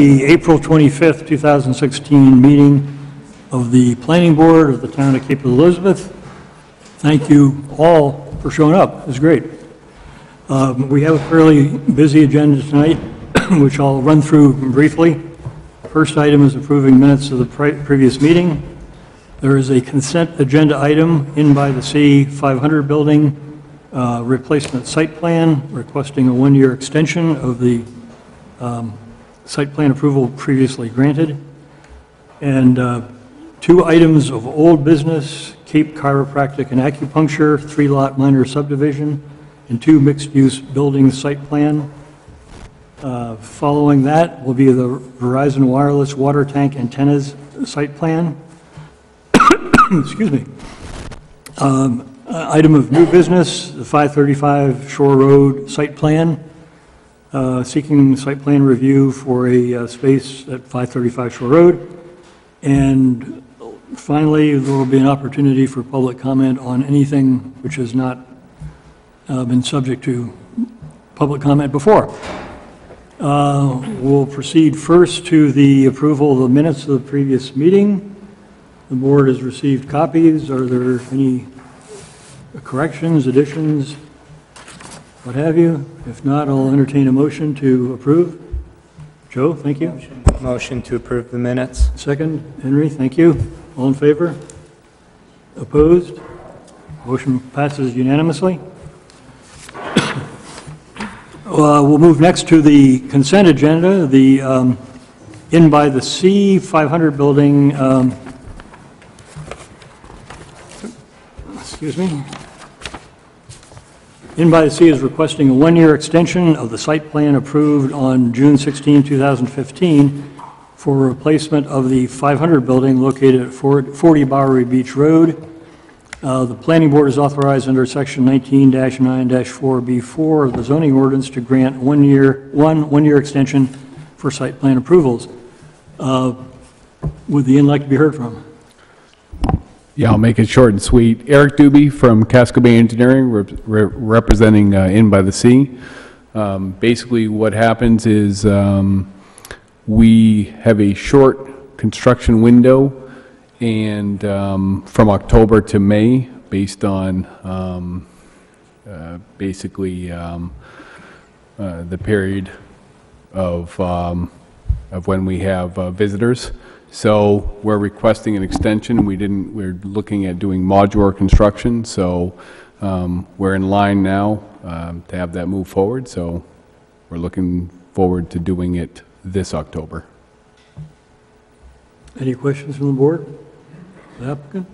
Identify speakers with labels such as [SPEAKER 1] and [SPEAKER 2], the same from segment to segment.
[SPEAKER 1] The April 25th, 2016 meeting of the Planning Board of the Town of Cape Elizabeth. Thank you all for showing up. It was great. Um, We have a fairly busy agenda tonight, which I'll run through briefly. First item is approving minutes of the pri- previous meeting. There is a consent agenda item Inn by the Sea 500 building uh, replacement site plan requesting a one-year extension of the um, site plan approval previously granted. And uh, two items of old business, Cape Chiropractic and Acupuncture, three-lot minor subdivision, and two mixed-use building site plan. Uh, Following that will be the Verizon Wireless Water Tank Antennas site plan. Excuse me. Um, uh, Item of new business, the 535 Shore Road site plan, uh, seeking site plan review for a uh, space at 535 Shore Road. And finally, there will be an opportunity for public comment on anything which has not uh, been subject to public comment before. Uh, We'll proceed first to the approval of the minutes of the previous meeting. The board has received copies. Are there any corrections, additions, what have you? If not, I'll entertain a motion to approve. Joe, thank you.
[SPEAKER 2] Motion to approve the minutes.
[SPEAKER 1] Second, Henry, thank you. All in favor? Opposed? Motion passes unanimously. Uh, We'll move next to the consent agenda, the um, Inn by the Sea 500 building, um, excuse me. Inn by the Sea is requesting a one-year extension of the site plan approved on June 16, 2015 for replacement of the 500 building located at 40 Bowery Beach Road. Uh, The planning board is authorized under section 19-9-4B4 of the zoning ordinance to grant one year, one one-year extension for site plan approvals. Uh, Would the inn like to be heard from?
[SPEAKER 3] Yeah, I'll make it short and sweet. Eric Doobie from Casco Bay Engineering, rep- re- representing uh, Inn by the Sea. Um, Basically, what happens is um, we have a short construction window, and um, from October to May, based on um, uh, basically um, uh, the period of, um, of when we have uh, visitors. So we're requesting an extension. We didn't, we're looking at doing modular construction, so um, we're in line now um, to have that move forward. So we're looking forward to doing it this October.
[SPEAKER 1] Any questions from the board? The applicant?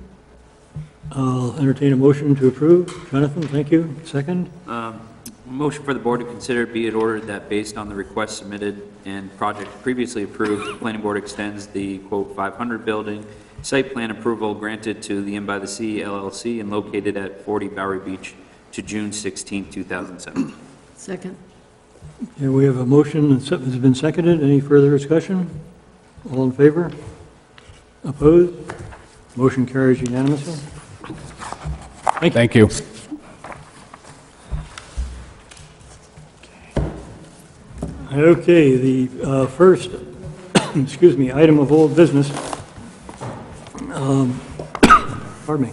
[SPEAKER 1] I'll entertain a motion to approve. Jonathan, thank you. Second?
[SPEAKER 4] Um, Motion for the board to consider be it ordered that based on the request submitted and project previously approved, the planning board extends the quote 500 building site plan approval granted to the Inn by the Sea LLC and located at 40 Bowery Beach to June 16, 2007.
[SPEAKER 5] Second.
[SPEAKER 1] Okay, we have a motion that has been seconded. Any further discussion? All in favor? Opposed? Motion carries unanimously.
[SPEAKER 3] Thank you.
[SPEAKER 1] Okay, the uh, first, excuse me, item of old business, um, pardon me,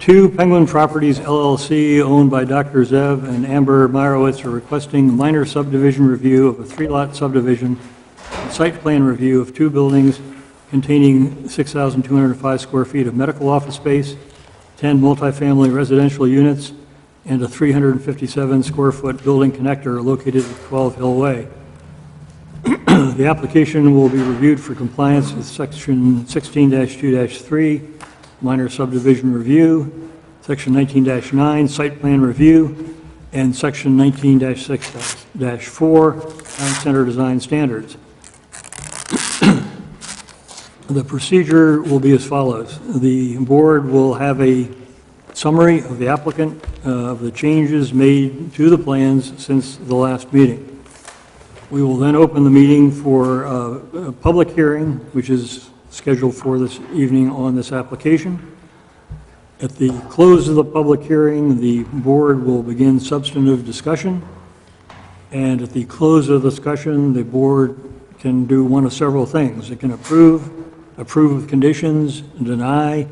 [SPEAKER 1] Two Penguin Properties LLC, owned by Dr. Zev and Amber Meyerowitz, are requesting minor subdivision review of a three-lot subdivision, site plan review of two buildings containing 6,205 square feet of medical office space, 10 multifamily residential units, and a 357-square-foot building connector located at 12 Hill Way. The application will be reviewed for compliance with Section 16-2-3, minor subdivision review, Section 19-9, site plan review, and Section 19-6-4, town center design standards. The procedure will be as follows. The board will have a summary of the applicant, uh, of the changes made to the plans since the last meeting. We will then open the meeting for uh, a public hearing, which is scheduled for this evening on this application. At the close of the public hearing, the board will begin substantive discussion, and at the close of the discussion, the board can do one of several things. It can approve, approve with conditions, deny,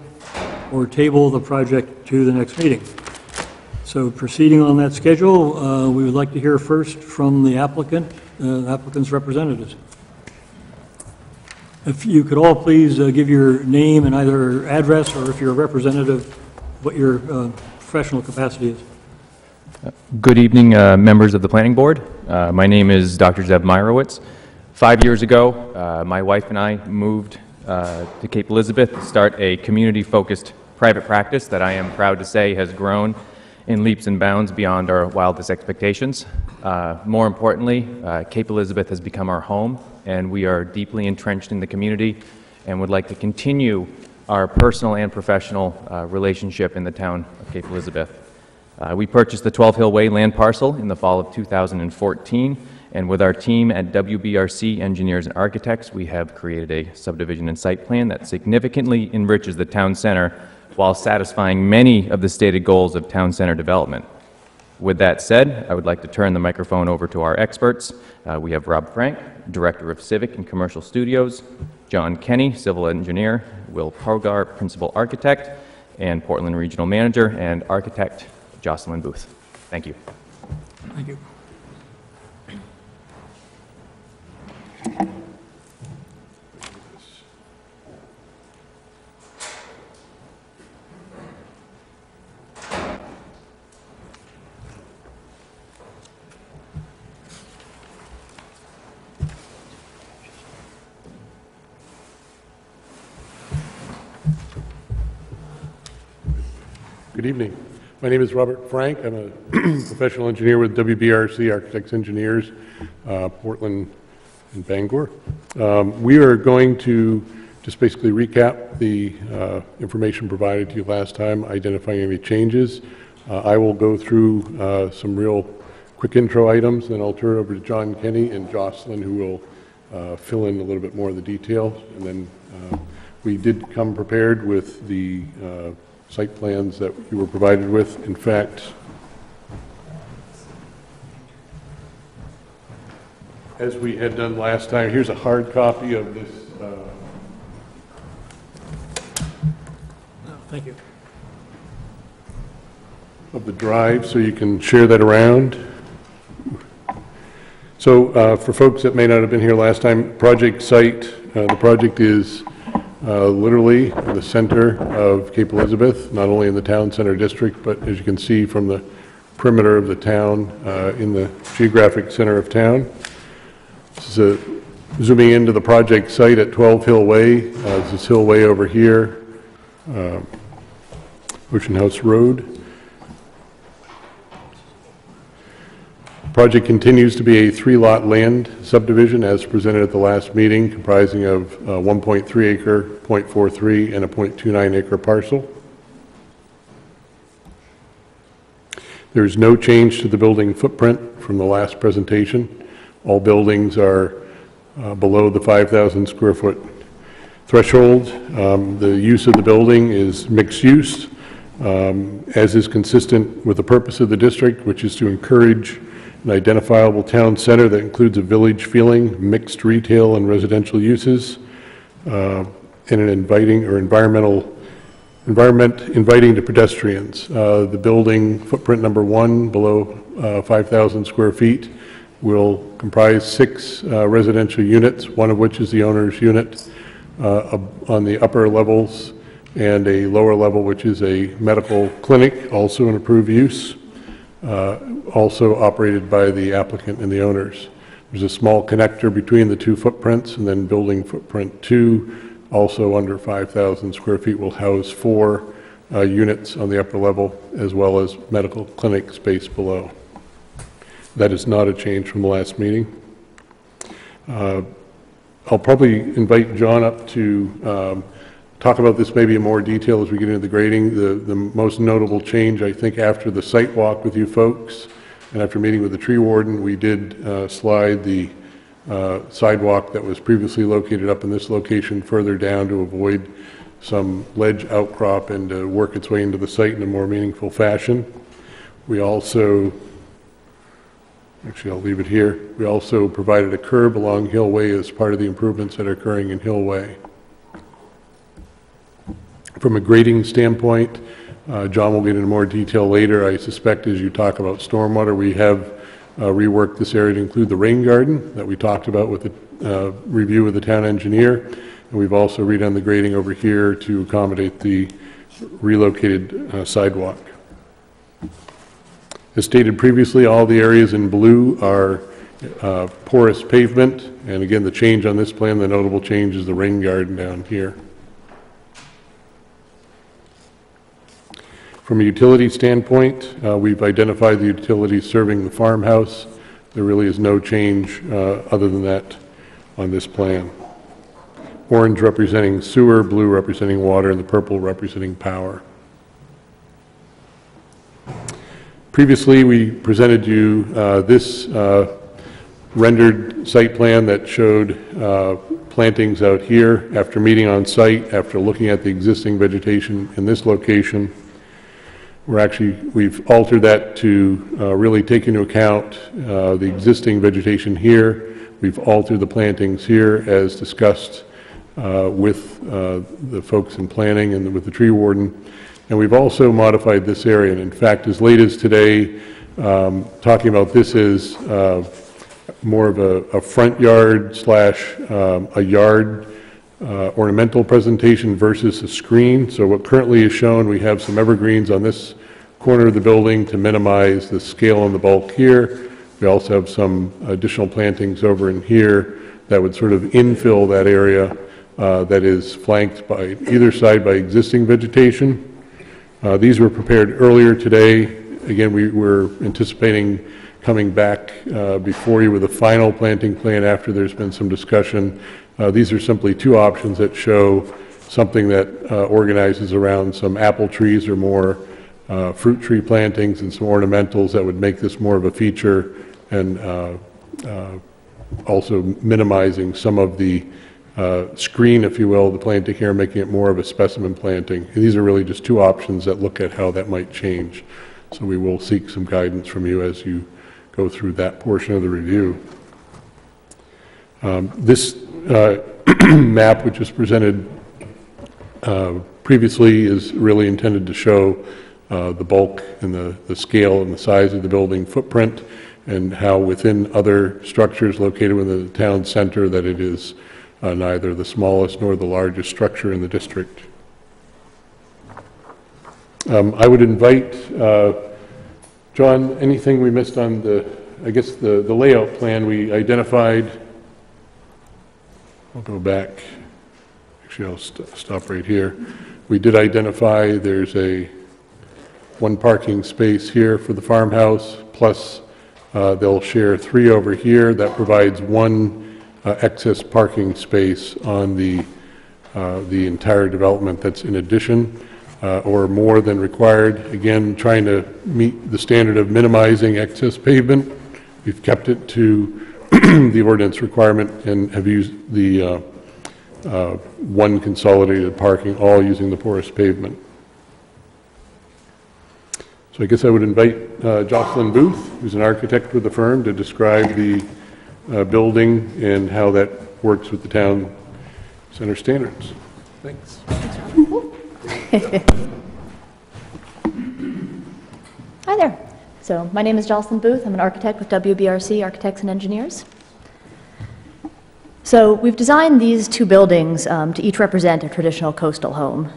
[SPEAKER 1] or table the project to the next meeting. So proceeding on that schedule, uh, we would like to hear first from the applicant, uh, applicant's representatives. If you could all please uh, give your name and either address, or if you're a representative, what your uh, professional capacity is.
[SPEAKER 5] Good evening, uh, members of the Planning Board. Uh, My name is Dr. Zev Meyerowitz. Five years ago, uh, my wife and I moved uh, to Cape Elizabeth to start a community-focused private practice that I am proud to say has grown in leaps and bounds beyond our wildest expectations. Uh, More importantly, uh, Cape Elizabeth has become our home, and we are deeply entrenched in the community and would like to continue our personal and professional uh, relationship in the town of Cape Elizabeth. Uh, We purchased the 12 Hill Way land parcel in the fall of 2014, and with our team at WBRC Engineers and Architects, we have created a subdivision and site plan that significantly enriches the town center while satisfying many of the stated goals of town center development. With that said, I would like to turn the microphone over to our experts. Uh, We have Rob Frank, Director of Civic and Commercial Studios, John Kenny, Civil Engineer, Will Pogar, Principal Architect, and Portland Regional Manager and Architect Jocelyn Booth. Thank you.
[SPEAKER 1] Thank you.
[SPEAKER 6] Good evening. My name is Robert Frank. I'm a professional engineer with WBRC Architects Engineers, uh, Portland and Bangor. Um, We are going to just basically recap the uh, information provided to you last time, identifying any changes. Uh, I will go through uh, some real quick intro items, then I'll turn it over to John Kenny and Jocelyn, who will uh, fill in a little bit more of the details. And then uh, we did come prepared with the site plans that you were provided with. In fact, as we had done last time, here's a hard copy of this. uh,
[SPEAKER 1] Thank you.
[SPEAKER 6] of the drive, so you can share that around. So uh, for folks that may not have been here last time, project site, uh, the project is uh, literally the center of Cape Elizabeth, not only in the town center district, but as you can see from the perimeter of the town, uh, in the geographic center of town. This is a- zooming into the project site at 12 Hill Way, uh, this is Hill Way over here, uh, Ocean House Road. Project continues to be a three-lot land subdivision as presented at the last meeting, comprising of uh, 1.3 acre, .43, and a .29 acre parcel. There is no change to the building footprint from the last presentation. All buildings are uh, below the 5,000 square foot threshold. Um, The use of the building is mixed use, um, as is consistent with the purpose of the district, which is to encourage an identifiable town center that includes a village feeling, mixed retail and residential uses, uh, and an inviting or environmental, environment inviting to pedestrians. Uh, The building footprint number one, below uh, 5,000 square feet, will comprise six uh, residential units, one of which is the owner's unit uh, on the upper levels, and a lower level, which is a medical clinic, also an approved use uh, also operated by the applicant and the owners. There's a small connector between the two footprints, and then building footprint two, also under 5,000 square feet, will house four uh, units on the upper level, as well as medical clinic space below. That is not a change from the last meeting. Uh, I'll probably invite John up to um, talk about this maybe in more detail as we get into the grading. The, the most notable change, I think, after the site walk with you folks, and after meeting with the tree warden, we did uh, slide the uh, sidewalk that was previously located up in this location further down to avoid some ledge outcrop and to work its way into the site in a more meaningful fashion. We also Actually, I'll leave it here. We also provided a curb along Hillway as part of the improvements that are occurring in Hillway. From a grading standpoint, uh, John will get into more detail later. I suspect as you talk about stormwater, we have uh, reworked this area to include the rain garden that we talked about with the uh, review with the town engineer. And we've also redone the grading over here to accommodate the relocated uh, sidewalk. As stated previously, all the areas in blue are uh, porous pavement. And again, the change on this plan, the notable change is the rain garden down here. From a utility standpoint, uh, we've identified the utilities serving the farmhouse. There really is no change uh, other than that on this plan. Orange representing sewer, blue representing water, and the purple representing power. Previously, we presented you uh, this uh, rendered site plan that showed uh, plantings out here. After meeting on site, after looking at the existing vegetation in this location, we're actually, we've altered that to uh, really take into account uh, the existing vegetation here. We've altered the plantings here as discussed uh, with uh, the folks in planning and with the tree warden. And we've also modified this area. And in fact, as late as today, um, talking about this as uh, more of a a front yard slash um, a yard uh, ornamental presentation versus a screen. So what currently is shown, we have some evergreens on this corner of the building to minimize the scale and the bulk here. We also have some additional plantings over in here that would sort of infill that area uh, that is flanked by either side by existing vegetation. Uh, These were prepared earlier today. Again, we were anticipating coming back uh, before you with a final planting plan after there's been some discussion. Uh, These are simply two options that show something that uh, organizes around some apple trees or more uh, fruit tree plantings and some ornamentals that would make this more of a feature and uh, uh, also minimizing some of the screen, if you will, the planting here, making it more of a specimen planting. And These are really just two options that look at how that might change. So we will seek some guidance from you as you go through that portion of the review. Um, This map, which was presented uh, previously, is really intended to show uh, the bulk and the the scale and the size of the building footprint, and how within other structures located within the town center, that it is uh, neither the smallest nor the largest structure in the district. Um, I would invite, uh, John, anything we missed on the, I guess, the the layout plan, we identified, I'll go back, actually, I'll st- stop right here. We did identify, there's a, one parking space here for the farmhouse, plus uh, they'll share three over here. That provides one uh, excess parking space on the, uh, the entire development that's in addition, uh, or more than required. Again, trying to meet the standard of minimizing excess pavement. We've kept it to the ordinance requirement and have used the uh, uh, one consolidated parking, all using the porous pavement. So I guess I would invite uh, Jocelyn Booth, who's an architect with the firm, to describe the uh, building and how that works with the town center standards. Thanks.
[SPEAKER 7] Hi there. So my name is Jocelyn Booth. I'm an architect with WBRC Architects and Engineers. So we've designed these two buildings um, to each represent a traditional coastal home.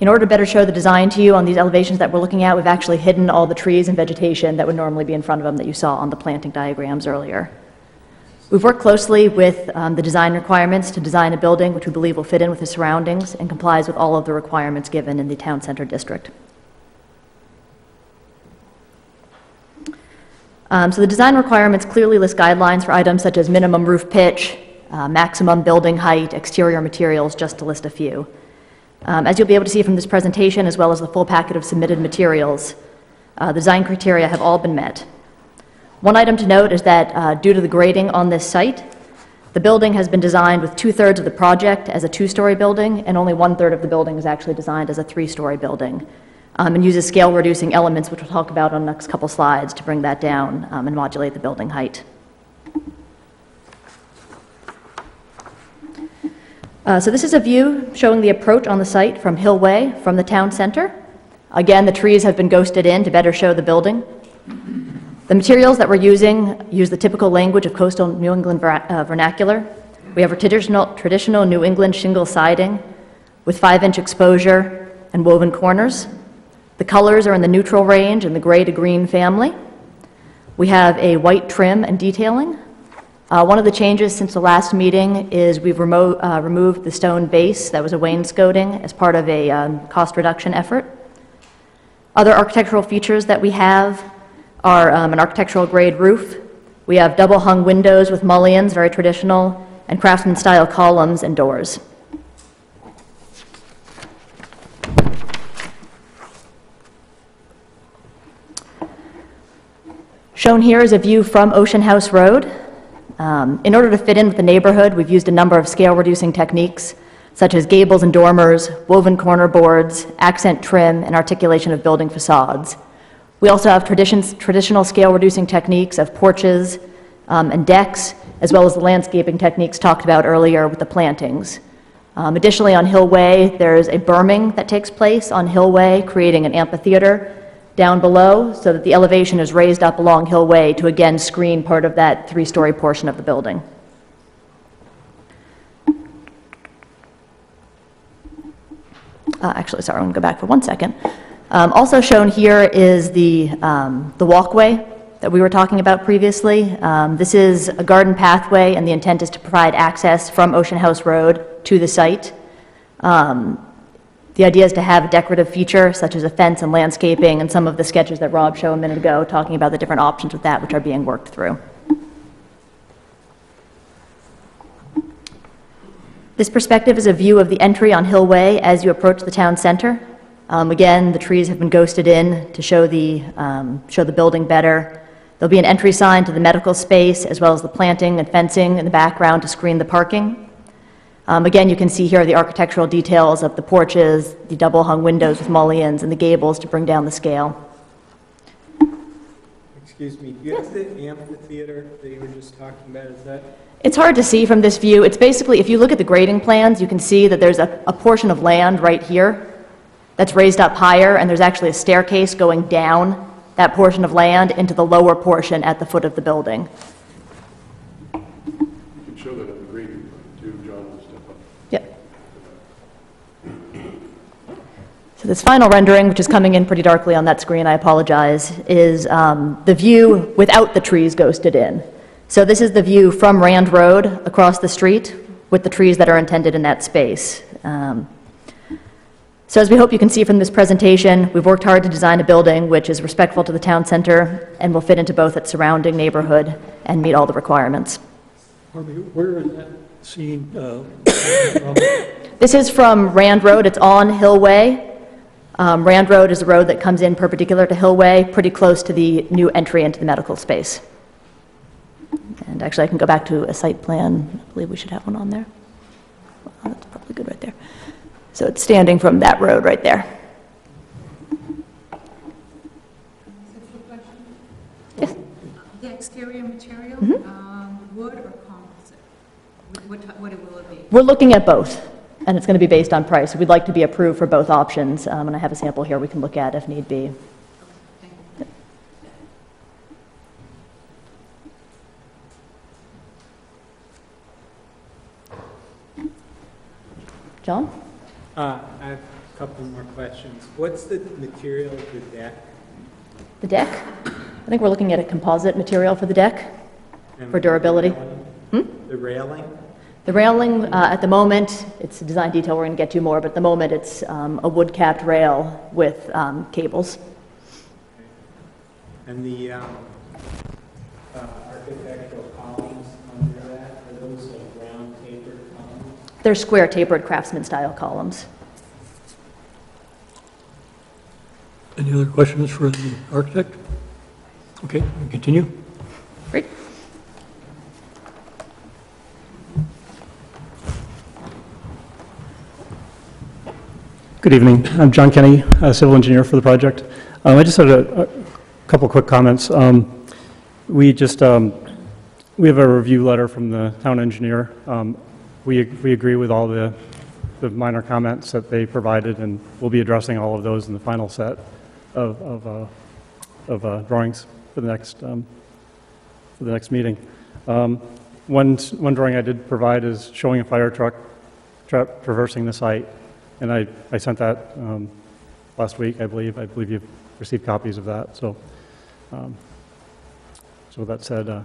[SPEAKER 7] In order to better show the design to you on these elevations that we're looking at, we've actually hidden all the trees and vegetation that would normally be in front of them that you saw on the planting diagrams earlier. We've worked closely with um, the design requirements to design a building which we believe will fit in with the surroundings and complies with all of the requirements given in the town center district. Um, So the design requirements clearly list guidelines for items such as minimum roof pitch, uh, maximum building height, exterior materials, just to list a few. Um, As you'll be able to see from this presentation, as well as the full packet of submitted materials, uh, the design criteria have all been met. One item to note is that uh, due to the grading on this site, the building has been designed with two-thirds of the project as a two-story building, and only one-third of the building is actually designed as a three-story building. um, and uses scale-reducing elements, which we'll talk about on the next couple slides, to bring that down um, and modulate the building height. Uh, So this is a view showing the approach on the site from Hill Way, from the town center. Again, the trees have been ghosted in to better show the building. The materials that we're using use the typical language of coastal New England uh, vernacular. We have traditional, traditional New England shingle siding with five-inch exposure and woven corners. The colors are in the neutral range in the gray to green family. We have a white trim and detailing. Uh, One of the changes since the last meeting is we've uh, removed the stone base that was a wainscoting as part of a um, cost reduction effort. Other architectural features that we have are um, an architectural grade roof. We have double-hung windows with mullions, very traditional, and craftsman-style columns and doors. Shown here is a view from Ocean House Road. Um, In order to fit in with the neighborhood, we've used a number of scale-reducing techniques, such as gables and dormers, woven corner boards, accent trim, and articulation of building facades. We also have traditional scale-reducing techniques of porches um, and decks, as well as the landscaping techniques talked about earlier with the plantings. Um, Additionally, on Hill Way, there's a berming that takes place on Hill Way, creating an amphitheater down below, so that the elevation is raised up along Hill Way to again screen part of that three-story portion of the building. Uh, Actually, sorry, I'm going to go back for one second. Um, Also shown here is the um, the walkway that we were talking about previously. Um, This is a garden pathway, and the intent is to provide access from Ocean House Road to the site. Um, The idea is to have a decorative feature, such as a fence and landscaping, and some of the sketches that Rob showed a minute ago, talking about the different options with that, which are being worked through. This perspective is a view of the entry on Hill Way as you approach the town center. Um, Again, the trees have been ghosted in to show the, um, show the building better. There'll be an entry sign to the medical space, as well as the planting and fencing in the background to screen the parking. Um, Again, you can see here the architectural details of the porches, the double-hung windows with mullions, and the gables to bring down the scale.
[SPEAKER 2] Excuse me, do you have the amphitheater that you were just talking about, is that?
[SPEAKER 7] It's hard to see from this view. It's basically, if you look at the grading plans, you can see that there's a, a portion of land right here that's raised up higher, and there's actually a staircase going down that portion of land into the lower portion at the foot of the building.
[SPEAKER 8] You can show that on the grading plan too, John will step up.
[SPEAKER 7] Yep. So this final rendering, which is coming in pretty darkly on that screen, I apologize, is um, the view without the trees ghosted in. So this is the view from Rand Road across the street with the trees that are intended in that space. Um, So as we hope you can see from this presentation, we've worked hard to design a building which is respectful to the town center and will fit into both its surrounding neighborhood and meet all the requirements.
[SPEAKER 1] Harvey, Where is that scene? uh.
[SPEAKER 7] This is from Rand Road, it's on Hill Way. Um, Rand Road is a road that comes in perpendicular to Hillway, pretty close to the new entry into the medical space. And actually, I can go back to a site plan, I believe we should have one on there. Oh, That's probably good right there. So it's standing from that road right there. Yes.
[SPEAKER 9] The exterior material,
[SPEAKER 7] Mm-hmm.
[SPEAKER 9] um, wood or composite? What, what what will it be?
[SPEAKER 7] We're looking at both, and it's going to be based on price. We'd like to be approved for both options, um, and I have a sample here we can look at if need be. John?
[SPEAKER 2] Uh, I have a couple more questions. What's the material of the deck?
[SPEAKER 7] The deck? I think we're looking at a composite material for the deck.
[SPEAKER 2] and
[SPEAKER 7] For durability.
[SPEAKER 2] the railing? The railing?
[SPEAKER 7] The railing, uh, at the moment, it's a design detail we're going to get to more, but at the moment, it's um, a wood-capped rail with um, cables.
[SPEAKER 2] And the um, uh, architectural columns under that, are those like round tapered columns?
[SPEAKER 7] They're square tapered craftsman-style columns.
[SPEAKER 1] Any other questions for the architect? Okay, we continue.
[SPEAKER 7] Great.
[SPEAKER 10] Good evening. I'm John Kenny, a civil engineer for the project. Um, I just had a a couple quick comments. Um, We just, um, we have a review letter from the town engineer. Um, We we agree with all the the minor comments that they provided, and we'll be addressing all of those in the final set of of uh, of uh, drawings for the next, um, for the next meeting. Um, One one drawing I did provide is showing a fire truck tra- traversing the site, and I, I sent that um, last week, I believe. I believe you've received copies of that, so, um, so with that said, uh,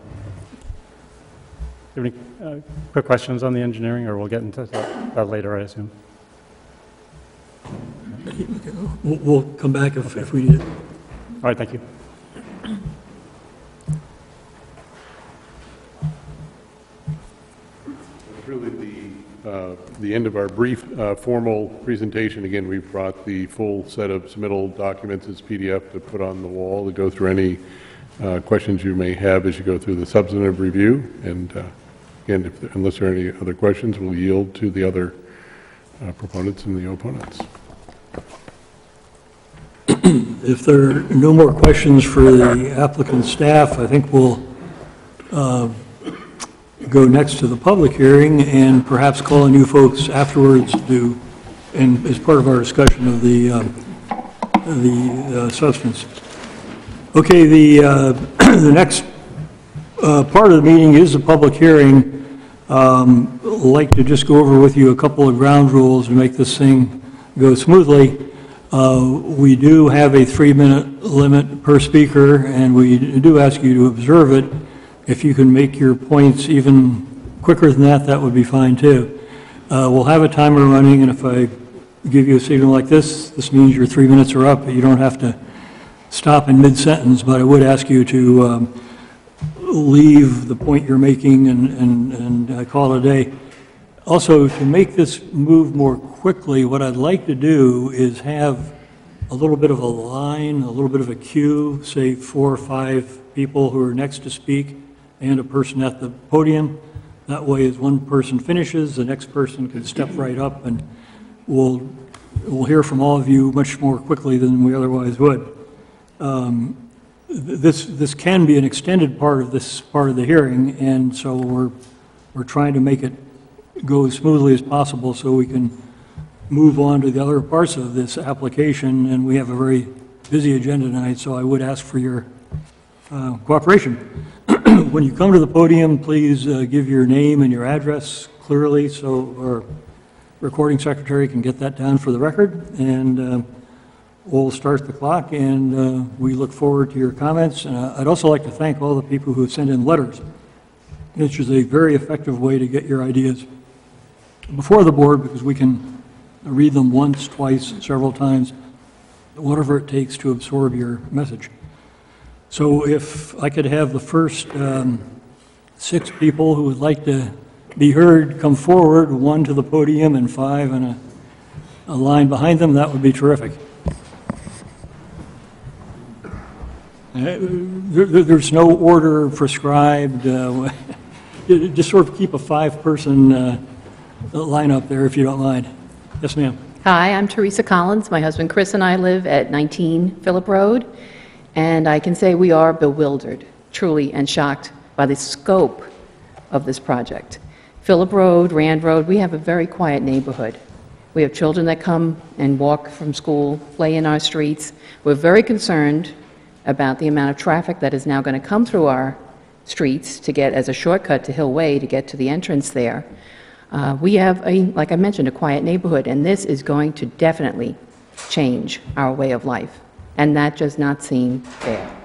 [SPEAKER 10] do you have any uh, quick questions on the engineering, or we'll get into that that later, I assume?
[SPEAKER 1] We'll we'll come back if if we need it.
[SPEAKER 10] All right, thank you.
[SPEAKER 6] Uh, the end of our brief uh, formal presentation. Again, we've brought the full set of submittal documents as PDF to put on the wall to go through any uh, questions you may have as you go through the substantive review. And uh, again, if- unless there are any other questions, we'll yield to the other uh, proponents and the opponents.
[SPEAKER 1] If there are no more questions for the applicant staff, I think we'll go next to the public hearing and perhaps call on you folks afterwards to, and as part of our discussion of the, um, the uh, substance. Okay, the, uh, the next uh, part of the meeting is a public hearing. Um, Like to just go over with you a couple of ground rules to make this thing go smoothly. Uh, We do have a three-minute limit per speaker, and we do ask you to observe it. If you can make your points even quicker than that, that would be fine, too. Uh, We'll have a timer running, and if I give you a signal like this, this means your three minutes are up. but You don't have to stop in mid-sentence, but I would ask you to um, leave the point you're making and, and, and uh, call it a day. Also, to make this move more quickly, what I'd like to do is have a little bit of a line, a little bit of a queue, say four or five people who are next to speak, and a person at the podium. That way, as one person finishes, the next person can step right up, and we'll, we'll hear from all of you much more quickly than we otherwise would. Um, This, this can be an extended part of this part of the hearing, and so we're, we're trying to make it go as smoothly as possible so we can move on to the other parts of this application, and we have a very busy agenda tonight, so I would ask for your uh, cooperation. When you come to the podium, please uh, give your name and your address clearly so our recording secretary can get that down for the record, and uh, we'll start the clock, and uh, we look forward to your comments. And uh, I'd also like to thank all the people who have sent in letters, which is a very effective way to get your ideas before the board, because we can read them once, twice, several times, whatever it takes to absorb your message. So if I could have the first um, six people who would like to be heard come forward, one to the podium and five in a, a line behind them, that would be terrific. Uh, there- there- There's no order prescribed, uh, just sort of keep a five-person uh, lineup there if you don't mind. Yes, ma'am.
[SPEAKER 11] Hi, I'm Teresa Collins. My husband Chris and I live at 19 Phillip Road, and I can say we are bewildered, truly, and shocked by the scope of this project. Phillip Road, Rand Road, we have a very quiet neighborhood. We have children that come and walk from school, play in our streets. We're very concerned about the amount of traffic that is now going to come through our streets to get, as a shortcut to Hill Way, to get to the entrance there. Uh, We have, a, like I mentioned, a quiet neighborhood, and this is going to definitely change our way of life, and that does not seem fair.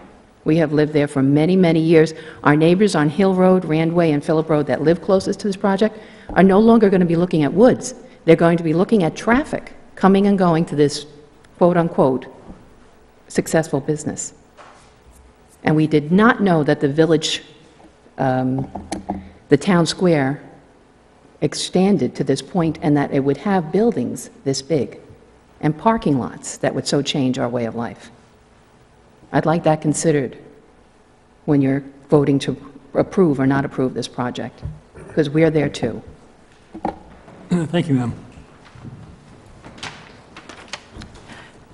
[SPEAKER 11] We have lived there for many, many years. Our neighbors on Hill Road, Randway, and Phillip Road that live closest to this project are no longer going to be looking at woods. They're going to be looking at traffic coming and going to this quote-unquote successful business. And we did not know that the village, um, the town square expanded to this point and that it would have buildings this big and parking lots that would so change our way of life. I'd like that considered when you're voting to approve or not approve this project, because we're there too.
[SPEAKER 1] Thank you, ma'am.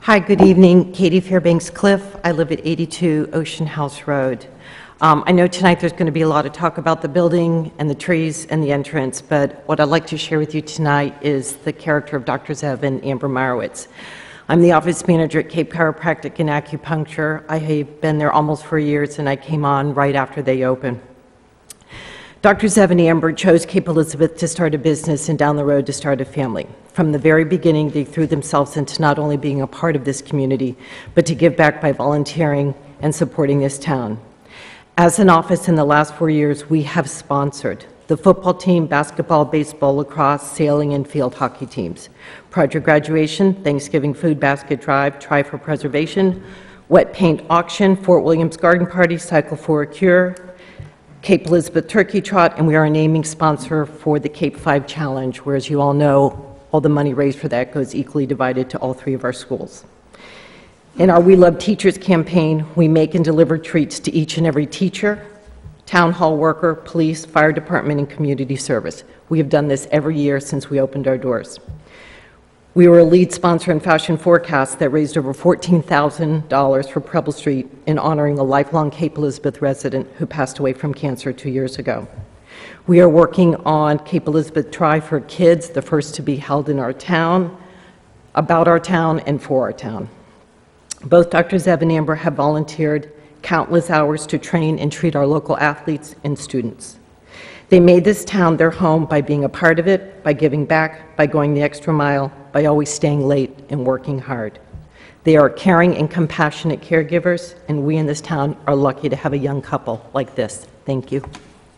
[SPEAKER 12] Hi, good evening. Katie Fairbanks Cliff. I live at 82 Ocean House Road. Um, I know tonight there's going to be a lot of talk about the building and the trees and the entrance, but what I'd like to share with you tonight is the character of Dr. Zev and Amber Marowitz. I'm the office manager at Cape Chiropractic and Acupuncture. I have been there almost four years, and I came on right after they opened. Dr. Zev and Amber chose Cape Elizabeth to start a business and down the road to start a family. From the very beginning, they threw themselves into not only being a part of this community, but to give back by volunteering and supporting this town. As an office in the last four years, we have sponsored the football team, basketball, baseball, lacrosse, sailing, and field hockey teams. Project graduation, Thanksgiving food basket drive, Tri for Preservation, wet paint auction, Fort Williams garden party, Cycle for a Cure, Cape Elizabeth Turkey Trot, and we are a naming sponsor for the Cape Five Challenge, where, as you all know, all the money raised for that goes equally divided to all three of our schools. In our We Love Teachers campaign, we make and deliver treats to each and every teacher, town hall worker, police, fire department, and community service. We have done this every year since we opened our doors. We were a lead sponsor in Fashion Forecast that raised over $14,000 for Preble Street in honoring a lifelong Cape Elizabeth resident who passed away from cancer two years ago. We are working on Cape Elizabeth Tri for Kids, the first to be held in our town, about our town, and for our town. Both Dr. Zev and Amber have volunteered countless hours to train and treat our local athletes and students. They made this town their home by being a part of it, by giving back, by going the extra mile, by always staying late and working hard. They are caring and compassionate caregivers, and we in this town are lucky to have a young couple like this. Thank you.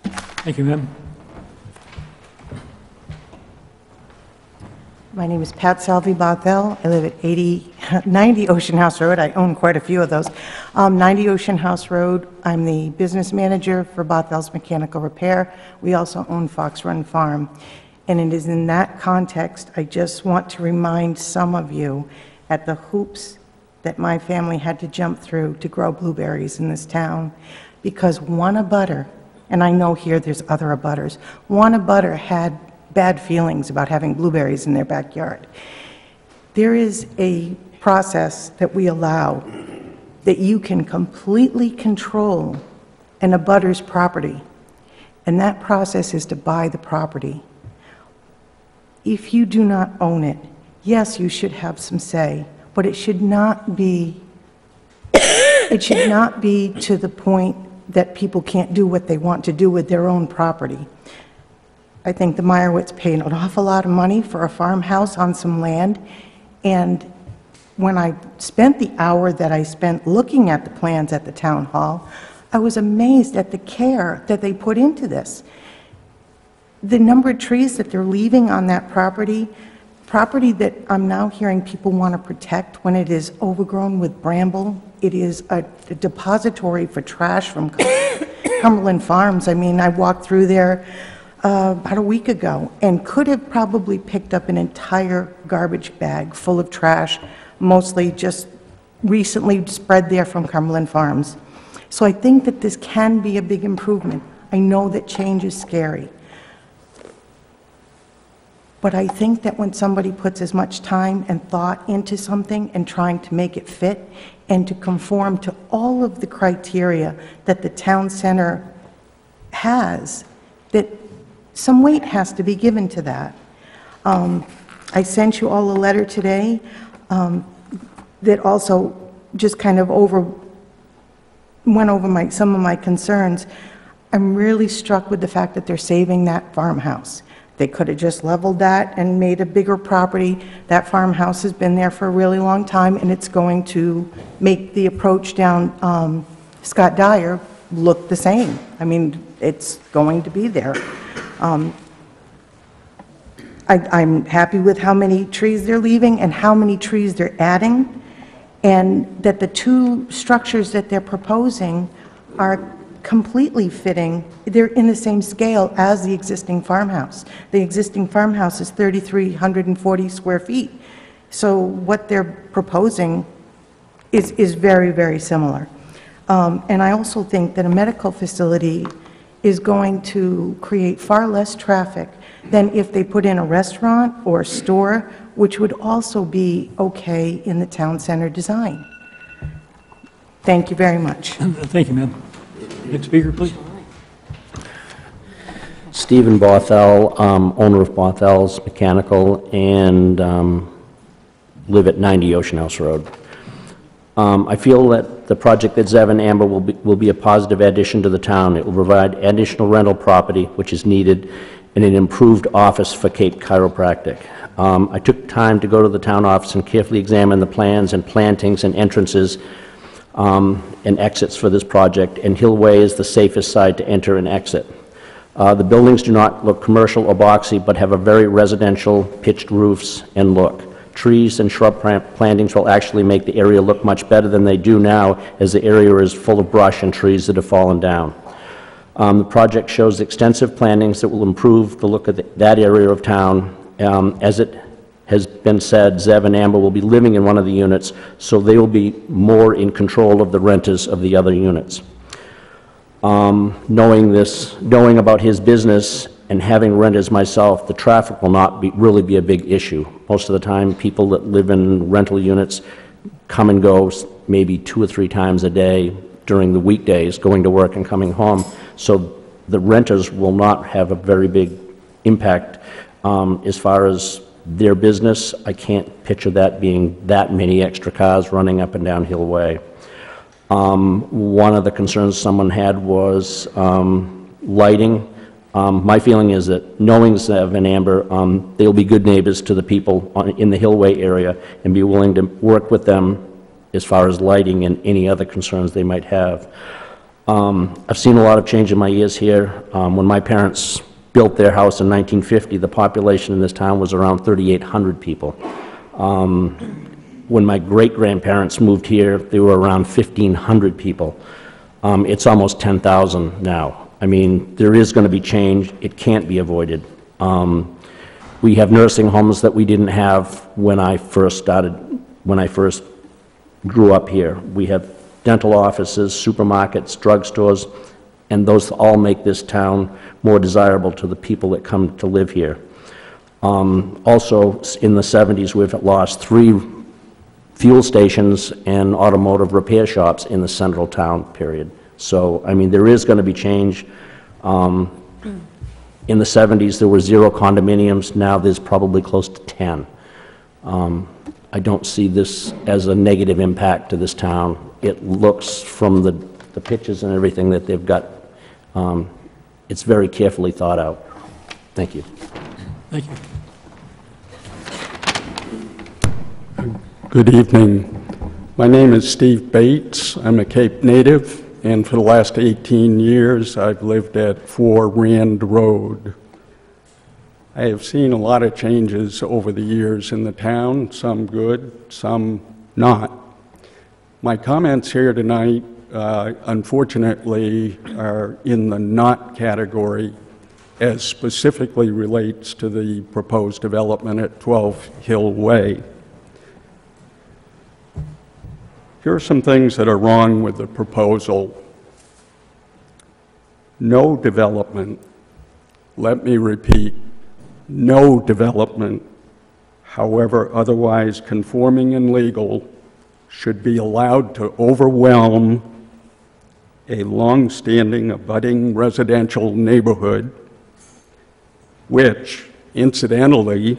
[SPEAKER 1] Thank you, ma'am.
[SPEAKER 13] My name is Pat Salvi Bothell. I live at 80, 90 Ocean House Road. I own quite a few of those. Um, 90 Ocean House Road. I'm the business manager for Bothell's Mechanical Repair. We also own Fox Run Farm. And it is in that context, I just want to remind some of you at the hoops that my family had to jump through to grow blueberries in this town because one abutter, and I know here there's other abutters, one abutter had bad feelings about having blueberries in their backyard. There is a process that we allow that you can completely control an abutter's property, and that process is to buy the property. If you do not own it, yes, you should have some say, but it should not be, it should not be to the point that people can't do what they want to do with their own property. I think the Meyerowitz paid an awful lot of money for a farmhouse on some land, and when I spent the hour that I spent looking at the plans at the town hall, I was amazed at the care that they put into this. The number of trees that they're leaving on that property, property that I'm now hearing people want to protect when it is overgrown with bramble, it is a a depository for trash from Cumberland Farms. I mean, I walked through there uh, about a week ago and could have probably picked up an entire garbage bag full of trash, mostly just recently spread there from Cumberland Farms. So I think that this can be a big improvement. I know that change is scary. But I think that when somebody puts as much time and thought into something and trying to make it fit and to conform to all of the criteria that the town center has, that some weight has to be given to that. Um, I sent you all a letter today um, that also just kind of over, went over my, some of my concerns. I'm really struck with the fact that they're saving that farmhouse. They could have just leveled that and made a bigger property. That farmhouse has been there for a really long time, and it's going to make the approach down um, Scott Dyer look the same. I mean, it's going to be there. Um, I- I'm happy with how many trees they're leaving and how many trees they're adding, and that the two structures that they're proposing are completely fitting, they're in the same scale as the existing farmhouse. The existing farmhouse is 3,340 square feet. So what they're proposing is, is very, very similar. Um, And I also think that a medical facility is going to create far less traffic than if they put in a restaurant or a store, which would also be okay in the town center design. Thank you very much.
[SPEAKER 1] Thank you, ma'am. Next speaker, please.
[SPEAKER 14] Stephen Bothell, um, owner of Bothell's Mechanical, and um, live at 90 Ocean House Road. Um, I feel that the project at Zev and Amber will be, will be a positive addition to the town. It will provide additional rental property, which is needed, and an improved office for Cape Chiropractic. Um, I took time to go to the town office and carefully examine the plans and plantings and entrances um, and exits for this project, and Hillway is the safest side to enter and exit. Uh, The buildings do not look commercial or boxy, but have a very residential pitched roofs and look. Trees and shrub plantings will actually make the area look much better than they do now, as the area is full of brush and trees that have fallen down. Um, The project shows extensive plantings that will improve the look of the- that area of town. Um, As it has been said, Zev and Amber will be living in one of the units, so they will be more in control of the renters of the other units. Um, Knowing this, knowing about his business and having renters myself, the traffic will not be, really be a big issue. Most of the time, people that live in rental units come and go maybe two or three times a day during the weekdays, going to work and coming home. So the renters will not have a very big impact. Um, As far as their business, I can't picture that being that many extra cars running up and down Hill Way. Um, One of the concerns someone had was um, lighting. Um, My feeling is that knowing Zev and Amber, um, they'll be good neighbors to the people on- in the Hillway area and be willing to work with them as far as lighting and any other concerns they might have. Um, I've seen a lot of change in my years here. Um, When my parents built their house in 1950, the population in this town was around 3,800 people. Um, When my great-grandparents moved here, there were around 1,500 people. Um, It's almost 10,000 now. I mean, there is going to be change. It can't be avoided. Um, We have nursing homes that we didn't have when I first started, when I first grew up here. We have dental offices, supermarkets, drugstores, and those all make this town more desirable to the people that come to live here. Um, Also, in the 70s, we've lost three fuel stations and automotive repair shops in the central town, period. So, I mean, there is going to be change. Um, In the 70s, there were zero condominiums, now there's probably close to 10. Um, I don't see this as a negative impact to this town. It looks, from the the pictures and everything that they've got, um, it's very carefully thought out. Thank you.
[SPEAKER 1] Thank you.
[SPEAKER 15] Good evening. My name is Steve Bates. I'm a Cape native, and for the last 18 years, I've lived at 4 Rand Road. I have seen a lot of changes over the years in the town, some good, some not. My comments here tonight, uh, unfortunately, are in the not category as specifically relates to the proposed development at 12 Hill Way. Here are some things that are wrong with the proposal. No development, let me repeat, no development, however otherwise conforming and legal, should be allowed to overwhelm a long-standing abutting residential neighborhood, which incidentally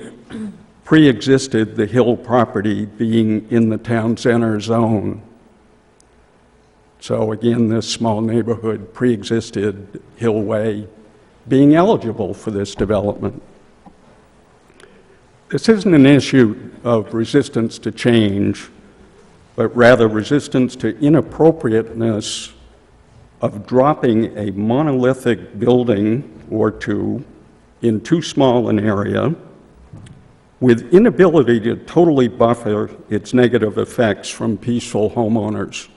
[SPEAKER 15] pre-existed the Hill property being in the town center zone. So again, this small neighborhood pre-existed Hill Way being eligible for this development. This isn't an issue of resistance to change, but rather resistance to inappropriateness of dropping a monolithic building or two in too small an area with inability to totally buffer its negative effects from peaceful homeowners.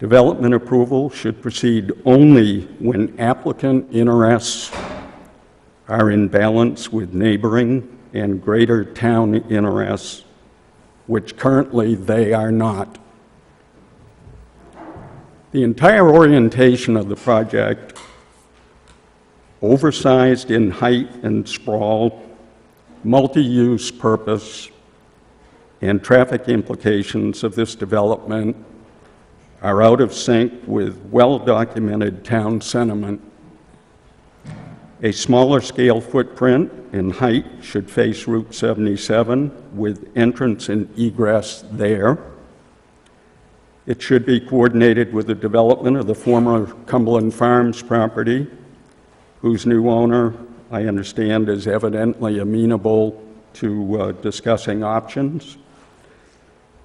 [SPEAKER 15] Development approval should proceed only when applicant interests are in balance with neighboring and greater town interests, which currently they are not. The entire orientation of the project, oversized in height and sprawl, multi-use purpose, and traffic implications of this development are out of sync with well-documented town sentiment. A smaller scale footprint in height should face Route 77 with entrance and egress there. It should be coordinated with the development of the former Cumberland Farms property, whose new owner, I understand, is evidently amenable to uh, discussing options.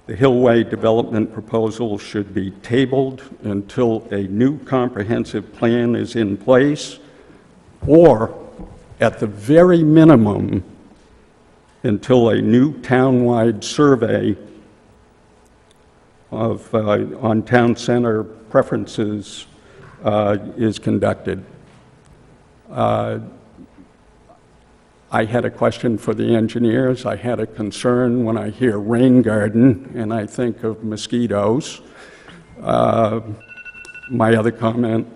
[SPEAKER 15] The Hillway development proposal should be tabled until a new comprehensive plan is in place, or, at the very minimum, until a new townwide survey of, uh, on town center preferences uh, is conducted. Uh, I had a question for the engineers. I had a concern when I hear rain garden and I think of mosquitoes. Uh, My other comment,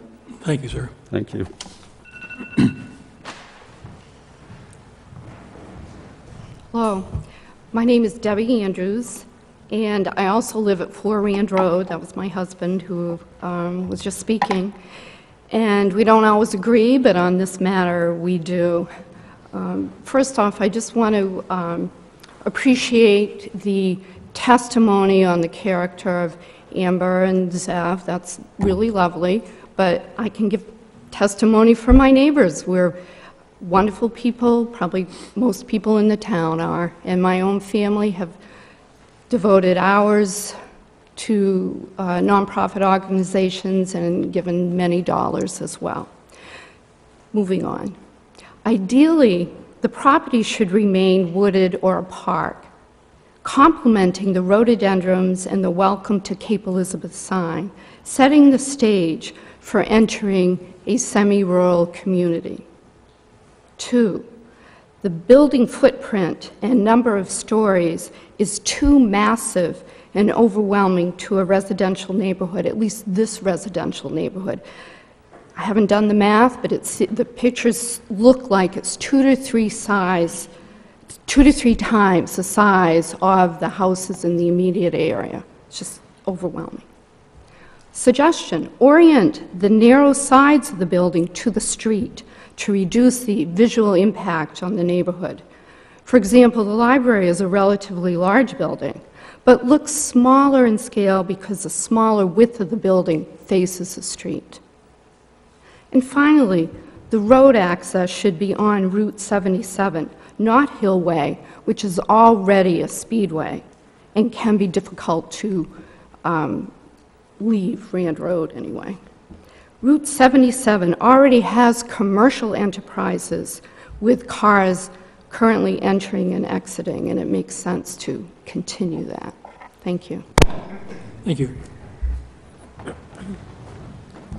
[SPEAKER 1] Thank you, sir.
[SPEAKER 15] thank you.
[SPEAKER 16] Hello, my name is Debbie Andrews, and I also live at 4 Rand Road. That was my husband who um, was just speaking. And we don't always agree, but on this matter, we do. Um, First off, I just want to um, appreciate the testimony on the character of Amber and Zev. That's really lovely, but I can give testimony for my neighbors. We're wonderful people, probably most people in the town are, and my own family have devoted hours to uh, nonprofit organizations and given many dollars as well. Moving on. Ideally, the property should remain wooded or a park, complementing the rhododendrons and the Welcome to Cape Elizabeth sign, setting the stage for entering a semi-rural community. Two, the building footprint and number of stories is too massive and overwhelming to a residential neighborhood, at least this residential neighborhood. I haven't done the math, but it's, the pictures look like it's two to three size, two to three times the size of the houses in the immediate area. It's just overwhelming. Suggestion, orient the narrow sides of the building to the street to reduce the visual impact on the neighborhood. For example, the library is a relatively large building, but looks smaller in scale because the smaller width of the building faces the street. And finally, the road access should be on Route 77, not Hillway, which is already a speedway and can be difficult to um, leave Rand Road anyway. Route 77 already has commercial enterprises with cars currently entering and exiting, and it makes sense to continue that. Thank you.
[SPEAKER 1] Thank you.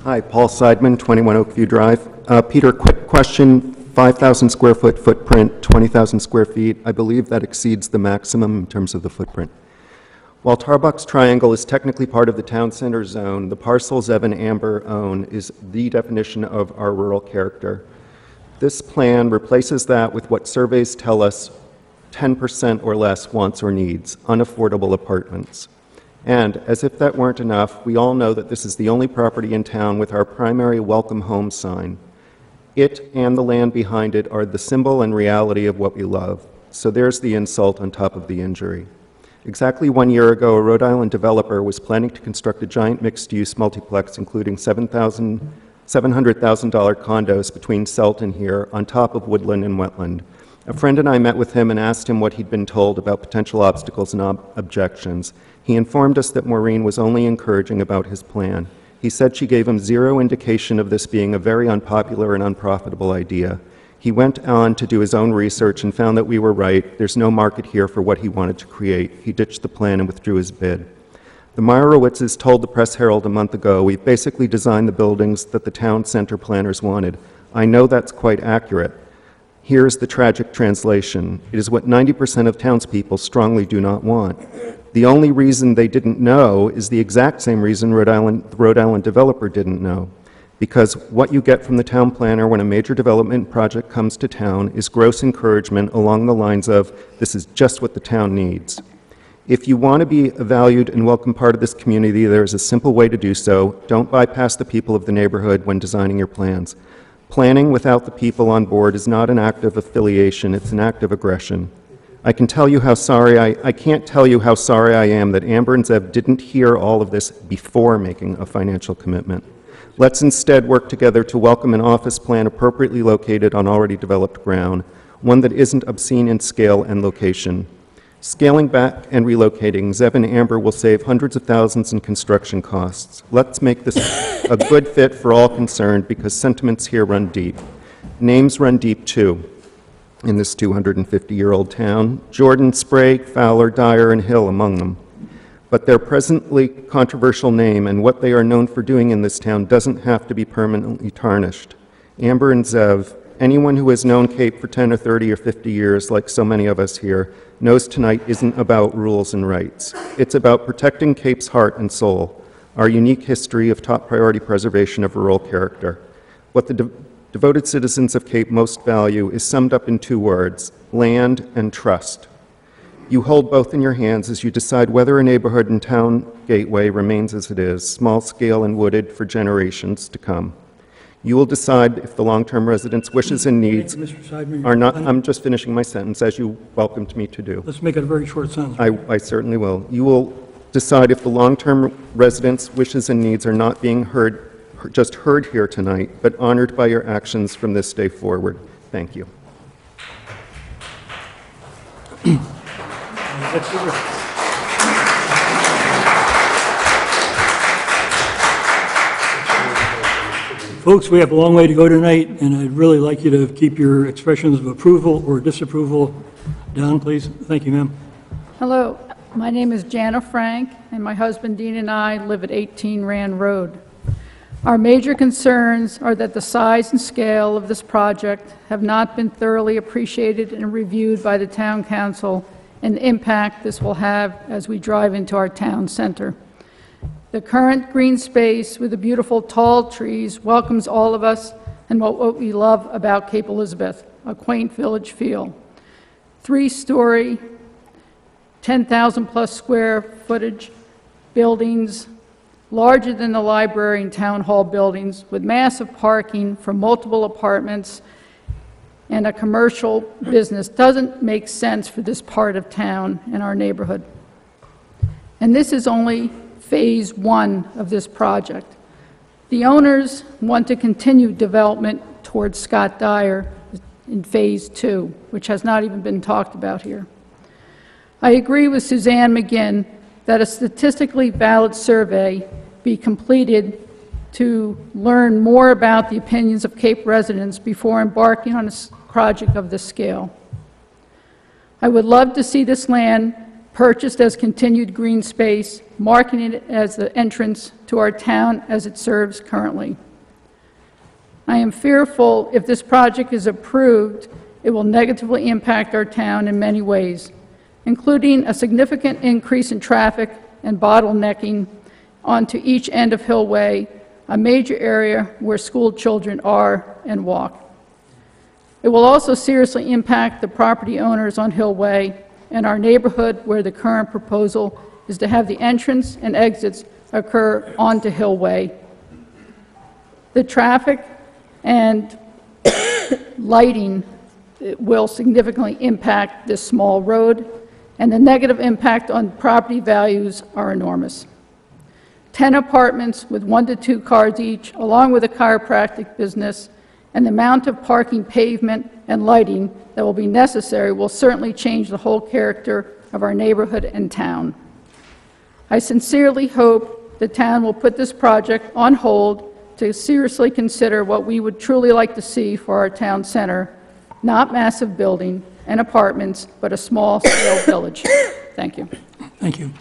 [SPEAKER 17] Hi, Paul Seidman, 21 Oakview Drive. Uh, Peter, quick question, 5,000 square foot footprint, 20,000 square feet. I believe that exceeds the maximum in terms of the footprint. While Tarbox Triangle is technically part of the town center zone, the parcel Zev and Amber own is the definition of our rural character. This plan replaces that with what surveys tell us 10% or less wants or needs, unaffordable apartments. And as if that weren't enough, we all know that this is the only property in town with our primary welcome home sign. It and the land behind it are the symbol and reality of what we love. So there's the insult on top of the injury. Exactly one year ago, a Rhode Island developer was planning to construct a giant mixed-use multiplex including 7,000 $700,000 condos between Selt and here on top of woodland and wetland. A friend and I met with him and asked him what he'd been told about potential obstacles and ob- objections. He informed us that Maureen was only encouraging about his plan. He said she gave him zero indication of this being a very unpopular and unprofitable idea. He went on to do his own research and found that we were right. There's no market here for what he wanted to create. He ditched the plan and withdrew his bid. The Meyerowitzes told the Press Herald a month ago, we've basically designed the buildings that the town center planners wanted. I know that's quite accurate. Here's the tragic translation. It is what 90% of townspeople strongly do not want. The only reason they didn't know is the exact same reason Rhode Island, the Rhode Island developer didn't know. Because what you get from the town planner when a major development project comes to town is gross encouragement along the lines of, this is just what the town needs. If you want to be a valued and welcome part of this community, there is a simple way to do so. Don't bypass the people of the neighborhood when designing your plans. Planning without the people on board is not an act of affiliation, it's an act of aggression. I can tell you how sorry I, I can't tell you how sorry I am that Amber and Zev didn't hear all of this before making a financial commitment. Let's instead work together to welcome an office plan appropriately located on already developed ground, one that isn't obscene in scale and location. Scaling back and relocating, Zev and Amber will save hundreds of thousands in construction costs. Let's make this a good fit for all concerned because sentiments here run deep. Names run deep too in this 250-year-old town, Jordan, Sprague, Fowler, Dyer, and Hill among them. But their presently controversial name and what they are known for doing in this town doesn't have to be permanently tarnished. Amber and Zev, anyone who has known Cape for 10 or 30 or 50 years, like so many of us here, knows tonight isn't about rules and rights. It's about protecting Cape's heart and soul, our unique history of top priority preservation of rural character. What the devoted citizens of Cape most value is summed up in two words land and trust. You hold both in your hands as you decide whether a neighborhood and town gateway remains as it is, small scale and wooded for generations to come. You will decide if the long term residents' wishes and needs
[SPEAKER 1] Seidman,
[SPEAKER 17] are not. I'm just finishing my sentence, as you welcomed me to do.
[SPEAKER 1] Let's make it a very short sentence.
[SPEAKER 17] I, I certainly will. You will decide if the long-term residents' wishes and needs are not being heard, just heard here tonight, but honored by your actions from this day forward. Thank you.
[SPEAKER 1] Folks, we have a long way to go tonight, and I'd really like you to keep your expressions of approval or disapproval down, please. Thank you, ma'am.
[SPEAKER 18] Hello, my name is Jana Frank, and my husband Dean and I live at 18 Rand Road. Our major concerns are that the size and scale of this project have not been thoroughly appreciated and reviewed by the town council and the impact this will have as we drive into our town center. The current green space with the beautiful tall trees welcomes all of us and what, we love about Cape Elizabeth, a quaint village feel. Three-story, 10,000 plus square footage buildings, larger than the library and town hall buildings, with massive parking for multiple apartments and a commercial business doesn't make sense for this part of town and our neighborhood. And this is only phase one of this project. The owners want to continue development towards Scott Dyer in phase two, which has not even been talked about here. I agree with Suzanne McGinn that a statistically valid survey be completed to learn more about the opinions of Cape residents before embarking on a project of this scale. I would love to see this land purchased as continued green space, marking it as the entrance to our town as it serves currently. I am fearful if this project is approved, it will negatively impact our town in many ways, including a significant increase in traffic and bottlenecking onto each end of Hillway, a major area where school children are and walk. It will also seriously impact the property owners on Hillway and our neighborhood where the current proposal is to have the entrance and exits occur onto Hillway. The traffic and lighting will significantly impact this small road, and the negative impact on property values are enormous. 10 apartments with one to two cars each, along with a chiropractic business, and the amount of parking pavement and lighting that will be necessary will certainly change the whole character of our neighborhood and town. I sincerely hope the town will put this project on hold to seriously consider what we would truly like to see for our town center, not massive building and apartments, but a small-scale village. Thank you.
[SPEAKER 1] Thank you.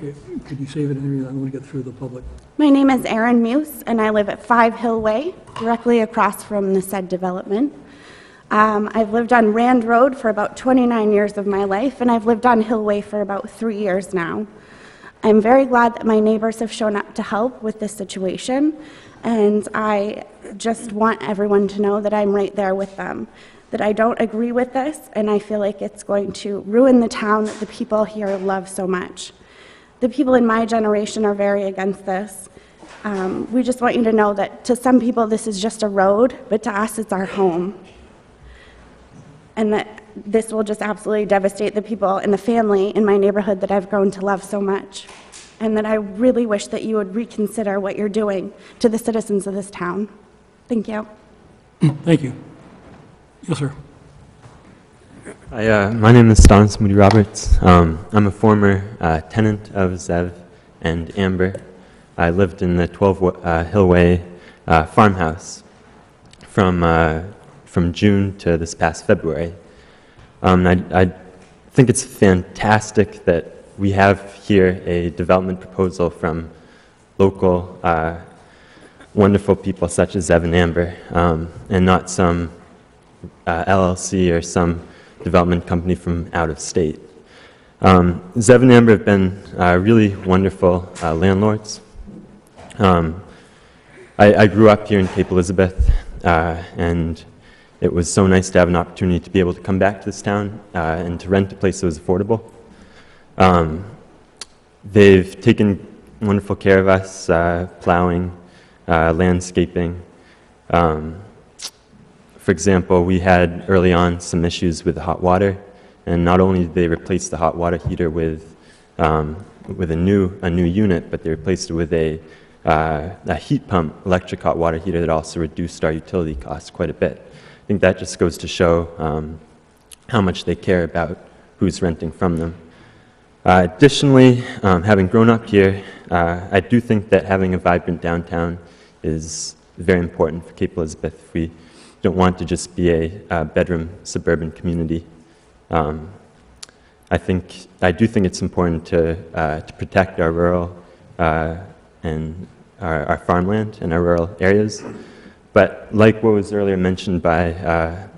[SPEAKER 1] Okay, could you save it, Henry? I want to get through the public.
[SPEAKER 19] My name is Erin Muse, and I live at 5 Hill Way, directly across from the said development. Um, I've lived on Rand Road for about 29 years of my life, and I've lived on Hillway for about three years now. I'm very glad that my neighbors have shown up to help with this situation, and I just want everyone to know that I'm right there with them, that I don't agree with this, and I feel like it's going to ruin the town that the people here love so much. The people in my generation are very against this. Um, we just want you to know that to some people, this is just a road, but to us, it's our home and that this will just absolutely devastate the people and the family in my neighborhood that I've grown to love so much. And that I really wish that you would reconsider what you're doing to the citizens of this town. Thank you.
[SPEAKER 1] Thank you. Yes, sir.
[SPEAKER 20] Hi, uh, my name is Stanis Moody Roberts. Um, I'm a former uh, tenant of Zev and Amber. I lived in the 12 uh, Hillway uh, farmhouse from, uh, from June to this past February. Um, I, I think it's fantastic that we have here a development proposal from local uh, wonderful people such as Zev and Amber, um, and not some uh, LLC or some development company from out of state. Um, Zev and Amber have been uh, really wonderful uh, landlords. Um, I, I grew up here in Cape Elizabeth, uh, and it was so nice to have an opportunity to be able to come back to this town uh, and to rent a place that was affordable. Um, they've taken wonderful care of us, uh, plowing, uh, landscaping. Um, for example, we had early on some issues with hot water, and not only did they replace the hot water heater with, um, with a, new, a new unit, but they replaced it with a, uh, a heat pump electric hot water heater that also reduced our utility costs quite a bit. I think that just goes to show um, how much they care about who's renting from them. Uh, additionally, um, having grown up here, uh, I do think that having a vibrant downtown is very important for Cape Elizabeth. We don't want to just be a uh, bedroom suburban community. Um, I think I do think it's important to uh, to protect our rural uh, and our, our, farmland and our rural areas. But like what was earlier mentioned by uh,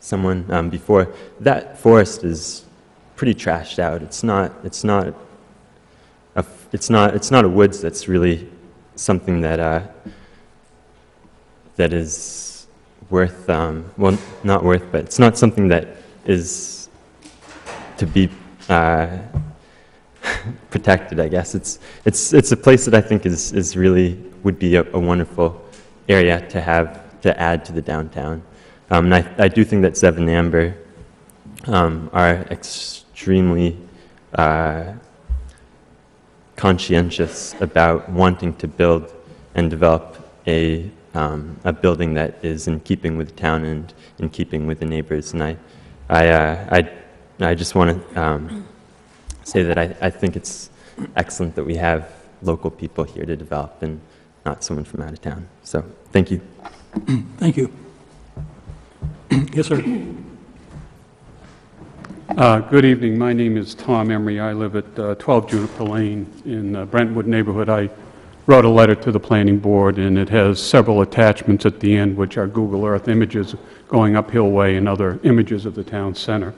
[SPEAKER 20] someone um, before, that forest is pretty trashed out. It's not. It's not. A, it's not. It's not a woods that's really something that uh, that is worth, um, well, not worth, but it's not something that is to be uh, protected, I guess. It's, it's, it's a place that I think is, is really, would be a, a wonderful area to have, to add to the downtown. Um, and I, I do think that Zev and Amber um, are extremely uh, conscientious about wanting to build and develop a um, a building that is in keeping with the town and in keeping with the neighbors. And I, I, uh, I, I just want to um, say that I, I think it's excellent that we have local people here to develop and not someone from out of town. So thank you.
[SPEAKER 1] Thank you. yes, sir.
[SPEAKER 21] Uh, good evening. My name is Tom Emery. I live at uh, 12 Juniper Lane in uh, Brentwood neighborhood. I wrote a letter to the planning board, and it has several attachments at the end, which are Google Earth images going up Hillway and other images of the town center.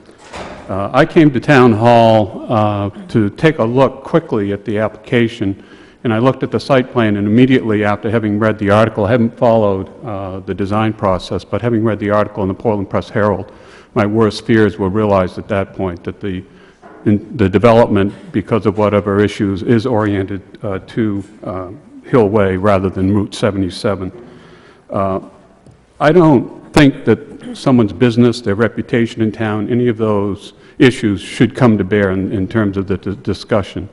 [SPEAKER 21] Uh, I came to Town Hall uh, to take a look quickly at the application, and I looked at the site plan, and immediately after having read the article, I haven't followed the design process, but having read the article in the Portland Press Herald, my worst fears were realized at that point that the in the development, because of whatever issues, is oriented uh, to uh, Hill Way rather than Route 77. Uh, I don't think that someone's business, their reputation in town, any of those issues should come to bear in, in terms of the discussion.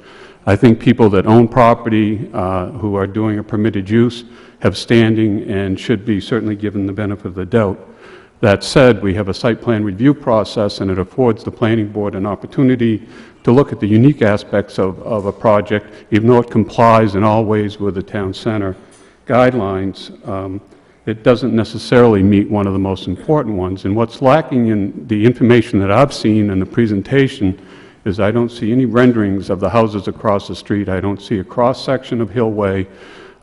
[SPEAKER 21] I think people that own property uh, who are doing a permitted use have standing and should be certainly given the benefit of the doubt. That said, we have a site plan review process, and it affords the planning board an opportunity to look at the unique aspects of, of a project, even though it complies in all ways with the town center guidelines. Um, it doesn't necessarily meet one of the most important ones. And what's lacking in the information that I've seen in the presentation is I don't see any renderings of the houses across the street. I don't see a cross-section of Hillway.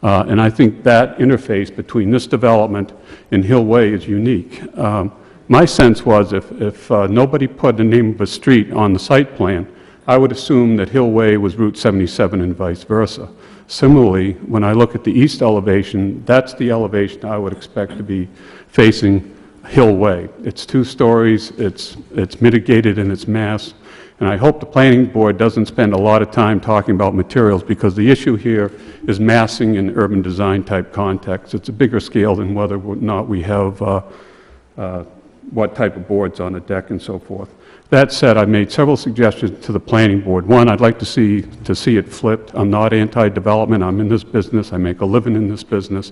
[SPEAKER 21] Uh, and I think that interface between this development and Hill Way is unique. Um, My sense was if, if uh, nobody put the name of a street on the site plan, I would assume that Hill Way was Route 77 and vice versa. Similarly, when I look at the east elevation, that's the elevation I would expect to be facing Hill Way. It's two stories, it's, it's mitigated in its mass, and I hope the planning board doesn't spend a lot of time talking about materials, because the issue here is massing in urban design type context. It's a bigger scale than whether or not we have uh, uh, what type of boards on a deck and so forth. That said, I made several suggestions to the planning board. One, I'd like to see, to see it flipped. I'm not anti-development, I'm in this business, I make a living in this business.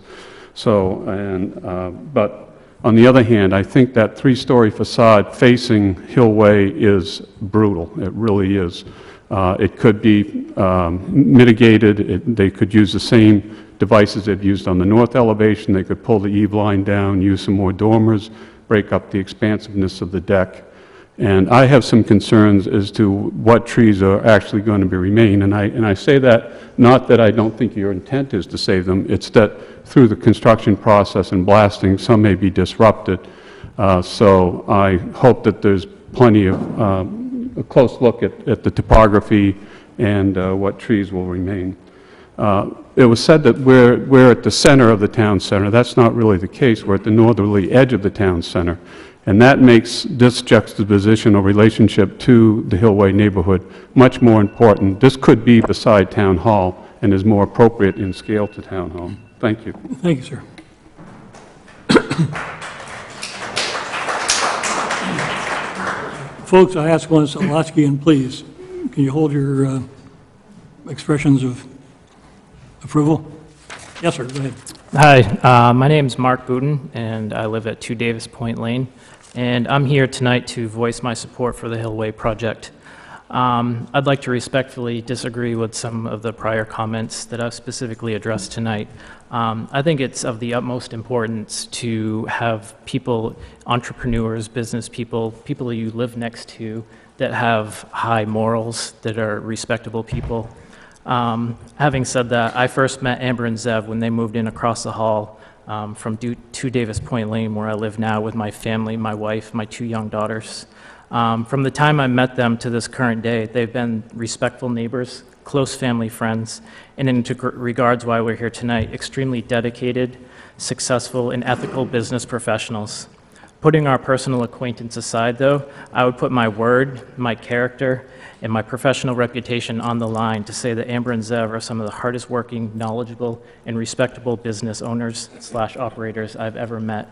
[SPEAKER 21] So, and, uh, but on the other hand, I think that three-story facade facing Hillway is brutal. It really is. Uh, It could be um, mitigated, It- they could use the same devices they've used on the north elevation, they could pull the eave line down, use some more dormers, break up the expansiveness of the deck. And I have some concerns as to what trees are actually going to be remain. And I, and I say that, not that I don't think your intent is to save them, it's that through the construction process and blasting, some may be disrupted. Uh, So I hope that there's plenty of, um, a close look at, at the topography and uh, what trees will remain. Uh, It was said that we're, we're at the center of the town center. That's not really the case. We're at the northerly edge of the town center. And that makes this juxtaposition or relationship to the Hillway neighborhood much more important. This could be beside Town Hall and is more appropriate in scale to Town Hall. Thank you.
[SPEAKER 1] Thank you, sir. Folks, I ask once, Alatsky, please, can you hold your uh, expressions of approval? Yes, sir, go ahead.
[SPEAKER 22] Hi, uh, my name is Mark Booten, and I live at 2 Davis Point Lane, and I'm here tonight to voice my support for the Hillway project. Um, I'd like to respectfully disagree with some of the prior comments that I've specifically addressed tonight. Um, I think it's of the utmost importance to have people, entrepreneurs, business people, people you live next to that have high morals, that are respectable people. Um, having said that, I first met Amber and Zev when they moved in across the hall um, from Du- 2 Davis Point Lane, where I live now with my family, my wife, my two young daughters. Um, from the time I met them to this current day, they've been respectful neighbors, close family friends, and in regards why we're here tonight, extremely dedicated, successful, and ethical business professionals. Putting our personal acquaintance aside, though, I would put my word, my character, and my professional reputation on the line to say that Amber and Zev are some of the hardest working, knowledgeable, and respectable business owners slash operators I've ever met.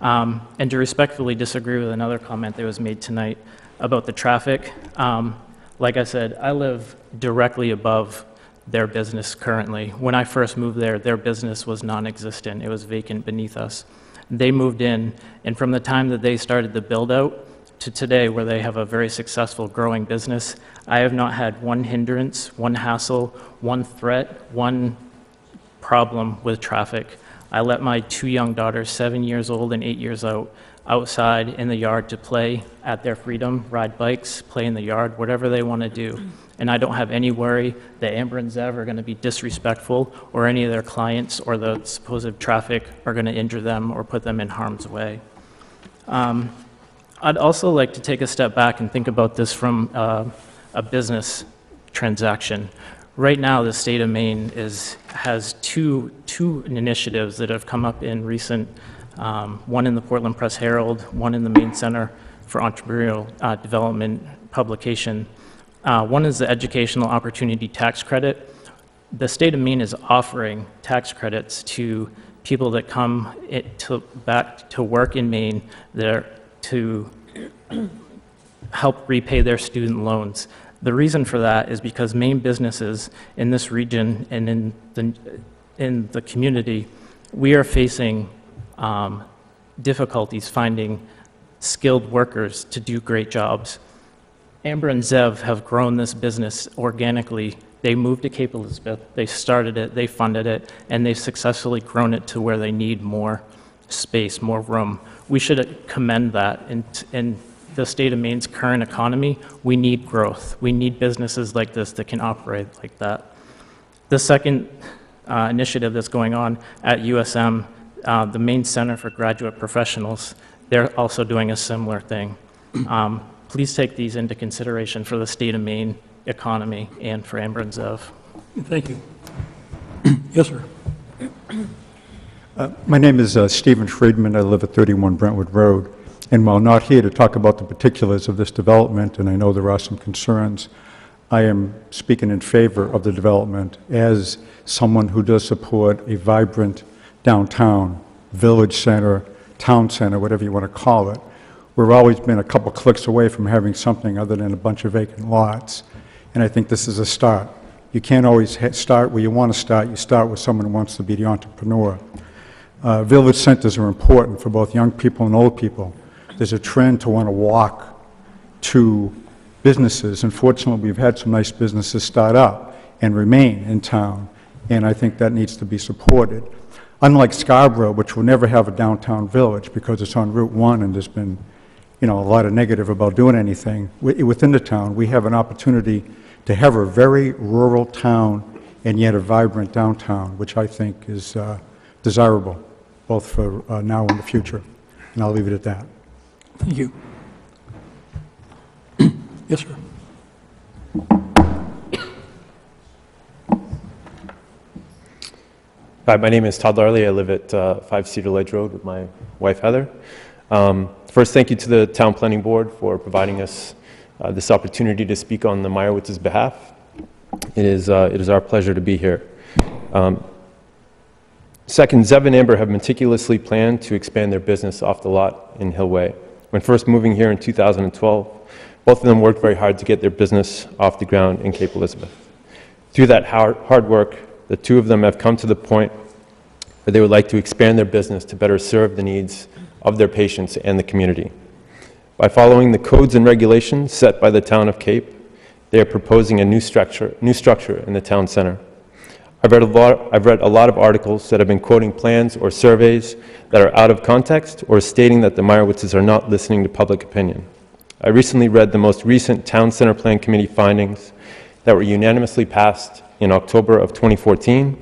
[SPEAKER 22] Um, and to respectfully disagree with another comment that was made tonight about the traffic. Um, like I said, I live directly above their business currently. When I first moved there, their business was non-existent. It was vacant beneath us. They moved in, and from the time that they started the build-out to today, where they have a very successful growing business, I have not had one hindrance, one hassle, one threat, one problem with traffic. I let my two young daughters, seven years old and eight years out, outside in the yard to play at their freedom, ride bikes, play in the yard, whatever they want to do. And I don't have any worry that Amber and Zev are going to be disrespectful or any of their clients or the supposed traffic are going to injure them or put them in harm's way. Um, I'd also like to take a step back and think about this from uh, a business transaction. Right now, the state of Maine is, has two, two initiatives that have come up in recent, um, one in the Portland Press Herald, one in the Maine Center for Entrepreneurial uh, Development publication. Uh, One is the Educational Opportunity Tax Credit. The state of Maine is offering tax credits to people that come to, back to work in Maine that are to help repay their student loans. The reason for that is because main businesses in this region and in the, in the community, we are facing um, difficulties finding skilled workers to do great jobs. Amber and Zev have grown this business organically. They moved to Cape Elizabeth, they started it, they funded it, and they've successfully grown it to where they need more space, more room. We should commend that. In, the state of Maine's current economy, we need growth. We need businesses like this that can operate like that. The second uh, initiative that's going on at USM, uh, the Maine Center for Graduate Professionals, they're also doing a similar thing. Um, Please take these into consideration for the state of Maine economy and for Amber and Zev.
[SPEAKER 1] Thank you. Yes, sir.
[SPEAKER 23] Uh, My name is uh, Stephen Friedman. I live at 31 Brentwood Road. And while not here to talk about the particulars of this development, and I know there are some concerns, I am speaking in favor of the development as someone who does support a vibrant downtown, village center, town center, whatever you want to call it. We've always been a couple clicks away from having something other than a bunch of vacant lots. And I think this is a start. You can't always start where you want to start. You start with someone who wants to be the entrepreneur. Uh, Village centers are important for both young people and old people. There's a trend to want to walk to businesses. Unfortunately, we've had some nice businesses start up and remain in town, and I think that needs to be supported. Unlike Scarborough, which will never have a downtown village because it's on Route 1 and there's been, you know, a lot of negative about doing anything, within the town, we have an opportunity to have a very rural town and yet a vibrant downtown, which I think is uh, desirable, both for uh, now and the future. And I'll leave it at that.
[SPEAKER 1] Thank you. Yes, sir.
[SPEAKER 24] Hi, my name is Todd Larley. I live at uh, 5 Cedar Ledge Road with my wife Heather. Um, First, thank you to the Town Planning Board for providing us uh, this opportunity to speak on the Meyerowitz's behalf. It is, uh, it is our pleasure to be here. Um, Second, Zev and Amber have meticulously planned to expand their business off the lot in Hillway. When first moving here in 2012, both of them worked very hard to get their business off the ground in Cape Elizabeth. Through that hard, hard work, the two of them have come to the point where they would like to expand their business to better serve the needs of their patients and the community. By following the codes and regulations set by the town of Cape, they are proposing a new structure, new structure in the town center. I've read, a lot, I've read a lot of articles that have been quoting plans or surveys that are out of context or stating that the Meyerowitzes are not listening to public opinion. I recently read the most recent Town Center Plan Committee findings that were unanimously passed in October of 2014,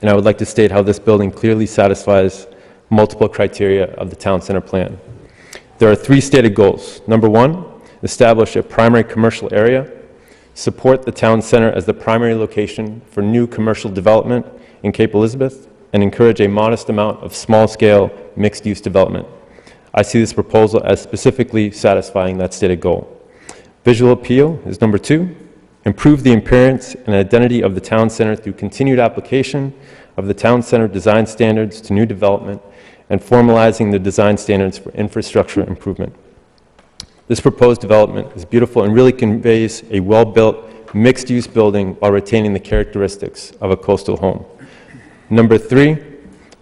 [SPEAKER 24] and I would like to state how this building clearly satisfies multiple criteria of the Town Center Plan. There are three stated goals. Number one, establish a primary commercial area support the town center as the primary location for new commercial development in Cape Elizabeth, and encourage a modest amount of small-scale, mixed-use development. I see this proposal as specifically satisfying that stated goal. Visual appeal is number two. Improve the appearance and identity of the town center through continued application of the town center design standards to new development and formalizing the design standards for infrastructure improvement. This proposed development is beautiful and really conveys a well-built, mixed-use building while retaining the characteristics of a coastal home. Number three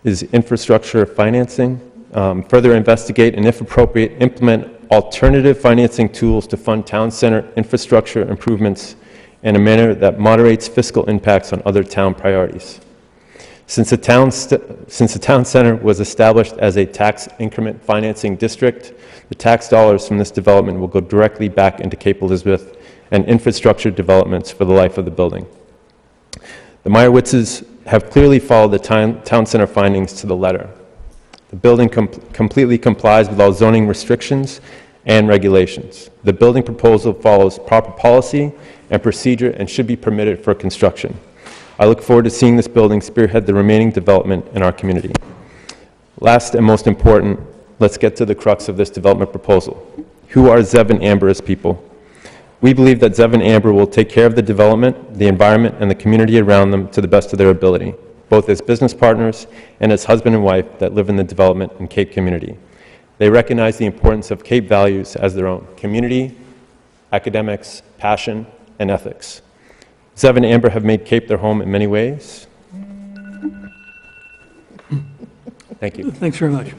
[SPEAKER 24] is infrastructure financing. Um, Further investigate and if appropriate, implement alternative financing tools to fund town center infrastructure improvements in a manner that moderates fiscal impacts on other town priorities. Since the town, since the town center was established as a tax increment financing district, the tax dollars from this development will go directly back into Cape Elizabeth and infrastructure developments for the life of the building. The Meyerowitzes have clearly followed the town, town center findings to the letter. The building com- completely complies with all zoning restrictions and regulations. The building proposal follows proper policy and procedure and should be permitted for construction. I look forward to seeing this building spearhead the remaining development in our community. Last and most important, let's get to the crux of this development proposal. Who are Zev and Amber as people? We believe that Zev and Amber will take care of the development, the environment, and the community around them to the best of their ability, both as business partners and as husband and wife that live in the development and Cape community. They recognize the importance of Cape values as their own community, academics, passion, and ethics. Zev and Amber have made Cape their home in many ways. Thank you.
[SPEAKER 1] Thanks very much.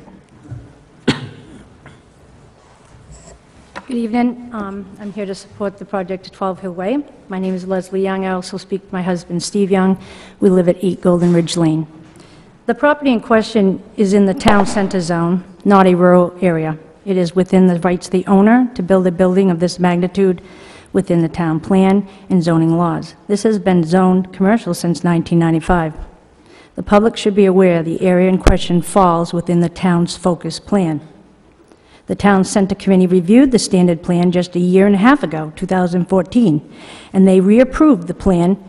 [SPEAKER 25] Good evening. Um, I'm here to support the project at 12 Hill Way. My name is Leslie Young. I also speak to my husband, Steve Young. We live at 8 Golden Ridge Lane. The property in question is in the town center zone, not a rural area. It is within the rights of the owner to build a building of this magnitude within the town plan and zoning laws. This has been zoned commercial since 1995. The public should be aware the area in question falls within the town's focus plan. The Town Center Committee reviewed the standard plan just a year and a half ago, 2014, and they reapproved the plan,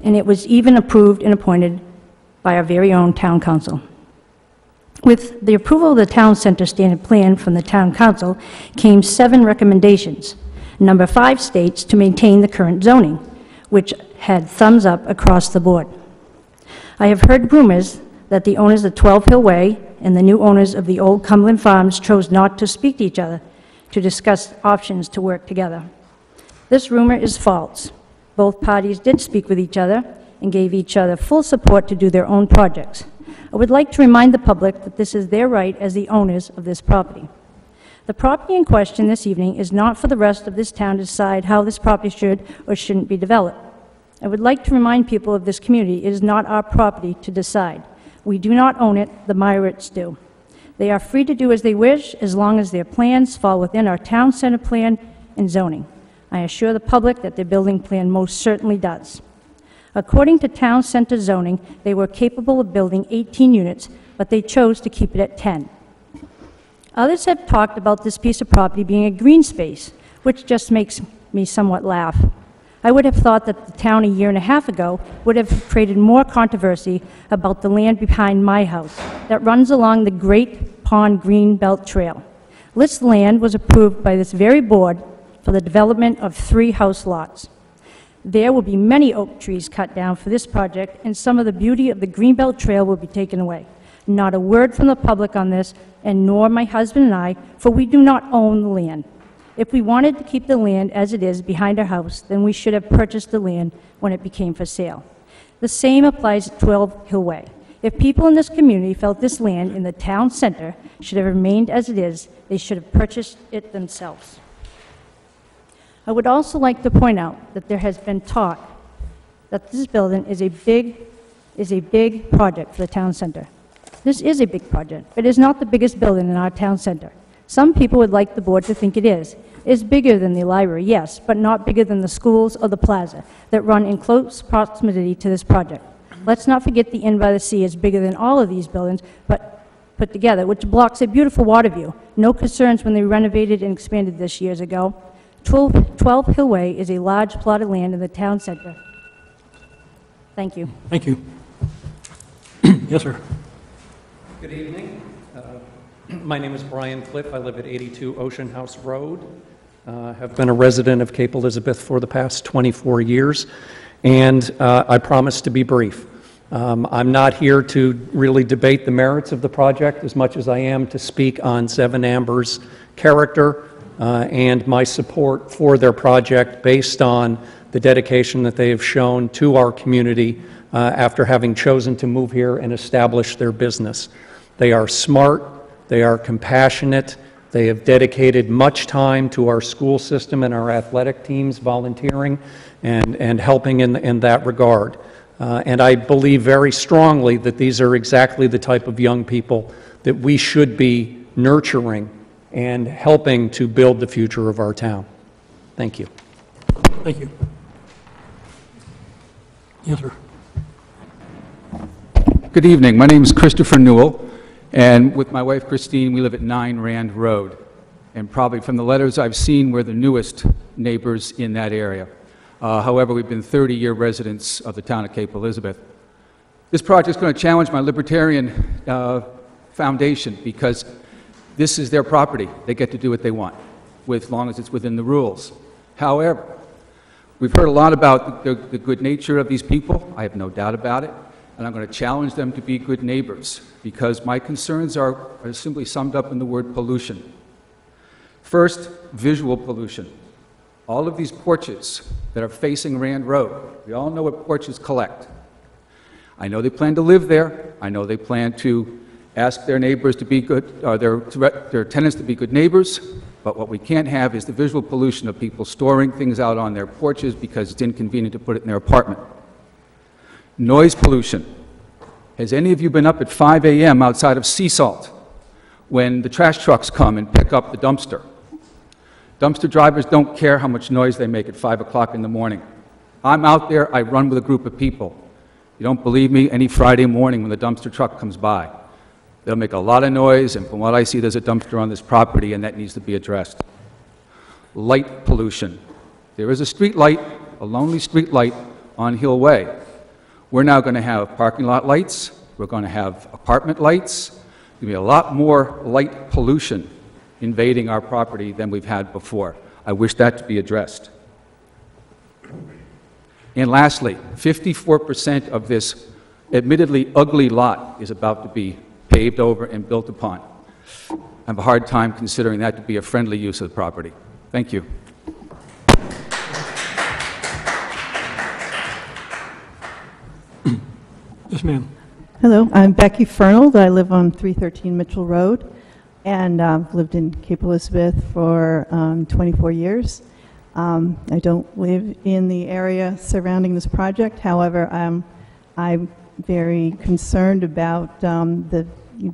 [SPEAKER 25] and it was even approved and appointed by our very own town council. With the approval of the Town Center Standard Plan from the Town Council came seven recommendations. Number five states to maintain the current zoning, which had thumbs up across the board. I have heard rumors that the owners of 12 Hill Way and the new owners of the old Cumberland Farms chose not to speak to each other to discuss options to work together. This rumor is false. Both parties did speak with each other and gave each other full support to do their own projects. I would like to remind the public that this is their right as the owners of this property. The property in question this evening is not for the rest of this town to decide how this property should or shouldn't be developed. I would like to remind people of this community, it is not our property to decide. We do not own it, the Meyerits do. They are free to do as they wish, as long as their plans fall within our town center plan and zoning. I assure the public that their building plan most certainly does. According to town center zoning, they were capable of building 18 units, but they chose to keep it at 10. Others have talked about this piece of property being a green space, which just makes me somewhat laugh. I would have thought that the town a year and a half ago would have created more controversy about the land behind my house that runs along the Great Pond Green Belt Trail. This land was approved by this very board for the development of three house lots. There will be many oak trees cut down for this project, and some of the beauty of the Greenbelt Trail will be taken away. Not a word from the public on this, and nor my husband and I, for we do not own the land. If we wanted to keep the land as it is behind our house, then we should have purchased the land when it became for sale. The same applies to 12 Hill Way. If people in this community felt this land in the town center should have remained as it is, they should have purchased it themselves. I would also like to point out that there has been talk that this building is a big, is a big project for the town center. This is a big project, but it is not the biggest building in our town center. Some people would like the board to think it is. It is bigger than the library, yes, but not bigger than the schools or the plaza that run in close proximity to this project. Let's not forget the Inn by the Sea is bigger than all of these buildings, but put together, which blocks a beautiful water view. No concerns when they renovated and expanded this years ago. 12 12 Hill Way is a large plot of land in the town center. Thank you.
[SPEAKER 1] Thank you. Yes, sir.
[SPEAKER 26] Good evening. Uh, My name is Brian Cliff. I live at 82 Ocean House Road. Uh, Have been a resident of Cape Elizabeth for the past 24 years, and uh, I promise to be brief. Um, I'm not here to really debate the merits of the project as much as I am to speak on Zev and Amber's character uh, and my support for their project based on the dedication that they have shown to our community uh, after having chosen to move here and establish their business. They are smart, they are compassionate, they have dedicated much time to our school system and our athletic teams volunteering and, and helping in, in that regard. Uh, and I believe very strongly that these are exactly the type of young people that we should be nurturing and helping to build the future of our town. Thank you.
[SPEAKER 1] Thank you. Yes, sir.
[SPEAKER 27] Good evening. My name is Christopher Newell, and with my wife Christine, we live at 9 Rand Road. And probably from the letters I've seen, we're the newest neighbors in that area. Uh, however, we've been 30-year residents of the town of Cape Elizabeth. This project is going to challenge my libertarian uh, foundation because this is their property. They get to do what they want, with, as long as it's within the rules. However, we've heard a lot about the, the good nature of these people. I have no doubt about it. And I'm going to challenge them to be good neighbors because my concerns are, are simply summed up in the word pollution. First, visual pollution. All of these porches that are facing Rand Road, we all know what porches collect. I know they plan to live there. I know they plan to ask their neighbors to be good, or their, their tenants to be good neighbors, but what we can't have is the visual pollution of people storing things out on their porches because it's inconvenient to put it in their apartment. Noise pollution. Has any of you been up at 5 a.m. outside of Sea Salt when the trash trucks come and pick up the dumpster? Dumpster drivers don't care how much noise they make at 5 o'clock in the morning. I'm out there, I run with a group of people. You don't believe me? Any Friday morning when the dumpster truck comes by. They'll make a lot of noise, and from what I see, there's a dumpster on this property, and that needs to be addressed. Light pollution. There is a street light, a lonely street light on Hill Way. We're now going to have parking lot lights, we're going to have apartment lights, there'll be a lot more light pollution invading our property than we've had before. I wish that to be addressed. And lastly, 54% of this admittedly ugly lot is about to be paved over and built upon. I have a hard time considering that to be a friendly use of the property. Thank you.
[SPEAKER 1] Yes, ma'am.
[SPEAKER 28] Hello, I'm Becky Fernald. I live on 313 Mitchell Road, and um, lived in Cape Elizabeth for um, 24 years. Um, I don't live in the area surrounding this project. However, um, I'm very concerned about um, the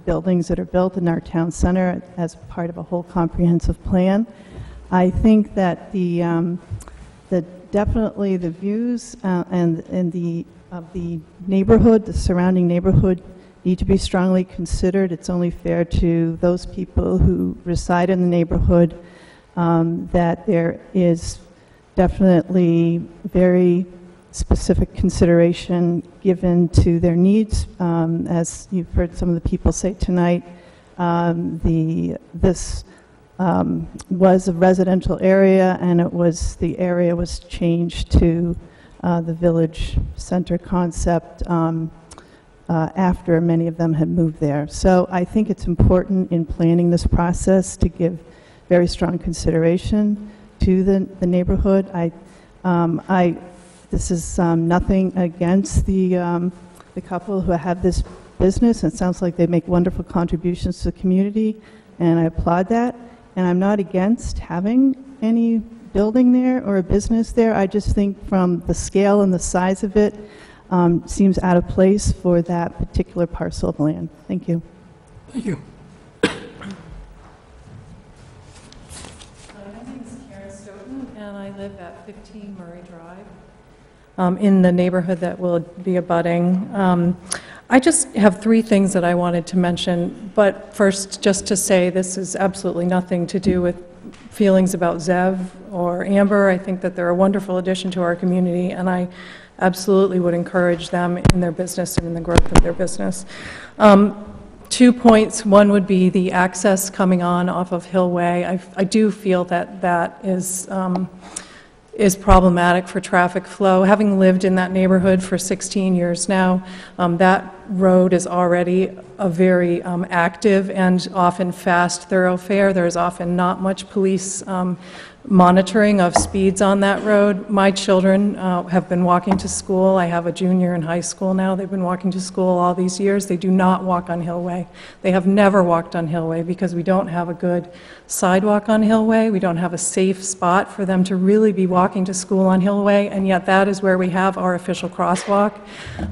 [SPEAKER 28] buildings that are built in our town center as part of a whole comprehensive plan. I think that the, um, the definitely the views uh, and, and the, of the neighborhood, the surrounding neighborhood, need to be strongly considered. It's only fair to those people who reside in the neighborhood um, that there is definitely very specific consideration given to their needs. Um, As you've heard some of the people say tonight, um, the, this um, was a residential area, and it was, the area was changed to uh, the village center concept um, uh, after many of them had moved there. So I think it's important in planning this process to give very strong consideration to the, the neighborhood. I, um, I, this is um, nothing against the, um, the couple who have this business. It sounds like they make wonderful contributions to the community, and I applaud that. And I'm not against having any building there or a business there. I just think from the scale and the size of it, um, seems out of place for that particular parcel of land. Thank you.
[SPEAKER 1] Thank you.
[SPEAKER 29] My name is Karen Stoughton, and I live at 15 Murray Drive, um, in the neighborhood that will be abutting. Um, I just have three things that I wanted to mention, but first, just to say, this is absolutely nothing to do with feelings about Zev or Amber. I think that they're a wonderful addition to our community, and I absolutely would encourage them in their business and in the growth of their business. Um, Two points. One would be the access coming on off of Hill Way. I I do feel that that is, um, is problematic for traffic flow. Having lived in that neighborhood for 16 years now, um, that road is already a very um, active and often fast thoroughfare. There's often not much police um, monitoring of speeds on that road. My children uh, have been walking to school. I have a junior in high school now. They've been walking to school all these years. They do not walk on Hillway. They have never walked on Hillway because we don't have a good sidewalk on Hillway. We don't have a safe spot for them to really be walking to school on Hillway, and yet that is where we have our official crosswalk.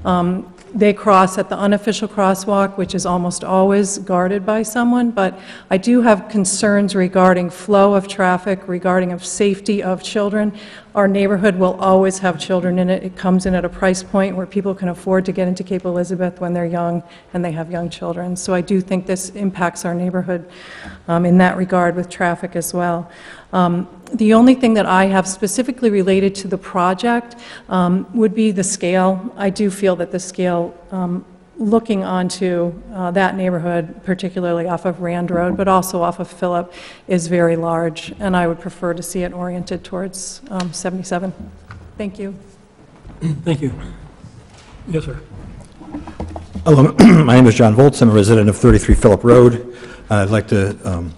[SPEAKER 29] Um, they cross at the unofficial crosswalk, which is almost always guarded by someone, but I do have concerns regarding flow of traffic, regarding of safety of children. Our neighborhood will always have children in it. It comes in at a price point where people can afford to get into Cape Elizabeth when they're young and they have young children. So I do think this impacts our neighborhood um, in that regard with traffic as well. Um, The only thing that I have specifically related to the project um, would be the scale. I do feel that the scale, um, looking onto uh, that neighborhood, particularly off of Rand Road, but also off of Phillip, is very large, and I would prefer to see it oriented towards um, 77. Thank you.
[SPEAKER 1] Thank you. Yes, sir.
[SPEAKER 30] Hello, my name is John Volz. I'm a resident of 33 Phillip Road. I'd like to um,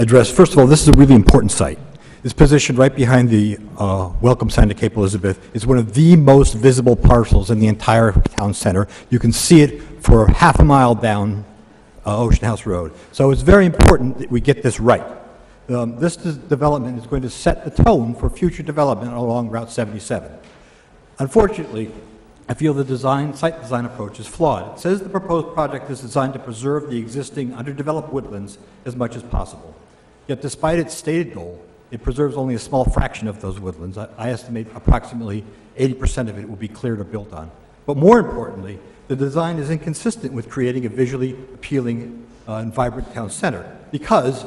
[SPEAKER 30] address, first of all, this is a really important site. It's positioned right behind the uh, welcome sign to Cape Elizabeth. It's one of the most visible parcels in the entire town center. You can see it for half a mile down uh, Ocean House Road. So it's very important that we get this right. Um, This development is going to set the tone for future development along Route 77. Unfortunately, I feel the design, site design approach is flawed. It says the proposed project is designed to preserve the existing underdeveloped woodlands as much as possible. Yet despite its stated goal, it preserves only a small fraction of those woodlands. I I estimate approximately 80% of it will be cleared or built on. But more importantly, the design is inconsistent with creating a visually appealing uh, and vibrant town center because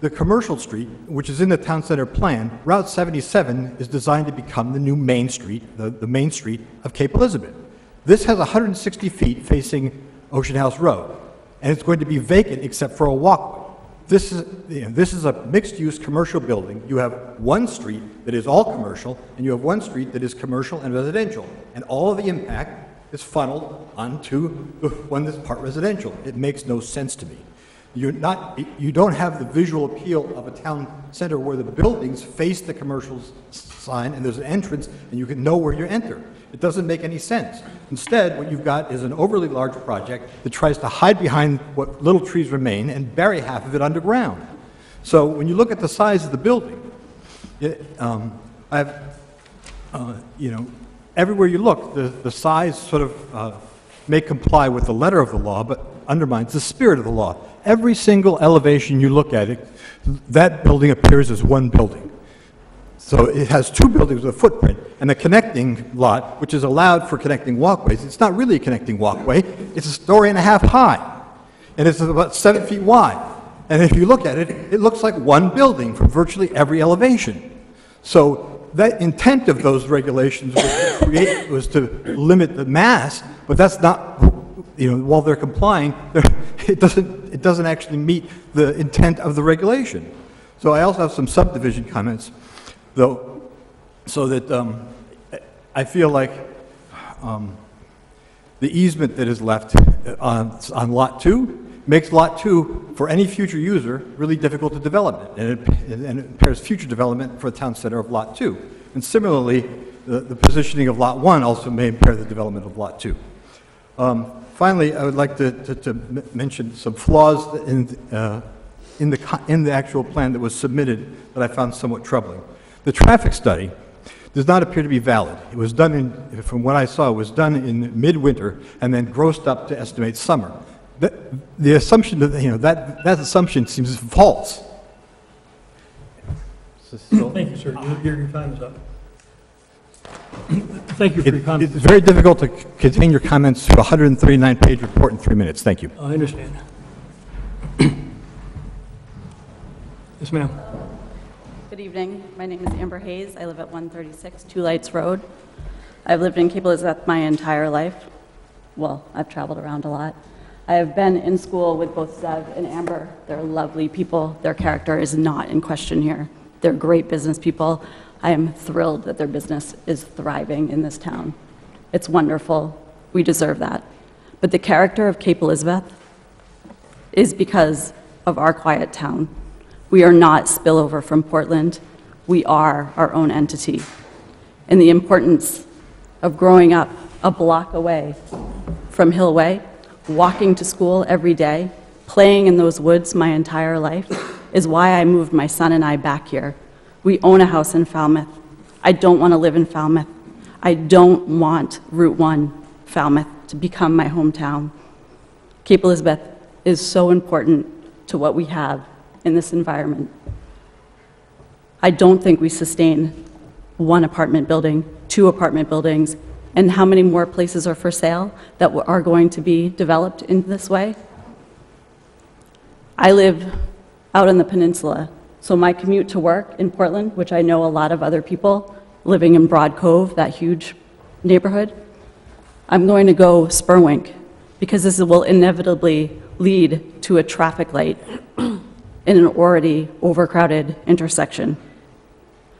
[SPEAKER 30] the commercial street, which is in the town center plan, Route 77 is designed to become the new main street, the, the main street of Cape Elizabeth. This has 160 feet facing Ocean House Road, and it's going to be vacant except for a walkway. This is, you know, this is a mixed-use commercial building. You have one street that is all commercial, and you have one street that is commercial and residential, and all of the impact is funneled onto the one that's part residential. It makes no sense to me. You're not, you don't have the visual appeal of a town center where the buildings face the commercial sign and there's an entrance and you can know where you enter. It doesn't make any sense. Instead, what you've got is an overly large project that tries to hide behind what little trees remain and bury half of it underground. So when you look at the size of the building, it, um, I've, uh, you know, everywhere you look, the, the size sort of uh, may comply with the letter of the law, but undermines the spirit of the law. Every single elevation you look at it, that building appears as one building. So it has two buildings with a footprint, and the connecting lot, which is allowed for connecting walkways, it's not really a connecting walkway, it's a story and a half high, and it's about seven feet wide. And if you look at it, it looks like one building from virtually every elevation. So that intent of those regulations was to create, was to limit the mass, but that's not, you know, while they're complying, they're- it doesn't, it doesn't actually meet the intent of the regulation. So I also have some subdivision comments, though, so that um, I feel like um, the easement that is left on, on Lot 2 makes Lot 2, for any future user, really difficult to develop, and it, and it impairs future development for the town center of Lot 2. And similarly, the, the positioning of Lot 1 also may impair the development of Lot 2. Um, Finally, I would like to, to, to mention some flaws in, uh, in the, in the actual plan that was submitted that I found somewhat troubling. The traffic study does not appear to be valid. It was done in, from what I saw, it was done in midwinter and then grossed up to estimate summer. The, the assumption that, you know, that, that assumption seems false.
[SPEAKER 1] Thank you, sir. Your, your time is up. Thank you for your
[SPEAKER 30] It-
[SPEAKER 1] comments.
[SPEAKER 30] It's very difficult to c- contain your comments to a 139-page report in three minutes. Thank you.
[SPEAKER 1] I understand. Yes, ma'am.
[SPEAKER 31] Good evening. My name is Amber Hayes. I live at 136 Two Lights Road. I've lived in Cape Elizabeth my entire life. Well, I've traveled around a lot. I have been in school with both Zev and Amber. They're lovely people. Their character is not in question here. They're great business people. I am thrilled that their business is thriving in this town. It's wonderful. We deserve that. But the character of Cape Elizabeth is because of our quiet town. We are not spillover from Portland. We are our own entity. And the importance of growing up a block away from Hillway, walking to school every day, playing in those woods my entire life, is why I moved my son and I back here. We own a house in Falmouth. I don't want to live in Falmouth. I don't want Route 1, Falmouth, to become my hometown. Cape Elizabeth is so important to what we have in this environment. I don't think we sustain one apartment building, two apartment buildings, and how many more places are for sale that are going to be developed in this way? I live out on the peninsula, so my commute to work in Portland, which I know a lot of other people living in Broad Cove, that huge neighborhood, I'm going to go Spurwink because this will inevitably lead to a traffic light in an already overcrowded intersection.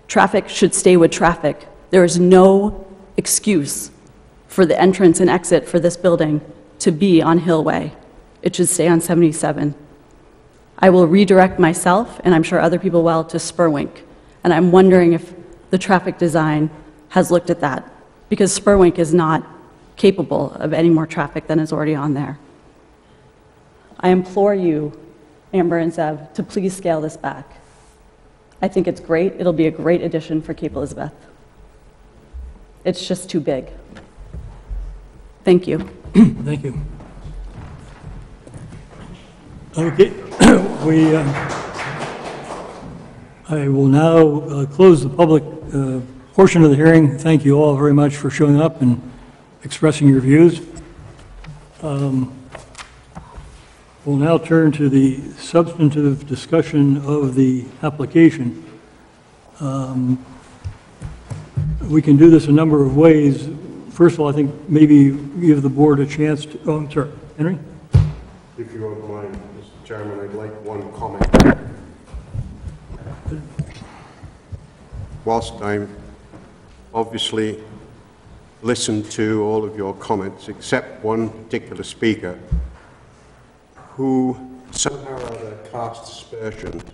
[SPEAKER 31] Traffic should stay with traffic. There is no excuse for the entrance and exit for this building to be on Hillway. It should stay on 77. I will redirect myself, and I'm sure other people will, to Spurwink. And I'm wondering if the traffic design has looked at that, because Spurwink is not capable of any more traffic than is already on there. I implore you, Amber and Zev, to please scale this back. I think it's great. It'll be a great addition for Cape Elizabeth. It's just too big. Thank you.
[SPEAKER 1] Thank you. Okay, we, uh, I will now uh, close the public uh, portion of the hearing. Thank you all very much for showing up and expressing your views. Um, We'll now turn to the substantive discussion of the application. Um, We can do this a number of ways. First of all, I think maybe give the board a chance to, oh, I'm sorry, Henry?
[SPEAKER 32] If you won't mind, Mr. Chairman, I'd like one comment. Whilst I'm obviously listened to all of your comments, except one particular speaker, who somehow or other cast aspersions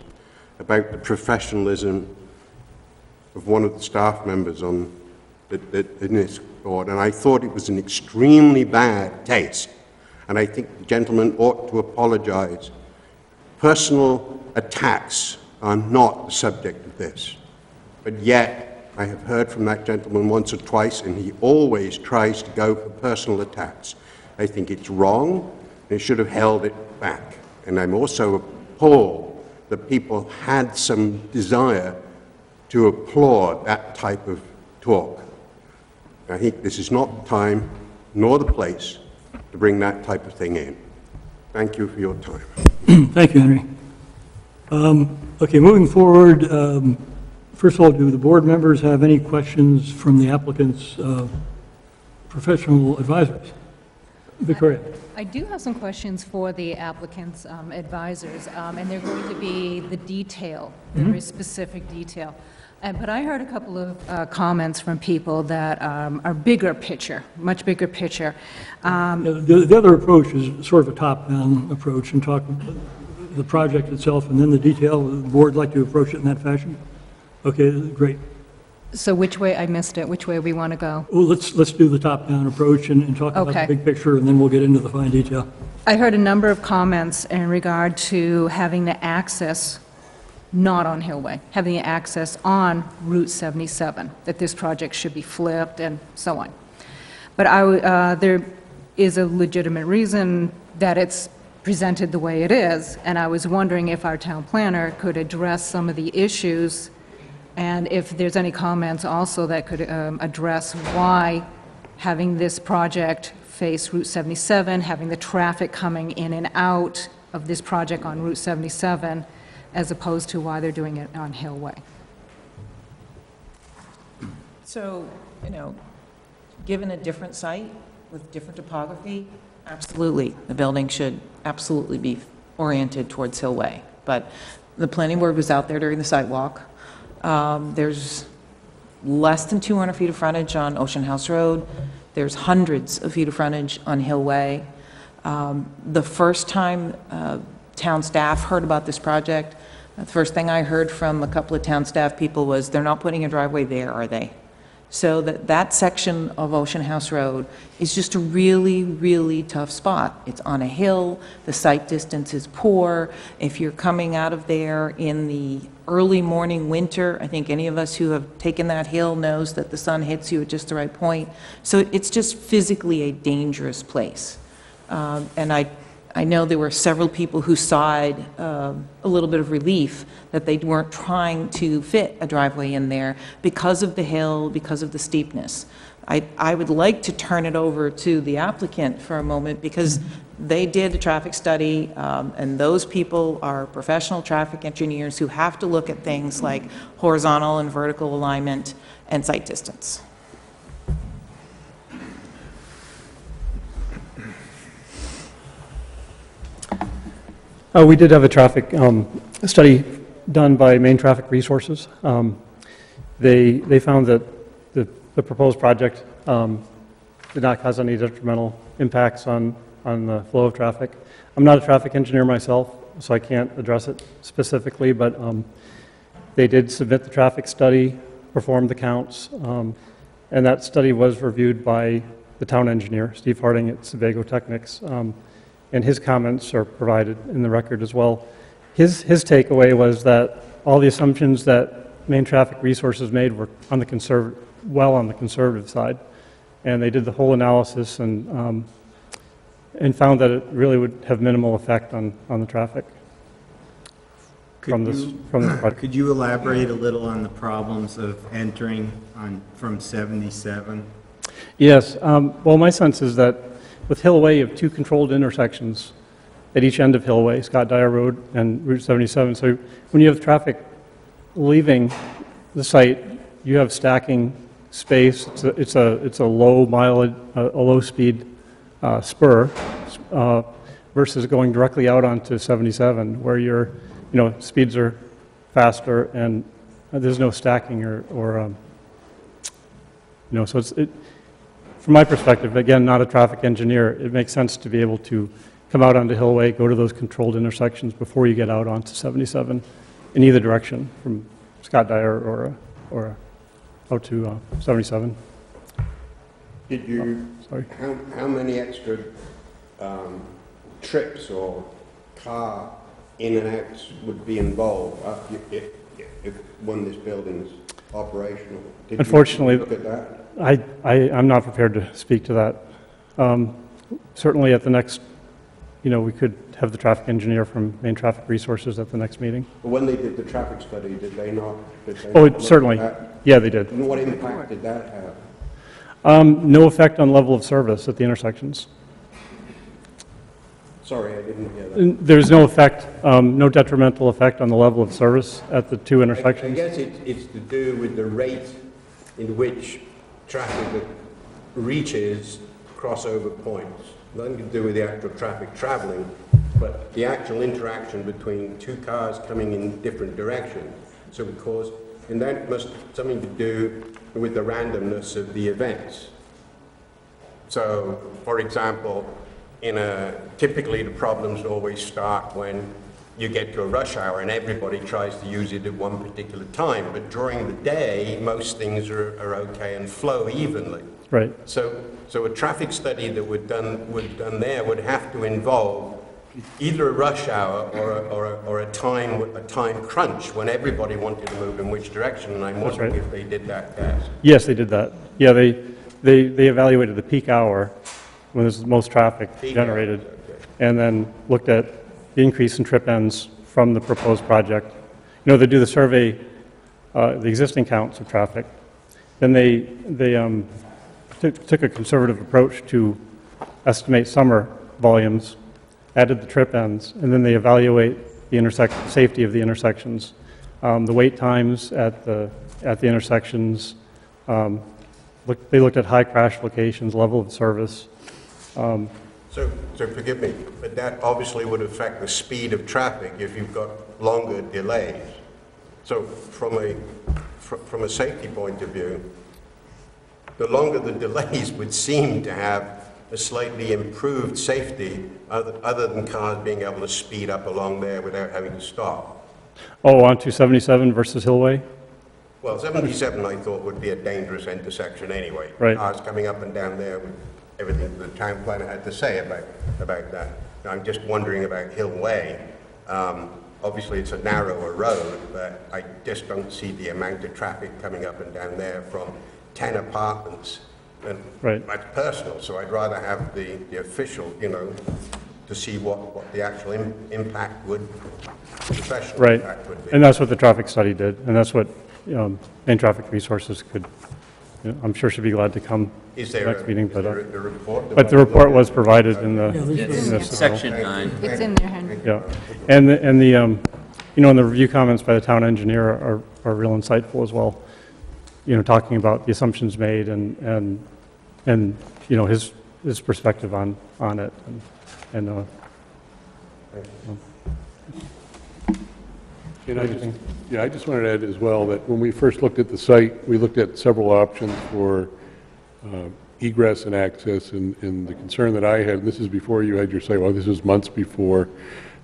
[SPEAKER 32] about the professionalism of one of the staff members on, in this board, and I thought it was an extremely bad taste, and I think the gentleman ought to apologize. Personal attacks are not the subject of this, but yet I have heard from that gentleman once or twice, and he always tries to go for personal attacks. I think it's wrong, he should have held it back. And I'm also appalled that people had some desire to applaud that type of talk. I think this is not the time nor the place to bring that type of thing in. Thank you for your time.
[SPEAKER 1] Thank you, Henry. Um, Okay, moving forward, um, first of all, do the board members have any questions from the applicant's uh, professional advisors? Victoria?
[SPEAKER 33] I do have some questions for the applicant's um, advisors, um, and they're going to be the detail, the very specific detail. Uh, But I heard a couple of uh, comments from people that um, are bigger picture, much bigger picture. Um,
[SPEAKER 1] The the other approach is sort of a top-down approach and talk the project itself and then the detail. Would the board like to approach it in that fashion? Okay, great.
[SPEAKER 33] So which way, I missed it, which way we want to go?
[SPEAKER 1] Well, let's, let's do the top-down approach and and talk about the big picture, and then we'll get into the fine detail.
[SPEAKER 33] I heard a number of comments in regard to having the access not on Hillway, having the access on Route 77, that this project should be flipped and so on. But I, w- uh, there is a legitimate reason that it's presented the way it is, and I was wondering if our town planner could address some of the issues, and if there's any comments also that could um, address why having this project face Route 77, having the traffic coming in and out of this project on Route 77, as opposed to why they're doing it on Hillway.
[SPEAKER 34] So, you know, given a different site with different topography, absolutely, the building should absolutely be oriented towards Hillway. But the planning board was out there during the site walk. Um, There's less than 200 feet of frontage on Ocean House Road. There's hundreds of feet of frontage on Hillway. Um, The first time uh, town staff heard about this project, the first thing I heard from a couple of town staff people was, they're not putting a driveway there, are they? So that, that section of Ocean House Road is just a really, really tough spot. It's on a hill, the sight distance is poor. If you're coming out of there in the early morning winter, I think any of us who have taken that hill knows that the sun hits you at just the right point. So it's just physically a dangerous place. Um, And I, I know there were several people who sighed um, a little bit of relief that they weren't trying to fit a driveway in there because of the hill, because of the steepness. I, I would like to turn it over to the applicant for a moment because they did a traffic study, um, and those people are professional traffic engineers who have to look at things like horizontal and vertical alignment and sight distance.
[SPEAKER 10] Uh, We did have a traffic um, study done by Maine Traffic Resources. Um, They, they found that the the proposed project um, did not cause any detrimental impacts on, on the flow of traffic. I'm not a traffic engineer myself, so I can't address it specifically, but um, they did submit the traffic study, performed the counts, um, and that study was reviewed by the town engineer, Steve Harding at Sebago Technics, um, and his comments are provided in the record as well. His, his takeaway was that all the assumptions that Maine Traffic Resources made were on the conserv, well on the conservative side, and they did the whole analysis and, um, and found that it really would have minimal effect on, on the traffic from
[SPEAKER 35] Could
[SPEAKER 10] this,
[SPEAKER 35] you-
[SPEAKER 10] from this project.
[SPEAKER 35] Could you elaborate a little on the problems of entering on, from 77?
[SPEAKER 10] Yes, um, well, my sense is that with Hillway, you have two controlled intersections at each end of Hillway, Scott Dyer Road and Route 77. So when you have traffic leaving the site, you have stacking space. It's a, it's a, it's a low mileage, a a low-speed uh, spur uh, versus going directly out onto 77, where your, you know, speeds are faster and there's no stacking or, or um, you know, so it's, it, from my perspective, again, not a traffic engineer, it makes sense to be able to come out onto Hillway, go to those controlled intersections before you get out onto 77 in either direction, from Scott Dyer or, or out to uh, 77.
[SPEAKER 32] Did you,
[SPEAKER 10] sorry.
[SPEAKER 32] how, how many extra um, trips or car in and outs would be involved uh, if, if, if when this building's operational? Did you
[SPEAKER 10] Unfortunately,
[SPEAKER 32] look at that?
[SPEAKER 10] I, I, I'm not prepared to speak to that. Um, Certainly at the next, you know, we could have the traffic engineer from Maine Traffic Resources at the next meeting.
[SPEAKER 32] But When they did the traffic study, did they not? did they
[SPEAKER 10] Oh,
[SPEAKER 32] not
[SPEAKER 10] it- certainly. Yeah, they did.
[SPEAKER 32] And what impact did that have?
[SPEAKER 10] Um, No effect on level of service at the intersections.
[SPEAKER 32] Sorry, I didn't hear that.
[SPEAKER 10] There's no effect, um, no detrimental effect on the level of service at the two intersections?
[SPEAKER 32] I
[SPEAKER 10] intersections.
[SPEAKER 32] guess it's, it's to do with the rate in which traffic that reaches crossover points. Nothing to do with the actual traffic traveling, but the actual interaction between two cars coming in different directions. So because, and that must something to do with the randomness of the events. So, for example, in a, typically the problems always start when you get to a rush hour and everybody tries to use it at one particular time. But during the day, most things are, are okay and flow evenly.
[SPEAKER 10] Right.
[SPEAKER 32] So, so a traffic study that would done, would done there would have to involve either a rush hour or a, or a, or a time, a time crunch when everybody wanted to move in which direction. And I'm
[SPEAKER 10] That's
[SPEAKER 32] wondering
[SPEAKER 10] right.
[SPEAKER 32] if they did that test.
[SPEAKER 10] Yes, they did that. Yeah, they, they, they evaluated the peak hour when there's most traffic
[SPEAKER 32] Peak
[SPEAKER 10] generated, and then looked at the increase in trip ends from the proposed project. You know, they do the survey, uh, the existing counts of traffic. Then they, they um, took a conservative approach to estimate summer volumes, added the trip ends, and then they evaluate the intersect, safety of the intersections, um, the wait times at the, at the intersections. um, look- They looked at high crash locations, level of service. um,
[SPEAKER 32] So, so forgive me, but that obviously would affect the speed of traffic if you've got longer delays. So from a, fr- from a safety point of view, the longer the delays would seem to have a slightly improved safety, other, other than cars being able to speed up along there without having to stop.
[SPEAKER 10] Oh, on 277 versus Hillway?
[SPEAKER 32] Well, 77 I thought would be a dangerous intersection anyway.
[SPEAKER 10] Right.
[SPEAKER 32] Cars coming up and down there with everything the town planner had to say about, about that. I'm just wondering about Hill Way. Um, Obviously, it's a narrower road, but I just don't see the amount of traffic coming up and down there from 10 apartments. And
[SPEAKER 10] Right.
[SPEAKER 32] that's personal, so I'd rather have the, the official, you know, to see what, what the actual im- impact would, professional
[SPEAKER 10] Right.
[SPEAKER 32] impact would be.
[SPEAKER 10] And that's what the traffic study did, and that's what um, Maine Traffic Resources could, you I'm sure should be glad to come
[SPEAKER 32] Is
[SPEAKER 10] to the
[SPEAKER 32] there
[SPEAKER 10] next
[SPEAKER 32] a-
[SPEAKER 10] meeting,
[SPEAKER 32] is
[SPEAKER 10] but,
[SPEAKER 32] there
[SPEAKER 10] uh,
[SPEAKER 32] a- a report that
[SPEAKER 10] but the
[SPEAKER 32] might
[SPEAKER 10] report was provided in the.
[SPEAKER 32] Yeah,
[SPEAKER 10] in the
[SPEAKER 32] It's
[SPEAKER 10] submittal.
[SPEAKER 32] section nine.
[SPEAKER 33] It's in there, Henry.
[SPEAKER 10] Yeah, and, the- and the, um, you know, and the review comments by the town engineer are, are real insightful as well. You know, talking about the assumptions made and, and, and, you know, his, his perspective on, on it, and, and, uh, um,
[SPEAKER 6] And I just, yeah, I just wanted to add as well that when we first looked at the site, we looked at several options for uh, egress and access, and, and the concern that I had, and this is before you had your site, well, this was months before,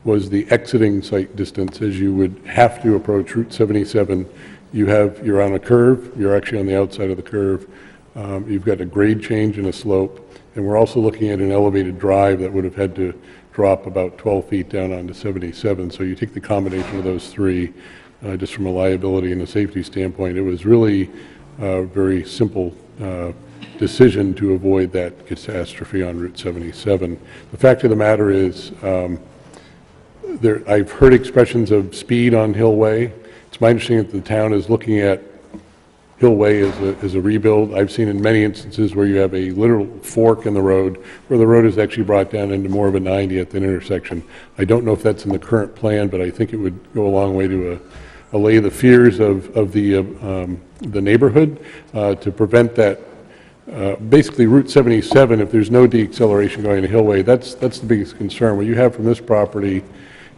[SPEAKER 6] was the exiting site distance, as you would have to approach Route 77. You have, you're on a curve, you're actually on the outside of the curve, um, you've got a grade change and a slope, and we're also looking at an elevated drive that would have had to drop about 12 feet down onto 77. So you take the combination of those three, uh, just from a liability and a safety standpoint, it was really a very simple uh, decision to avoid that catastrophe on Route 77. The fact of the matter is, um, there, I've heard expressions of speed on Hillway. It's my understanding that the town is looking at Hillway as a, is a rebuild. I've seen in many instances where you have a literal fork in the road, where the road is actually brought down into more of a 90 at the intersection. I don't know if that's in the current plan, but I think it would go a long way to uh, allay the fears of, of the, uh, um, the neighborhood, uh, to prevent that uh, basically Route 77, if there's no deceleration going to Hillway, that's, that's the biggest concern. What you have from this property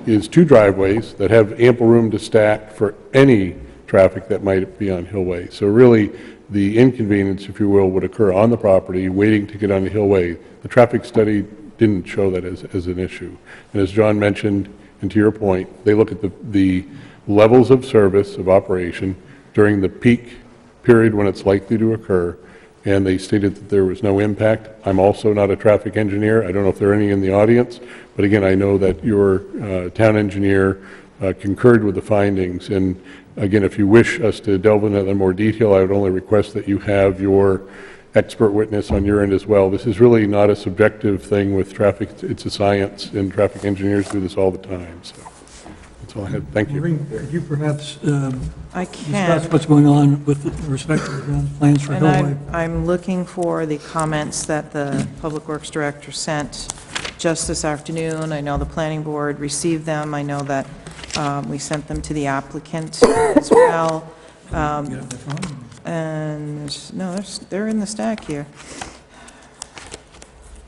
[SPEAKER 6] is two driveways that have ample room to stack for any traffic that might be on Hillway. So really, the inconvenience, if you will, would occur on the property, waiting to get on the Hillway. The traffic study didn't show that as, as an issue. And as John mentioned, and to your point, they look at the, the levels of service, of operation, during the peak period when it's likely to occur, and they stated that there was no impact. I'm also not a traffic engineer. I don't know if there are any in the audience, but again, I know that your uh, town engineer uh, concurred with the findings. And again, if you wish us to delve into that in more detail, I would only request that you have your expert witness on your end as well. This is really not a subjective thing with traffic. It's a science, and traffic engineers do this all the time. So that's all I had. Thank you.
[SPEAKER 1] Maureen, could you perhaps um,
[SPEAKER 34] I
[SPEAKER 1] discuss
[SPEAKER 34] can.
[SPEAKER 1] what's going on with respect to the plans for
[SPEAKER 34] And
[SPEAKER 1] Hillway?
[SPEAKER 34] I'm, I'm looking for the comments that the Public Works Director sent just this afternoon. I know the Planning Board received them. I know that um, we sent them to the applicant as well. Um, And, no, they're, s- they're in the stack here.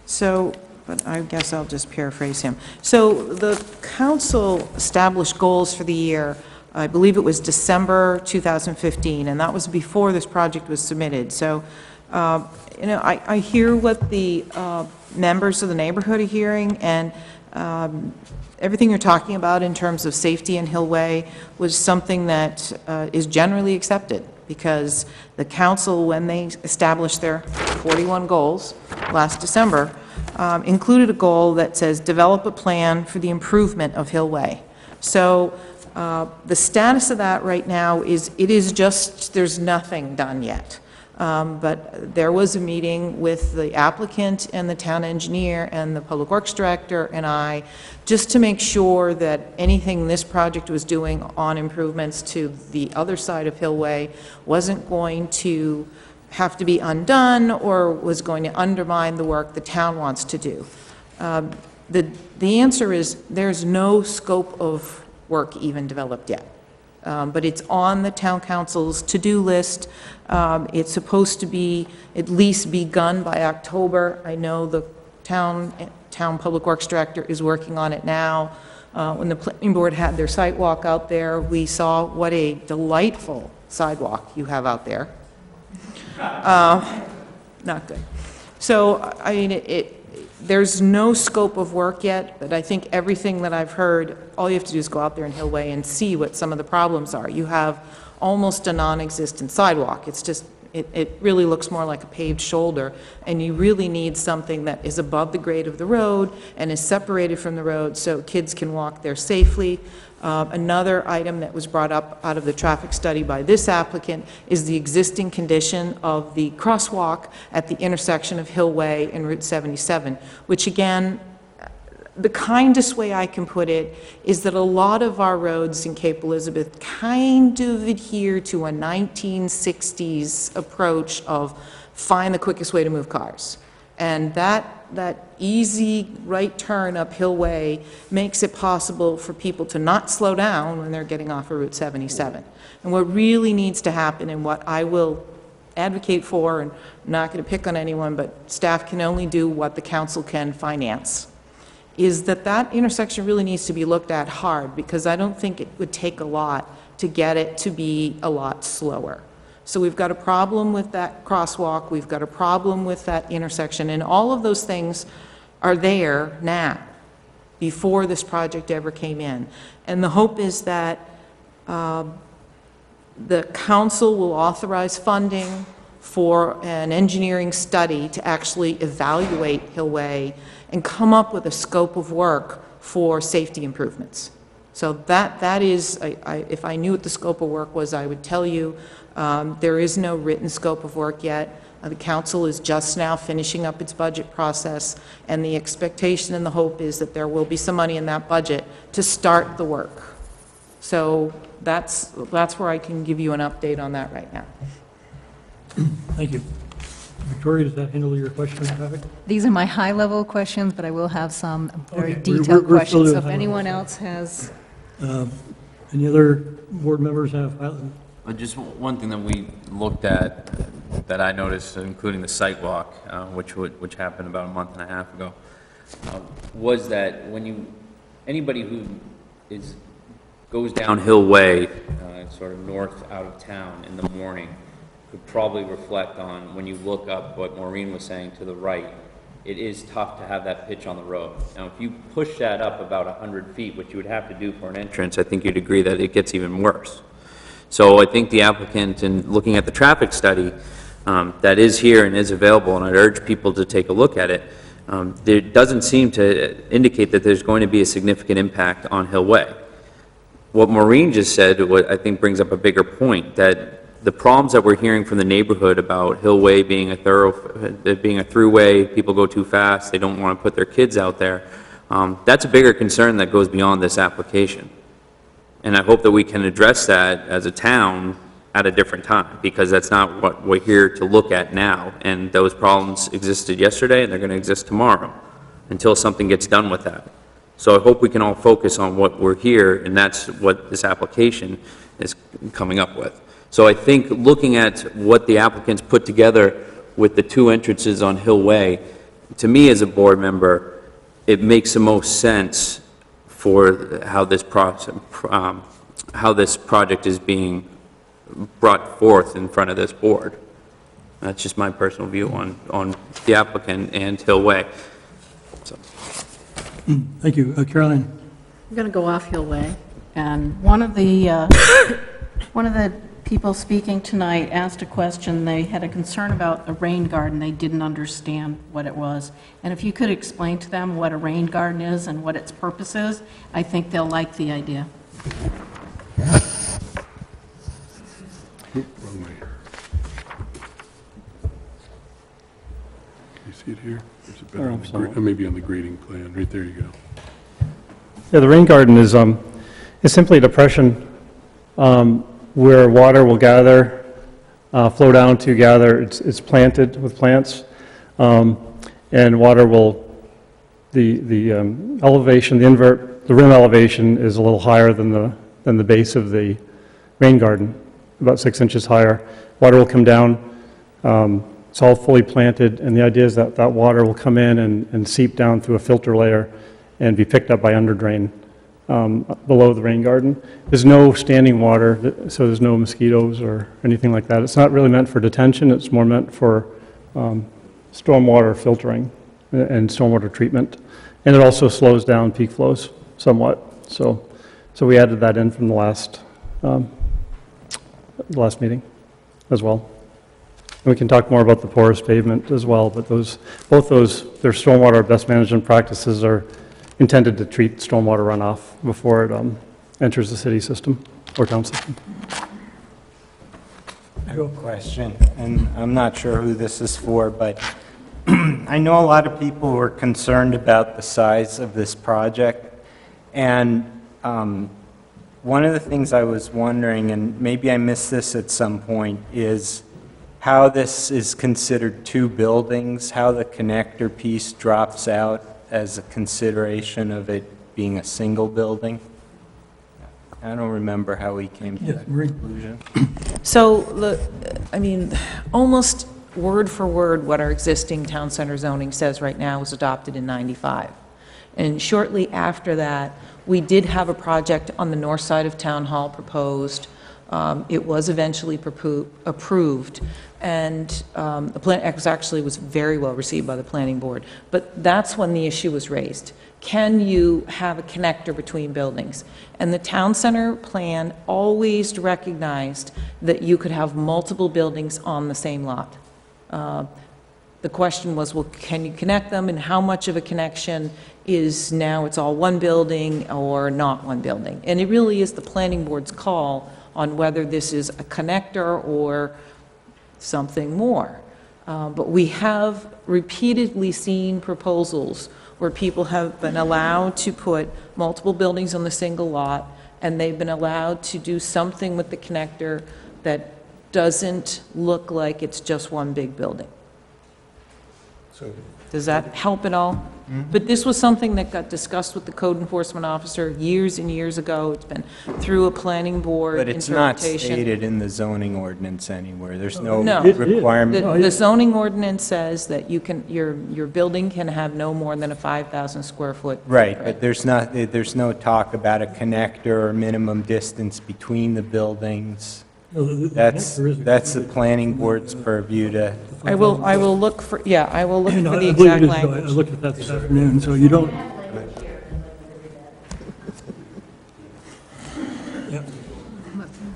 [SPEAKER 34] So, but I guess I'll just paraphrase him. So the council established goals for the year, I believe it was December 2015, and that was before this project was submitted. So, uh, you know, I, I hear what the uh, members of the neighborhood are hearing, and um, everything you're talking about in terms of safety in Hillway was something that uh, is generally accepted, because the council, when they established their 41 goals last December, um, included a goal that says, develop a plan for the improvement of Hillway. So uh, the status of that right now is, it is just, there's nothing done yet. Um, But there was a meeting with the applicant and the town engineer and the public works director and I, just to make sure that anything this project was doing on improvements to the other side of Hillway wasn't going to have to be undone or was going to undermine the work the town wants to do. Um, The, the answer is, there's no scope of work even developed yet. Um, But it's on the town council's to-do list. Um, It's supposed to be, at least begun by October. I know the town, town public works director is working on it now. Uh, When the planning board had their sidewalk out there, we saw what a delightful sidewalk you have out there. Uh, Not good. So, I mean, it- it, there's no scope of work yet, but I think everything that I've heard, all you have to do is go out there in Hillway and see what some of the problems are. You have almost a non-existent sidewalk. It's just, it, it really looks more like a paved shoulder, and you really need something that is above the grade of the road and is separated from the road so kids can walk there safely. Uh, Another item that was brought up out of the traffic study by this applicant is the existing condition of the crosswalk at the intersection of Hillway and Route 77, which again, the kindest way I can put it is that a lot of our roads in Cape Elizabeth kind of adhere to a 1960s approach of find the quickest way to move cars. And that, that easy right turn up Hillway makes it possible for people to not slow down when they're getting off of Route 77. And what really needs to happen, and what I will advocate for, and I'm not going to pick on anyone, but staff can only do what the council can finance, is that that intersection really needs to be looked at hard, because I don't think it would take a lot to get it to be a lot slower. So we've got a problem with that crosswalk, we've got a problem with that intersection, and all of those things are there now, before this project ever came in. And the hope is that um, the council will authorize funding for an engineering study to actually evaluate Hillway and come up with a scope of work for safety improvements. So that, that is, I, I, if I knew what the scope of work was, I would tell you. Um, There is no written scope of work yet. Uh, The council is just now finishing up its budget process, and the expectation and the hope is that there will be some money in that budget to start the work. So that's, that's where I can give you an update on that right now.
[SPEAKER 1] Thank you. Victoria, does that handle your question on traffic?
[SPEAKER 33] These are my high-level questions, but I will have some very
[SPEAKER 1] Okay, we're-
[SPEAKER 33] detailed
[SPEAKER 1] we're
[SPEAKER 33] questions. So
[SPEAKER 1] doing
[SPEAKER 33] if
[SPEAKER 1] high-level
[SPEAKER 33] anyone else has,
[SPEAKER 1] Uh, Any other board members have, uh,
[SPEAKER 36] Just one thing that we looked at, that I noticed, including the site walk, uh, which would, which happened about a month and a half ago, uh, was that when you, anybody who is, goes downhill Way, uh, sort of north out of town in the morning, could probably reflect on, when you look up what Maureen was saying to the right, it is tough to have that pitch on the road. Now, if you push that up about 100 feet, which you would have to do for an entrance, I think you'd agree that it gets even worse. So I think the applicant, in looking at the traffic study um, that is here and is available, and I'd urge people to take a look at it, um, there doesn't seem to indicate that there's going to be a significant impact on Hill Way. What Maureen just said, what I think brings up a bigger point, that the problems that we're hearing from the neighborhood about Hill Way being a thorough, uh, being a throughway, people go too fast, they don't want to put their kids out there, um, that's a bigger concern that goes beyond this application. And I hope that we can address that as a town at a different time, because that's not what we're here to look at now. And those problems existed yesterday, and they're going to exist tomorrow, until something gets done with that. So I hope we can all focus on what we're here, and that's what this application is coming up with. So I think looking at what the applicants put together with the two entrances on Hill Way, to me as a board member, it makes the most sense for how this process, um, how this project is being brought forth in front of this board. That's just my personal view on, on the applicant and Hill Way. So,
[SPEAKER 1] thank you. Uh, Caroline?
[SPEAKER 37] I'm going to go off Hill Way, and one of the, uh, one of the people speaking tonight asked a question, they had a concern about a rain garden, they didn't understand what it was. And if you could explain to them what a rain garden is and what its purpose is, I think they'll like the idea.
[SPEAKER 6] Oop, Wrong way. You see it here? Or is it better
[SPEAKER 10] Oh,
[SPEAKER 6] on the
[SPEAKER 10] sorry.
[SPEAKER 6] gra- uh, Maybe on the grading plan, right there you go.
[SPEAKER 10] Yeah, the rain garden is, um, is simply a depression um, where water will gather, uh, flow down to gather, it's, it's planted with plants, um, and water will, the, the um, elevation, the invert, the rim elevation is a little higher than the, than the base of the rain garden, about six inches higher. Water will come down, um, it's all fully planted, and the idea is that that water will come in and, and seep down through a filter layer and be picked up by underdrain um, below the rain garden. There's no standing water, so there's no mosquitoes or anything like that. It's not really meant for detention, it's more meant for um, stormwater filtering and stormwater treatment. And it also slows down peak flows somewhat. So, so we added that in from the last, um, the last meeting as well. And we can talk more about the porous pavement as well, but those, both those, their stormwater best management practices are intended to treat stormwater runoff before it um, enters the city system or town system.
[SPEAKER 35] I have a question, and I'm not sure who this is for, but I know a lot of people were concerned about the size of this project, and um, one of the things I was wondering, and maybe I missed this at some point, is how this is considered two buildings, how the connector piece drops out as a consideration of it being a single building? I don't remember how we came to that conclusion.
[SPEAKER 34] So, the- I mean, almost word for word, what our existing town center zoning says right now was adopted in 95. And shortly after that, we did have a project on the north side of Town Hall proposed. Um, It was eventually propo- approved, and um, the plan, was actually was very well received by the planning board. But that's when the issue was raised. Can you have a connector between buildings? And the town center plan always recognized that you could have multiple buildings on the same lot. Uh, The question was, well, can you connect them, and how much of a connection is now it's all one building or not one building? And it really is the planning board's call on whether this is a connector or something more. Uh, But we have repeatedly seen proposals where people have been allowed to put multiple buildings on the single lot, and they've been allowed to do something with the connector that doesn't look like it's just one big building. Does that help at all? Mm-hmm. But this was something that got discussed with the code enforcement officer years and years ago. It's been through a planning board
[SPEAKER 35] But it's not
[SPEAKER 34] interpretation.
[SPEAKER 35] stated in the zoning ordinance anywhere. There's no
[SPEAKER 34] No.
[SPEAKER 35] requirement.
[SPEAKER 34] The oh, the zoning ordinance says that you can, your, your building can have no more than a 5,000 square foot.
[SPEAKER 35] Right, but there's not, there's no talk about a connector or minimum distance between the buildings.
[SPEAKER 1] No, the- the
[SPEAKER 35] That's,
[SPEAKER 1] connector isn't-
[SPEAKER 35] that's the planning board's purview to.
[SPEAKER 34] I will, I will look for, yeah, I will look
[SPEAKER 1] You know,
[SPEAKER 34] for the
[SPEAKER 1] I believe
[SPEAKER 34] exact
[SPEAKER 1] it is, though. I
[SPEAKER 34] language.
[SPEAKER 1] looked at that this afternoon, so you don't... Yeah.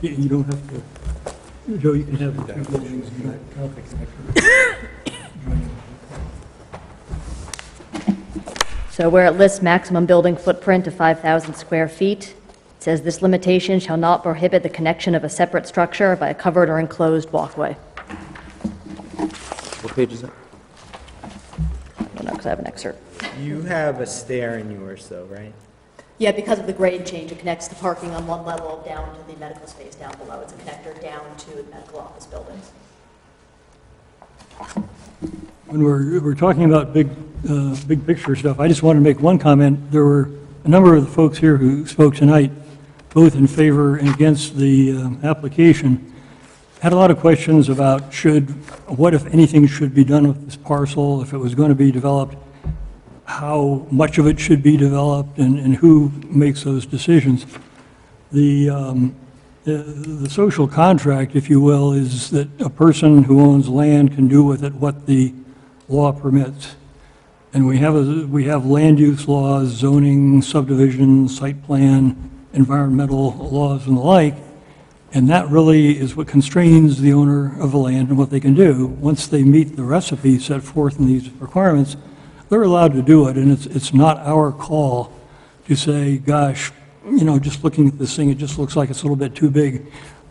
[SPEAKER 1] You you don't have to, Joe, you can have the two buildings, you don't count.
[SPEAKER 7] So where it lists maximum building footprint of 5,000 square feet, it says this limitation shall not prohibit the connection of a separate structure by a covered or enclosed walkway.
[SPEAKER 36] What page is that?
[SPEAKER 7] I don't know, because I have an excerpt.
[SPEAKER 35] You have a stair in yours though, right?
[SPEAKER 7] Yeah, because of the grade change, it connects the parking on one level down to the medical space down below. It's a connector down to the medical office buildings.
[SPEAKER 1] When we're, we're talking about big, uh, big picture stuff, I just wanted to make one comment. There were a number of the folks here who spoke tonight, both in favor and against the um, application, had a lot of questions about should, what if anything should be done with this parcel, if it was going to be developed, how much of it should be developed, and, and who makes those decisions. The, um, the, the social contract, if you will, is that a person who owns land can do with it what the law permits. And we have, a, we have land use laws, zoning, subdivision, site plan, environmental laws and the like, and that really is what constrains the owner of the land and what they can do. Once they meet the recipe set forth in these requirements, they're allowed to do it, and it's, it's not our call to say, gosh, you know, just looking at this thing, it just looks like it's a little bit too big.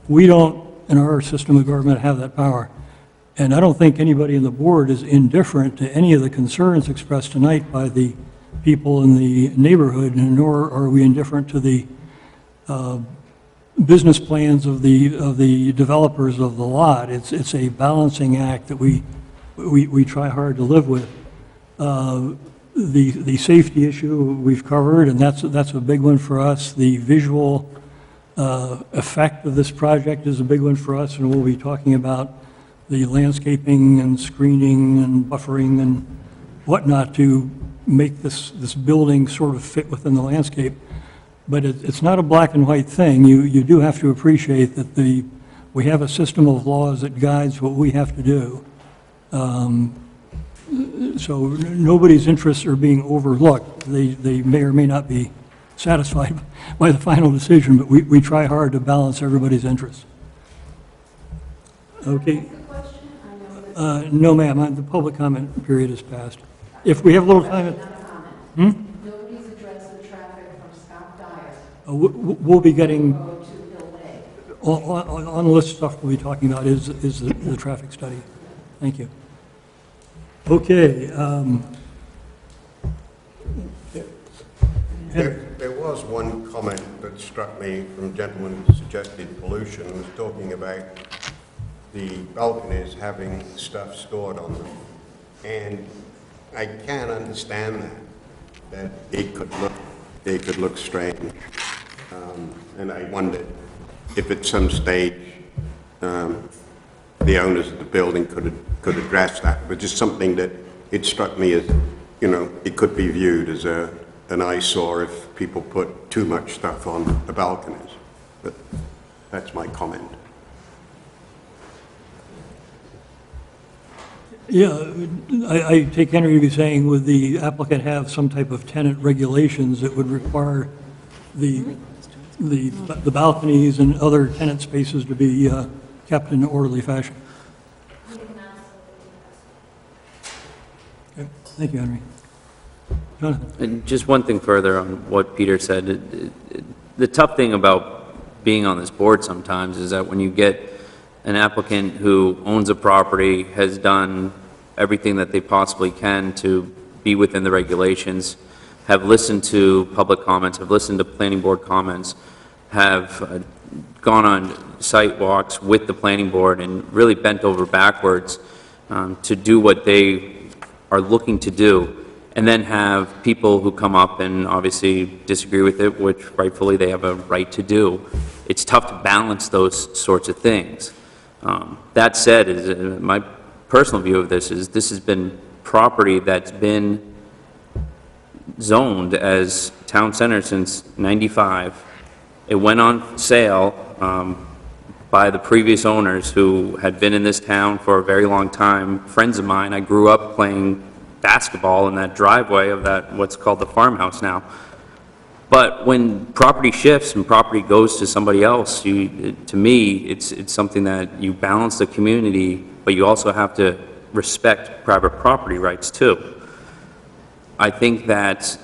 [SPEAKER 1] We don't, in our system of government, have that power. And I don't think anybody in the board is indifferent to any of the concerns expressed tonight by the people in the neighborhood, nor are we indifferent to the uh, business plans of the, of the developers of the lot. It's, it's a balancing act that we, we, we try hard to live with. Uh, The, the safety issue we've covered, and that's, that's a big one for us. The visual uh, effect of this project is a big one for us, and we'll be talking about the landscaping and screening and buffering and whatnot to make this, this building sort of fit within the landscape. But it, it's not a black and white thing. You, you do have to appreciate that the, we have a system of laws that guides what we have to do. Um, So n- nobody's interests are being overlooked. They, they may or may not be satisfied by the final decision, but we, we try hard to balance everybody's interests. Okay. Uh, No, ma'am, Uh, the public comment period is passed. If we have a little time, hmm?
[SPEAKER 38] Nobody's addressed the traffic from Scott Dyer
[SPEAKER 1] Uh, w- w- We'll be getting, on- on the list of stuff we'll be talking about is, is the, the traffic study. Thank you. Okay, um,
[SPEAKER 32] There there was one comment that struck me from a gentleman who suggested pollution, was talking about the balconies having stuff stored on them. And I can understand that, that it could look, it could look strange. Um, And I wondered if at some stage, um, the owners of the building could, could address that, but just something that it struck me as, you know, it could be viewed as a, an eyesore if people put too much stuff on the balconies. But that's my comment.
[SPEAKER 1] yeah, I, I take Henry to be saying, would the applicant have some type of tenant regulations that would require the, the the balconies and other tenant spaces to be uh, kept in orderly fashion? Okay, Thank you, Henry. Jonathan?
[SPEAKER 36] And just one thing further on what Peter said, it- it- it- the tough thing about being on this board sometimes is that when you get an applicant who owns a property, has done everything that they possibly can to be within the regulations, have listened to public comments, have listened to planning board comments, have uh, gone on site walks with the planning board and really bent over backwards um, to do what they are looking to do, and then have people who come up and obviously disagree with it, which rightfully they have a right to do. It's tough to balance those sorts of things. Um, That said, is, uh, my personal view of this is this has been property that's been zoned as town center since 95. It went on sale um, by the previous owners who had been in this town for a very long time. Friends of mine, I grew up playing basketball in that driveway of that, what's called the farmhouse now. But when property shifts and property goes to somebody else, you, to me, it's, it's something that you balance the community, but you also have to respect private property rights too. I think that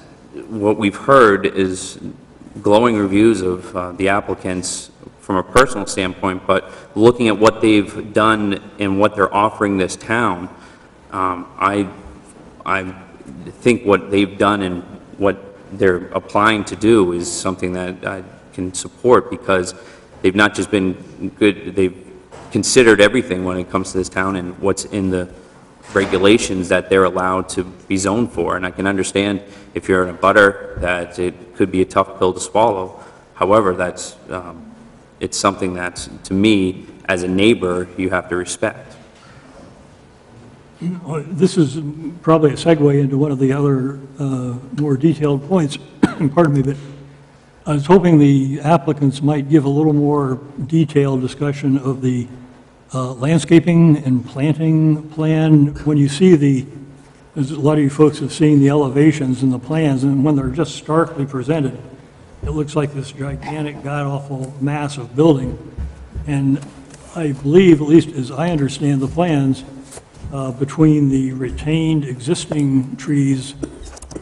[SPEAKER 36] what we've heard is glowing reviews of uh, the applicants from a personal standpoint, but looking at what they've done and what they're offering this town, um, I, I think what they've done and what they're applying to do is something that I can support because they've not just been good, they've considered everything when it comes to this town and what's in the regulations that they're allowed to be zoned for. And I can understand if you're in abutter that it could be a tough pill to swallow. However, that's, um, it's something that, to me, as a neighbor, you have to respect.
[SPEAKER 1] This is probably a segue into one of the other uh, more detailed points, pardon me, but I was hoping the applicants might give a little more detailed discussion of the uh, landscaping and planting plan. When you see the, as a lot of you folks have seen the elevations and the plans, and when they're just starkly presented, it looks like this gigantic, god-awful mass of building. And I believe, at least as I understand the plans, uh, between the retained existing trees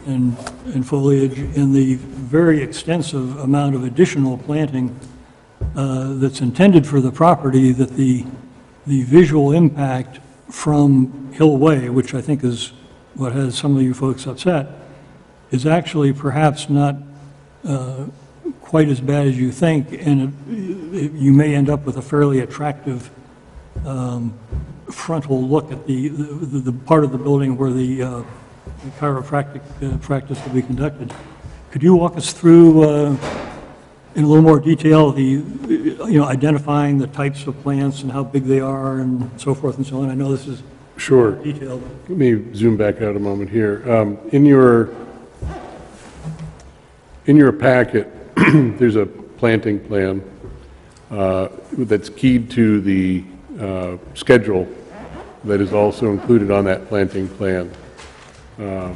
[SPEAKER 1] and and foliage and the very extensive amount of additional planting uh, that's intended for the property, that the, the visual impact from Hill Way, which I think is what has some of you folks upset, is actually perhaps not uh, quite as bad as you think, and it- it- you may end up with a fairly attractive um, frontal look at the, the, the part of the building where the uh, the chiropractic uh, practice will be conducted. Could you walk us through, uh, in a little more detail, the, you know, identifying the types of plants and how big they are and so forth and so on? I know this is
[SPEAKER 6] Sure.
[SPEAKER 1] detailed.
[SPEAKER 6] Let me zoom back out a moment here. Um, In your, in your packet, there's a planting plan uh, that's keyed to the uh, schedule that is also included on that planting plan. Um,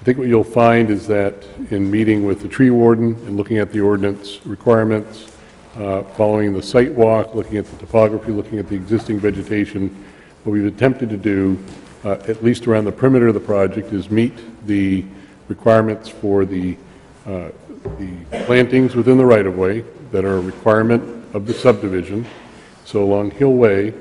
[SPEAKER 6] I think what you'll find is that in meeting with the tree warden and looking at the ordinance requirements, uh, following the site walk, looking at the topography, looking at the existing vegetation, what we've attempted to do, uh, at least around the perimeter of the project, is meet the requirements for the, uh, the plantings within the right-of-way that are a requirement of the subdivision. So along Hill Way,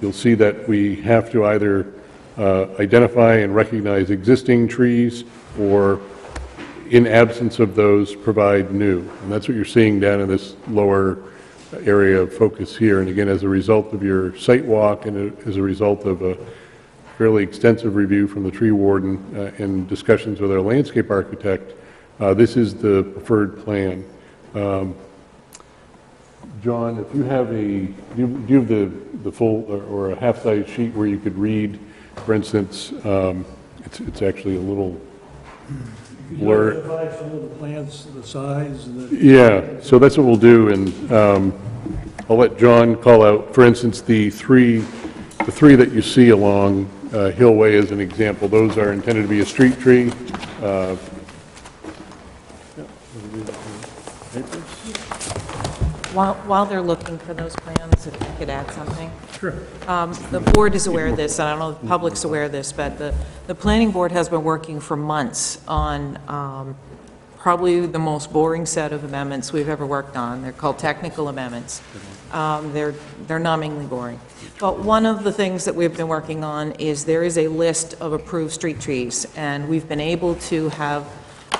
[SPEAKER 6] you'll see that we have to either uh, identify and recognize existing trees, or in absence of those, provide new. And that's what you're seeing down in this lower area of focus here. And again, as a result of your site walk and as a result of a fairly extensive review from the tree warden uh, and discussions with our landscape architect, uh, this is the preferred plan. Um, John, if you have a, do you do you have the, the full or- or a half-size sheet where you could read, for instance, um, it's, it's actually a little blur.
[SPEAKER 1] identify some of the plants, the size, the...
[SPEAKER 6] Yeah, so that's what we'll do, and um, I'll let John call out, for instance, the three, the three that you see along uh, Hill as an example, those are intended to be a street tree. Uh,
[SPEAKER 34] While, while they're looking for those plans, if I could add something? Sure. The board is aware of this, and I don't know if the public's aware of this, but the, the planning board has been working for months on um, probably the most boring set of amendments we've ever worked on. They're called technical amendments. Um, They're, they're numbingly boring. But one of the things that we've been working on is there is a list of approved street trees, and we've been able to have,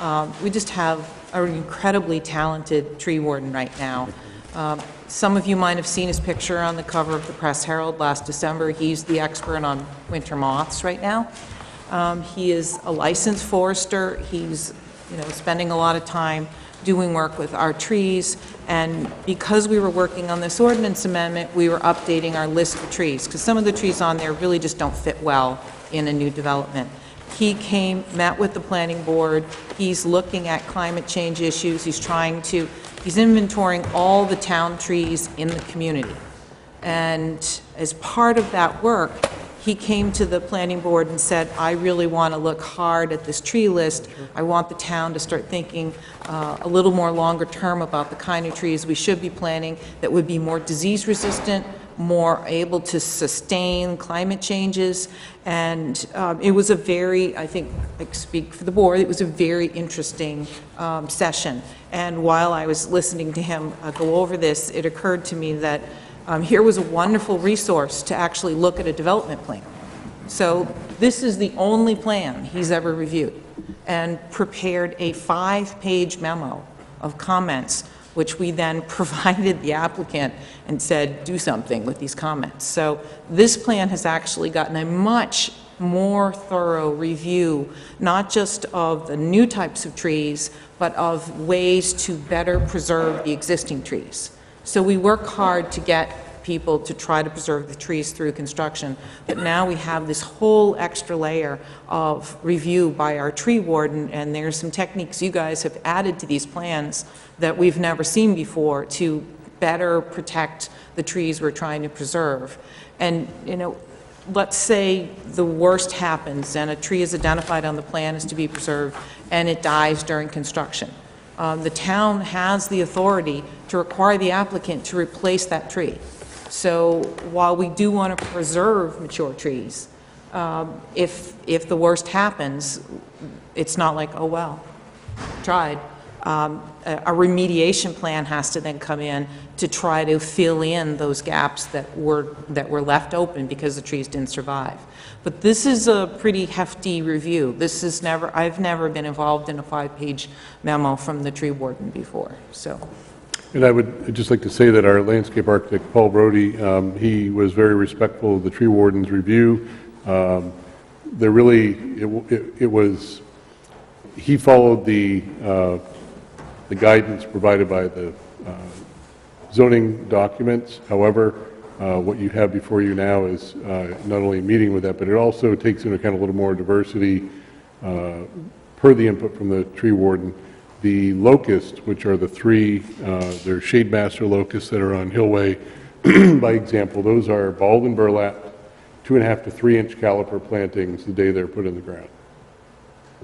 [SPEAKER 34] um, we just have an incredibly talented tree warden right now Um, Some of you might have seen his picture on the cover of the Press Herald last December. He's the expert on winter moths right now. Um, He is a licensed forester. He's, you know, spending a lot of time doing work with our trees. And because we were working on this ordinance amendment, we were updating our list of trees, because some of the trees on there really just don't fit well in a new development. He came, met with the planning board, he's looking at climate change issues, he's trying to, he's inventorying all the town trees in the community. And as part of that work, he came to the planning board and said, I really want to look hard at this tree list. I want the town to start thinking uh, a little more longer term about the kind of trees we should be planting that would be more disease resistant, more able to sustain climate changes. And um, it was a very, I think, I speak for the board, it was a very interesting um, session. And while I was listening to him uh, go over this, it occurred to me that um, here was a wonderful resource to actually look at a development plan. So this is the only plan he's ever reviewed, and prepared a five-page memo of comments, which we then provided the applicant and said, do something with these comments. So this plan has actually gotten a much more thorough review, not just of the new types of trees, but of ways to better preserve the existing trees. So we work hard to get people to try to preserve the trees through construction, but now we have this whole extra layer of review by our tree warden, and there's some techniques you guys have added to these plans that we've never seen before to better protect the trees we're trying to preserve. And, you know, let's say the worst happens and a tree is identified on the plan as to be preserved and it dies during construction. Um, The town has the authority to require the applicant to replace that tree. So while we do want to preserve mature trees, um, if, if the worst happens, it's not like, oh, well, tried. Um, A a remediation plan has to then come in to try to fill in those gaps that were, that were left open because the trees didn't survive. But this is a pretty hefty review. This is never, I've never been involved in a five-page memo from the tree warden before, so.
[SPEAKER 6] And I would just like to say that our landscape architect, Paul Brody, um, he was very respectful of the tree warden's review. Um, There really, it it it was, he followed the, uh, the guidance provided by the uh, zoning documents. However, uh, what you have before you now is uh, not only meeting with that, but it also takes into account a little more diversity uh, per the input from the tree warden. The locusts, which are the three, uh, they're Shademaster locusts that are on Hillway, by example, those are balled and burlap, two and a half to three inch caliper plantings the day they're put in the ground.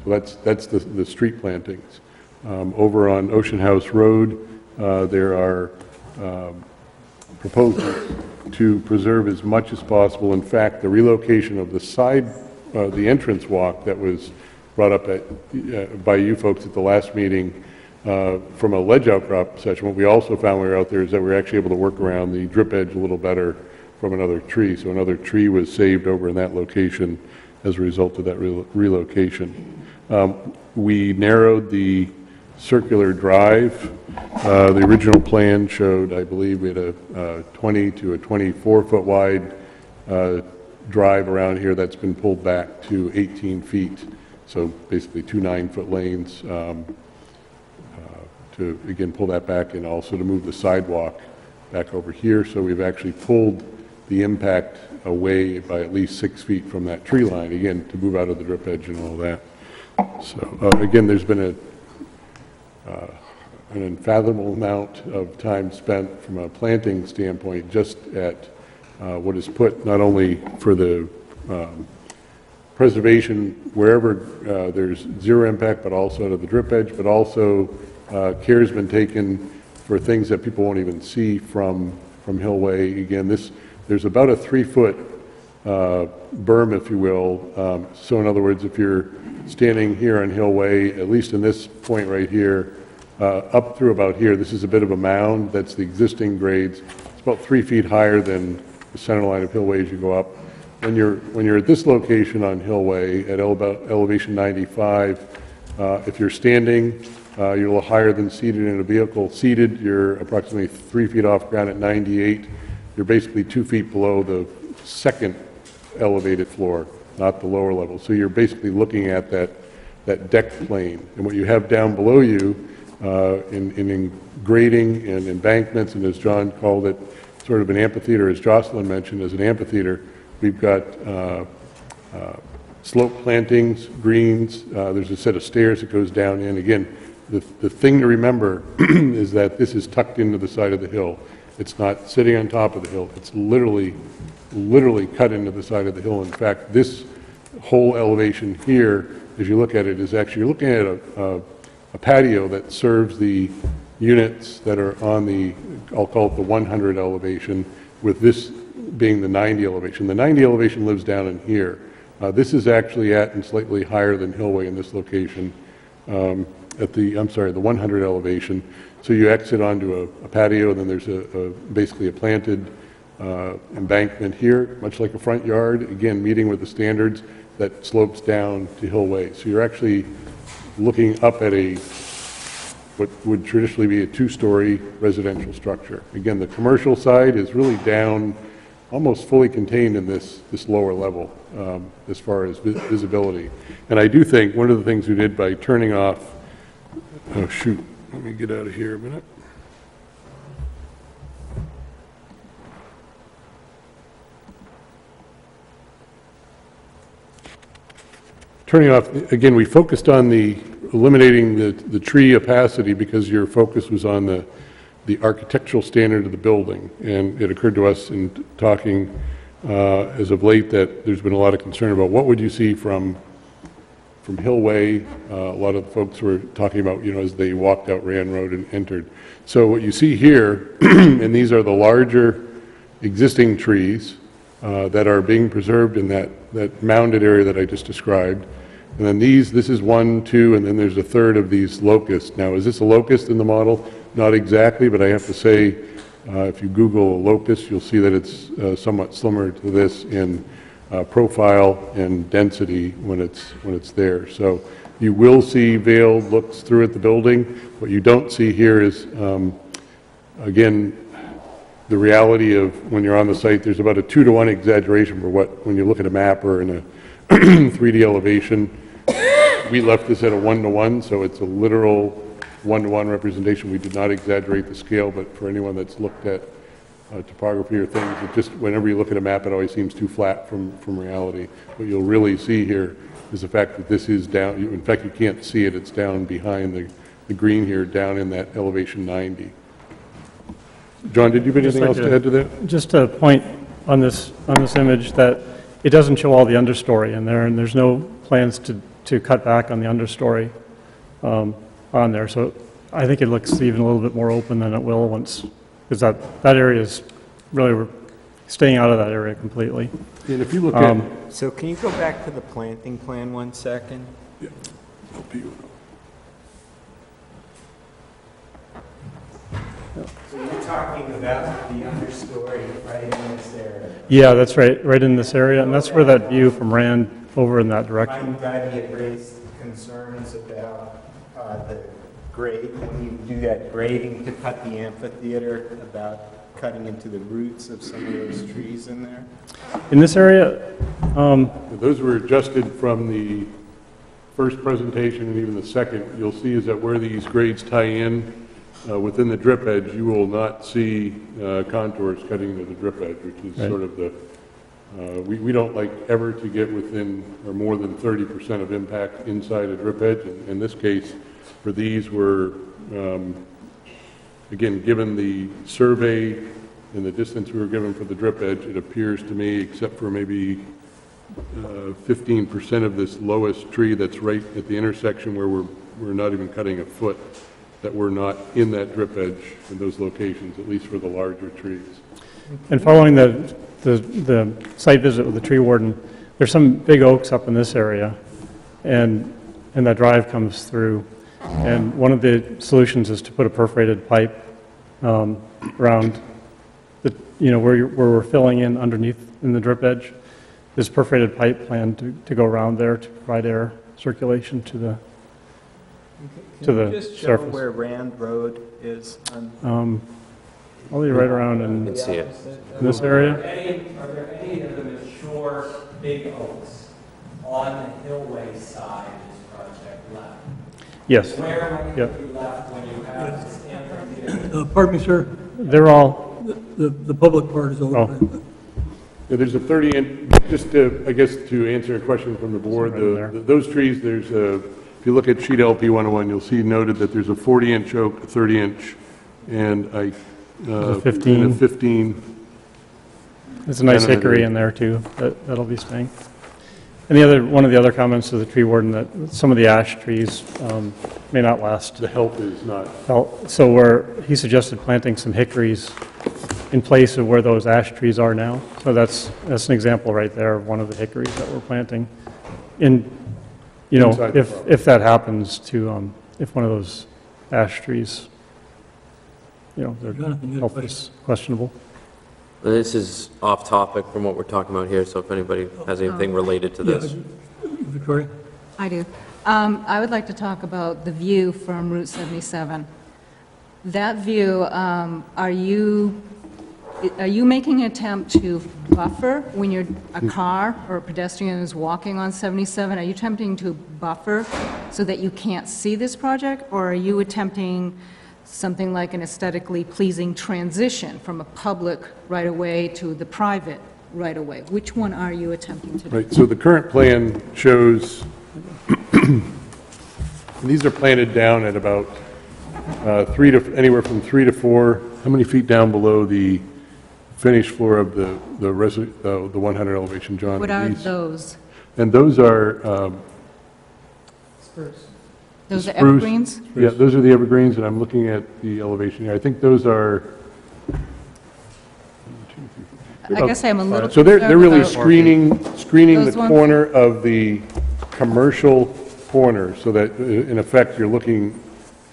[SPEAKER 6] So that's, that's the, the street plantings. Um, Over on Ocean House Road, uh, there are um, proposals to preserve as much as possible. In fact, the relocation of the side, uh, the entrance walk that was brought up at, uh, by you folks at the last meeting uh, from a ledge outcrop session, what we also found when we were out there is that we were actually able to work around the drip edge a little better from another tree. So another tree was saved over in that location as a result of that relo- relocation. Um, We narrowed the circular drive. Uh, The original plan showed, I believe, we had a uh, 20 to a 24-foot wide uh, drive around here that's been pulled back to 18 feet. So basically two nine-foot lanes um, uh, to, again, pull that back and also to move the sidewalk back over here. So we've actually pulled the impact away by at least six feet from that tree line, again, to move out of the drip edge and all that. So, uh, again, there's been a, uh, an unfathomable amount of time spent from a planting standpoint just at uh, what is put not only for the um, preservation wherever uh, there's zero impact, but also to the drip edge, but also uh, care's been taken for things that people won't even see from, from Hillway. Again, this, there's about a three-foot uh, berm, if you will. Um, So in other words, if you're standing here on Hillway, at least in this point right here, uh, up through about here, this is a bit of a mound, that's the existing grades. It's about three feet higher than the center line of Hillway as you go up. When you're, when you're at this location on Hillway, at ele- about elevation 95, uh, if you're standing uh, you're a little higher than seated in a vehicle. Seated, you're approximately three feet off ground at 98. You're basically two feet below the second elevated floor, not the lower level. So you're basically looking at that, that deck plane. And what you have down below you uh, in, in grading and embankments, and as John called it, sort of an amphitheater, as Jocelyn mentioned, as an amphitheater, we've got uh, uh, slope plantings, greens, uh, there's a set of stairs that goes down in. Again, the, the thing to remember is that this is tucked into the side of the hill. It's not sitting on top of the hill. It's literally, literally cut into the side of the hill. In fact, this whole elevation here, as you look at it, is actually, you're looking at a, a- a patio that serves the units that are on the, I'll call it the 100 elevation, with this being the 90 elevation. The 90 elevation lives down in here. Uh, This is actually at and slightly higher than Hillway in this location, um, at the, I'm sorry, the 100 elevation. So you exit onto a a patio, and then there's a, a- basically a planted uh, embankment here, much like a front yard, again, meeting with the standards that slopes down to Hillway. So you're actually looking up at a, what would traditionally be a two-story residential structure. Again, the commercial side is really down, almost fully contained in this, this lower level, um, as far as vi- visibility. And I do think, one of the things we did by turning off, oh, shoot, let me get out of here a minute. Turning off, again, we focused on the, eliminating the, the tree opacity because your focus was on the, the architectural standard of the building. And it occurred to us in talking uh, as of late that there's been a lot of concern about what would you see from, from Hillway. Uh, A lot of folks were talking about, you know, as they walked out Rand Road and entered. So what you see here, and these are the larger existing trees uh, that are being preserved in that, that mounded area that I just described. And then these, this is one, two, and then there's a third of these locusts. Now, is this a locust in the model? Not exactly, but I have to say, uh, if you Google a locust, you'll see that it's uh, somewhat similar to this in uh, profile and density when it's, when it's there. So you will see veiled looks through at the building. What you don't see here is, um, again, the reality of when you're on the site, there's about a two to one exaggeration for what, when you look at a map or in a 3D elevation. We left this at a one to one, so it's a literal one to one representation. We did not exaggerate the scale, but for anyone that's looked at uh, topography or things, it just, whenever you look at a map, it always seems too flat from, from reality. What you'll really see here is the fact that this is down, in fact, you can't see it, it's down behind the, the green here, down in that elevation 90. John, did you have anything
[SPEAKER 10] like
[SPEAKER 6] else to add to that?
[SPEAKER 10] Just a point on this, on this image, that it doesn't show all the understory in there, and there's no plans to, to cut back on the understory um, on there. So I think it looks even a little bit more open than it will once, because that, that area is really, we're staying out of that area completely.
[SPEAKER 6] And if you look
[SPEAKER 10] Um,
[SPEAKER 6] at,
[SPEAKER 39] So can you go back to the planting plan one second? Yeah, So you're talking about the understory right in this area?
[SPEAKER 10] Yeah, that's right, right in this area, and that's where that view from Rand over in that direction.
[SPEAKER 39] I'm glad you had raised concerns about uh, the grade, when you do that grading to cut the amphitheater, about cutting into the roots of some of those trees in there.
[SPEAKER 10] In this area, um,
[SPEAKER 6] those were adjusted from the first presentation and even the second. You'll see is that where these grades tie in, uh, within the drip edge, you will not see uh, contours cutting to the drip edge, which is
[SPEAKER 10] Right.
[SPEAKER 6] sort of the, uh, we we don't like ever to get within, or more than 30% of impact inside a drip edge. In- In this case, for these, were, um, again, given the survey and the distance we were given for the drip edge, it appears to me, except for maybe uh, 15% of this lowest tree that's right at the intersection where we're, we're not even cutting a foot, that we're not in that drip edge in those locations, at least for the larger trees.
[SPEAKER 10] And following the, the, the site visit with the tree warden, there's some big oaks up in this area, and, and that drive comes through. And one of the solutions is to put a perforated pipe um, around the, you know, where, you're- where we're filling in underneath in the drip edge. This perforated pipe planned to, to go around there to provide air circulation to the, to the
[SPEAKER 39] Just show
[SPEAKER 10] surface.
[SPEAKER 39] where Rand Road is on...
[SPEAKER 10] Um, I'll be right around in
[SPEAKER 39] can see it.
[SPEAKER 10] in this area.
[SPEAKER 35] Are there any, are there any of the mature big oaks on the Hillway side of this project left?
[SPEAKER 10] Yes.
[SPEAKER 35] Where might
[SPEAKER 10] Yep.
[SPEAKER 35] they be left when you have this amphitheater?
[SPEAKER 1] Uh, Pardon me, sir?
[SPEAKER 10] They're all,
[SPEAKER 1] The, the public part is
[SPEAKER 10] Oh.
[SPEAKER 1] over.
[SPEAKER 6] Yeah, there's a 30 inch, just to, I guess, to answer a question from the board, the- the- those trees, there's a, if you look at sheet LP 101, you'll see noted that there's a 40 inch oak, a 30 inch, and I. uh,
[SPEAKER 10] There's a 15.
[SPEAKER 6] And a 15.
[SPEAKER 10] There's a nice
[SPEAKER 6] and
[SPEAKER 10] hickory in there too, that, that'll be staying. And the other, one of the other comments of the tree warden, that some of the ash trees um, may not last.
[SPEAKER 6] The help is not.
[SPEAKER 10] Well, So we're, he suggested planting some hickories in place of where those ash trees are now. So that's, that's an example right there of one of the hickories that we're planting. In, you know,
[SPEAKER 6] Inside the
[SPEAKER 10] if,
[SPEAKER 6] property.
[SPEAKER 10] if that happens to, um, if one of those ash trees, you know, their
[SPEAKER 1] Jonathan, you had a
[SPEAKER 10] health is questionable.
[SPEAKER 36] This is off topic from what we're talking about here, so if anybody has anything related to
[SPEAKER 1] Yeah,
[SPEAKER 36] this.
[SPEAKER 1] Victoria?
[SPEAKER 33] I do. Um, I would like to talk about the view from Route 77. That view, um, are you, are you making an attempt to buffer when you're, a car or a pedestrian is walking on 77? Are you attempting to buffer so that you can't see this project? Or are you attempting something like an aesthetically pleasing transition from a public right-of-way to the private right-of-way? Which one are you attempting to do?
[SPEAKER 6] Right, so the current plan shows, these are planted down at about uh, three to, anywhere from three to four, how many feet down below the finished floor of the, the resi, uh, the 100 elevation, John?
[SPEAKER 33] What are
[SPEAKER 6] These-
[SPEAKER 33] those?
[SPEAKER 6] And those are, um,
[SPEAKER 33] Those are
[SPEAKER 6] spruce-
[SPEAKER 33] evergreens?
[SPEAKER 6] Yeah, those are the evergreens, and I'm looking at the elevation here. I think those are.
[SPEAKER 33] I guess I'm a little
[SPEAKER 6] So they're, they're
[SPEAKER 33] concerned
[SPEAKER 6] really
[SPEAKER 33] about-
[SPEAKER 6] screening, screening the
[SPEAKER 33] Those ones?
[SPEAKER 6] corner of the commercial corner, so that, uh, in effect, you're looking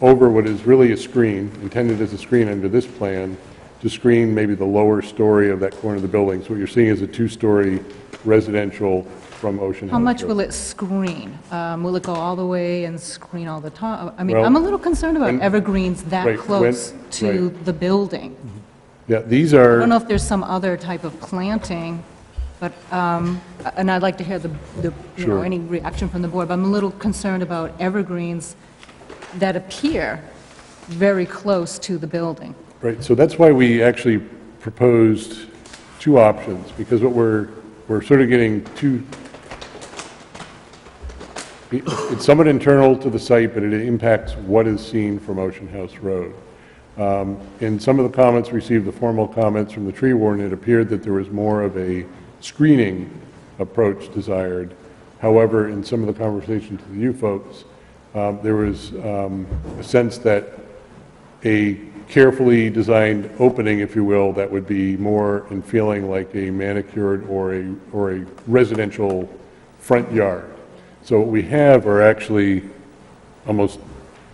[SPEAKER 6] over what is really a screen, intended as a screen under this plan, to screen maybe the lower story of that corner of the building. So what you're seeing is a two-story residential from Ocean
[SPEAKER 33] How
[SPEAKER 6] House
[SPEAKER 33] much will it screen? Um, Will it go all the way and screen all the top? I mean,
[SPEAKER 6] Well,
[SPEAKER 33] I'm a little concerned about
[SPEAKER 6] when-
[SPEAKER 33] evergreens
[SPEAKER 6] right,
[SPEAKER 33] that
[SPEAKER 6] when-
[SPEAKER 33] close to
[SPEAKER 6] right.
[SPEAKER 33] the building.
[SPEAKER 6] Yeah, these are I
[SPEAKER 33] don't know if there's some other type of planting, but, um, and I'd like to hear the, the, you know,
[SPEAKER 6] Sure.
[SPEAKER 33] any reaction from the board, but I'm a little concerned about evergreens that appear very close to the building.
[SPEAKER 6] Right, so that's why we actually proposed two options, because what we're, we're sort of getting two, it's somewhat internal to the site, but it impacts what is seen from Ocean House Road. Um, In some of the comments received, the formal comments from the tree warden, it appeared that there was more of a screening approach desired. However, in some of the conversations with you folks, um, there was um, a sense that a carefully designed opening, if you will, that would be more in feeling like a manicured or a, or a residential front yard. So what we have are actually almost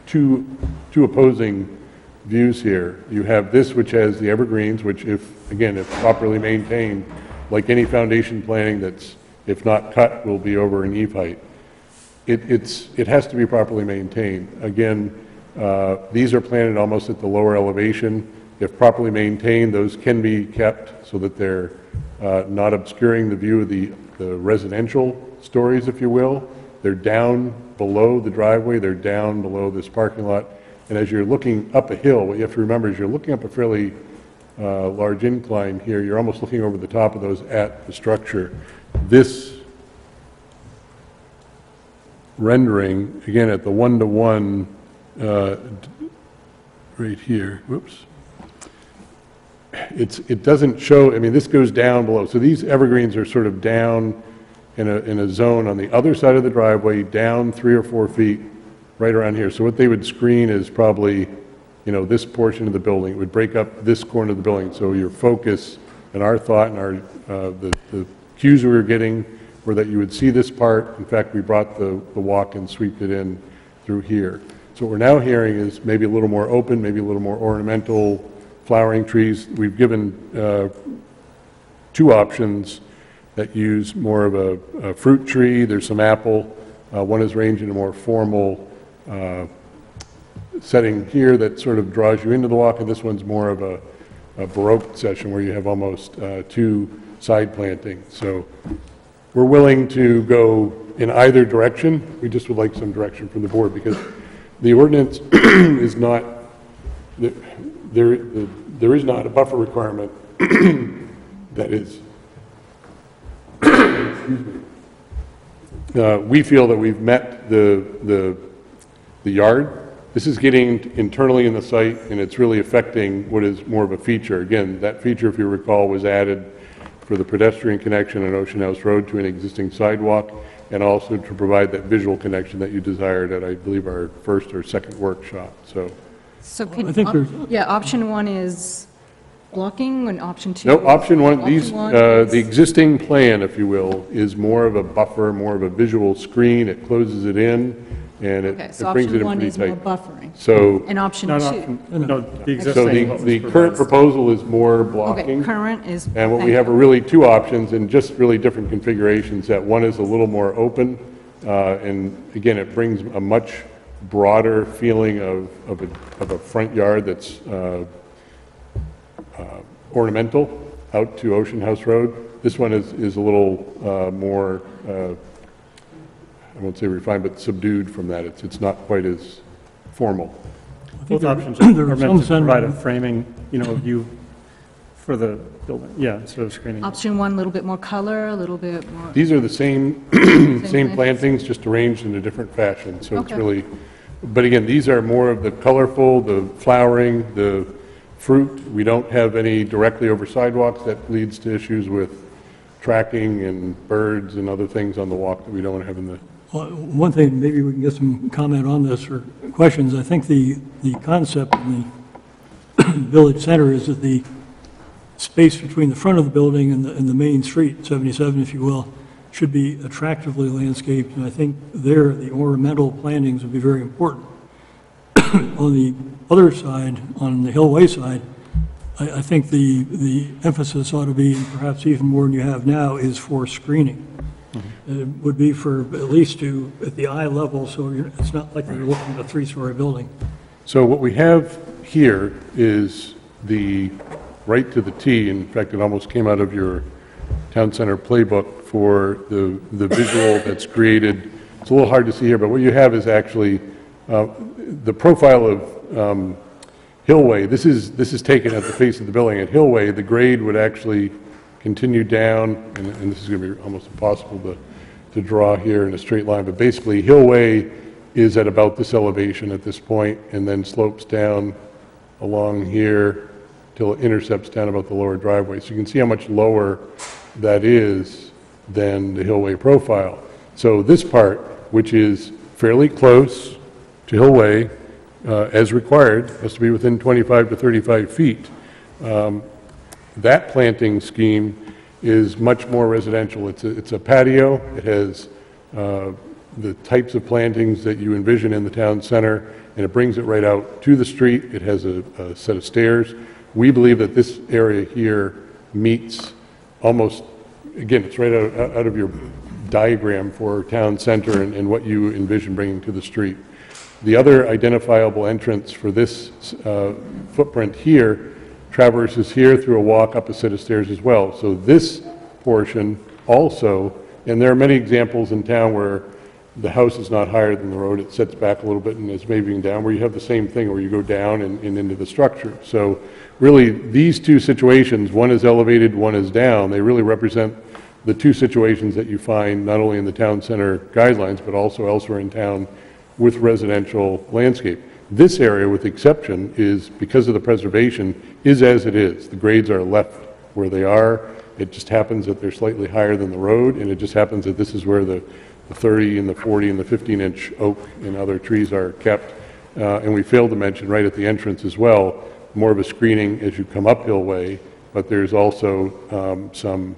[SPEAKER 6] two, two opposing views here. You have this, which has the evergreens, which if, again, if properly maintained, like any foundation planting that's, if not cut, will be over an eve height. It, it's, it has to be properly maintained. Again, uh, these are planted almost at the lower elevation. If properly maintained, those can be kept so that they're uh, not obscuring the view of the, the residential stories, if you will. They're down below the driveway, they're down below this parking lot. And as you're looking up a hill, what you have to remember is you're looking up a fairly uh, large incline here. You're almost looking over the top of those at the structure. This rendering, again, at the one-to-one, uh, right here, whoops. It's, it doesn't show, I mean, this goes down below. So these evergreens are sort of down in a, in a zone on the other side of the driveway, down three or four feet, right around here. So what they would screen is probably, you know, this portion of the building. It would break up this corner of the building. So your focus and our thought and our, uh, the, the cues we were getting were that you would see this part. In fact, we brought the, the walk and sweeped it in through here. So what we're now hearing is maybe a little more open, maybe a little more ornamental flowering trees. We've given uh, two options that use more of a, a fruit tree. There's some apple. Uh, one is ranging in a more formal uh, setting here that sort of draws you into the walk, and this one's more of a a Baroque session where you have almost uh, two side plantings. So we're willing to go in either direction. We just would like some direction from the board because the ordinance is not, there, there there is not a buffer requirement that is. Uh, we feel that we've met the, the, the yard. This is getting internally in the site, and it's really affecting what is more of a feature. Again, that feature, if you recall, was added for the pedestrian connection on Ocean House Road to an existing sidewalk, and also to provide that visual connection that you desired at, I believe, our first or second workshop, so.
[SPEAKER 33] So can,
[SPEAKER 1] I think
[SPEAKER 33] op-
[SPEAKER 1] there's-
[SPEAKER 33] yeah, option one is blocking, and option two?
[SPEAKER 6] No, option one, these,
[SPEAKER 33] one
[SPEAKER 6] uh,
[SPEAKER 33] is-
[SPEAKER 6] the existing plan, if you will, is more of a buffer, more of a visual screen. It closes it in, and it
[SPEAKER 33] Okay,
[SPEAKER 6] it
[SPEAKER 33] so
[SPEAKER 6] brings it
[SPEAKER 33] option
[SPEAKER 6] in
[SPEAKER 33] one
[SPEAKER 6] pretty
[SPEAKER 33] is more
[SPEAKER 6] tight.
[SPEAKER 33] buffering.
[SPEAKER 6] So,
[SPEAKER 33] And option
[SPEAKER 10] Not
[SPEAKER 33] two?
[SPEAKER 10] option, no, the
[SPEAKER 6] so
[SPEAKER 10] existing.
[SPEAKER 6] the, the current proposal is more blocking.
[SPEAKER 33] Okay, current is.
[SPEAKER 6] And what we have are really two options and just really different configurations, that one is a little more open, uh, and again, it brings a much broader feeling of, of a, of a front yard that's uh, uh, ornamental out to Ocean House Road. This one is, is a little uh, more, uh, I won't say refined, but subdued from that. It's, it's not quite as formal.
[SPEAKER 1] I think
[SPEAKER 10] Both
[SPEAKER 1] there-
[SPEAKER 10] options are
[SPEAKER 1] there
[SPEAKER 10] are
[SPEAKER 1] is
[SPEAKER 10] meant
[SPEAKER 1] some
[SPEAKER 10] to provide a framing, you know, view for the building, yeah, instead of screening.
[SPEAKER 33] Option one, a little bit more color, a little bit more.
[SPEAKER 6] These are the same, same
[SPEAKER 33] plantings?
[SPEAKER 6] plantings, just arranged in a different fashion, so it's
[SPEAKER 33] Okay.
[SPEAKER 6] really, but again, these are more of the colorful, the flowering, the fruit. We don't have any directly over sidewalks that leads to issues with tracking and birds and other things on the walk that we don't want to have in the,
[SPEAKER 1] Well, One thing, maybe we can get some comment on this or questions. I think the, the concept in the village center is that the space between the front of the building and the, and the main street, 77, if you will, should be attractively landscaped, and I think there, the ornamental plantings would be very important. On the other side, on the Hillway side, I, I think the, the emphasis ought to be, and perhaps even more than you have now, is for screening. It would be for at least to, at the eye level, so you're, it's not like you're looking at a three-story building.
[SPEAKER 6] So what we have here is the right to the T. In fact, it almost came out of your town center playbook for the, the visual that's created. It's a little hard to see here, but what you have is actually uh, the profile of um, Hillway. This is, this is taken at the face of the building. At Hillway, the grade would actually continue down, and, and this is going to be almost impossible to, to draw here in a straight line, but basically Hillway is at about this elevation at this point, and then slopes down along here till it intercepts down about the lower driveway. So you can see how much lower that is than the Hillway profile. So this part, which is fairly close to Hillway, uh, as required, has to be within 25 to 35 feet. Um, That planting scheme is much more residential. It's a, it's a patio, it has uh, the types of plantings that you envision in the town center, and it brings it right out to the street. It has a, a set of stairs. We believe that this area here meets almost, again, it's right out, out of your diagram for town center and, and what you envision bringing to the street. The other identifiable entrance for this uh, footprint here traverses here through a walk up a set of stairs as well. So this portion also, and there are many examples in town where the house is not higher than the road, it sets back a little bit and is maybe down, where you have the same thing, where you go down and, and into the structure. So really, these two situations, one is elevated, one is down, they really represent the two situations that you find not only in the town center guidelines, but also elsewhere in town with residential landscape. This area, with exception, is, because of the preservation, is as it is. The grades are left where they are. It just happens that they're slightly higher than the road, and it just happens that this is where the the 30 and the 40 and the 15-inch oak and other trees are kept. Uh, And we failed to mention right at the entrance as well, more of a screening as you come up Hill Way, but there's also um, some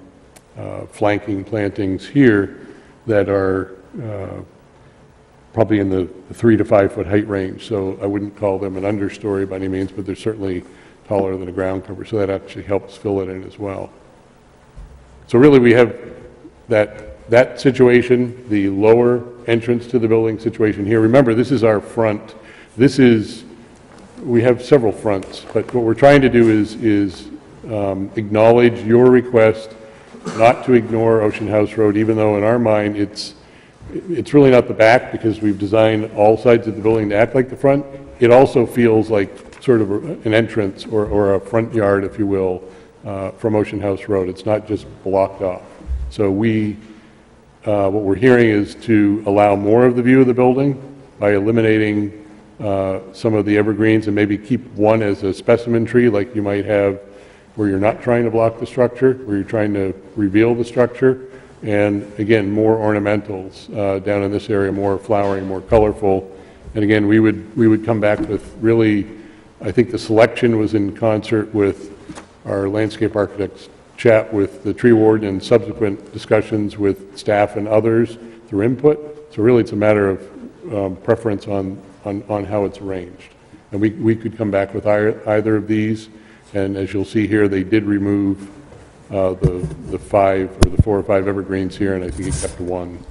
[SPEAKER 6] uh, flanking plantings here that are uh, probably in the three to five foot height range, so I wouldn't call them an understory by any means, but they're certainly taller than a ground cover, so that actually helps fill it in as well. So really, we have that, that situation, the lower entrance to the building situation here. Remember, this is our front, this is we have several fronts, but what we're trying to do is, is um, acknowledge your request not to ignore Ocean House Road, even though in our mind, it's, it's really not the back, because we've designed all sides of the building to act like the front. It also feels like sort of an entrance or, or a front yard, if you will, uh, from Ocean House Road. It's not just blocked off. So we, uh, what we're hearing is to allow more of the view of the building by eliminating uh, some of the evergreens and maybe keep one as a specimen tree like you might have where you're not trying to block the structure, where you're trying to reveal the structure. And again, more ornamentals uh, down in this area, more flowering, more colorful. And again, we would, we would come back with really, I think the selection was in concert with our landscape architect's chat with the tree warden and subsequent discussions with staff and others through input. So really, it's a matter of um, preference on, on, on how it's arranged. And we, we could come back with either, either of these, and as you'll see here, they did remove uh, the, the five, or the four or five evergreens here, and I think it kept one.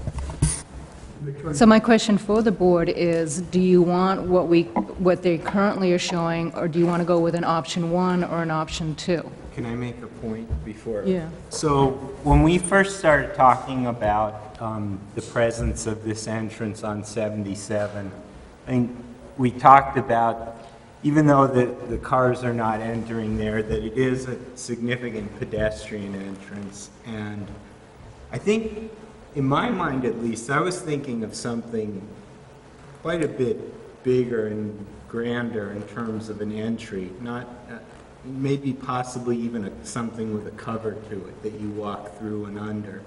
[SPEAKER 33] So my question for the board is, do you want what we, what they currently are showing, or do you want to go with an option one or an option two?
[SPEAKER 35] Can I make a point before?
[SPEAKER 33] Yeah.
[SPEAKER 35] So when we first started talking about um, the presence of this entrance on 77, I think we talked about, even though the, the cars are not entering there, that it is a significant pedestrian entrance. And I think, in my mind at least, I was thinking of something quite a bit bigger and grander in terms of an entry, not, uh, maybe possibly even a, something with a cover to it that you walk through and under.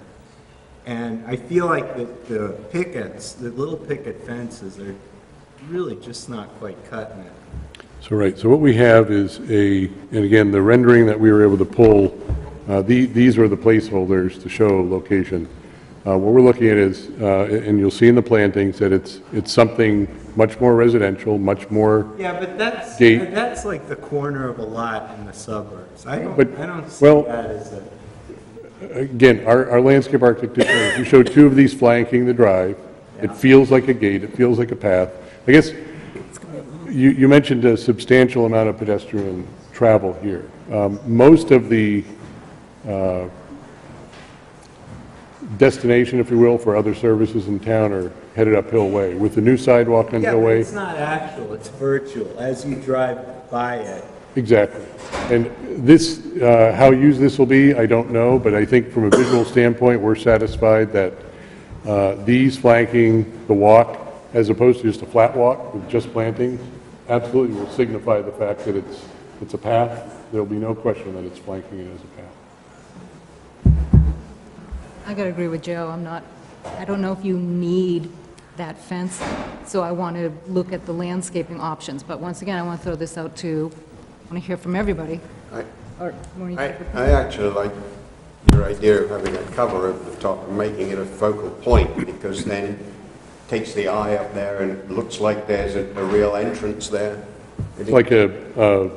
[SPEAKER 35] And I feel like the, the pickets, the little picket fences are really just not quite cutting it.
[SPEAKER 6] So, right, so what we have is a, and again, the rendering that we were able to pull, uh, the- these were the placeholders to show location. Uh, What we're looking at is, uh, and you'll see in the plantings, that it's, it's something much more residential, much more,
[SPEAKER 35] Yeah, but that's,
[SPEAKER 6] Gate.
[SPEAKER 35] that's like the corner of a lot in the suburbs. I don't,
[SPEAKER 6] But-
[SPEAKER 35] I don't see
[SPEAKER 6] well-
[SPEAKER 35] that as a,
[SPEAKER 6] again, our our landscape architect, did- if you show two of these flanking the drive, it feels like a gate, it feels like a path. I guess, you, you mentioned a substantial amount of pedestrian travel here. Um, Most of the uh, destination, if you will, for other services in town are headed up Hill Way. With the new sidewalk on
[SPEAKER 35] yeah,
[SPEAKER 6] Hill
[SPEAKER 35] but
[SPEAKER 6] Way,
[SPEAKER 35] it's not actual, it's virtual. As you drive by it,
[SPEAKER 6] Exactly. And this, uh, how used this will be, I don't know, but I think from a visual standpoint, we're satisfied that uh, these flanking the walk, as opposed to just a flat walk with just plantings, absolutely will signify the fact that it's, it's a path. There'll be no question that it's flanking it as a path.
[SPEAKER 33] I gotta agree with Joe, I'm not, I don't know if you need that fence, so I want to look at the landscaping options, but once again, I want to throw this out to, I want to hear from everybody.
[SPEAKER 32] I-
[SPEAKER 33] Or, Maureen,
[SPEAKER 32] I. I actually like your idea of having a cover over the top and making it a focal point, because then it takes the eye up there and it looks like there's a, a real entrance there.
[SPEAKER 6] It's like a, uh,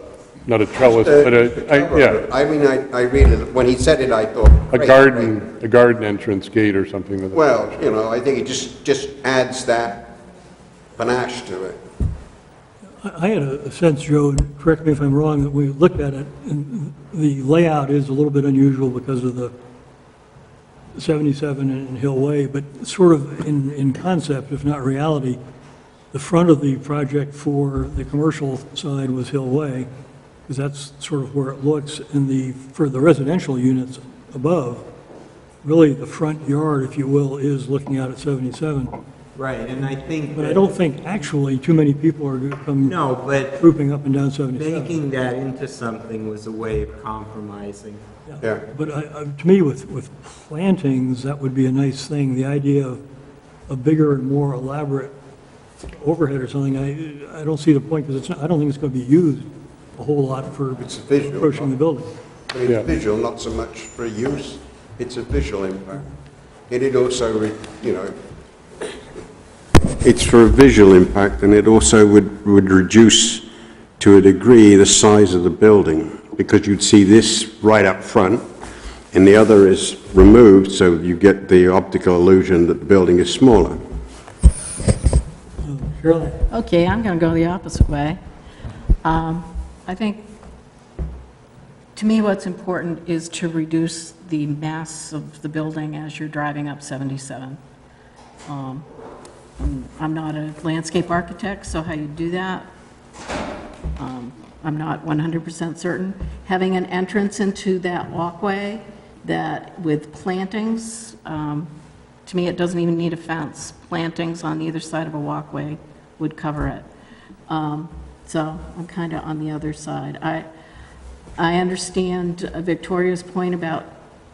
[SPEAKER 6] not a trellis,
[SPEAKER 32] Just a-
[SPEAKER 6] but
[SPEAKER 32] just a
[SPEAKER 6] a, I- yeah,
[SPEAKER 32] I mean, I, I really, when he said it, I thought.
[SPEAKER 6] a
[SPEAKER 32] great,
[SPEAKER 6] garden, a garden entrance gate or something.
[SPEAKER 32] great.
[SPEAKER 6] that-
[SPEAKER 32] Well, you know, I think it just, just adds that panache to it.
[SPEAKER 1] I I had a sense, Joe, and correct me if I'm wrong, that we looked at it, and the layout is a little bit unusual because of the 77 and Hill Way, but sort of in, in concept, if not reality, the front of the project for the commercial side was Hill Way, because that's sort of where it looks, and the, for the residential units above, really the front yard, if you will, is looking out at 77.
[SPEAKER 35] right, and I think.
[SPEAKER 1] But I
[SPEAKER 35] that-
[SPEAKER 1] don't think actually too many people are going to come
[SPEAKER 35] No, but
[SPEAKER 1] trooping up and down 77.
[SPEAKER 35] making that into something was a way of compromising.
[SPEAKER 32] Yeah.
[SPEAKER 1] But I, I- to me, with, with plantings, that would be a nice thing. The idea of a bigger and more elaborate overhead or something, I, I don't see the point, because it's not, I don't think it's going to be used a whole lot for
[SPEAKER 32] It's a visual.
[SPEAKER 1] approaching the building.
[SPEAKER 32] But it's visual, not so much for use. It's a visual impact. And it also, re- you know, it's for a visual impact, and it also would, would reduce to a degree the size of the building, because you'd see this right up front, and the other is removed, so you get the optical illusion that the building is smaller.
[SPEAKER 1] Shirley?
[SPEAKER 37] Okay, I'm going to go the opposite way. Um, I think, to me, what's important is to reduce the mass of the building as you're driving up 77. Um, I'm- I'm not a landscape architect, so how you do that, um, I'm not 100% certain. Having an entrance into that walkway that, with plantings, um, to me, it doesn't even need a fence. Plantings on either side of a walkway would cover it. Um, So I'm kind of on the other side. I, I understand Victoria's point about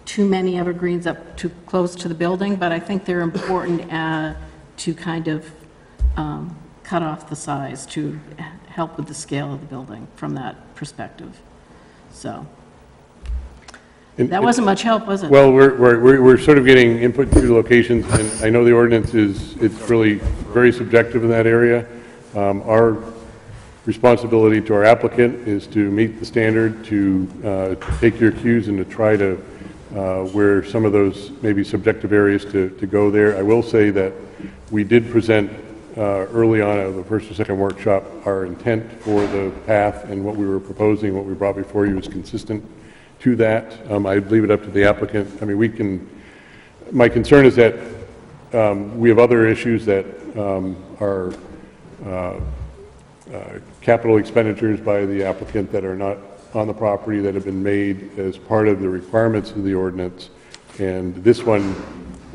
[SPEAKER 37] too many evergreens up too close to the building, but I think they're important uh, to kind of um, cut off the size to help with the scale of the building from that perspective. So,
[SPEAKER 6] And
[SPEAKER 37] that wasn't much help, was it?
[SPEAKER 6] Well, we're, we're, we're- we're sort of getting input through the locations, and I know the ordinance is, it's really very subjective in that area. Um, Our responsibility to our applicant is to meet the standard, to uh, take your cues and to try to, uh, where some of those maybe subjective areas to, to go there. I will say that we did present uh, early on at the first or second workshop, our intent for the path and what we were proposing, what we brought before you is consistent to that. Um, I'd leave it up to the applicant. I mean, we can, my concern is that um, we have other issues that um, are uh, uh, capital expenditures by the applicant that are not on the property that have been made as part of the requirements of the ordinance. And this one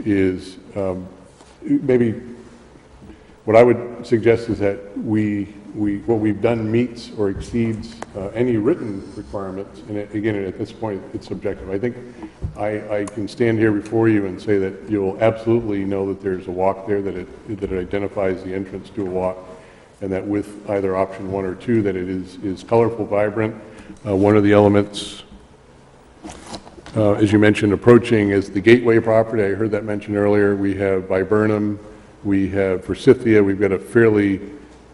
[SPEAKER 6] is, um, maybe, what I would suggest is that we, we, what we've done meets or exceeds uh, any written requirements. And it- again, at this point, it's subjective. I think I, I can stand here before you and say that you'll absolutely know that there's a walk there, that it, that it identifies the entrance to a walk, and that with either option one or two, that it is, is colorful, vibrant. Uh, One of the elements, uh, as you mentioned, approaching is the Gateway property. I heard that mentioned earlier. We have Viburnum, we have forsythia, We've got a fairly,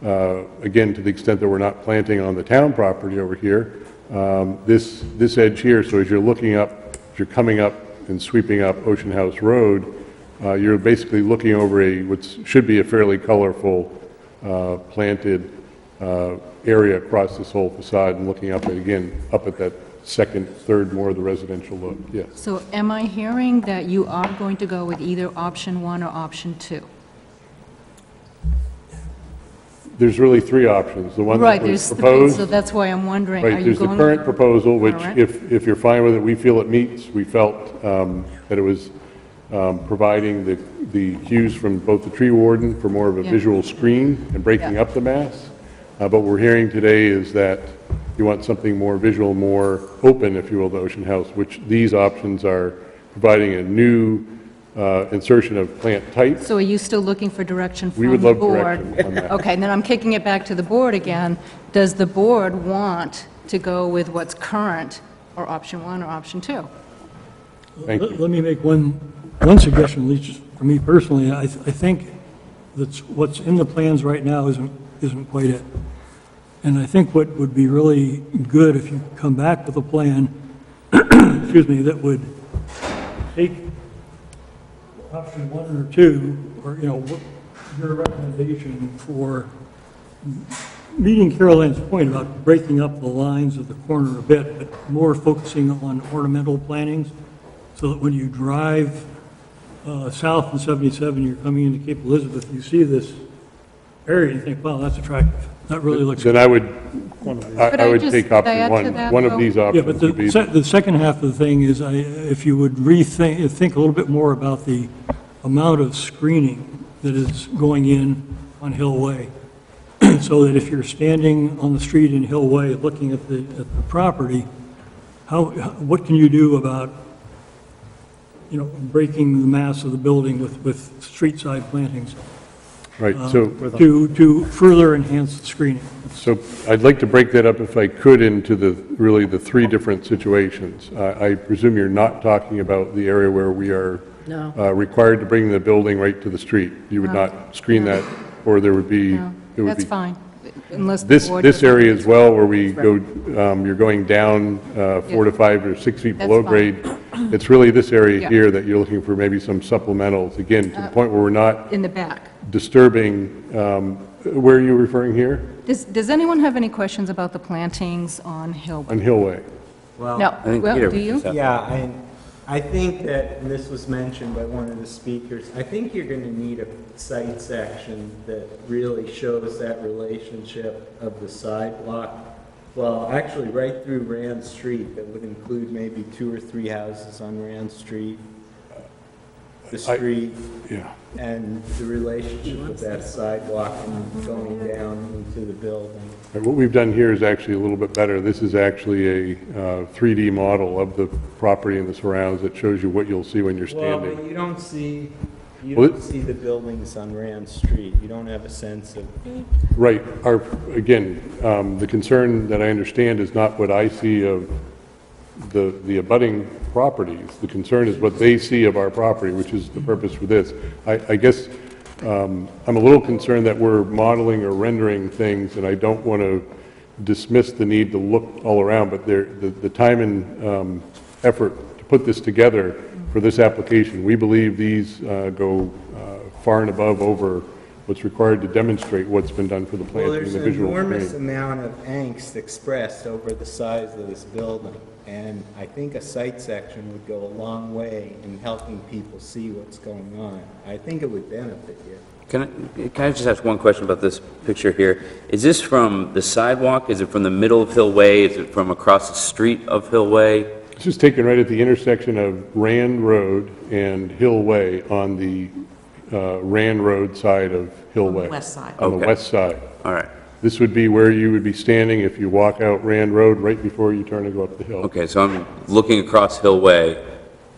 [SPEAKER 6] uh, again, to the extent that we're not planting on the town property over here, um, this, this edge here, so as you're looking up, as you're coming up and sweeping up Ocean House Road, uh, you're basically looking over a, what should be a fairly colorful uh, planted uh, area across this whole facade and looking up at, again, up at that second, third, more of the residential look, yes.
[SPEAKER 33] So am I hearing that you are going to go with either option one or option two?
[SPEAKER 6] There's really three options. The one
[SPEAKER 33] Right,
[SPEAKER 6] that was
[SPEAKER 33] there's, the-
[SPEAKER 6] proposed.
[SPEAKER 33] so that's why I'm wondering, are
[SPEAKER 6] Right,
[SPEAKER 33] you
[SPEAKER 6] there's the
[SPEAKER 33] going?
[SPEAKER 6] current proposal, which
[SPEAKER 33] All right.
[SPEAKER 6] if, if you're fine with it, we feel it meets. We felt um, that it was um, providing the, the cues from both the tree warden for more of a
[SPEAKER 33] Yeah.
[SPEAKER 6] visual screen and breaking
[SPEAKER 33] Yeah.
[SPEAKER 6] up the mass. Uh, But what we're hearing today is that you want something more visual, more open, if you will, the Ocean House, which these options are providing a new uh, insertion of plant type.
[SPEAKER 33] So are you still looking for direction
[SPEAKER 6] We
[SPEAKER 33] from
[SPEAKER 6] would
[SPEAKER 33] the
[SPEAKER 6] love
[SPEAKER 33] board?
[SPEAKER 6] direction on that.
[SPEAKER 33] Okay, and then I'm kicking it back to the board again. Does the board want to go with what's current, or option one, or option two?
[SPEAKER 6] Thank
[SPEAKER 1] Let let me make one, one suggestion, at least for me personally. I, th- I think that's, what's in the plans right now isn't, isn't quite it. And I think what would be really good if you come back with a plan, excuse me, that would take option one or two, or, you know, what your recommendation for meeting Carol Ann's point about breaking up the lines of the corner a bit, but more focusing on ornamental plantings, so that when you drive uh, south on 77, you're coming into Cape Elizabeth, you see this area, you think, wow, that's attractive. That really looks.
[SPEAKER 6] Then I would, I
[SPEAKER 33] Could
[SPEAKER 6] I
[SPEAKER 33] I
[SPEAKER 6] would
[SPEAKER 33] just-
[SPEAKER 6] take option
[SPEAKER 33] add to
[SPEAKER 6] one.
[SPEAKER 33] that,
[SPEAKER 6] One of
[SPEAKER 33] though?
[SPEAKER 6] these
[SPEAKER 1] Yeah,
[SPEAKER 6] options
[SPEAKER 1] but
[SPEAKER 6] would be.
[SPEAKER 1] the, se- the second half of the thing is, I, if you would rethink, think a little bit more about the amount of screening that is going in on Hill Way. So that if you're standing on the street in Hill Way, looking at the, at the property, how, what can you do about, you know, breaking the mass of the building with, with street side plantings?
[SPEAKER 6] Right,
[SPEAKER 1] uh,
[SPEAKER 6] so.
[SPEAKER 1] To, to further enhance the screening.
[SPEAKER 6] So I'd like to break that up if I could into the, really the three different situations. I I presume you're not talking about the area where we are
[SPEAKER 37] No.
[SPEAKER 6] uh, required to bring the building right to the street. You would
[SPEAKER 33] No.
[SPEAKER 6] not screen that, or there would be,
[SPEAKER 33] No,
[SPEAKER 6] it would
[SPEAKER 33] that's
[SPEAKER 6] be.
[SPEAKER 33] fine, unless the
[SPEAKER 6] This,
[SPEAKER 33] board...
[SPEAKER 6] this
[SPEAKER 33] doesn't-
[SPEAKER 6] area as well, where we go, um, you're going down uh, four to five or six feet below
[SPEAKER 33] fine.
[SPEAKER 6] grade. It's really this area
[SPEAKER 33] Yeah.
[SPEAKER 6] here that you're looking for maybe some supplementals, again, to the
[SPEAKER 33] Uh,
[SPEAKER 6] point where we're not
[SPEAKER 33] In the back.
[SPEAKER 6] disturbing um, Where are you referring here?
[SPEAKER 33] Does, does anyone have any questions about the plantings on Hillway?
[SPEAKER 6] On Hillway?
[SPEAKER 35] Well,
[SPEAKER 33] No, well, do you?
[SPEAKER 35] Yeah, I, I think that, and this was mentioned by one of the speakers, I think you're going to need a site section that really shows that relationship of the sidewalk. Well, actually, right through Rand Street, that would include maybe two or three houses on Rand Street, the street,
[SPEAKER 6] yeah.
[SPEAKER 35] And the relationship with that sidewalk and going down into the building.
[SPEAKER 6] And What we've done here is actually a little bit better. This is actually a uh, 3D model of the property and the surrounds that shows you what you'll see when you're
[SPEAKER 35] Well,
[SPEAKER 6] standing.
[SPEAKER 35] but you don't see, you
[SPEAKER 6] Well,
[SPEAKER 35] don't see the buildings on Rand Street. You don't have a sense of,
[SPEAKER 6] Right, our, again, um, the concern that I understand is not what I see of the, the abutting properties. The concern is what they see of our property, which is the purpose for this. I, I guess, um, I'm a little concerned that we're modeling or rendering things, and I don't want to dismiss the need to look all around, but there, the, the time and, um, effort to put this together for this application, we believe these, uh, go, uh, far and above over what's required to demonstrate what's been done for the
[SPEAKER 35] well,
[SPEAKER 6] planting
[SPEAKER 35] there's
[SPEAKER 6] the
[SPEAKER 35] an
[SPEAKER 6] visual
[SPEAKER 35] enormous amount of angst expressed over the size of this building. And I think a site section would go a long way in helping people see what's going on. I think it would benefit you.
[SPEAKER 36] Can I, can I just ask one question about this picture here? Is this from the sidewalk? Is it from the middle of Hill Way? Is it from across the street of Hill Way?
[SPEAKER 6] This is taken right at the intersection of Rand Road and Hill Way on the uh, Rand Road side of Hill Way.
[SPEAKER 34] west side.
[SPEAKER 6] On the
[SPEAKER 36] Okay.
[SPEAKER 6] west side.
[SPEAKER 36] All right.
[SPEAKER 6] This would be where you would be standing if you walk out Rand Road right before you turn to go up the hill.
[SPEAKER 36] Okay, so I'm looking across Hill Way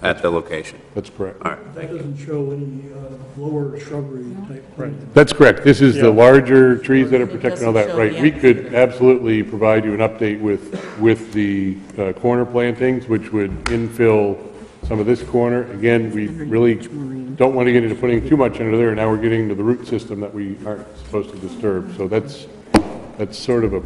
[SPEAKER 36] at the location.
[SPEAKER 6] That's correct.
[SPEAKER 36] All right.
[SPEAKER 1] That doesn't show any uh, lower shrubbery type. Right.
[SPEAKER 6] That's correct. This is
[SPEAKER 1] Yeah.
[SPEAKER 6] the larger trees that are protecting all that,
[SPEAKER 34] doesn't show
[SPEAKER 6] right?
[SPEAKER 34] the
[SPEAKER 6] We could absolutely provide you an update with, with the uh, corner plantings, which would infill some of this corner. Again, we really don't want to get into putting too much under there. Now we're getting to the root system that we aren't supposed to disturb. So that's, that's sort of a,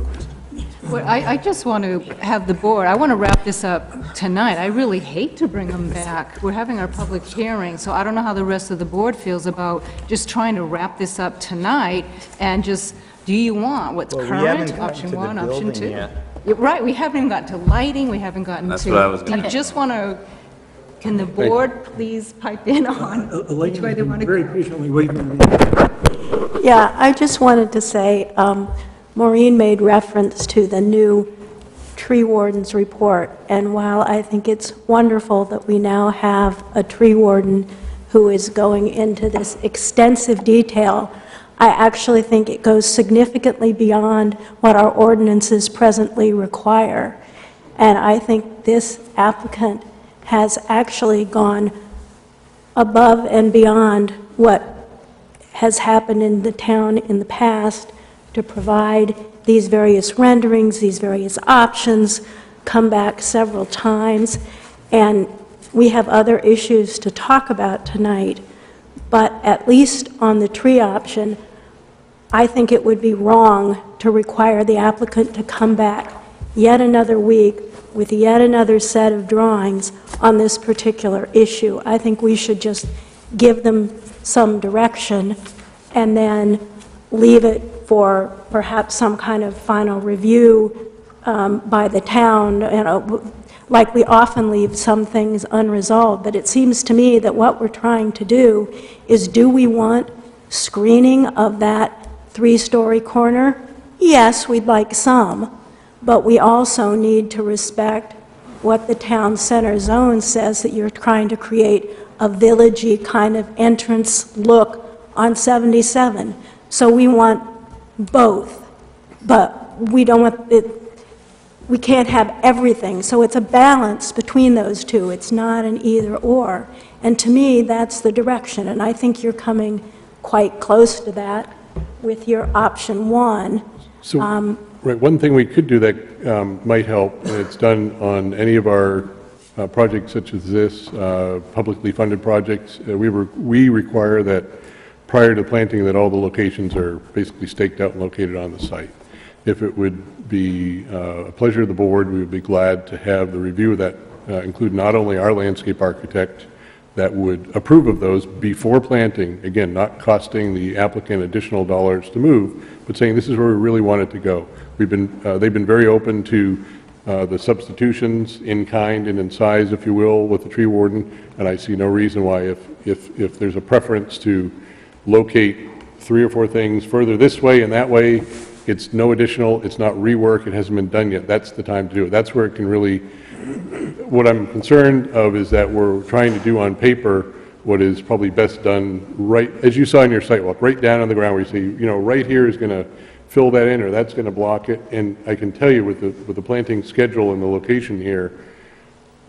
[SPEAKER 33] Well, I, I just want to have the board, I want to wrap this up tonight. I really hate to bring them back. We're having our public hearing, so I don't know how the rest of the board feels about just trying to wrap this up tonight and just, do you want what's
[SPEAKER 35] Well,
[SPEAKER 33] current, option
[SPEAKER 35] to
[SPEAKER 33] one, option two?
[SPEAKER 35] yet.
[SPEAKER 33] Right, we haven't even gotten to lighting, we haven't gotten to...
[SPEAKER 36] That's what I was
[SPEAKER 33] Do you
[SPEAKER 36] gonna-
[SPEAKER 33] just want to, can the board please pipe in on which way they want to go?
[SPEAKER 1] Very patiently waiting.
[SPEAKER 40] Yeah, I just wanted to say, um, Maureen made reference to the new tree warden's report, and while I think it's wonderful that we now have a tree warden who is going into this extensive detail, I actually think it goes significantly beyond what our ordinances presently require. And I think this applicant has actually gone above and beyond what has happened in the town in the past to provide these various renderings, these various options, come back several times, and we have other issues to talk about tonight, but at least on the tree option, I think it would be wrong to require the applicant to come back yet another week with yet another set of drawings on this particular issue. I think we should just give them some direction and then leave it for perhaps some kind of final review um, by the town, you know, like we often leave some things unresolved. But it seems to me that what we're trying to do is, do we want screening of that three-story corner? Yes, we'd like some, but we also need to respect what the town center zone says, that you're trying to create a villagey kind of entrance look on 77. So we want both, but we don't want it, we can't have everything. So it's a balance between those two. It's not an either-or. And to me, that's the direction, and I think you're coming quite close to that with your option one.
[SPEAKER 6] So,
[SPEAKER 40] Um,
[SPEAKER 6] right, one thing we could do that um, might help, and it's done on any of our uh, projects such as this, uh, publicly funded projects, uh, we were, we require that prior to planting, that all the locations are basically staked out and located on the site. If it would be uh, a pleasure of the board, we would be glad to have the review of that uh, include not only our landscape architect, that would approve of those before planting, again, not costing the applicant additional dollars to move, but saying this is where we really want it to go. We've been, uh, they've been very open to uh, the substitutions in kind and in size, if you will, with the tree warden, and I see no reason why if, if, if there's a preference to locate three or four things further this way and that way, it's no additional, it's not rework, it hasn't been done yet, that's the time to do it. That's where it can really, what I'm concerned of is that we're trying to do on paper what is probably best done right, as you saw in your sidewalk, right down on the ground where you see, you know, right here is going to fill that in, or that's going to block it. And I can tell you with the, with the planting schedule and the location here,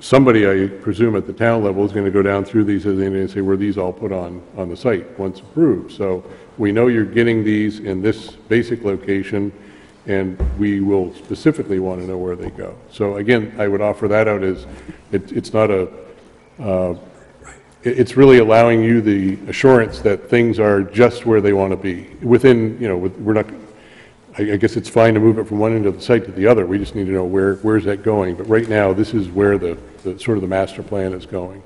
[SPEAKER 6] somebody, I presume at the town level, is going to go down through these and say, were these all put on, on the site once approved? So we know you're getting these in this basic location, and we will specifically want to know where they go. So again, I would offer that out as, it, it's not a, uh, it- it's really allowing you the assurance that things are just where they want to be, within, you know, with- we're not, I I guess it's fine to move it from one end of the site to the other, we just need to know where, where's that going? But right now, this is where the, the sort of the master plan is going.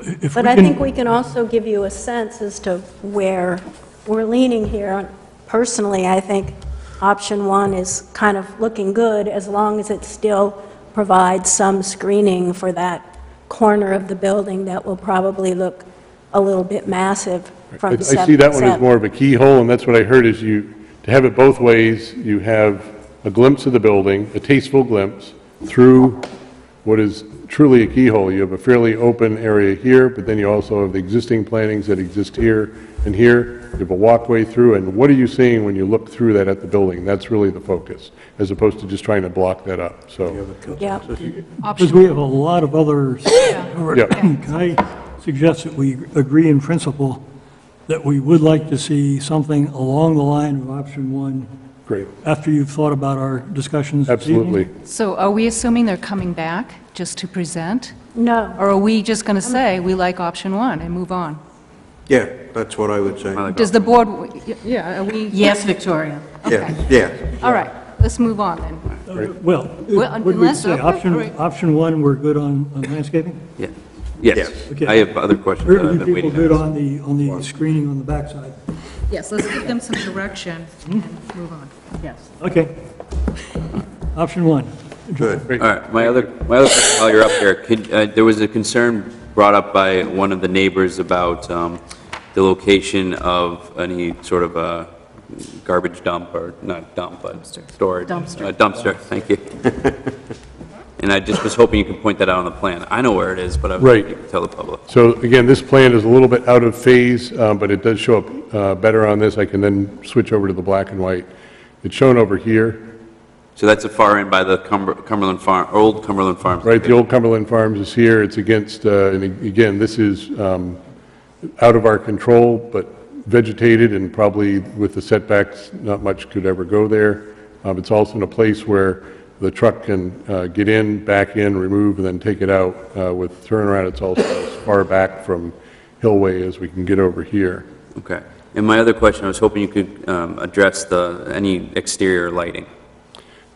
[SPEAKER 1] If
[SPEAKER 40] But
[SPEAKER 1] we
[SPEAKER 40] I
[SPEAKER 1] can-
[SPEAKER 40] think we can also give you a sense as to where we're leaning here. Personally, I think option one is kind of looking good, as long as it still provides some screening for that corner of the building that will probably look a little bit massive
[SPEAKER 6] I
[SPEAKER 40] from
[SPEAKER 6] I
[SPEAKER 40] the
[SPEAKER 6] see that one as more of a keyhole, and that's what I heard is you, to have it both ways, you have a glimpse of the building, a tasteful glimpse, through what is truly a keyhole. You have a fairly open area here, but then you also have the existing plantings that exist here and here. You have a walkway through, and what are you seeing when you look through that at the building? That's really the focus, as opposed to just trying to block that up, so.
[SPEAKER 40] Yeah.
[SPEAKER 1] Because we have a lot of others.
[SPEAKER 6] Yeah.
[SPEAKER 1] Can I suggest that we agree in principle that we would like to see something along the line of option one?
[SPEAKER 6] Great.
[SPEAKER 1] After you've thought about our discussions this evening?
[SPEAKER 6] Absolutely.
[SPEAKER 33] So are we assuming they're coming back just to present?
[SPEAKER 40] No.
[SPEAKER 33] Or are we just going to say, we like option one and move on?
[SPEAKER 32] Yeah, that's what I would say.
[SPEAKER 33] Does the board, yeah, are we?
[SPEAKER 37] Yes, Victoria.
[SPEAKER 32] Yeah, yeah.
[SPEAKER 33] All right, let's move on then.
[SPEAKER 1] Uh, Well,
[SPEAKER 33] Well,
[SPEAKER 1] what did we
[SPEAKER 33] unless-
[SPEAKER 1] say?
[SPEAKER 33] okay,
[SPEAKER 1] Option,
[SPEAKER 33] all right.
[SPEAKER 1] option one, we're good on on landscaping?
[SPEAKER 36] Yeah. Yes.
[SPEAKER 1] Okay.
[SPEAKER 36] I have other questions
[SPEAKER 1] Are
[SPEAKER 36] that I've
[SPEAKER 1] you
[SPEAKER 36] been
[SPEAKER 1] people
[SPEAKER 36] waiting to
[SPEAKER 1] good on the, on the screening on the backside?
[SPEAKER 33] Yes, let's give them some direction and move on. Yes.
[SPEAKER 1] Okay. Option one.
[SPEAKER 32] Good.
[SPEAKER 36] All right, my other, my other question while you're up here, could, uh, there was a concern brought up by one of the neighbors about um, the location of any sort of a garbage dump, or not dump, but storage.
[SPEAKER 37] Dumpster.
[SPEAKER 36] A dumpster, thank you. And I just was hoping you could point that out on the plan. I know where it is, but I was
[SPEAKER 6] Right.
[SPEAKER 36] hoping you could tell the public.
[SPEAKER 6] So again, this plan is a little bit out of phase, um, but it does show up uh, better on this. I can then switch over to the black and white. It's shown over here,
[SPEAKER 36] So that's a far end by the Cumber- Cumberland Farm, old Cumberland Farms.
[SPEAKER 6] right? The old Cumberland Farms is here. It's against, uh, and again, this is um, out of our control, but vegetated and probably with the setbacks, not much could ever go there. Um, It's also in a place where the truck can uh, get in, back in, remove, and then take it out. Uh, With turnaround, it's also as far back from Hillway as we can get over here.
[SPEAKER 36] Okay. And my other question, I was hoping you could um, address the, any exterior lighting.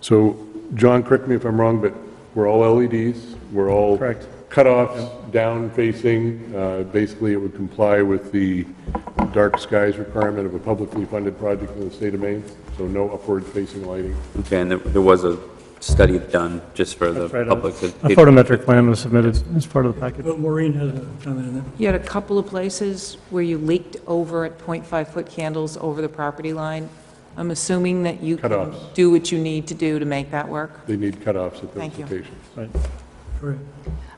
[SPEAKER 6] So, John, correct me if I'm wrong, but we're all LEDs, we're all
[SPEAKER 10] Correct.
[SPEAKER 6] cutoffs, down facing, uh, basically it would comply with the dark skies requirement of a publicly funded project in the state of Maine, so no upward facing lighting.
[SPEAKER 36] Okay, and there- there was a study done just for the
[SPEAKER 10] That's right, a
[SPEAKER 36] public. to-
[SPEAKER 10] a photometric plan was submitted as part of the package.
[SPEAKER 1] But Maureen has a comment on that.
[SPEAKER 34] You had a couple of places where you leaked over at .5-foot candles over the property line. I'm assuming that you can
[SPEAKER 6] Cutoffs.
[SPEAKER 34] do what you need to do to make that work?
[SPEAKER 6] They need cutoffs at those
[SPEAKER 34] Thank you.
[SPEAKER 6] locations.
[SPEAKER 10] Right.
[SPEAKER 1] Correct.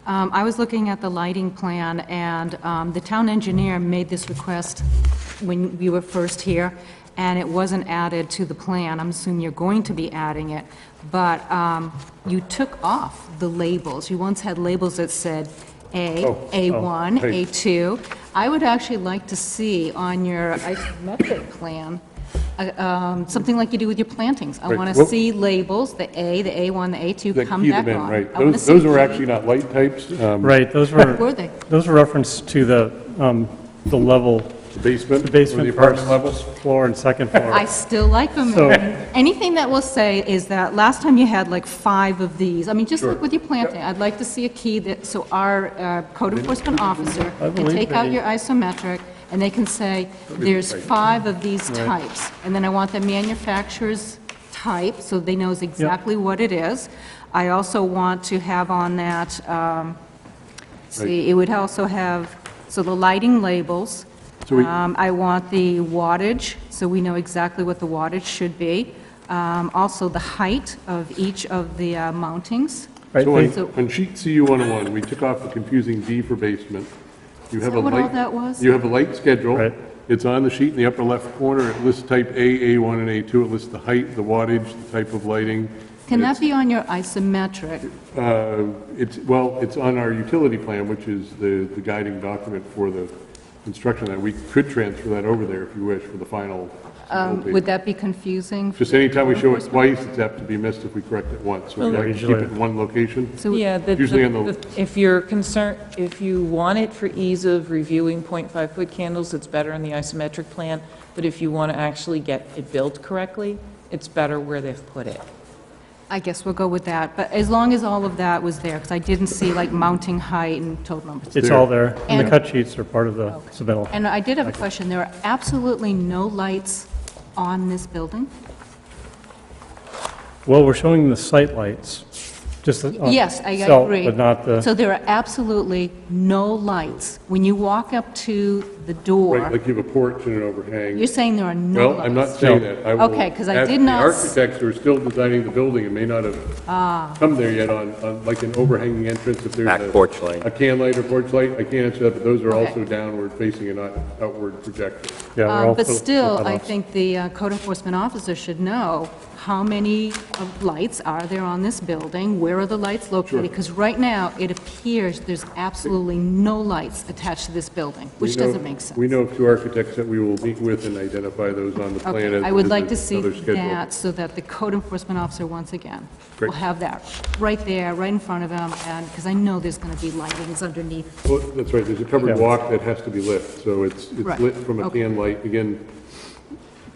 [SPEAKER 33] Um, I was looking at the lighting plan, and um, the town engineer made this request when we were first here, and it wasn't added to the plan. I'm assuming you're going to be adding it, but um, you took off the labels. You once had labels that said A,
[SPEAKER 6] Oh, oh,
[SPEAKER 33] A1,
[SPEAKER 6] hey.
[SPEAKER 33] A2. I would actually like to see on your isometric plan, uh, um, something like you do with your plantings. I
[SPEAKER 6] Right,
[SPEAKER 33] want to
[SPEAKER 6] well-
[SPEAKER 33] see labels, the A, the A1, the A2,
[SPEAKER 6] That
[SPEAKER 33] come
[SPEAKER 6] key
[SPEAKER 33] back
[SPEAKER 6] them in,
[SPEAKER 33] on.
[SPEAKER 6] right.
[SPEAKER 33] I wanna
[SPEAKER 6] Those
[SPEAKER 33] see
[SPEAKER 6] those were
[SPEAKER 33] green.
[SPEAKER 6] actually not light types. um,
[SPEAKER 10] Right, those were,
[SPEAKER 33] Were they?
[SPEAKER 10] those were reference to the, um, the level
[SPEAKER 6] The basement?
[SPEAKER 10] The
[SPEAKER 6] or
[SPEAKER 10] basement,
[SPEAKER 6] the apartment
[SPEAKER 10] first
[SPEAKER 6] levels?
[SPEAKER 10] floor and second floor.
[SPEAKER 33] I still like them.
[SPEAKER 10] So-
[SPEAKER 33] Anything that will say is that last time you had like five of these, I mean, just
[SPEAKER 6] Sure.
[SPEAKER 33] like with your planting, I'd like to see a key that, so our uh, code enforcement officer can
[SPEAKER 10] believe
[SPEAKER 33] take out
[SPEAKER 10] they-
[SPEAKER 33] your isometric, and they can say, there's five of these
[SPEAKER 10] Right.
[SPEAKER 33] types. And then I want the manufacturer's type, so they knows exactly what it is. I also want to have on that, um, see, it would also have, so the lighting labels.
[SPEAKER 6] So we-
[SPEAKER 33] Um, I want the wattage, so we know exactly what the wattage should be. Um, Also, the height of each of the uh, mountings.
[SPEAKER 10] Right,
[SPEAKER 6] So
[SPEAKER 10] they-
[SPEAKER 6] on, on sheet CU 101, we took off the confusing D for basement. You have
[SPEAKER 33] that
[SPEAKER 6] a
[SPEAKER 33] what all
[SPEAKER 6] light-
[SPEAKER 33] that was?
[SPEAKER 6] You have a light schedule.
[SPEAKER 10] Right.
[SPEAKER 6] It's on the sheet in the upper left corner. It lists type A, A1, and A2. It lists the height, the wattage, the type of lighting.
[SPEAKER 33] Can that be on your isometric?
[SPEAKER 6] Uh, It's, well, it's on our utility plan, which is the, the guiding document for the construction. That we could transfer that over there if you wish for the final.
[SPEAKER 33] Um, Would that be confusing?
[SPEAKER 6] Just anytime we show it twice, it's apt to be missed if we correct it once. So we
[SPEAKER 34] Well-
[SPEAKER 6] like to keep it in one location.
[SPEAKER 33] So-
[SPEAKER 34] Yeah, the-
[SPEAKER 6] Usually
[SPEAKER 34] the-
[SPEAKER 6] on the-
[SPEAKER 34] the- if you're concerned, if you want it for ease of reviewing .5-foot candles, it's better in the isometric plan, but if you want to actually get it built correctly, it's better where they've put it.
[SPEAKER 33] I guess we'll go with that, but as long as all of that was there, because I didn't see like mounting height and total numbers.
[SPEAKER 10] It's all there, and the
[SPEAKER 33] And-
[SPEAKER 10] cut sheets are part of the submittal.
[SPEAKER 33] And I did have a question, there are absolutely no lights on this building?
[SPEAKER 10] Well, we're showing the site lights, just on
[SPEAKER 33] Yes, I
[SPEAKER 10] itself,
[SPEAKER 33] agree.
[SPEAKER 10] But not the,
[SPEAKER 33] So there are absolutely no lights. When you walk up to the
[SPEAKER 6] Right,
[SPEAKER 33] door,
[SPEAKER 6] like you have a porch and an overhang.
[SPEAKER 33] you're saying there are no lights?
[SPEAKER 6] Well, I'm not saying that. I will
[SPEAKER 33] Okay, 'cause I
[SPEAKER 6] ask
[SPEAKER 33] did not s-
[SPEAKER 6] The architects who are still designing the building and may not have
[SPEAKER 33] Ah,
[SPEAKER 6] come there yet on, on like an overhanging entrance, if there's
[SPEAKER 36] Back
[SPEAKER 6] a...
[SPEAKER 36] porch light.
[SPEAKER 6] A can light or porch light, I can't answer that, but those are
[SPEAKER 33] Okay.
[SPEAKER 6] also downward facing and not outward projecting.
[SPEAKER 10] yeah, they're
[SPEAKER 33] um, but still, I think the uh, code enforcement officer should know how many of lights are there on this building? Where are the lights located? Because right now, it appears there's absolutely no lights attached to this building, which
[SPEAKER 6] We know-
[SPEAKER 33] doesn't make sense.
[SPEAKER 6] We know of two architects that we will meet with and identify those on the plan
[SPEAKER 33] Okay,
[SPEAKER 6] as
[SPEAKER 33] I would
[SPEAKER 6] as
[SPEAKER 33] like to see
[SPEAKER 6] another schedule.
[SPEAKER 33] that, so that the code enforcement officer, once again, will
[SPEAKER 6] Great.
[SPEAKER 33] have that right there, right in front of him, and, because I know there's going to be lightings underneath.
[SPEAKER 6] Well, that's right, there's a covered
[SPEAKER 10] Yeah.
[SPEAKER 6] walk that has to be lit, so it's, it's
[SPEAKER 33] Right,
[SPEAKER 6] lit from a
[SPEAKER 33] okay.
[SPEAKER 6] can light. Again,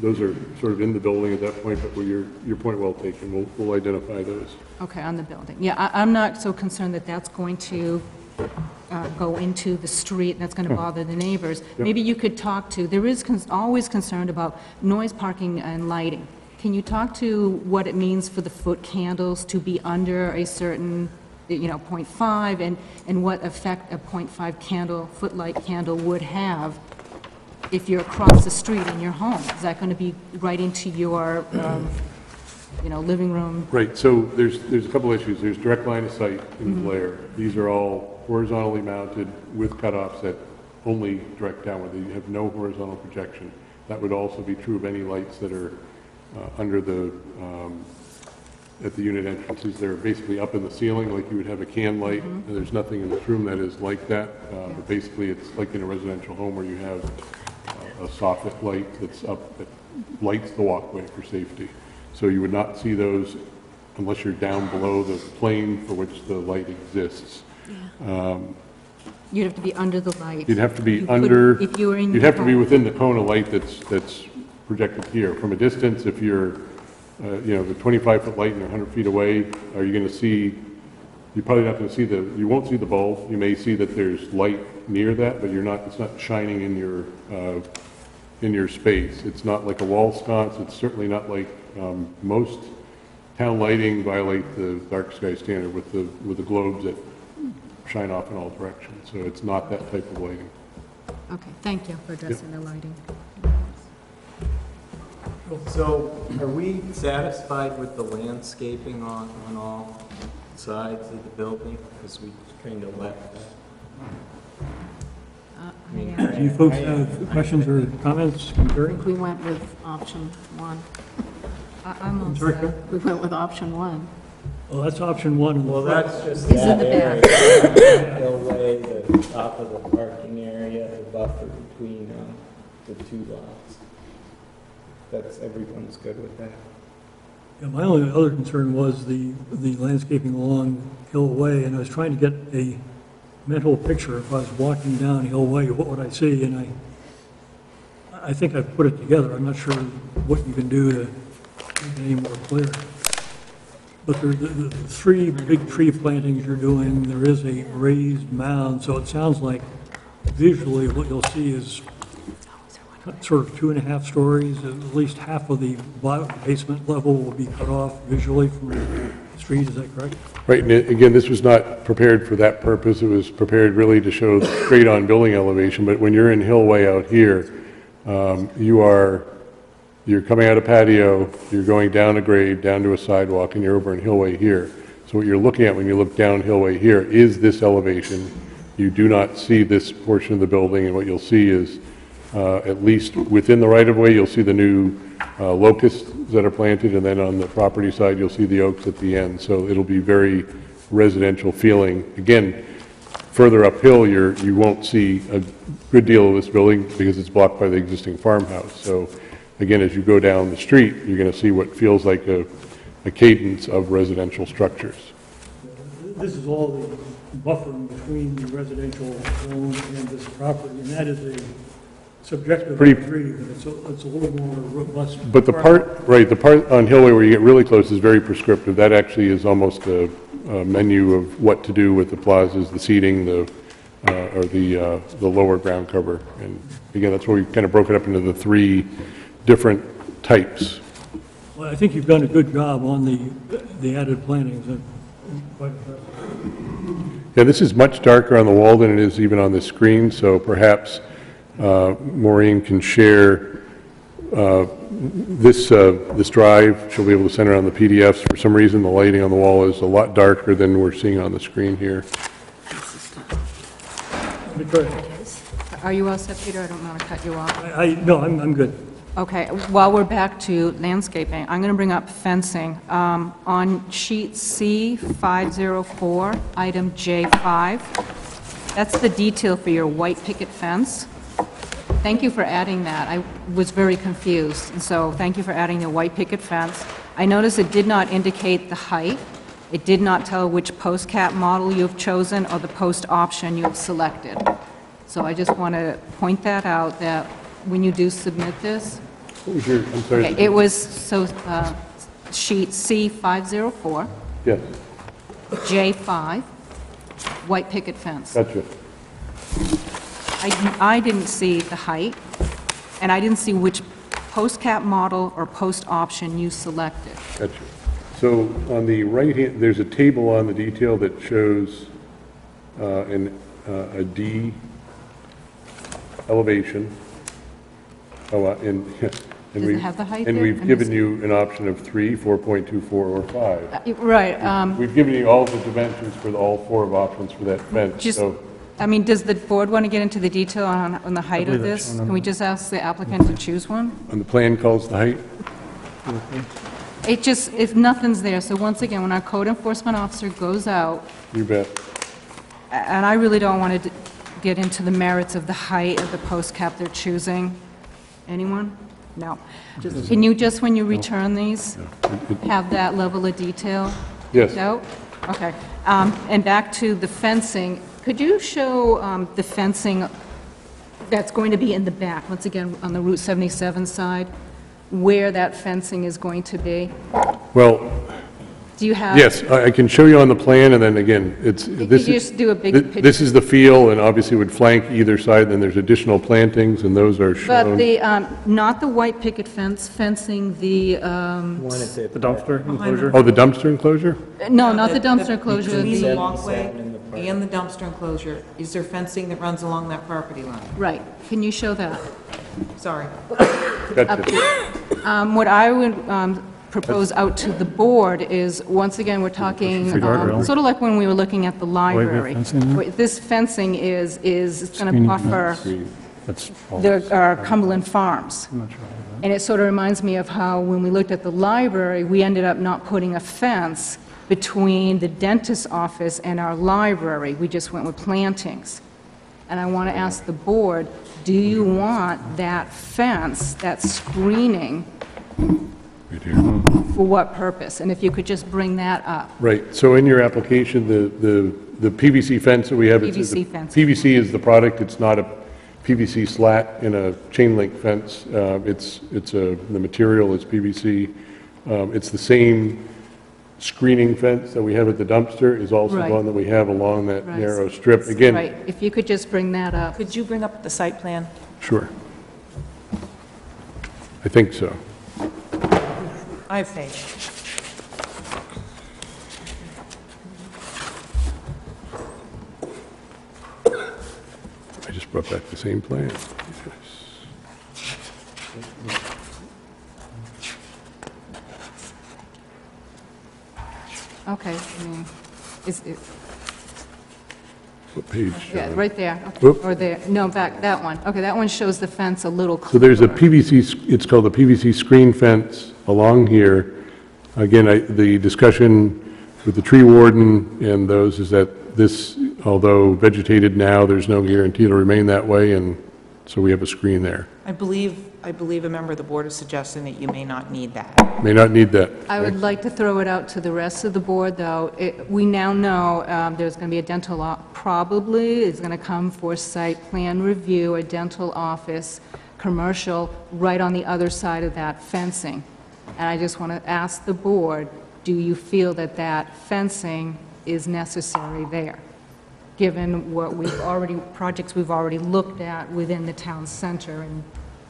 [SPEAKER 6] those are sort of in the building at that point, but your, your point well taken, we'll, we'll identify those.
[SPEAKER 33] Okay, on the building. Yeah, I, I'm not so concerned that that's going to uh, go into the street, and that's going to bother the neighbors. Maybe you could talk to, there is cons- always concerned about noise, parking, and lighting. Can you talk to what it means for the foot candles to be under a certain, you know, .5, and, and what effect a .5 candle, footlight candle would have if you're across the street in your home? Is that going to be right into your, um, you know, living room?
[SPEAKER 6] Right, so there's, there's a couple issues. There's direct line of sight
[SPEAKER 33] Mm-hmm.
[SPEAKER 6] in glare. These are all horizontally mounted with cutoffs that only direct downward. They have no horizontal projection. That would also be true of any lights that are uh, under the, um, at the unit entrances. They're basically up in the ceiling, like you would have a can light,
[SPEAKER 33] Mm-hmm.
[SPEAKER 6] and there's nothing in this room that is like that. Uh, But basically, it's like in a residential home where you have a soffit light that's up, that lights the walkway for safety. So you would not see those unless you're down below the plane for which the light exists. Um,
[SPEAKER 33] You'd have to be under the light.
[SPEAKER 6] You'd have to be
[SPEAKER 33] You couldn't-
[SPEAKER 6] under,
[SPEAKER 33] If you were in
[SPEAKER 6] you'd
[SPEAKER 33] your
[SPEAKER 6] have to be
[SPEAKER 33] home.
[SPEAKER 6] within the cone of light that's, that's projected here. From a distance, if you're, uh, you know, the 25-foot light and you're 100 feet away, are you going to see, you're probably not going to see the, you won't see the bulb. You may see that there's light near that, but you're not, it's not shining in your, uh, in your space. It's not like a wall sconce. It's certainly not like um, most town lighting violate the dark sky standard with the, with the globes that shine off in all directions. So it's not that type of lighting.
[SPEAKER 33] Okay, thank you for addressing the lighting.
[SPEAKER 35] So are we satisfied with the landscaping on, on all sides of the building? Because we kind of left that. I mean,
[SPEAKER 1] Do you folks have questions or comments,
[SPEAKER 37] I
[SPEAKER 1] concerns?
[SPEAKER 37] we went with option one.
[SPEAKER 33] I- I'm all
[SPEAKER 1] sorry,
[SPEAKER 33] set.
[SPEAKER 1] Karen?
[SPEAKER 37] We went with option one.
[SPEAKER 1] Well, that's option one.
[SPEAKER 35] Well, that's just
[SPEAKER 37] Is in
[SPEAKER 35] that
[SPEAKER 37] the
[SPEAKER 35] area,
[SPEAKER 37] back.
[SPEAKER 35] Hillway, the top of the parking area, the buffer between, um, the two lots. That's, everyone's good with that.
[SPEAKER 1] Yeah, my only other concern was the, the landscaping along Hill Way, and I was trying to get a mental picture. If I was walking down Hill Way, what would I see? And I I think I've put it together. I'm not sure what you can do to make it any more clear. But there, the, the three big tree plantings you're doing, there is a raised mound, so it sounds like visually what you'll see is sort of two and a half stories, at least half of the basement level will be cut off visually from street, is that correct?
[SPEAKER 6] Right, and again, this was not prepared for that purpose, it was prepared really to show straight-on building elevation, but when you're in Hillway out here, um, you are, you're coming out of patio, you're going down a grade, down to a sidewalk, and you're over in Hillway here. So what you're looking at when you look down Hillway here is this elevation. You do not see this portion of the building, and what you'll see is, uh, at least within the right-of-way, you'll see the new uh, locusts that are planted, and then on the property side, you'll see the oaks at the end. So it'll be very residential feeling. Again, further uphill, you're, you won't see a good deal of this building because it's blocked by the existing farmhouse. So again, as you go down the street, you're going to see what feels like a a cadence of residential structures.
[SPEAKER 1] This is all the buffering between the residential zone and this property, and that is a subjective
[SPEAKER 6] Pretty-
[SPEAKER 1] but it's a, it's a little more robust.
[SPEAKER 6] But the part, right, the part on Hill Way where you get really close is very prescriptive. That actually is almost a a menu of what to do with the plazas, the seating, the, uh, or the, uh, the lower ground cover. And again, that's where we kind of broke it up into the three different types.
[SPEAKER 1] Well, I think you've done a good job on the, the added plantings, and quite impressed.
[SPEAKER 6] Yeah, this is much darker on the wall than it is even on the screen, so perhaps uh, Maureen can share uh, this, uh, this drive. She'll be able to send it on the PDFs. For some reason, the lighting on the wall is a lot darker than we're seeing on the screen here.
[SPEAKER 33] Are you all set, Peter? I don't want to cut you off.
[SPEAKER 1] I, I- no, I'm, I'm good.
[SPEAKER 33] Okay, while we're back to landscaping, I'm going to bring up fencing. Um, On sheet C504, item J5, that's the detail for your white picket fence. Thank you for adding that. I was very confused, and so thank you for adding the white picket fence. I noticed it did not indicate the height. It did not tell which post cap model you've chosen or the post option you've selected. So I just want to point that out, that when you do submit this,
[SPEAKER 6] What was your, I'm sorry.
[SPEAKER 33] Okay, It was, so, uh, sheet C504,
[SPEAKER 6] Yes,
[SPEAKER 33] J5, white picket fence.
[SPEAKER 6] gotcha.
[SPEAKER 33] I I didn't see the height, and I didn't see which post cap model or post option you selected.
[SPEAKER 6] Gotcha. So on the right hand, there's a table on the detail that shows uh, an, uh, a D elevation. Oh, uh, and, and
[SPEAKER 33] Does it
[SPEAKER 6] we
[SPEAKER 33] have the height
[SPEAKER 6] And
[SPEAKER 33] there?
[SPEAKER 6] we've
[SPEAKER 33] I'm
[SPEAKER 6] given
[SPEAKER 33] just-
[SPEAKER 6] you an option of three, 4.24, or five.
[SPEAKER 33] Uh, Right, um,
[SPEAKER 6] We've given you all the dimensions for the- all four of options for that fence,
[SPEAKER 33] Just-
[SPEAKER 6] so.
[SPEAKER 33] I mean, does the board want to get into the detail on, on the height of this? Can we just ask the applicant to choose one?
[SPEAKER 6] And the plan calls the height?
[SPEAKER 33] It just, if nothing's there, so once again, when our code enforcement officer goes out,
[SPEAKER 6] You bet.
[SPEAKER 33] And I really don't want to get into the merits of the height of the post cap they're choosing. Anyone? No. Can you just, when you return these, have that level of detail?
[SPEAKER 6] Yes.
[SPEAKER 33] No? Okay. Um, And back to the fencing, could you show um, the fencing that's going to be in the back, once again, on the Route 77 side, where that fencing is going to be?
[SPEAKER 6] Well,
[SPEAKER 33] Do you have?
[SPEAKER 6] Yes, I I can show you on the plan, and then again, it's, this
[SPEAKER 33] you
[SPEAKER 6] is...
[SPEAKER 33] just do a big
[SPEAKER 6] thi- This
[SPEAKER 33] picture?
[SPEAKER 6] is the field, and obviously would flank either side, then there's additional plantings, and those are
[SPEAKER 33] But
[SPEAKER 6] shown.
[SPEAKER 33] the, um, not the white picket fence, fencing the, um,
[SPEAKER 10] The dumpster enclosure?
[SPEAKER 6] Oh, the dumpster enclosure?
[SPEAKER 33] no, not the dumpster enclosure,
[SPEAKER 34] Between the
[SPEAKER 33] the,
[SPEAKER 34] walkway and the dumpster enclosure, is there fencing that runs along that property line?
[SPEAKER 33] right. Can you show that?
[SPEAKER 34] Sorry.
[SPEAKER 33] Up here. Um, What I would um, propose out to the board is, once again, we're talking,
[SPEAKER 10] Free
[SPEAKER 33] um, sort of like when we were looking at the library.
[SPEAKER 10] fencing there?
[SPEAKER 33] What This fencing is, is it's going to
[SPEAKER 10] Screening
[SPEAKER 33] buffer
[SPEAKER 10] That's all.
[SPEAKER 33] the uh, Cumberland Farms.
[SPEAKER 10] I'm not sure.
[SPEAKER 33] And it sort of reminds me of how, when we looked at the library, we ended up not putting a fence between the dentist's office and our library. We just went with plantings. And I want to ask the board, do you want that fence, that screening, for what purpose? And if you could just bring that up.
[SPEAKER 6] Right, so in your application, the, the the PVC fence that we have... it's-
[SPEAKER 33] PVC fence.
[SPEAKER 6] PVC is the product, it's not a, PVC slat in a chain link fence. Uh, It's, it's a, the material is PVC. Um, It's the same screening fence that we have at the dumpster is also the
[SPEAKER 33] Right.
[SPEAKER 6] one that we have along that
[SPEAKER 33] Right.
[SPEAKER 6] narrow strip. Again,
[SPEAKER 33] Right, if you could just bring that up.
[SPEAKER 34] Could you bring up the site plan?
[SPEAKER 6] sure. I think so.
[SPEAKER 34] I have faith.
[SPEAKER 6] I just brought back the same plan.
[SPEAKER 33] Okay, I mean, is it,
[SPEAKER 6] What page?
[SPEAKER 33] yeah, right there. okay,
[SPEAKER 6] Whoop.
[SPEAKER 33] Or there, no, back, that one. Okay, that one shows the fence a little closer.
[SPEAKER 6] So
[SPEAKER 33] clearer.
[SPEAKER 6] there's a PVC, s- it's called the PVC screen fence along here. Again, I- the discussion with the tree warden and those is that this, although vegetated now, there's no guarantee it'll remain that way, and so we have a screen there.
[SPEAKER 34] I believe, I believe a member of the board is suggesting that you may not need that.
[SPEAKER 6] May not need that.
[SPEAKER 33] I would like to throw it out to the rest of the board, though. It- We now know um, there's going to be a dental, o- probably is going to come for site plan review, a dental office, commercial, right on the other side of that fencing. And I just want to ask the board, do you feel that that fencing is necessary there? Given what we've already, projects we've already looked at within the town center and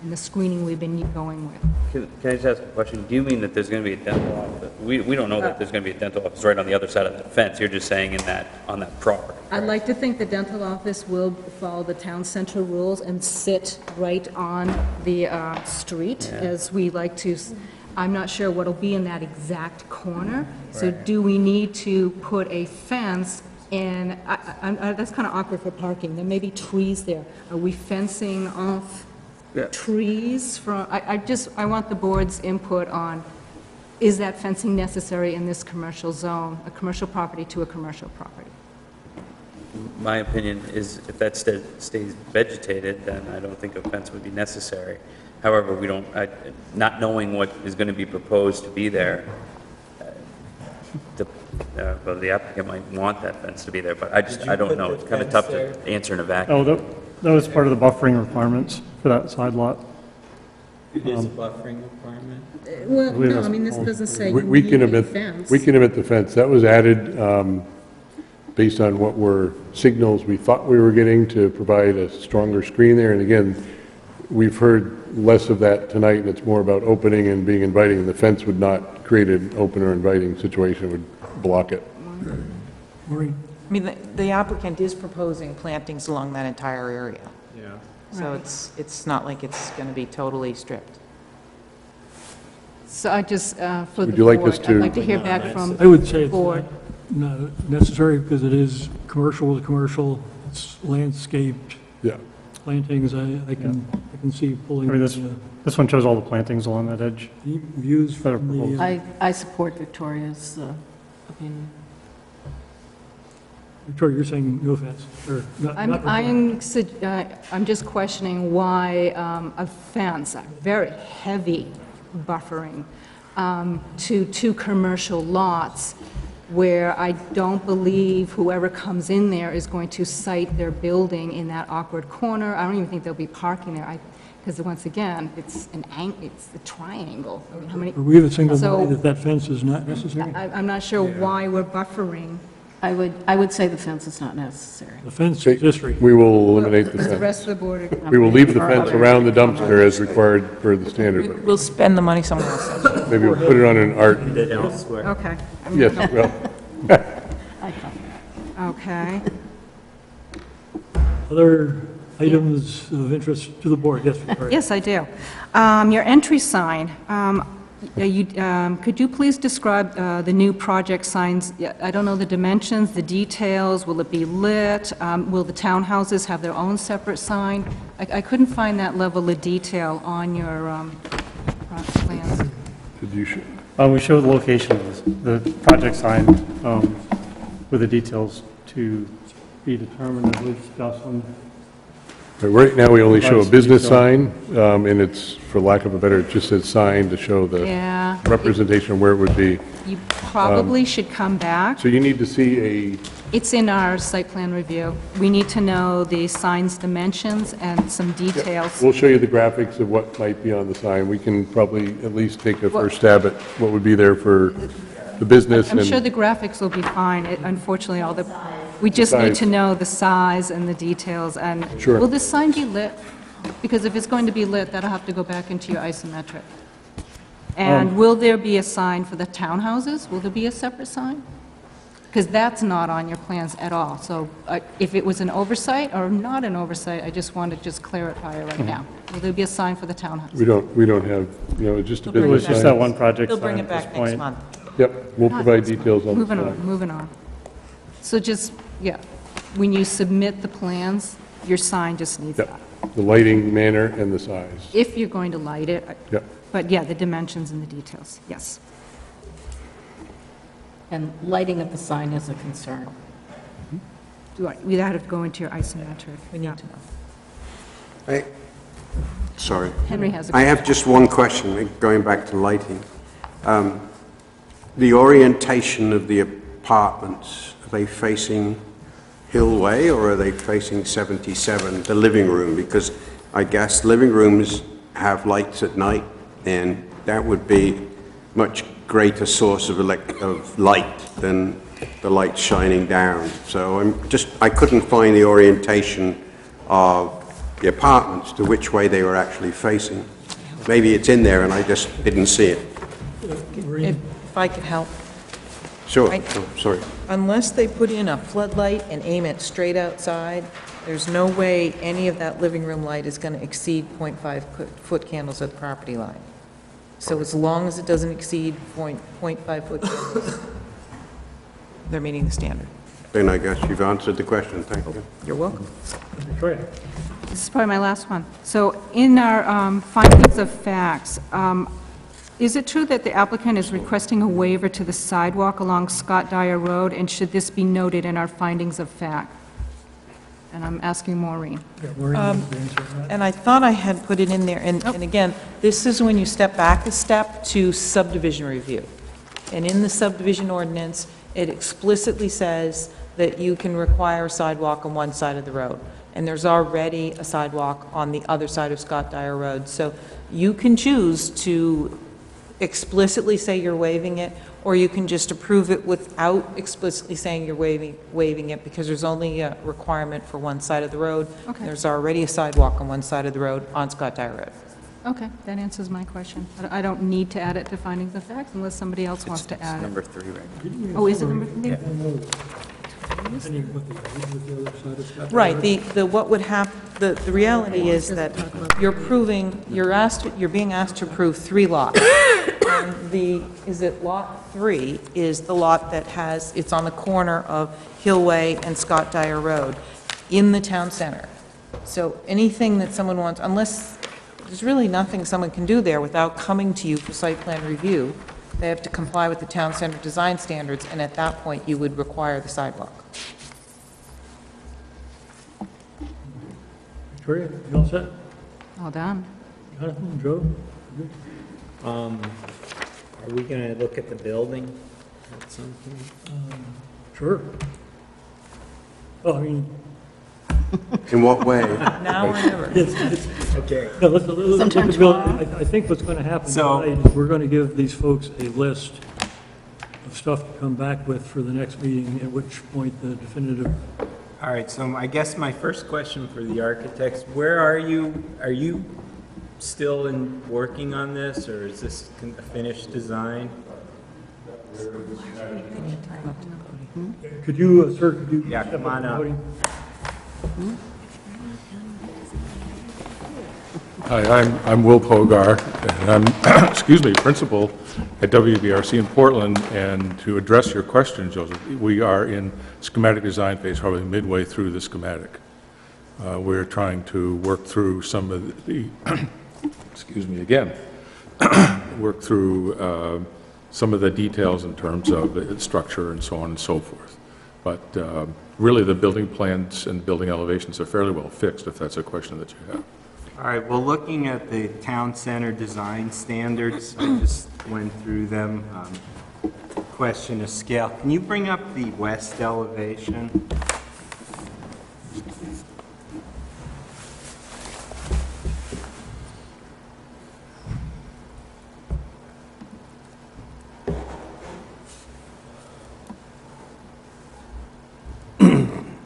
[SPEAKER 33] and the screening we've been going with.
[SPEAKER 36] Can can I just ask a question? Do you mean that there's going to be a dental office? We, we don't know that there's going to be a dental office right on the other side of that fence. You're just saying in that, on that property.
[SPEAKER 33] I'd like to think the dental office will follow the town center rules and sit right on the uh, street, as we like to, s- I'm not sure what'll be in that exact corner. So do we need to put a fence in, I- I- I- that's kind of awkward for parking, there may be trees there. Are we fencing off
[SPEAKER 36] Yeah.
[SPEAKER 33] trees from, I I just, I want the board's input on, is that fencing necessary in this commercial zone, a commercial property to a commercial property?
[SPEAKER 36] My opinion is if that sta- stays vegetated, then I don't think a fence would be necessary. However, we don't, I- not knowing what is going to be proposed to be there, uh, the, uh, well, the applicant might want that fence to be there, but I just, I don't know. It's kind of
[SPEAKER 35] fence
[SPEAKER 36] tough to answer in a vacuum.
[SPEAKER 10] Oh, that, that was part of the buffering requirements for that side lot.
[SPEAKER 35] It is a
[SPEAKER 10] Um,
[SPEAKER 35] buffering requirement?
[SPEAKER 33] Well,
[SPEAKER 10] believe
[SPEAKER 33] no,
[SPEAKER 10] that's
[SPEAKER 33] I mean, this
[SPEAKER 10] all.
[SPEAKER 33] doesn't say
[SPEAKER 6] We
[SPEAKER 33] you
[SPEAKER 6] we
[SPEAKER 33] need
[SPEAKER 6] can
[SPEAKER 33] a
[SPEAKER 6] omit,
[SPEAKER 33] fence.
[SPEAKER 6] we can omit the fence. That was added um, based on what were signals we thought we were getting to provide a stronger screen there. And again, we've heard less of that tonight, and it's more about opening and being inviting. And the fence would not create an open or inviting situation, it would block it.
[SPEAKER 1] Maureen?
[SPEAKER 34] I mean, the- the applicant is proposing plantings along that entire area.
[SPEAKER 35] Yeah.
[SPEAKER 34] So
[SPEAKER 33] Right.
[SPEAKER 34] it's, it's not like it's going to be totally stripped.
[SPEAKER 33] So I just, uh, for the
[SPEAKER 6] Would you like us
[SPEAKER 33] board, I'd
[SPEAKER 6] to-
[SPEAKER 33] like to hear back from
[SPEAKER 1] I would say
[SPEAKER 33] the
[SPEAKER 1] it's
[SPEAKER 33] board.
[SPEAKER 1] not not necessary because it is commercial with commercial, it's landscaped
[SPEAKER 6] Yeah.
[SPEAKER 1] plantings, I, I can, I can see pulling
[SPEAKER 10] I mean, this,
[SPEAKER 1] the, uh,
[SPEAKER 10] this one shows all the plantings along that edge.
[SPEAKER 1] views
[SPEAKER 10] That are
[SPEAKER 1] from the, uh,
[SPEAKER 37] I, I support Victoria's uh, opinion.
[SPEAKER 1] Victoria, you're saying no fence, or not,
[SPEAKER 33] I'm,
[SPEAKER 1] not.
[SPEAKER 33] I'm, sug- uh, I'm just questioning why um, a fence, a very heavy buffering, um, to two commercial lots where I don't believe whoever comes in there is going to site their building in that awkward corner. I don't even think they'll be parking there. Because once again, it's an ang, it's a triangle. I mean, how many?
[SPEAKER 1] Are we the single
[SPEAKER 33] So-
[SPEAKER 1] body that that fence is not necessary?
[SPEAKER 33] I- I'm not sure why we're buffering.
[SPEAKER 37] I would, I would say the fence is not necessary.
[SPEAKER 1] The fence
[SPEAKER 6] Okay,
[SPEAKER 1] is history.
[SPEAKER 6] We will eliminate the
[SPEAKER 33] Does the
[SPEAKER 6] fence.
[SPEAKER 33] rest of the board agree?
[SPEAKER 6] We will leave the fence around the dumpster as required for the standard.
[SPEAKER 34] We'll spend the money somewhere else.
[SPEAKER 6] Maybe we'll put it on an art.
[SPEAKER 35] Put elsewhere.
[SPEAKER 33] Okay.
[SPEAKER 6] Yes, well,
[SPEAKER 33] Okay.
[SPEAKER 1] Other items of interest to the board, yes, Victoria?
[SPEAKER 33] Yes, I do. Um, Your entry sign, um, yeah, you, um, could you please describe uh, the new project signs? I don't know the dimensions, the details, will it be lit? Um, Will the townhouses have their own separate sign? I I couldn't find that level of detail on your um, uh, plans.
[SPEAKER 6] did you, sh-
[SPEAKER 10] Uh, we show the location of the the project sign um, with the details to be determined, I believe, Jocelyn.
[SPEAKER 6] Right now, we only show a business sign, um, and it's, for lack of a better, it just says sign to show the
[SPEAKER 33] Yeah.
[SPEAKER 6] representation of where it would be.
[SPEAKER 33] You probably should come back.
[SPEAKER 6] So you need to see a
[SPEAKER 33] It's in our site plan review. We need to know the sign's dimensions and some details.
[SPEAKER 6] We'll show you the graphics of what might be on the sign. We can probably at least take a first stab at what would be there for the business and...
[SPEAKER 33] I'm sure the graphics will be fine. It- Unfortunately, all the, we just need to know the size and the details, and...
[SPEAKER 6] Sure.
[SPEAKER 33] Will this sign be lit? Because if it's going to be lit, that'll have to go back into your isometric. And
[SPEAKER 10] Um,
[SPEAKER 33] will there be a sign for the townhouses? Will there be a separate sign? Because that's not on your plans at all. So uh, if it was an oversight or not an oversight, I just want to just clarify it right
[SPEAKER 6] Mhm.
[SPEAKER 33] now. Will there be a sign for the townhouses?
[SPEAKER 6] We don't, we don't have, you know, just a
[SPEAKER 33] They'll bring
[SPEAKER 6] business
[SPEAKER 33] it
[SPEAKER 6] sign.
[SPEAKER 10] Just that one project
[SPEAKER 34] They'll bring it
[SPEAKER 10] at this
[SPEAKER 34] back next
[SPEAKER 10] point.
[SPEAKER 34] month.
[SPEAKER 6] Yep, we'll
[SPEAKER 33] Not
[SPEAKER 6] provide
[SPEAKER 33] this month.
[SPEAKER 6] details on the
[SPEAKER 33] Moving
[SPEAKER 6] sign.
[SPEAKER 33] on, moving on. So just, yeah, when you submit the plans, your sign just needs that.
[SPEAKER 6] Yep, the lighting, manner, and the size.
[SPEAKER 33] If you're going to light it. I-
[SPEAKER 6] Yep.
[SPEAKER 33] But yeah, the dimensions and the details, yes.
[SPEAKER 37] And lighting of the sign is a concern.
[SPEAKER 33] Do I, we have to go into your isometric. We need to know.
[SPEAKER 32] I- Sorry.
[SPEAKER 33] Henry has a
[SPEAKER 32] I have just one question, going back to lighting. Um, The orientation of the apartments, are they facing Hill Way or are they facing 77, the living room? Because I guess living rooms have lights at night, and that would be much greater source of of light than the light shining down. So I'm just, I couldn't find the orientation of the apartments to which way they were actually facing. Maybe it's in there and I just didn't see it.
[SPEAKER 34] If if I could help.
[SPEAKER 32] Sure,
[SPEAKER 34] I-
[SPEAKER 32] oh, sorry.
[SPEAKER 34] Unless they put in a floodlight and aim it straight outside, there's no way any of that living room light is going to exceed .5 co- foot candles at the property line. So as long as it doesn't exceed point- .5 foot candles, they're meeting the standard.
[SPEAKER 32] Then I guess you've answered the question, thank you.
[SPEAKER 34] You're welcome.
[SPEAKER 10] Victoria?
[SPEAKER 33] This is probably my last one. So in our um, findings of facts, um, is it true that the applicant is requesting a waiver to the sidewalk along Scott Dyer Road, and should this be noted in our findings of fact? And I'm asking Maureen.
[SPEAKER 34] Um, And I thought I had put it in there, and, and again, this is when you step back a step to subdivision review. And in the subdivision ordinance, it explicitly says that you can require a sidewalk on one side of the road. And there's already a sidewalk on the other side of Scott Dyer Road. So you can choose to explicitly say you're waiving it, or you can just approve it without explicitly saying you're waiving, waiving it, because there's only a requirement for one side of the road.
[SPEAKER 33] Okay.
[SPEAKER 34] There's already a sidewalk on one side of the road on Scott Dyer Road.
[SPEAKER 33] Okay, that answers my question. I don't- I don't need to add it to findings of facts unless somebody else wants to add it.
[SPEAKER 36] Number three, right?
[SPEAKER 33] Oh, is it number three?
[SPEAKER 34] Right, the, the, what would hap, the, the reality is that you're proving, you're asked, you're being asked to prove three lots. And the, is it lot three is the lot that has, it's on the corner of Hill Way and Scott Dyer Road in the town center. So anything that someone wants, unless, there's really nothing someone can do there without coming to you for site plan review. They have to comply with the town center design standards, and at that point, you would require the sidewalk.
[SPEAKER 1] Victoria, you all set?
[SPEAKER 33] All done.
[SPEAKER 1] Jonathan, Joe? Good?
[SPEAKER 35] Um, are we gonna look at the building at some point?
[SPEAKER 1] Sure. Well, I mean...
[SPEAKER 32] In what way?
[SPEAKER 34] Now or never.
[SPEAKER 1] It's- it's-
[SPEAKER 35] Okay.
[SPEAKER 1] No, let's, let's look at
[SPEAKER 37] Sometimes
[SPEAKER 1] the bill. I, I think what's gonna happen
[SPEAKER 35] So-
[SPEAKER 1] tonight is we're gonna give these folks a list of stuff to come back with for the next meeting, at which point the definitive,
[SPEAKER 35] All right, so I guess my first question for the architects, where are you, are you still in, working on this, or is this con- a finished design?
[SPEAKER 1] could you, uh, sir, could you?
[SPEAKER 35] Yeah,
[SPEAKER 1] step
[SPEAKER 35] come on
[SPEAKER 1] to the
[SPEAKER 35] up.
[SPEAKER 1] podium?
[SPEAKER 6] Hi, I'm, I'm Will Pogar, and I'm, excuse me, principal at WBRC in Portland, and to address your question, Joseph, we are in schematic design phase, probably midway through the schematic. Uh, We're trying to work through some of the, excuse me again, work through uh, some of the details in terms of structure and so on and so forth. But uh, really, the building plans and building elevations are fairly well fixed, if that's a question that you have.
[SPEAKER 35] All right, well, looking at the town center design standards, I just went through them. Um, question of scale. Can you bring up the west elevation?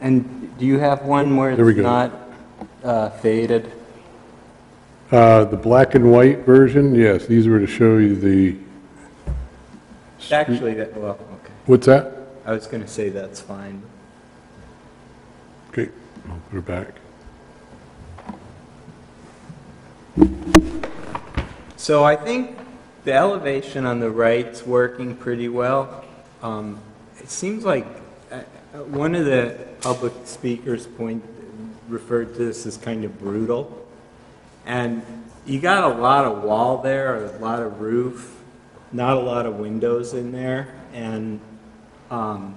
[SPEAKER 35] And do you have one where
[SPEAKER 6] There we
[SPEAKER 35] it's
[SPEAKER 6] go.
[SPEAKER 35] not uh, faded?
[SPEAKER 6] Uh, The black and white version, yes, these were to show you the,
[SPEAKER 35] Actually, that, well, okay.
[SPEAKER 6] what's that?
[SPEAKER 35] I was going to say that's fine.
[SPEAKER 6] Okay, I'll put her back.
[SPEAKER 35] So I think the elevation on the right's working pretty well. Um, It seems like uh, one of the public speakers point, referred to this as kind of brutal. And you got a lot of wall there, a lot of roof, not a lot of windows in there, and um,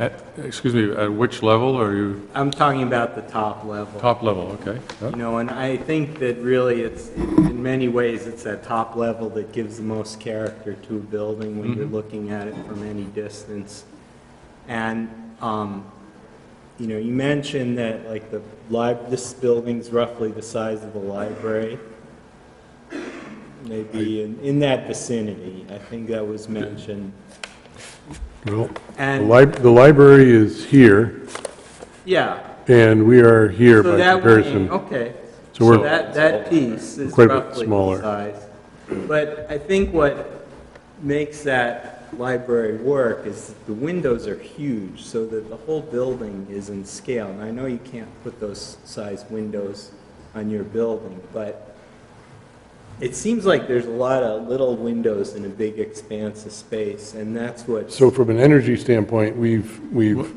[SPEAKER 6] At- Excuse me, at which level are you?
[SPEAKER 35] I'm talking about the top level.
[SPEAKER 6] Top level, okay. Yeah.
[SPEAKER 35] You know, and I think that really it's, in many ways, it's that top level that gives the most character to a building when you're
[SPEAKER 6] Mhm.
[SPEAKER 35] looking at it from any distance. And, um, you know, you mentioned that like the lib, this building's roughly the size of the library. Maybe in, in that vicinity, I think that was mentioned.
[SPEAKER 6] Well, the
[SPEAKER 35] And-
[SPEAKER 6] lib, the library is here,
[SPEAKER 35] Yeah.
[SPEAKER 6] and we are here
[SPEAKER 35] So
[SPEAKER 6] by
[SPEAKER 35] that would-
[SPEAKER 6] comparison.
[SPEAKER 35] Okay.
[SPEAKER 6] So we're
[SPEAKER 35] That, that piece is
[SPEAKER 6] quite a bit
[SPEAKER 35] roughly
[SPEAKER 6] smaller.
[SPEAKER 35] the size. But I think what makes that library work is that the windows are huge, so that the whole building is in scale. And I know you can't put those size windows on your building, but it seems like there's a lot of little windows in a big expanse of space, and that's what.
[SPEAKER 6] So from an energy standpoint, we've, we've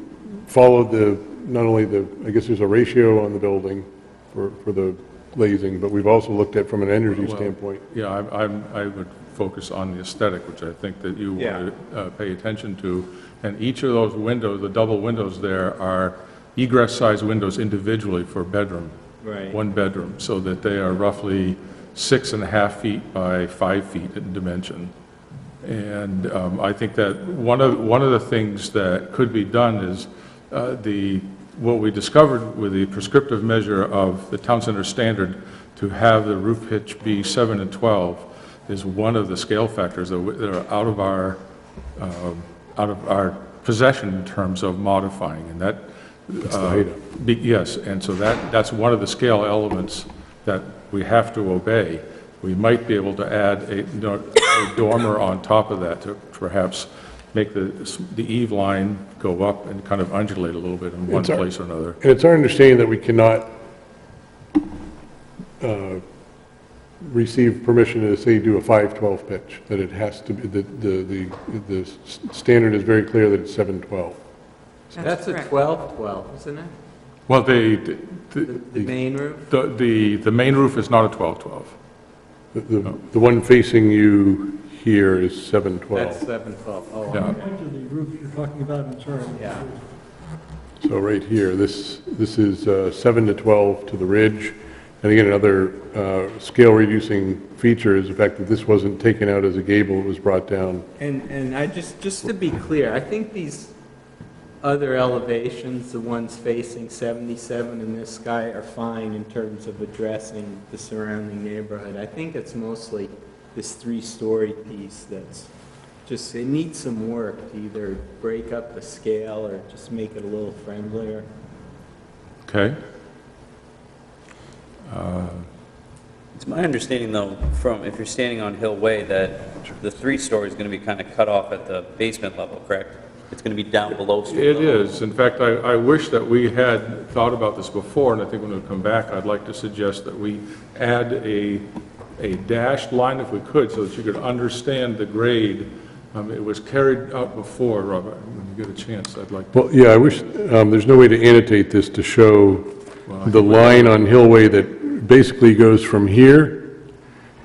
[SPEAKER 6] followed the, not only the, I guess there's a ratio on the building for, for the glazing, but we've also looked at from an energy
[SPEAKER 41] Well,
[SPEAKER 6] standpoint.
[SPEAKER 41] Yeah, I, I'm- I would focus on the aesthetic, which I think that you
[SPEAKER 35] Yeah.
[SPEAKER 41] want to uh, pay attention to. And each of those windows, the double windows there, are egress-sized windows individually for bedroom.
[SPEAKER 35] Right.
[SPEAKER 41] One bedroom, so that they are roughly six and a half feet by five feet in dimension. And um, I think that one of, one of the things that could be done is uh, the, what we discovered with the prescriptive measure of the town center standard to have the roof pitch be seven and 12 is one of the scale factors that are out of our, um, out of our possession in terms of modifying, and that.
[SPEAKER 6] It's the
[SPEAKER 41] uh, be- Yes, and so that, that's one of the scale elements that we have to obey. We might be able to add a, a dormer on top of that to perhaps make the, the eave line go up and kind of undulate a little bit in one
[SPEAKER 6] It's our-
[SPEAKER 41] place or another.
[SPEAKER 6] And it's our understanding that we cannot uh, receive permission to, say, do a 512 pitch, that it has to be, the, the, the the s- standard is very clear that it's 712.
[SPEAKER 35] That's a 12-12, isn't it?
[SPEAKER 41] Well, the, the-
[SPEAKER 35] The main roof?
[SPEAKER 41] the, the, the main roof is not a 12-12.
[SPEAKER 6] The- The, the one facing you here is 712.
[SPEAKER 35] That's 712, oh.
[SPEAKER 41] Yeah.
[SPEAKER 35] okay.
[SPEAKER 1] Point to the roof you're talking about, I'm sorry.
[SPEAKER 35] Yeah.
[SPEAKER 6] So right here, this, this is uh, 7 to 12 to the ridge. And again, another uh, scale-reducing feature is the fact that this wasn't taken out as a gable, it was brought down.
[SPEAKER 35] And, and I just, just to be clear, I think these other elevations, the ones facing 77 and this sky, are fine in terms of addressing the surrounding neighborhood. I think it's mostly this three-story piece that's just, it needs some work to either break up the scale or just make it a little friendlier.
[SPEAKER 41] Okay? Uh,
[SPEAKER 36] It's my understanding, though, from, if you're standing on Hill Way, that the three-story is going to be kind of cut off at the basement level, correct? It's going to be down below street
[SPEAKER 41] It
[SPEAKER 36] level?
[SPEAKER 41] is. In fact, I, I wish that we had thought about this before, and I think when we come back, I'd like to suggest that we add a, a dashed line if we could, so that you could understand the grade. Um, it was carried out before, Robert, when you get a chance, I'd like to.
[SPEAKER 6] Well, yeah, I wish, um, there's no way to annotate this to show the line on Hill Way that basically goes from here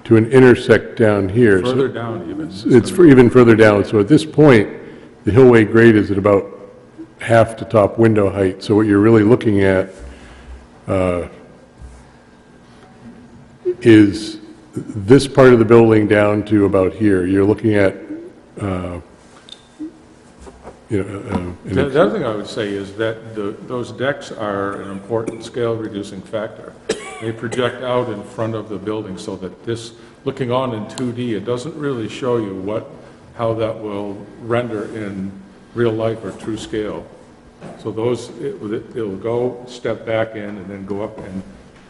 [SPEAKER 6] to an intersect down here. So
[SPEAKER 41] Further down even.
[SPEAKER 6] It's for even further down, so at this point, the Hill Way grade is at about half to top window height, so what you're really looking at uh, is this part of the building down to about here. You're looking at uh, you know, uh,
[SPEAKER 41] The the other thing I would say is that the- those decks are an important scale-reducing factor. They project out in front of the building so that this, looking on in 2D, it doesn't really show you what, how that will render in real life or true scale. So those, it- it'll go, step back in, and then go up, and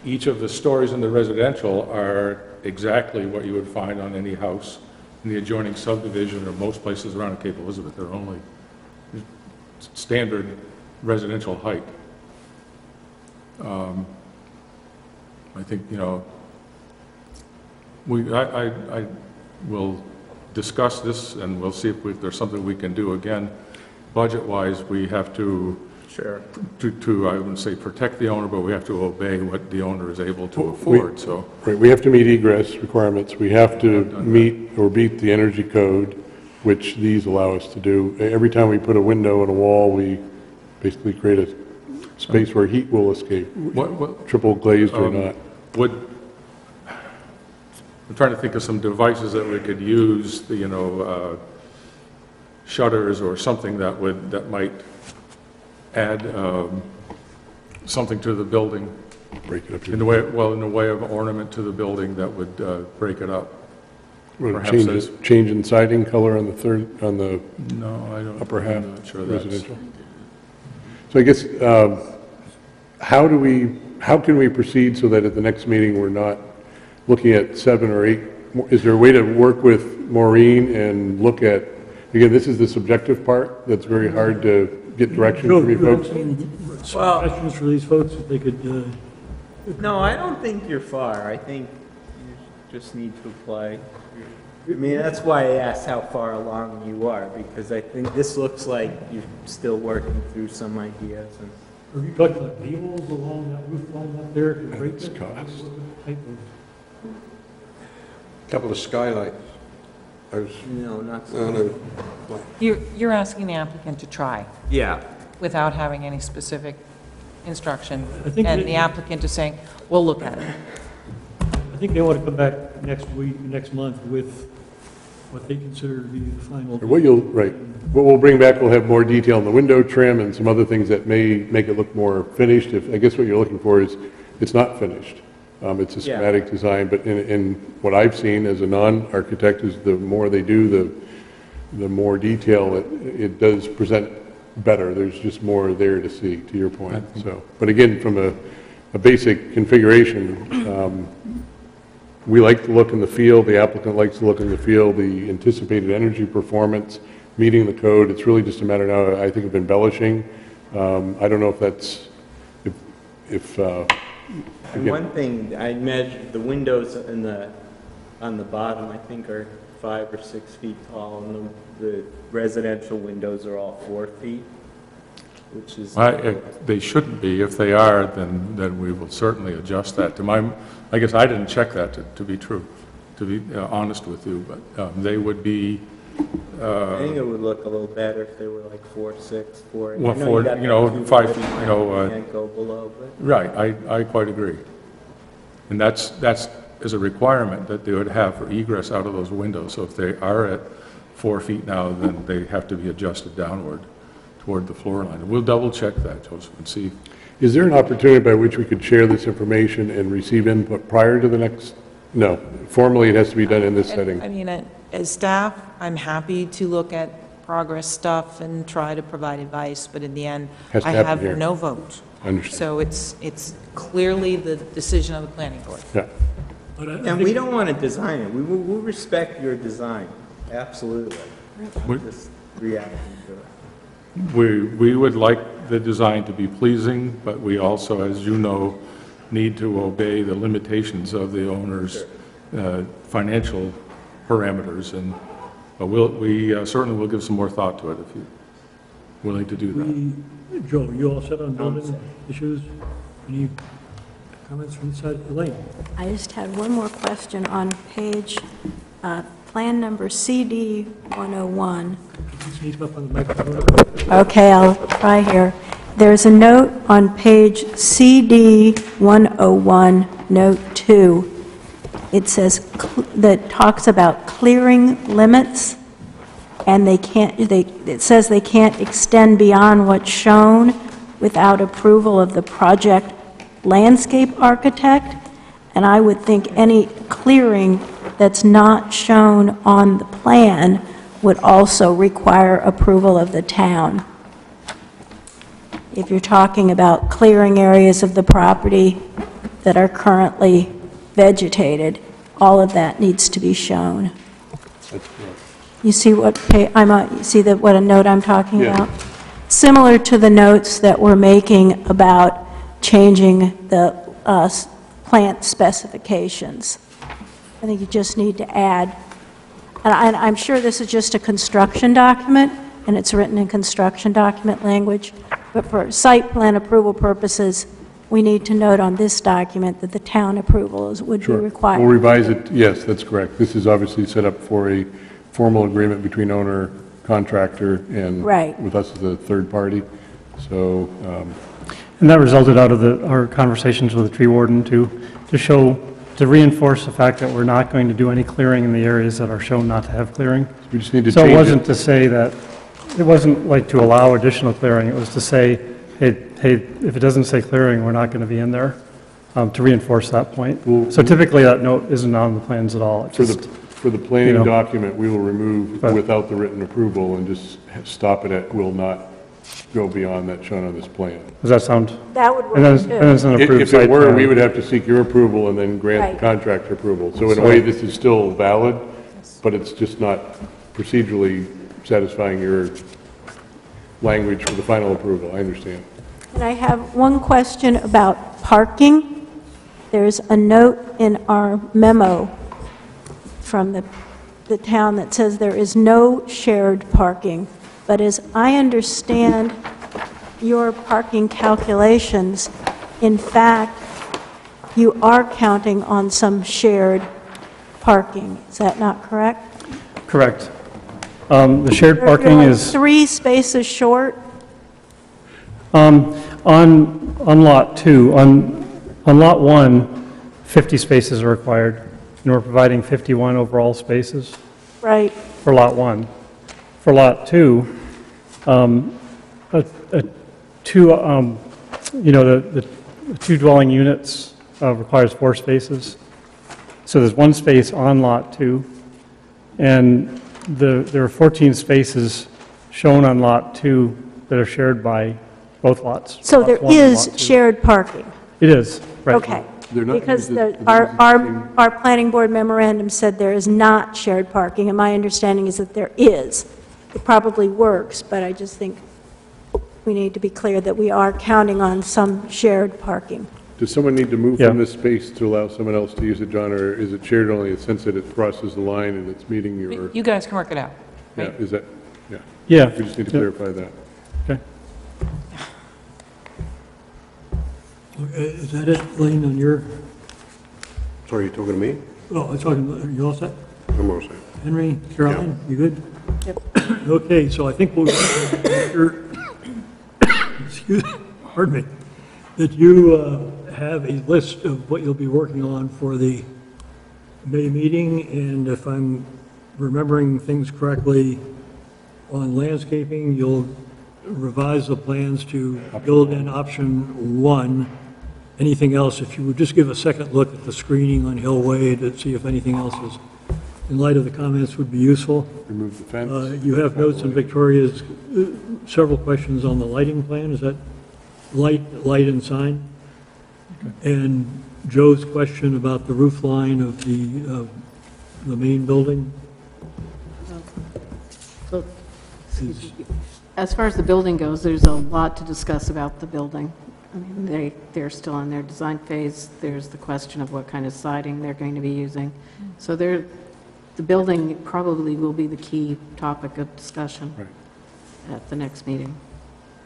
[SPEAKER 41] each of the stories in the residential are exactly what you would find on any house in the adjoining subdivision or most places around Cape Elizabeth. They're only standard residential height. Um, I think, you know, we, I, I, I will discuss this, and we'll see if we- there's something we can do. Again, budget-wise, we have to,
[SPEAKER 35] Sure.
[SPEAKER 41] to, to, I wouldn't say protect the owner, but we have to obey what the owner is able to
[SPEAKER 6] We-
[SPEAKER 41] afford, so.
[SPEAKER 6] Right, we have to meet egress requirements, we have to meet or beat the energy code, which these allow us to do. Every time we put a window in a wall, we basically create a space where heat will escape,
[SPEAKER 41] What, what,
[SPEAKER 6] triple glazed or
[SPEAKER 41] Um,
[SPEAKER 6] not.
[SPEAKER 41] Would, I'm trying to think of some devices that we could use, you know, uh, shutters or something that would, that might add um, something to the building.
[SPEAKER 6] Break it up.
[SPEAKER 41] In the way, well, in the way of ornament to the building that would uh, break it up.
[SPEAKER 6] Well,
[SPEAKER 41] Perhaps
[SPEAKER 6] Change,
[SPEAKER 41] as-
[SPEAKER 6] it- change in siding color on the third, on the
[SPEAKER 41] No, I don't.
[SPEAKER 6] upper half
[SPEAKER 41] I'm not sure that's-
[SPEAKER 6] residential. So I guess, um, how do we, how can we proceed so that at the next meeting, we're not looking at seven or eight? Is there a way to work with Maureen and look at, again, this is the subjective part, that's very hard to get direction
[SPEAKER 1] Joe,
[SPEAKER 6] from you
[SPEAKER 1] you had
[SPEAKER 6] folks?
[SPEAKER 1] some
[SPEAKER 35] Well-
[SPEAKER 1] suggestions for these folks, if they could, uh,
[SPEAKER 35] No, I don't think you're far. I think you just need to apply. I mean, that's why I asked how far along you are, because I think this looks like you're still working through some ideas and.
[SPEAKER 1] Are you talking like gables along that roof line up there? to break
[SPEAKER 6] It's cost.
[SPEAKER 1] What type of-
[SPEAKER 32] Couple of skylights. I was,
[SPEAKER 35] No, not.
[SPEAKER 32] no, no, like,
[SPEAKER 34] You're, you're asking the applicant to try
[SPEAKER 35] Yeah.
[SPEAKER 34] without having any specific instruction.
[SPEAKER 1] I think
[SPEAKER 34] And
[SPEAKER 1] that-
[SPEAKER 34] the applicant is saying, we'll look at it.
[SPEAKER 1] I think they want to come back next week, next month with what they consider to be the final.
[SPEAKER 6] What you'll, right, what we'll bring back, we'll have more detail on the window trim and some other things that may make it look more finished. If, I guess what you're looking for is, it's not finished. Um, It's a
[SPEAKER 35] Yeah.
[SPEAKER 6] schematic design, but in, in what I've seen as a non-architect is the more they do, the, the more detail it, it does present better. There's just more there to see, to your point, so. But again, from a, a basic configuration, um, we like the look and the feel, the applicant likes the look and the feel, the anticipated energy performance, meeting the code, it's really just a matter now, I think, of embellishing. Um, I don't know if that's, if, if, uh,
[SPEAKER 35] And
[SPEAKER 6] again,
[SPEAKER 35] one thing, I measured, the windows in the, on the bottom, I think are five or six feet tall, and the, the residential windows are all four feet, which is.
[SPEAKER 41] I- if They shouldn't be. If they are, then, then we will certainly adjust that. To my, I guess I didn't check that to, to be true, to be uh, honest with you, but um, they would be,
[SPEAKER 35] I think it would look a little better if they were like four, six, four. I
[SPEAKER 41] Well,
[SPEAKER 35] know
[SPEAKER 41] four,
[SPEAKER 35] got
[SPEAKER 41] you
[SPEAKER 35] that
[SPEAKER 41] know,
[SPEAKER 35] two
[SPEAKER 41] five feet, you know, uh,
[SPEAKER 35] Can't go below, but.
[SPEAKER 41] right, I, I quite agree. And that's, that's is a requirement that they would have for egress out of those windows. So if they are at four feet now, then they have to be adjusted downward toward the floor line. And We'll double check that, Joseph, and see.
[SPEAKER 6] is there an opportunity by which we could share this information and receive input prior to the next? No, formally, it has to be done in this
[SPEAKER 34] I
[SPEAKER 6] setting.
[SPEAKER 34] I mean, uh, as staff, I'm happy to look at progress stuff and try to provide advice, but in the end,
[SPEAKER 6] Has to
[SPEAKER 34] I
[SPEAKER 6] happen
[SPEAKER 34] have
[SPEAKER 6] here.
[SPEAKER 34] no vote.
[SPEAKER 6] Understand.
[SPEAKER 34] So it's, it's clearly the decision of the planning board.
[SPEAKER 6] Yeah.
[SPEAKER 1] But I- I
[SPEAKER 35] And
[SPEAKER 1] think-
[SPEAKER 35] we don't want to design it. We will, we'll respect your design, absolutely.
[SPEAKER 41] We-
[SPEAKER 35] Just reacting to it.
[SPEAKER 41] We, we would like the design to be pleasing, but we also, as you know, need to obey the limitations of the owner's uh, financial parameters, and, but we'll, we uh, certainly will give some more thought to it if you're willing to do that.
[SPEAKER 1] We- Joe, you all set on building issues? Any comments from inside? Elaine?
[SPEAKER 40] I just had one more question on page, uh, plan number CD 101.
[SPEAKER 1] Could you sneak up on the microphone?
[SPEAKER 40] Okay, I'll try here. There's a note on page CD 101, note 2. It says, that talks about clearing limits. and they can't, they, it says they can't extend beyond what's shown without approval of the project landscape architect, and I would think any clearing that's not shown on the plan would also require approval of the town. If you're talking about clearing areas of the property that are currently vegetated, all of that needs to be shown. You see what, pa- I'm, uh, you see the, what a note I'm talking
[SPEAKER 6] Yeah.
[SPEAKER 40] about? Similar to the notes that we're making about changing the uh, s- plant specifications. I think you just need to add, and I, I'm sure this is just a construction document, and it's written in construction document language, but for site plan approval purposes, we need to note on this document that the town approval is, would be
[SPEAKER 6] Sure.
[SPEAKER 40] required.
[SPEAKER 6] We'll revise it, yes, that's correct. This is obviously set up for a formal agreement between owner, contractor, and
[SPEAKER 40] Right.
[SPEAKER 6] with us as a third party. So, um,
[SPEAKER 10] And that resulted out of the, our conversations with the tree warden to, to show, to reinforce the fact that we're not going to do any clearing in the areas that are shown not to have clearing.
[SPEAKER 6] we just need to
[SPEAKER 10] So it
[SPEAKER 6] change
[SPEAKER 10] wasn't to say that, it wasn't like to allow additional clearing, it was to say, hey, hey, if it doesn't say clearing, we're not going to be in there, um, to reinforce that point. So typically, that note isn't on the plans at all. It's
[SPEAKER 6] For the,
[SPEAKER 10] just-
[SPEAKER 6] for the planning
[SPEAKER 10] know.
[SPEAKER 6] document, we will remove
[SPEAKER 10] But-
[SPEAKER 6] without the written approval and just stop it at will not go beyond that shown on this plan.
[SPEAKER 10] Does that sound?
[SPEAKER 40] That would
[SPEAKER 10] And then,
[SPEAKER 40] work,
[SPEAKER 10] and then it's an
[SPEAKER 6] If
[SPEAKER 10] approved
[SPEAKER 6] if
[SPEAKER 10] site
[SPEAKER 6] it were,
[SPEAKER 10] plan.
[SPEAKER 6] we would have to seek your approval and then grant
[SPEAKER 40] Right.
[SPEAKER 6] the contractor approval. So in a way, this is still valid, but it's just not procedurally satisfying your language for the final approval, I understand.
[SPEAKER 40] And I have one question about parking. There's a note in our memo from the, the town that says there is no shared parking. But as I understand your parking calculations, in fact, you are counting on some shared parking. Is that not correct?
[SPEAKER 10] Correct. Um, The shared
[SPEAKER 40] You're-
[SPEAKER 10] parking
[SPEAKER 40] you're like
[SPEAKER 10] is,
[SPEAKER 40] Three spaces short?
[SPEAKER 10] um, on, on Lot 2, on, on Lot 1, 50 spaces are required, and we're providing 51 overall spaces
[SPEAKER 40] Right.
[SPEAKER 10] for Lot 1. For Lot 2, um, a, a two, um, you know, the, the the two dwelling units uh, requires four spaces. So there's one space on Lot 2, and the, there are 14 spaces shown on Lot 2 that are shared by both lots.
[SPEAKER 40] So
[SPEAKER 10] Lot
[SPEAKER 40] there
[SPEAKER 10] 1 and
[SPEAKER 40] is
[SPEAKER 10] Lot 2.
[SPEAKER 40] shared parking?
[SPEAKER 10] It is, right.
[SPEAKER 40] Okay.
[SPEAKER 6] They're not-
[SPEAKER 40] Because
[SPEAKER 6] is
[SPEAKER 40] the, our, our, our planning board memorandum said there is not shared parking, and my understanding is that there is. It probably works, but I just think we need to be clear that we are counting on some shared parking.
[SPEAKER 6] Does someone need to move
[SPEAKER 10] Yeah.
[SPEAKER 6] from this space to allow someone else to use it, John, or is it shared only in the sense that it crosses the line and it's meeting your,
[SPEAKER 34] You guys can work it out.
[SPEAKER 6] yeah, is that, yeah?
[SPEAKER 10] Yeah.
[SPEAKER 6] We just need to
[SPEAKER 10] Yeah.
[SPEAKER 6] clarify that.
[SPEAKER 10] Okay.
[SPEAKER 1] Okay, Is that it, Lane, on your,
[SPEAKER 32] Sorry, you talking to me?
[SPEAKER 1] oh, I'm talking, you all set?
[SPEAKER 32] I'm all set.
[SPEAKER 1] Henry, Caroline, you good? Yep. Okay, so I think we'll, you're- excuse, pardon me, that you uh, have a list of what you'll be working on for the May meeting, and if I'm remembering things correctly, on landscaping, you'll revise the plans to build in option one. Anything else, if you would just give a second look at the screening on Hill Way to see if anything else is, in light of the comments, would be useful.
[SPEAKER 6] Remove the fence.
[SPEAKER 1] Uh, You have notes in Victoria's, uh, several questions on the lighting plan, is that light, light and sign? And Joe's question about the roof line of the, of the main building?
[SPEAKER 37] So,
[SPEAKER 1] Is-
[SPEAKER 37] As far as the building goes, there's a lot to discuss about the building. I mean, they, they're still in their design phase. There's the question of what kind of siding they're going to be using. So they're, the building probably will be the key topic of discussion at the next meeting.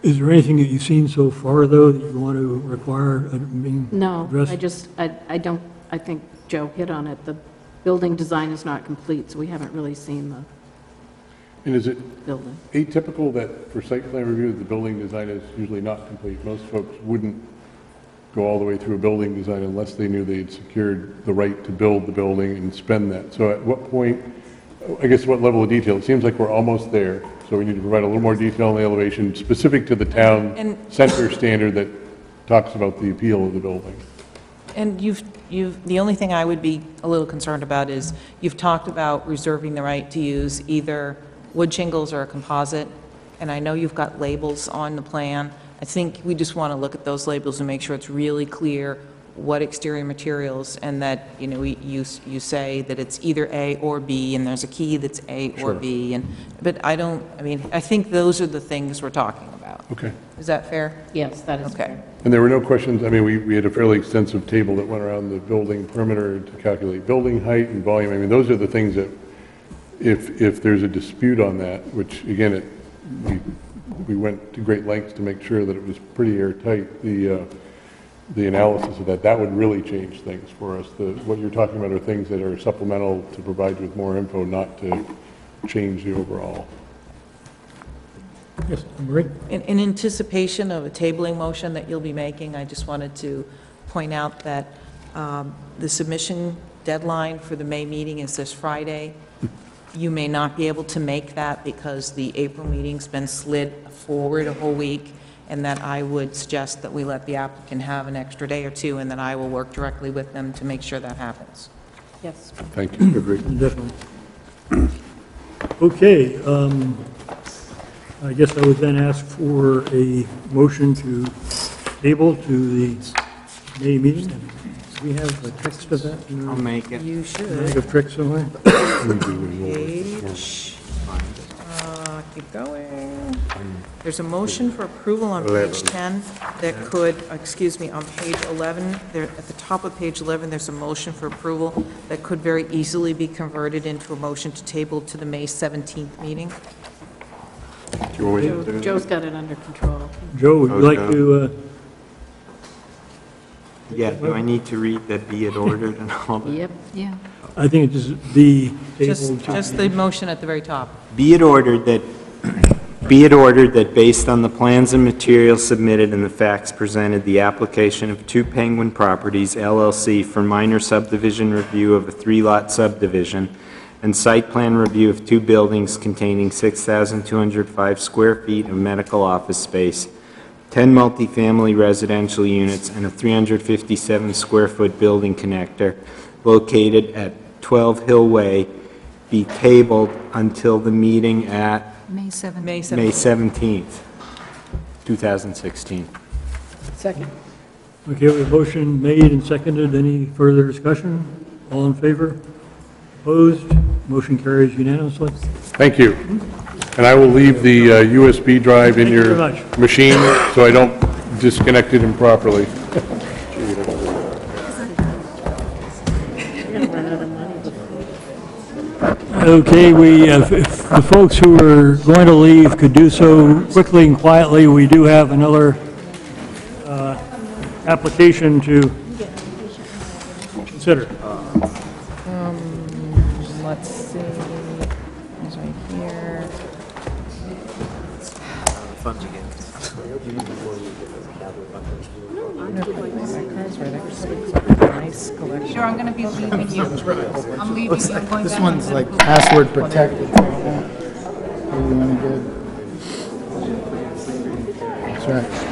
[SPEAKER 1] Is there anything that you've seen so far, though, that you want to require uh, being
[SPEAKER 37] No,
[SPEAKER 1] addressed?
[SPEAKER 37] I just, I, I don't, I think Joe hit on it. The building design is not complete, so we haven't really seen the
[SPEAKER 6] And is it
[SPEAKER 37] building.
[SPEAKER 6] atypical that for site plan review, the building design is usually not complete? Most folks wouldn't go all the way through a building design unless they knew they'd secured the right to build the building and spend that. So at what point I guess what level of detail? It seems like we're almost there, so we need to provide a little more detail on the elevation, specific to the town
[SPEAKER 34] And-
[SPEAKER 6] center standard that talks about the appeal of the building.
[SPEAKER 34] And you've, you've, the only thing I would be a little concerned about is, you've talked about reserving the right to use either wood shingles or a composite, and I know you've got labels on the plan. I think we just want to look at those labels and make sure it's really clear what exterior materials, and that, you know, we- you, s- you say that it's either A or B, and there's a key that's A or
[SPEAKER 6] Sure.
[SPEAKER 34] B, and, but I don't, I mean, I think those are the things we're talking about.
[SPEAKER 6] Okay.
[SPEAKER 34] Is that fair?
[SPEAKER 37] Yes, that is
[SPEAKER 34] Okay.
[SPEAKER 6] And there were no questions, I mean, we, we had a fairly extensive table that went around the building perimeter to calculate building height and volume. I mean, those are the things that, if, if there's a dispute on that, which, again, it, we, we went to great lengths to make sure that it was pretty airtight, the, uh, the analysis of that, that would really change things for us. The, what you're talking about are things that are supplemental to provide you with more info, not to change the overall.
[SPEAKER 1] Yes, Marie?
[SPEAKER 34] In in anticipation of a tabling motion that you'll be making, I just wanted to point out that um, the submission deadline for the May meeting is this Friday. You may not be able to make that because the April meeting's been slid forward a whole week, and that I would suggest that we let the applicant have an extra day or two, and then I will work directly with them to make sure that happens.
[SPEAKER 37] Yes.
[SPEAKER 6] Thank you.
[SPEAKER 1] Definitely. Okay, um, I guess I would then ask for a motion to table to the May meeting. Do we have a text of that? in
[SPEAKER 35] I'll make it.
[SPEAKER 34] You
[SPEAKER 1] I
[SPEAKER 34] should.
[SPEAKER 1] have text somewhere?
[SPEAKER 34] Page, uh, keep going. There's a motion for approval on page 10 that could, excuse me, on page 11, there, at the top of page 11, there's a motion for approval that could very easily be converted into a motion to table to the May 17th meeting.
[SPEAKER 35] Do you want me to do
[SPEAKER 37] Joe-
[SPEAKER 35] it?
[SPEAKER 37] Joe's got it under control.
[SPEAKER 1] Joe, would you
[SPEAKER 35] Oh,
[SPEAKER 1] like to, uh,
[SPEAKER 35] Yeah, do I need to read that be it ordered and all that?
[SPEAKER 37] Yep, yeah.
[SPEAKER 1] I think it's just the
[SPEAKER 34] Just,
[SPEAKER 1] to...
[SPEAKER 34] just the motion at the very top.
[SPEAKER 35] Be it ordered that, be it ordered that based on the plans and materials submitted and the facts presented, the application of Two Penguin Properties LLC for minor subdivision review of a three-lot subdivision and site plan review of two buildings containing 6,205 square feet of medical office space, 10 multifamily residential units, and a 357-square-foot building connector located at 12 Hill Way be tabled until the meeting at
[SPEAKER 33] May 7th.
[SPEAKER 34] May
[SPEAKER 35] May
[SPEAKER 34] 17th.
[SPEAKER 35] 17th, 2016.
[SPEAKER 37] Second.
[SPEAKER 1] Okay, we have a motion made and seconded. Any further discussion? All in favor? Opposed? Motion carries unanimously.
[SPEAKER 6] Thank you. And I will leave the uh, USB drive in
[SPEAKER 1] Thank you
[SPEAKER 6] your
[SPEAKER 1] very much.
[SPEAKER 6] machine so I don't disconnect it improperly.
[SPEAKER 1] Okay, we, uh, if if the folks who are going to leave could do so quickly and quietly, we do have another uh, application to consider.
[SPEAKER 34] Um, let's see, it's right here. Nice collection.
[SPEAKER 33] Sure, I'm going to be leaving you. I'm leaving you. I'm going
[SPEAKER 42] This one's like password protected. Really any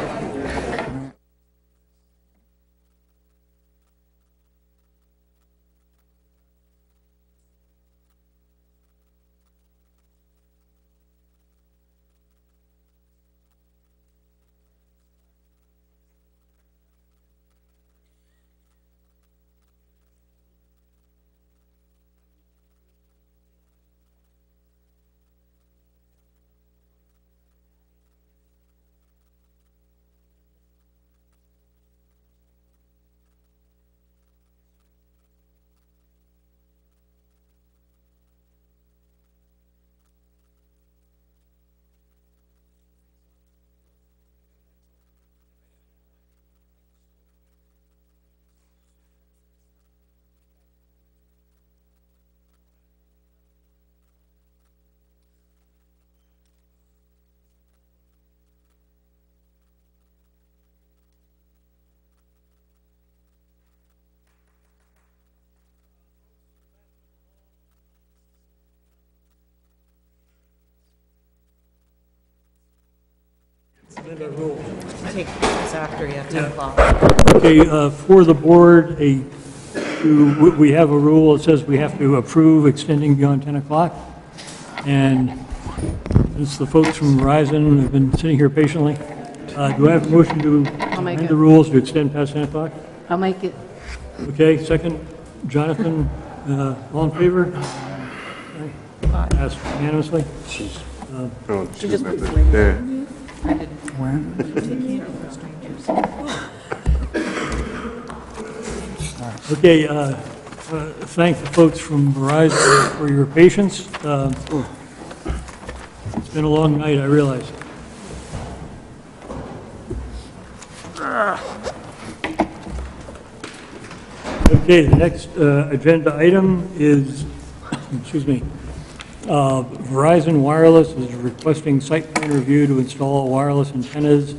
[SPEAKER 42] good. That's.
[SPEAKER 34] Take this after, yeah, 10 o'clock.
[SPEAKER 1] Okay, uh, for the board, a, to- we- we have a rule that says we have to approve extending beyond 10 o'clock. And since the folks from Verizon have been sitting here patiently, uh, do I have a motion to
[SPEAKER 37] I'll make
[SPEAKER 1] amend
[SPEAKER 37] it.
[SPEAKER 1] the rules to extend past 10 o'clock?
[SPEAKER 37] I'll make it.
[SPEAKER 1] Okay, second, Jonathan, uh, all in favor? Passed unanimously. Uh,
[SPEAKER 32] Oh,
[SPEAKER 37] She just
[SPEAKER 32] two
[SPEAKER 37] put
[SPEAKER 32] members
[SPEAKER 37] three.
[SPEAKER 32] there.
[SPEAKER 37] I didn't.
[SPEAKER 1] Okay, uh, uh, thank the folks from Verizon for your patience. Uh, It's been a long night, I realize. Okay, the next uh, agenda item is, excuse me, uh, Verizon Wireless is requesting site plan review to install wireless antennas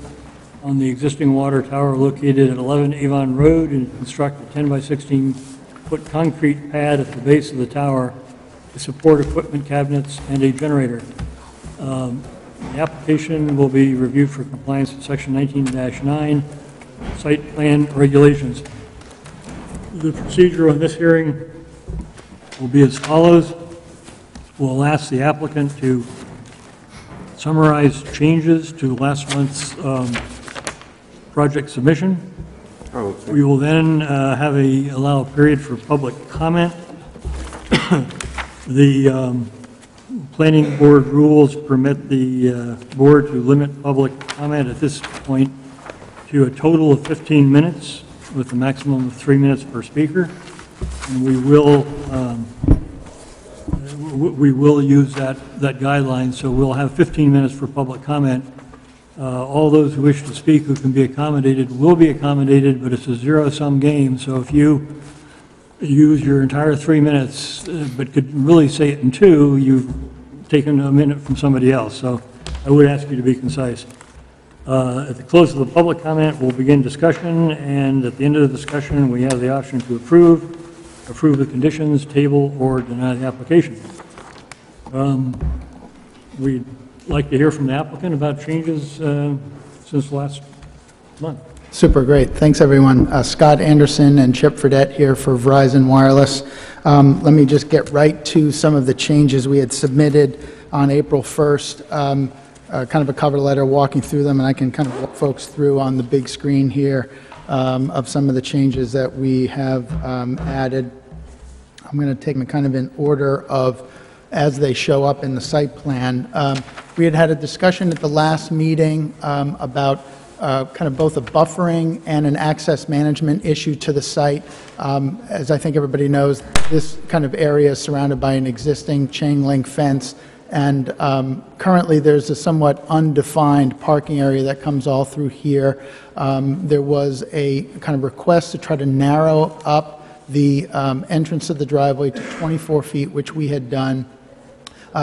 [SPEAKER 1] on the existing water tower located at 11 Avon Road and construct a 10 by 16 foot concrete pad at the base of the tower to support equipment cabinets and a generator. Um, The application will be reviewed for compliance with Section 19-9 Site Plan Regulations. The procedure on this hearing will be as follows. We'll ask the applicant to summarize changes to last month's um, project submission. We will then uh, have a, allow a period for public comment. The um, planning board rules permit the uh, board to limit public comment at this point to a total of 15 minutes with a maximum of three minutes per speaker. And we will, um, we will use that, that guideline, so we'll have 15 minutes for public comment. Uh, All those who wish to speak who can be accommodated will be accommodated, but it's a zero-sum game, so if you use your entire three minutes, uh, but could really say it in two, you've taken a minute from somebody else, so I would ask you to be concise. Uh, At the close of the public comment, we'll begin discussion, and at the end of the discussion, we have the option to approve, approve the conditions, table, or deny the application. Um, We'd like to hear from the applicant about changes uh, since last month.
[SPEAKER 42] Super great. Thanks, everyone. Uh, Scott Anderson and Chip Fredette here for Verizon Wireless. Um, Let me just get right to some of the changes we had submitted on April 1st. Um, uh, Kind of a cover letter walking through them, and I can kind of walk folks through on the big screen here um, of some of the changes that we have um, added. I'm going to take them kind of in order of as they show up in the site plan. Um, We had had a discussion at the last meeting um, about uh, kind of both a buffering and an access management issue to the site. Um, As I think everybody knows, this kind of area is surrounded by an existing chain link fence, and um, currently, there's a somewhat undefined parking area that comes all through here. Um, There was a kind of request to try to narrow up the um, entrance of the driveway to 24 feet, which we had done,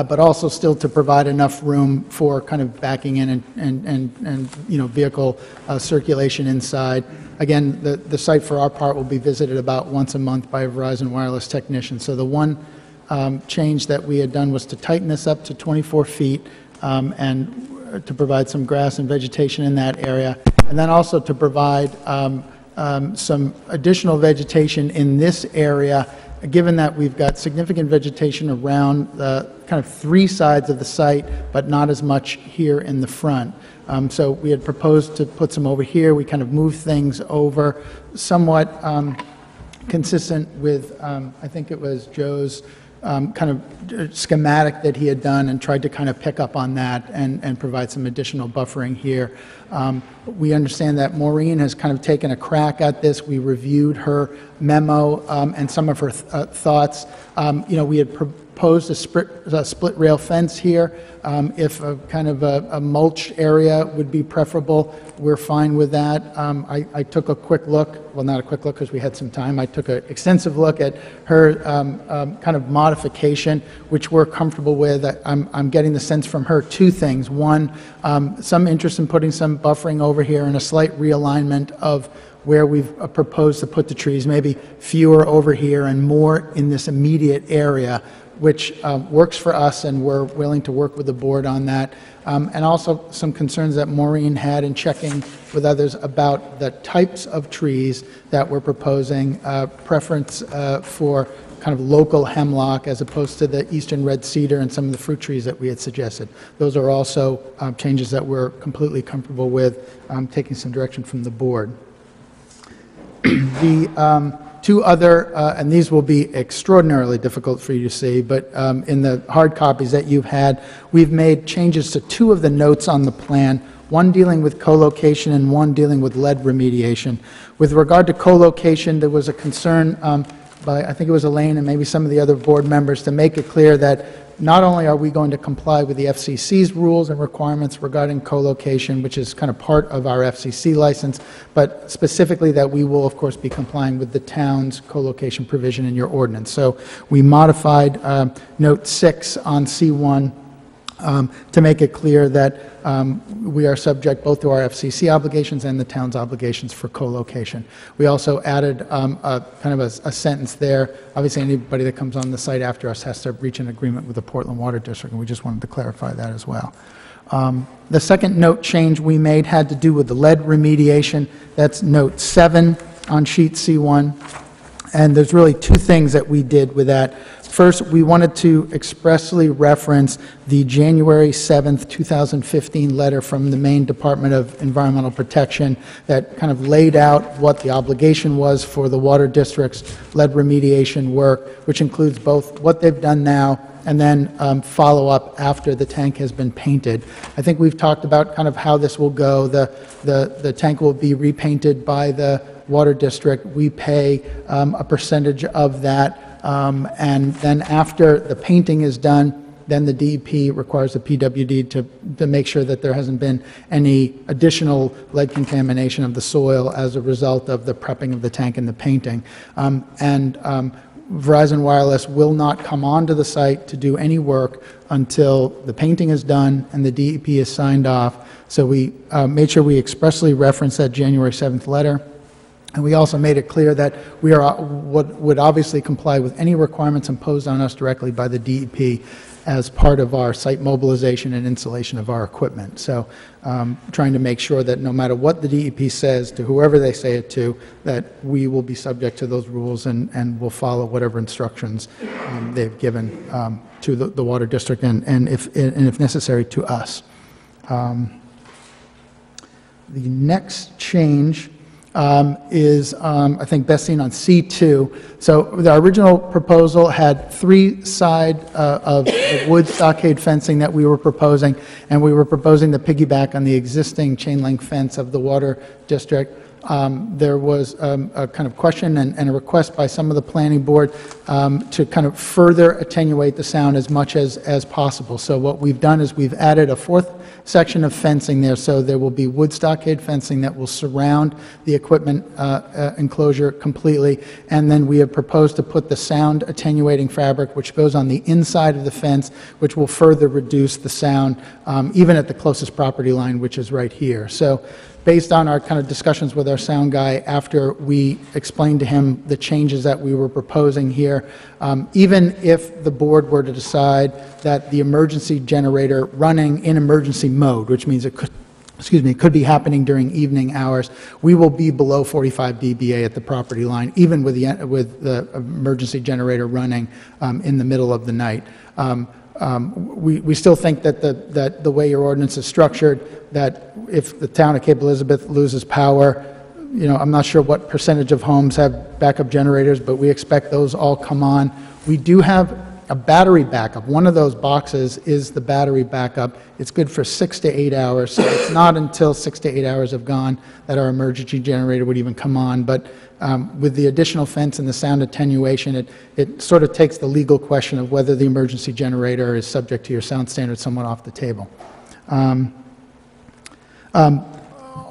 [SPEAKER 42] but also still to provide enough room for kind of backing in and, and, and, and, you know, vehicle uh, circulation inside. Again, the, the site for our part will be visited about once a month by a Verizon Wireless technician. So the one um, change that we had done was to tighten this up to 24 feet um, and to provide some grass and vegetation in that area, and then also to provide um, um, some additional vegetation in this area, given that we've got significant vegetation around the kind of three sides of the site, but not as much here in the front. Um, So we had proposed to put some over here. We kind of moved things over somewhat um, consistent with, um, I think it was Joe's um, kind of schematic that he had done and tried to kind of pick up on that and, and provide some additional buffering here. Um, We understand that Maureen has kind of taken a crack at this. We reviewed her memo um, and some of her th- uh, thoughts. You know, we had proposed a split, a split rail fence here. Um, If a kind of a a mulch area would be preferable, we're fine with that. Um, I, I took a quick look, well, not a quick look because we had some time. I took an extensive look at her um, um, kind of modification, which we're comfortable with. I'm, I'm getting the sense from her two things. One, um, some interest in putting some buffering over here and a slight realignment of where we've uh, proposed to put the trees, maybe fewer over here and more in this immediate area, which um, works for us, and we're willing to work with the board on that. um, and also some concerns that Maureen had in checking with others about the types of trees that we're proposing, uh, preference uh, for kind of local hemlock as opposed to the eastern red cedar and some of the fruit trees that we had suggested. Those are also um, changes that we're completely comfortable with, um, taking some direction from the board. The um, two other, uh, and these will be extraordinarily difficult for you to see, but um, in the hard copies that you've had, we've made changes to two of the notes on the plan, one dealing with co-location and one dealing with lead remediation. With regard to co-location, there was a concern um, by, I think it was Elaine and maybe some of the other board members, to make it clear that not only are we going to comply with the FCC's rules and requirements regarding co-location, which is kind of part of our FCC license, but specifically that we will, of course, be complying with the town's co-location provision in your ordinance. So we modified uh, Note 6 on C1 um, to make it clear that um, we are subject both to our FCC obligations and the town's obligations for co-location. We also added um, a kind of a, a sentence there. Obviously, anybody that comes on the site after us has to reach an agreement with the Portland Water District, and we just wanted to clarify that as well. Um, The second note change we made had to do with the lead remediation. That's note seven on sheet C1. And there's really two things that we did with that. First, we wanted to expressly reference the January 7, 2015 letter from the Maine Department of Environmental Protection that kind of laid out what the obligation was for the water district's lead remediation work, which includes both what they've done now and then um, follow up after the tank has been painted. I think we've talked about kind of how this will go. The, the, the tank will be repainted by the water district. We pay um, a percentage of that. Um, And then after the painting is done, then the DEP requires the PWD to, to make sure that there hasn't been any additional lead contamination of the soil as a result of the prepping of the tank and the painting. Um, And um, Verizon Wireless will not come onto the site to do any work until the painting is done and the DEP is signed off. So we uh, made sure we expressly reference that January 7th letter. And we also made it clear that we are, would would obviously comply with any requirements imposed on us directly by the DEP as part of our site mobilization and installation of our equipment. So um, trying to make sure that no matter what the DEP says to whoever they say it to, that we will be subject to those rules and, and will follow whatever instructions um, they've given um, to the, the water district and, and if, and if necessary, to us. Um, The next change um, is, um, I think, best seen on C2. So the original proposal had three side uh, of of wood stockade fencing that we were proposing, and we were proposing to piggyback on the existing chain link fence of the water district. Um, There was um, a kind of question and and a request by some of the planning board um, to kind of further attenuate the sound as much as, as possible. So what we've done is we've added a fourth section of fencing there, so there will be wood stockade fencing that will surround the equipment uh, uh, enclosure completely, and then we have proposed to put the sound attenuating fabric, which goes on the inside of the fence, which will further reduce the sound, um, even at the closest property line, which is right here. So based on our kind of discussions with our sound guy after we explained to him the changes that we were proposing here, um, even if the board were to decide that the emergency generator running in emergency mode, which means it could, excuse me, it could be happening during evening hours, we will be below 45 dBA at the property line, even with the, with the emergency generator running um, in the middle of the night. Um, um, We we still think that the that the way your ordinance is structured, that if the town of Cape Elizabeth loses power, you know, I'm not sure what percentage of homes have backup generators, but we expect those all come on. We do have a battery backup. One of those boxes is the battery backup. It's good for six to eight hours, so it's not until six to eight hours have gone that our emergency generator would even come on. But um, with the additional fence and the sound attenuation, it, it sort of takes the legal question of whether the emergency generator is subject to your sound standards somewhat off the table. Um, um,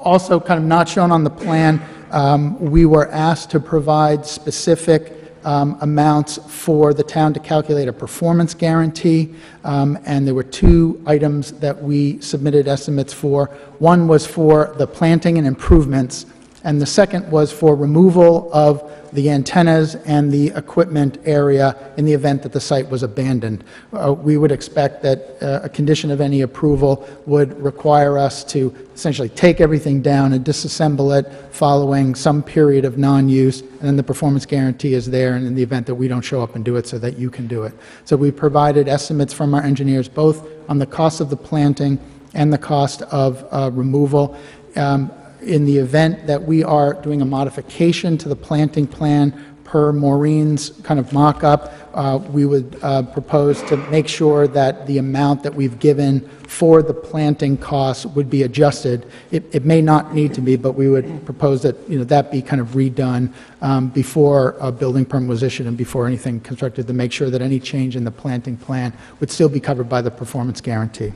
[SPEAKER 42] Also, kind of not shown on the plan, um, we were asked to provide specific um, amounts for the town to calculate a performance guarantee, um, and there were two items that we submitted estimates for. One was for the planting and improvements And the second was for removal of the antennas and the equipment area in the event that the site was abandoned. Uh, We would expect that uh, a condition of any approval would require us to essentially take everything down and disassemble it following some period of non-use, and then the performance guarantee is there, and in the event that we don't show up and do it, so that you can do it. So we provided estimates from our engineers, both on the cost of the planting and the cost of uh, removal. Um, in the event that we are doing a modification to the planting plan per Maureen's kind of mock-up, uh, we would uh, propose to make sure that the amount that we've given for the planting costs would be adjusted. It, it may not need to be, but we would propose that, you know, that be kind of redone um, before a building permit was issued and before anything constructed, to make sure that any change in the planting plan would still be covered by the performance guarantee.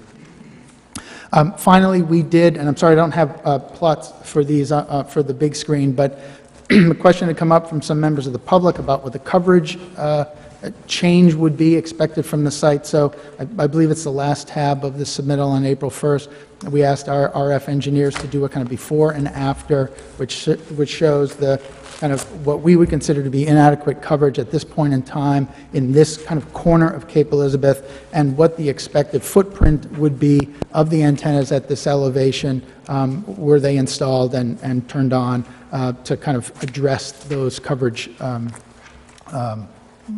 [SPEAKER 42] Um, Finally, we did, and I'm sorry, I don't have uh, plots for these, uh, uh, for the big screen, but a question had come up from some members of the public about what the coverage uh, change would be expected from the site. So I I believe it's the last tab of the submittal on April 1st. We asked our RF engineers to do a kind of before and after, which which shows the kind of what we would consider to be inadequate coverage at this point in time in this kind of corner of Cape Elizabeth, and what the expected footprint would be of the antennas at this elevation, um, were they installed and and turned on, uh, to kind of address those coverage um, um,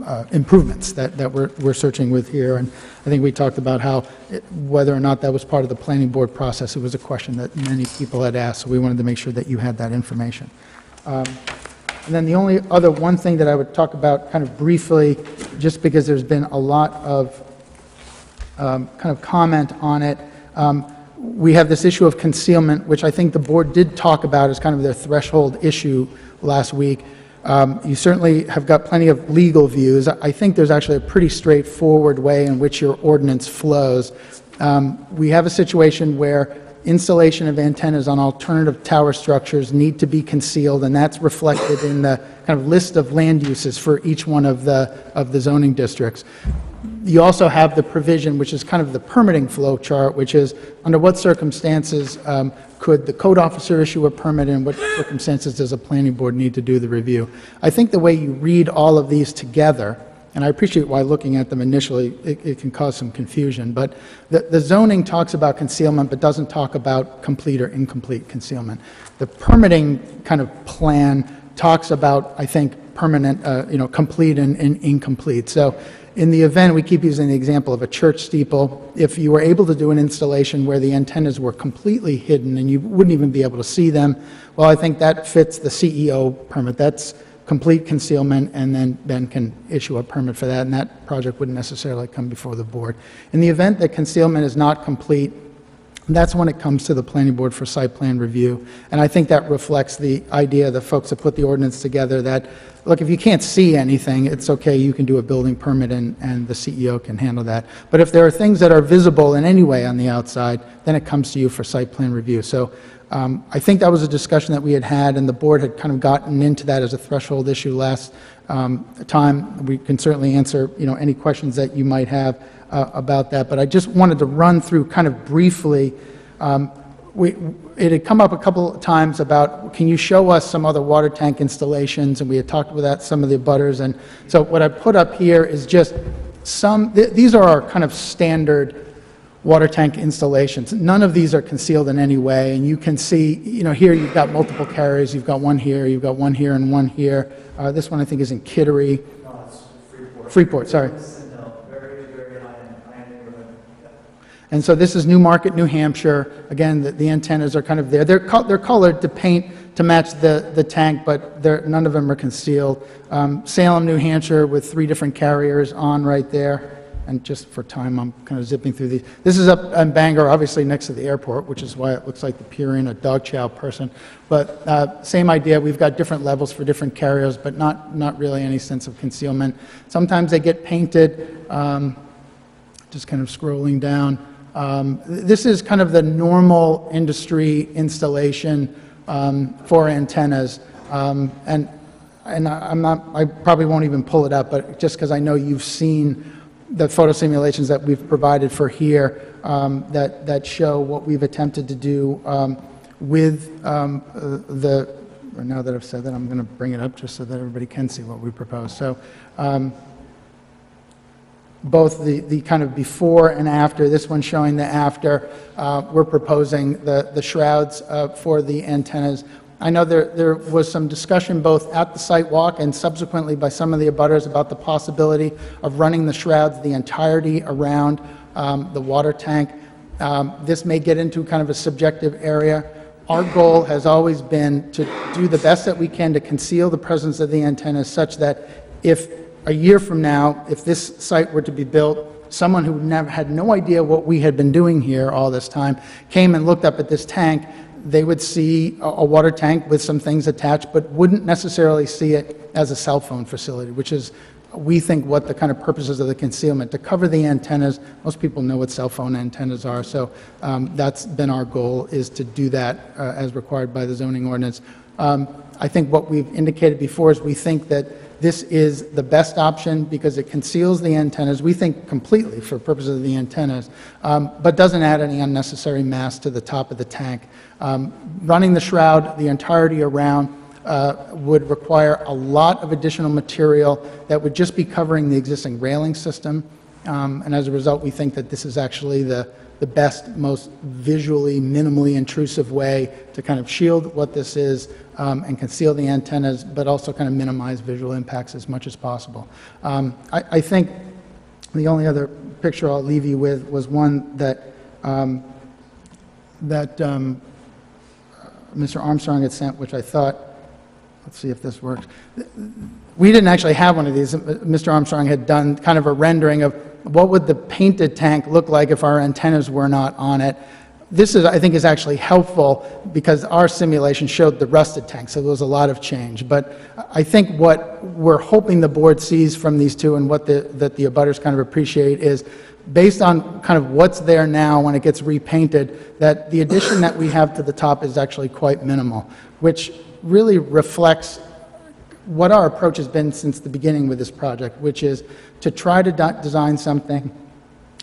[SPEAKER 42] uh, improvements that, that we're, we're searching with here. And I think we talked about how, it- whether or not that was part of the planning board process, it was a question that many people had asked, so we wanted to make sure that you had that information. Um, And then the only other one thing that I would talk about kind of briefly, just because there's been a lot of um, kind of comment on it. Um, We have this issue of concealment, which I think the board did talk about as kind of their threshold issue last week. Um, You certainly have got plenty of legal views. I think there's actually a pretty straightforward way in which your ordinance flows. Um, We have a situation where installation of antennas on alternative tower structures need to be concealed, and that's reflected in the kind of list of land uses for each one of the, of the zoning districts. You also have the provision, which is kind of the permitting flow chart, which is under what circumstances um, could the code officer issue a permit, and what circumstances does a planning board need to do the review. I think the way you read all of these together, and I appreciate why looking at them initially, it, it can cause some confusion, but the, the zoning talks about concealment, but doesn't talk about complete or incomplete concealment. The permitting kind of plan talks about, I think, permanent, uh, you know, complete and, and incomplete. So in the event, we keep using the example of a church steeple, if you were able to do an installation where the antennas were completely hidden and you wouldn't even be able to see them, well, I think that fits the CEO permit. That's complete concealment, and then Ben can issue a permit for that, and that project wouldn't necessarily come before the board. In the event that concealment is not complete, that's when it comes to the planning board for site plan review. And I think that reflects the idea, the folks that put the ordinance together, that, look, if you can't see anything, it's okay, you can do a building permit and, and the CEO can handle that. But if there are things that are visible in any way on the outside, then it comes to you for site plan review. So um, I think that was a discussion that we had had, and the board had kind of gotten into that as a threshold issue last um, time. We can certainly answer, you know, any questions that you might have uh, about that, but I just wanted to run through kind of briefly. um, We, it had come up a couple of times about, can you show us some other water tank installations? And we had talked that, some of the abutters, and so what I put up here is just some, th- these are our kind of standard water tank installations. None of these are concealed in any way, and you can see, you know, here you've got multiple carriers, you've got one here, you've got one here and one here. Uh, This one I think is in Kittery. Freeport, Freeport, sorry. And so this is Newmarket, New Hampshire. Again, the- the antennas are kind of there. They're col- they're colored to paint to match the the tank, but none of them are concealed. Um, Salem, New Hampshire, with three different carriers on right there. And just for time, I'm kind of zipping through these. This is up in Bangor, obviously next to the airport, which is why it looks like the Purina, a dog chow person. But uh, same idea, we've got different levels for different carriers, but not, not really any sense of concealment. Sometimes they get painted, um, just kind of scrolling down. Um, This is kind of the normal industry installation um, for antennas. Um, And, and I- I'm not, I probably won't even pull it up, but just because I know you've seen the photo simulations that we've provided for here um, that, that show what we've attempted to do um, with um, the, or now that I've said that, I'm going to bring it up just so that everybody can see what we propose. So um, both the, the kind of before and after, this one showing the after, uh, we're proposing the, the shrouds uh, for the antennas. I know there, there was some discussion both at the site walk and subsequently by some of the abutters about the possibility of running the shrouds the entirety around um, the water tank. Um, This may get into kind of a subjective area. Our goal has always been to do the best that we can to conceal the presence of the antennas such that if a year from now, if this site were to be built, someone who never, had no idea what we had been doing here all this time, came and looked up at this tank, they would see a, a water tank with some things attached, but wouldn't necessarily see it as a cell phone facility, which is, we think, what the kind of purposes of the concealment, to cover the antennas. Most people know what cell phone antennas are, so um, that's been our goal, is to do that uh, as required by the zoning ordinance. Um, I think what we've indicated before is we think that this is the best option because it conceals the antennas, we think completely for purposes of the antennas, um, but doesn't add any unnecessary mass to the top of the tank. Um, Running the shroud the entirety around uh, would require a lot of additional material that would just be covering the existing railing system. Um, And as a result, we think that this is actually the, the best, most visually, minimally intrusive way to kind of shield what this is um, and conceal the antennas, but also kind of minimize visual impacts as much as possible. Um, I, I think the only other picture I'll leave you with was one that, um, that um, Mr. Armstrong had sent, which I thought, let's see if this works. We didn't actually have one of these. Mr. Armstrong had done kind of a rendering of what would the painted tank look like if our antennas were not on it. This is, I think, is actually helpful because our simulation showed the rusted tank, so there was a lot of change. But I think what we're hoping the board sees from these two and what the, that the abutters kind of appreciate is based on kind of what's there now when it gets repainted, that the addition that we have to the top is actually quite minimal, which really reflects what our approach has been since the beginning with this project, which is to try to design something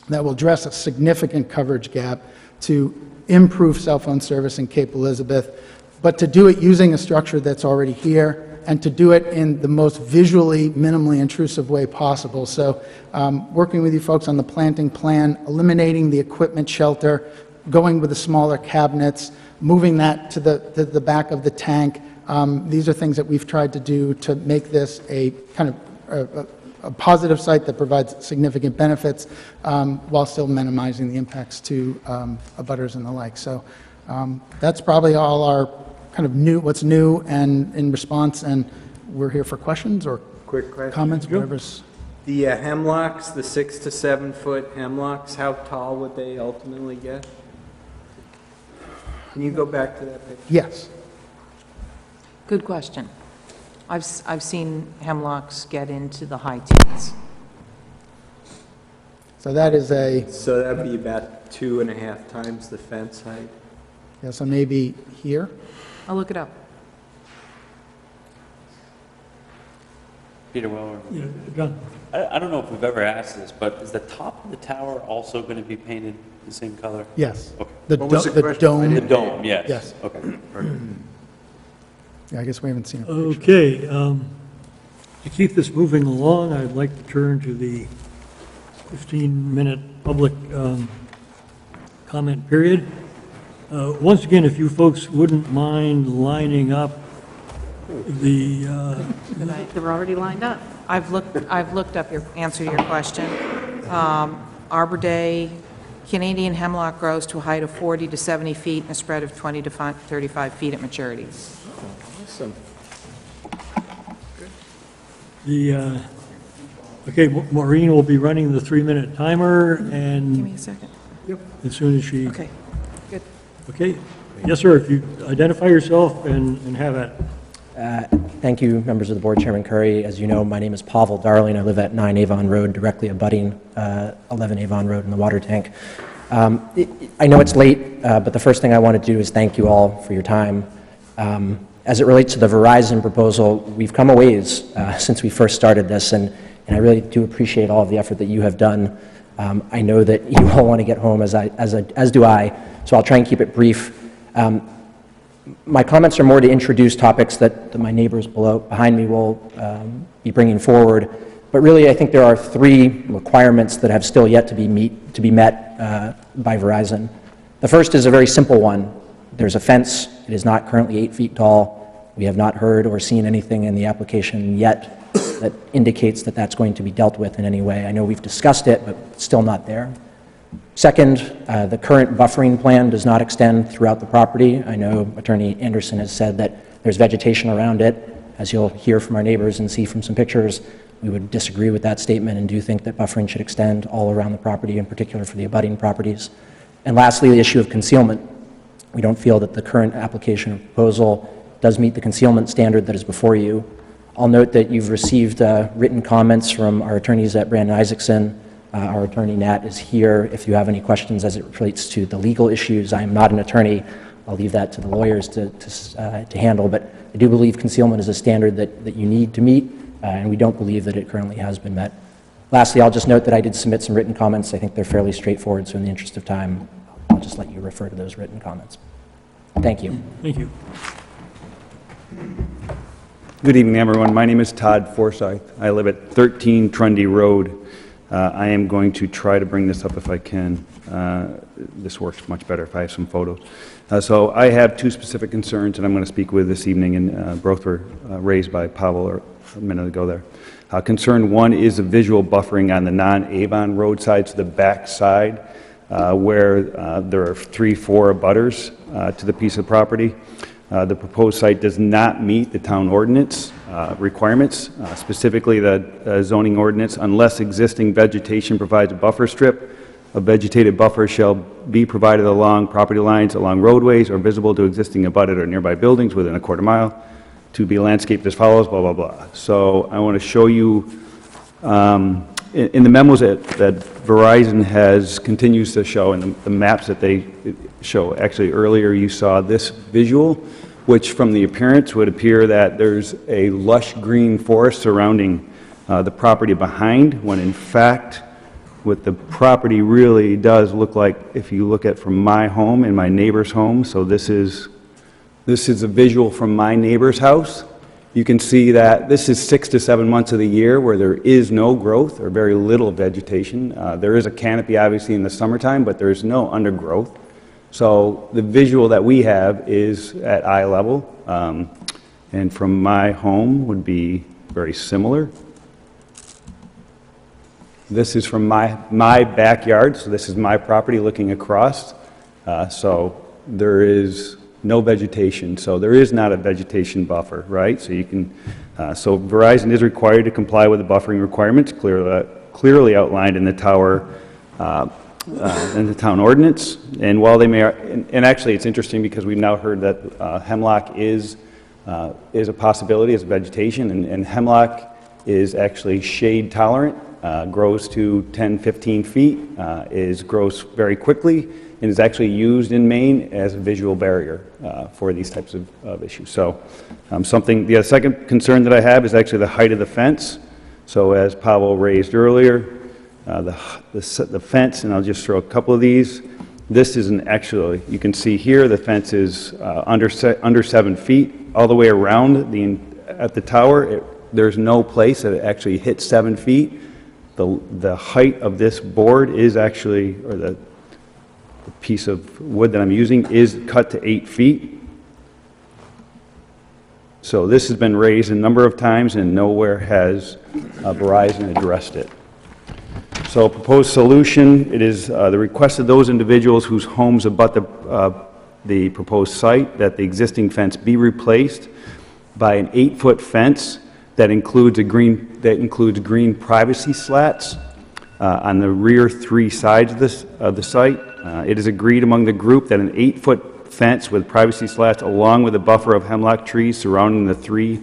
[SPEAKER 42] that will address a significant coverage gap, to improve cell phone service in Cape Elizabeth, but to do it using a structure that's already here, and to do it in the most visually, minimally intrusive way possible. So, um, working with you folks on the planting plan, eliminating the equipment shelter, going with the smaller cabinets, moving that to the, to the back of the tank. Um, These are things that we've tried to do to make this a kind of a- a a positive site that provides significant benefits um, while still minimizing the impacts to um, abutters and the like. So um, that's probably all our kind of new, what's new and in response, and we're here for questions or
[SPEAKER 35] Quick question.
[SPEAKER 42] comments, whatever's.
[SPEAKER 35] The uh, hemlocks, the six to seven foot hemlocks, how tall would they ultimately get? Can you go back to that picture?
[SPEAKER 42] Yes.
[SPEAKER 34] Good question. I've, s- I've seen hemlocks get into the high teens.
[SPEAKER 42] So that is a,
[SPEAKER 35] So that'd be about two and a half times the fence height?
[SPEAKER 42] yeah, so maybe here?
[SPEAKER 34] I'll look it up.
[SPEAKER 36] Peter Weller.
[SPEAKER 1] Yeah, John?
[SPEAKER 36] I, I don't know if we've ever asked this, but is the top of the tower also going to be painted the same color?
[SPEAKER 42] Yes.
[SPEAKER 36] Okay.
[SPEAKER 42] The
[SPEAKER 35] What was
[SPEAKER 42] do-
[SPEAKER 35] the
[SPEAKER 42] the
[SPEAKER 35] question?
[SPEAKER 42] dome.
[SPEAKER 36] The dome, yes.
[SPEAKER 42] Yes.
[SPEAKER 36] Okay. perfect.
[SPEAKER 42] Yeah, I guess we haven't seen it.
[SPEAKER 1] Okay, um, to keep this moving along, I'd like to turn to the 15-minute public um, comment period. Uh, Once again, if you folks wouldn't mind lining up the, uh,
[SPEAKER 33] They're already lined up.
[SPEAKER 34] I've looked, I've looked up your, answer to your question. Um, Arbor Day, Canadian hemlock grows to a height of 40 to 70 feet and a spread of 20 to fi- 35 feet at maturity.
[SPEAKER 35] Awesome.
[SPEAKER 1] the, uh, okay, Ma- Maureen will be running the three-minute timer, and
[SPEAKER 34] Give me
[SPEAKER 1] and
[SPEAKER 34] a second.
[SPEAKER 1] as soon as she...
[SPEAKER 34] Okay, good.
[SPEAKER 1] Okay, yes, sir, if you identify yourself and and have at it.
[SPEAKER 43] Uh, Thank you, members of the board, Chairman Curry. As you know, my name is Pavel Darling. I live at 9 Avon Road, directly abutting uh, 11 Avon Road in the water tank. Um, I I know it's late, uh, but the first thing I want to do is thank you all for your time. Um, As it relates to the Verizon proposal, we've come a ways uh, since we first started this, and and I really do appreciate all of the effort that you have done. Um, I know that you all want to get home, as I- as I- as do I, so I'll try and keep it brief. Um, My comments are more to introduce topics that that my neighbors below, behind me will um, be bringing forward. But really, I think there are three requirements that have still yet to be meet, to be met uh, by Verizon. The first is a very simple one. There's a fence. It is not currently eight feet tall. We have not heard or seen anything in the application yet that indicates that that's going to be dealt with in any way. I know we've discussed it, but still not there. Second, uh, the current buffering plan does not extend throughout the property. I know Attorney Anderson has said that there's vegetation around it. As you'll hear from our neighbors and see from some pictures, we would disagree with that statement and do think that buffering should extend all around the property, in particular for the abutting properties. And lastly, the issue of concealment. We don't feel that the current application proposal does meet the concealment standard that is before you. I'll note that you've received uh, written comments from our attorneys at Brann & Isaacson. Uh, Our attorney Nat is here if you have any questions as it relates to the legal issues. I am not an attorney. I'll leave that to the lawyers to, to, uh, to handle, but I do believe concealment is a standard that, that you need to meet, uh, and we don't believe that it currently has been met. Lastly, I'll just note that I did submit some written comments. I think they're fairly straightforward, so in the interest of time, I'll just let you refer to those written comments. Thank you.
[SPEAKER 1] Thank you.
[SPEAKER 44] Good evening, everyone. My name is Todd Forsyth. I live at 13 Trundy Road. Uh, I am going to try to bring this up if I can. Uh, This works much better if I have some photos. Uh, So I have two specific concerns that I'm going to speak with this evening, and uh, both were uh, raised by Pavel a minute ago there. Uh, Concern one is the visual buffering on the non-Avon roadsides, the back side, where uh, there are three, four abutters uh, to the piece of property. Uh, The proposed site does not meet the town ordinance uh, requirements, uh, specifically the uh, zoning ordinance, unless existing vegetation provides a buffer strip. A vegetated buffer shall be provided along property lines, along roadways, or visible to existing abutted or nearby buildings within a quarter mile, to be landscaped as follows, blah, blah, blah. So I want to show you um, in in the memos that that Verizon has, continues to show, and the- the maps that they show, actually earlier you saw this visual, which from the appearance would appear that there's a lush green forest surrounding uh, the property behind, when in fact, what the property really does look like, if you look at from my home and my neighbor's home, so this is, this is a visual from my neighbor's house. You can see that this is six to seven months of the year where there is no growth or very little vegetation. Uh, There is a canopy, obviously, in the summertime, but there is no undergrowth. So the visual that we have is at eye level, um, and from my home would be very similar. This is from my, my backyard, so this is my property looking across. Uh, So there is no vegetation, so there is not a vegetation buffer, right? So you can, uh, so Verizon is required to comply with the buffering requirements clearly, clearly outlined in the tower, uh, uh, in the town ordinance. And while they may, and and actually, it's interesting because we've now heard that uh, hemlock is, uh, is a possibility as vegetation, and- and hemlock is actually shade tolerant, uh, grows to 10, 15 feet, uh, is, grows very quickly, and is actually used in Maine as a visual barrier uh, for these types of, of issues. So um, something, the second concern that I have is actually the height of the fence. So as Pavel raised earlier, uh, the, the the fence, and I'll just throw a couple of these, this is an actually, you can see here, the fence is uh, under, se- under seven feet, all the way around the, at the tower. It- There's no place that it actually hits seven feet. The, the height of this board is actually, or the the piece of wood that I'm using is cut to eight feet. So this has been raised a number of times and nowhere has uh, Verizon addressed it. So proposed solution, it is uh, the request of those individuals whose homes abut the, uh, the proposed site that the existing fence be replaced by an eight-foot fence that includes a green, that includes green privacy slats uh, on the rear three sides of this, of the site. Uh, It is agreed among the group that an eight-foot fence with privacy slats along with a buffer of hemlock trees surrounding the three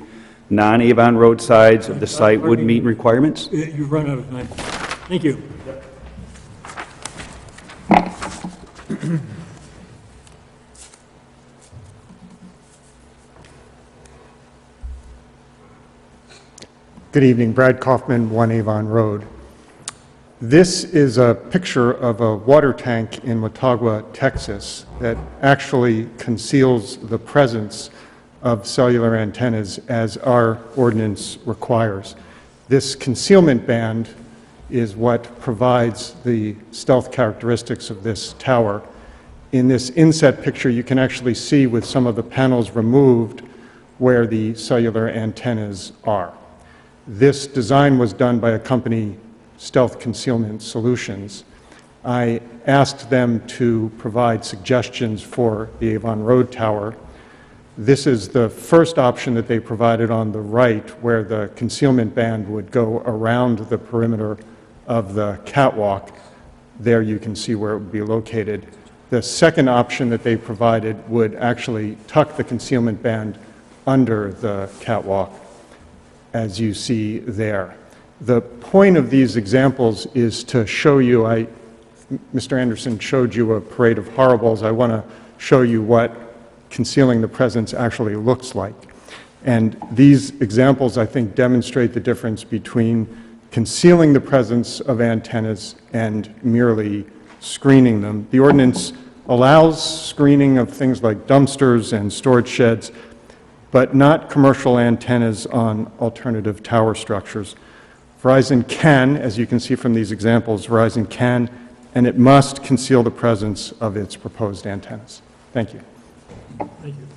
[SPEAKER 44] non-Avon road sides of the site would meet requirements.
[SPEAKER 1] You've run out of time. Thank you.
[SPEAKER 45] Good evening, Brad Kaufman, 1 Avon Road.
[SPEAKER 46] This is a picture of a water tank in Watauga, Texas, that actually conceals the presence of cellular antennas as our ordinance requires. This concealment band is what provides the stealth characteristics of this tower. In this inset picture, you can actually see with some of the panels removed where the cellular antennas are. This design was done by a company, Stealth Concealment Solutions. I asked them to provide suggestions for the Avon Road Tower. This is the first option that they provided on the right, where the concealment band would go around the perimeter of the catwalk. There you can see where it would be located. The second option that they provided would actually tuck the concealment band under the catwalk, as you see there. The point of these examples is to show you, I, Mr. Anderson showed you a parade of horribles. I want to show you what concealing the presence actually looks like. And these examples, I think, demonstrate the difference between concealing the presence of antennas and merely screening them. The ordinance allows screening of things like dumpsters and storage sheds, but not commercial antennas on alternative tower structures. Verizon can, as you can see from these examples, Verizon can and it must conceal the presence of its proposed antennas. Thank you.
[SPEAKER 1] Thank you.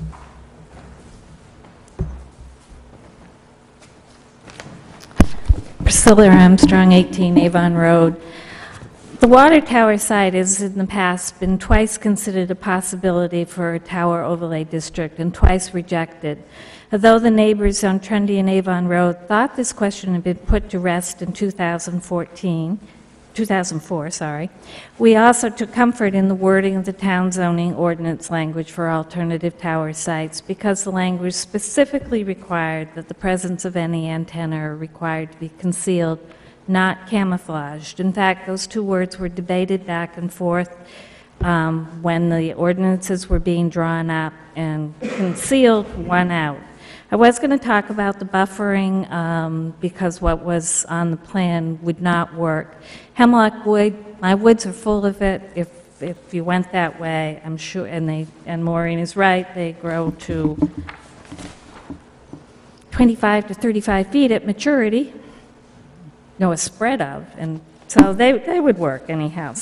[SPEAKER 45] Priscilla Armstrong, 18 Avon Road. The water tower site has in the past been twice considered a possibility for a tower overlay district and twice rejected. Although the neighbors on Trundy and Avon Road thought this question had been put to rest in 2014, 2004, sorry, we also took comfort in the wording of the town zoning ordinance language for alternative tower sites because the language specifically required that the presence of any antenna are required to be concealed, not camouflaged. In fact, those two words were debated back and forth um, when the ordinances were being drawn up, and concealed won out. I was going to talk about the buffering um, because what was on the plan would not work. Hemlock wood, my woods are full of it. If if you went that way, I'm sure, and they and Maureen is right, they grow to 25 to 35 feet at maturity. No, a spread of, and so they they would work anyhow.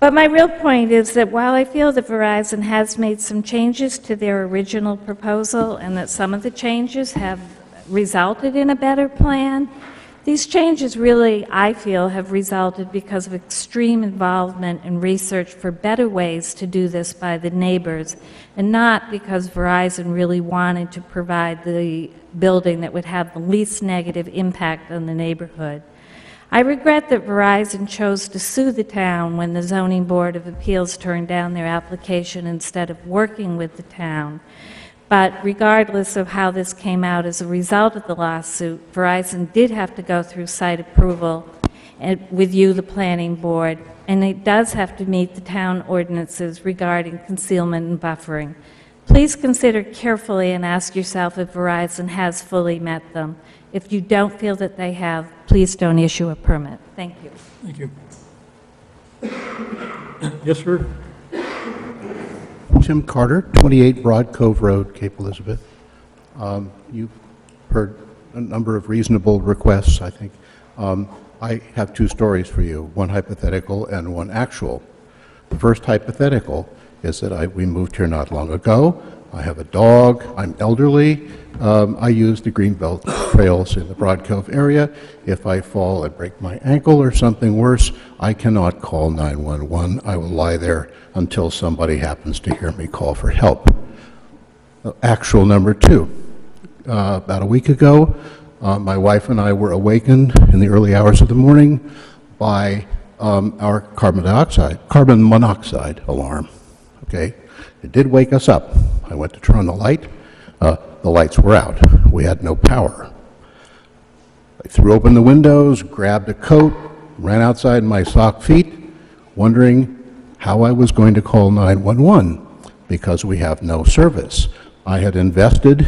[SPEAKER 45] But my real point is that while I feel that Verizon has made some changes to their original proposal and that some of the changes have resulted in a better plan, these changes really, I feel, have resulted because of extreme involvement and research for better ways to do this by the neighbors, and not because Verizon really wanted to provide the building that would have the least negative impact on the neighborhood. I regret that Verizon chose to sue the town when the Zoning Board of Appeals turned down their application instead of working with the town. But regardless of how this came out as a result of the lawsuit, Verizon did have to go through site approval and with you, the planning board, and it does have to meet the town ordinances regarding concealment and buffering. Please consider carefully and ask yourself if Verizon has fully met them. If you don't feel that they have, please don't issue a permit. Thank you.
[SPEAKER 1] Thank you. Yes, sir?
[SPEAKER 47] Jim Carter, 28 Broad Cove Road, Cape Elizabeth. Um, You've heard a number of reasonable requests, I think. Um, I have two stories for you, one hypothetical and one actual. The first hypothetical is that I, we moved here not long ago. I have a dog, I'm elderly, um, I use the greenbelt trails in the Broad Cove area. If I fall and break my ankle or something worse, I cannot call 911. I will lie there until somebody happens to hear me call for help. Uh, Actual number two. Uh, about a week ago, uh, my wife and I were awakened in the early hours of the morning by um, our carbon dioxide, carbon monoxide alarm. Okay, it did wake us up. I went to turn on the light. Uh, the lights were out. We had no power. I threw open the windows, grabbed a coat, ran outside in my sock feet, wondering how I was going to call 911 because we have no service. I had invested,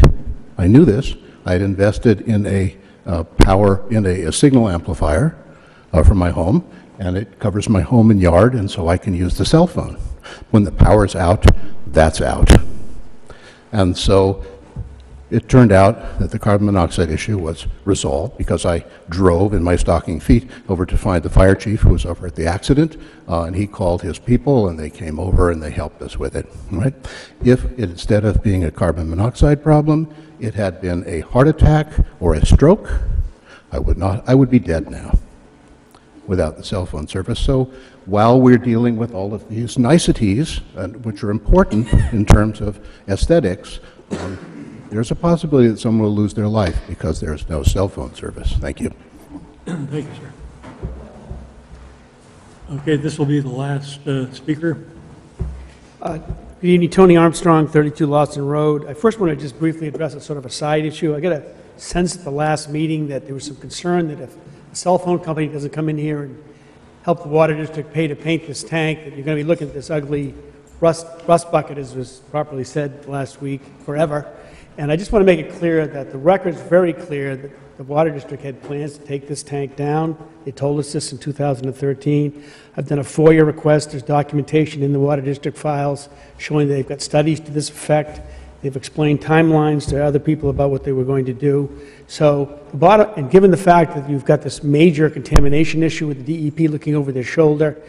[SPEAKER 47] I knew this, I had invested in a uh, power, in a, a signal amplifier uh, from my home, and it covers my home and yard, and so I can use the cell phone. When the power's out, that's out. And so it turned out that the carbon monoxide issue was resolved because I drove in my stocking feet over to find the fire chief who was over at the accident, uh, and he called his people, and they came over and they helped us with it. Right? If it, instead of being a carbon monoxide problem, it had been a heart attack or a stroke, I would not. I would be dead now without the cell phone service. So while we're dealing with all of these niceties, uh, which are important in terms of aesthetics, um, there's a possibility that someone will lose their life because there's no cell phone service. Thank you.
[SPEAKER 1] Thank you, sir. Okay, this will be the last uh, speaker.
[SPEAKER 46] Uh, Good evening, Tony Armstrong, 32 Lawson Road. I first want to just briefly address a sort of a side issue. I got a sense at the last meeting that there was some concern that if a cell phone company doesn't come in here and help the water district pay to paint this tank, that you're going to be looking at this ugly rust, rust bucket, as was properly said last week, forever. And I just want to make it clear that the record's very clear that the water district had plans to take this tank down. They told us this in 2013. I've done a FOIA request. There's documentation in the water district files showing they've got studies to this effect. They've explained timelines to other people about what they were going to do. So, bottom, and given the fact that you've got this major contamination issue with the DEP looking over their shoulder,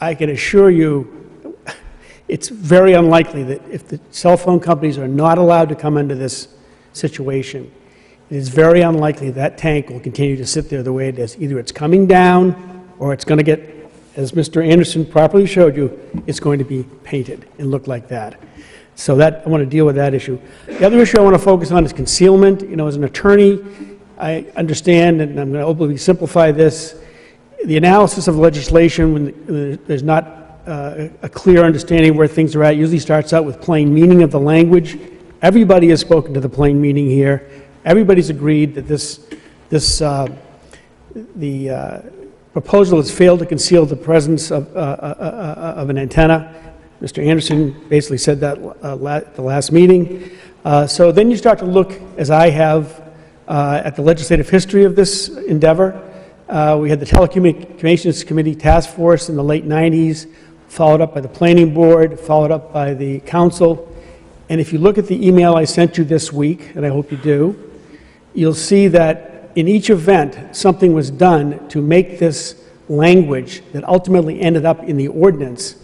[SPEAKER 46] I can assure you, it's very unlikely that if the cell phone companies are not allowed to come into this situation, it is very unlikely that tank will continue to sit there the way it is. Either it's coming down, or it's going to get, as Mr. Anderson properly showed you, it's going to be painted and look like that. So that, I want to deal with that issue. The other issue I want to focus on is concealment. You know, as an attorney, I understand, and I'm going to openly simplify this, the analysis of legislation, when there's not uh, a clear understanding where things are at, usually starts out with plain meaning of the language. Everybody has spoken to the plain meaning here. Everybody's agreed that this, this, uh, the uh, proposal has failed to conceal the presence of, uh, uh, uh, of an antenna. Mr. Anderson basically said that uh, la- at the last meeting. Uh, So then you start to look, as I have, uh, at the legislative history of this endeavor. Uh, We had the Telecommunications Committee Task Force in the late 90s, followed up by the Planning Board, followed up by the Council. And if you look at the email I sent you this week, and I hope you do, you'll see that in each event, something was done to make this language that ultimately ended up in the ordinance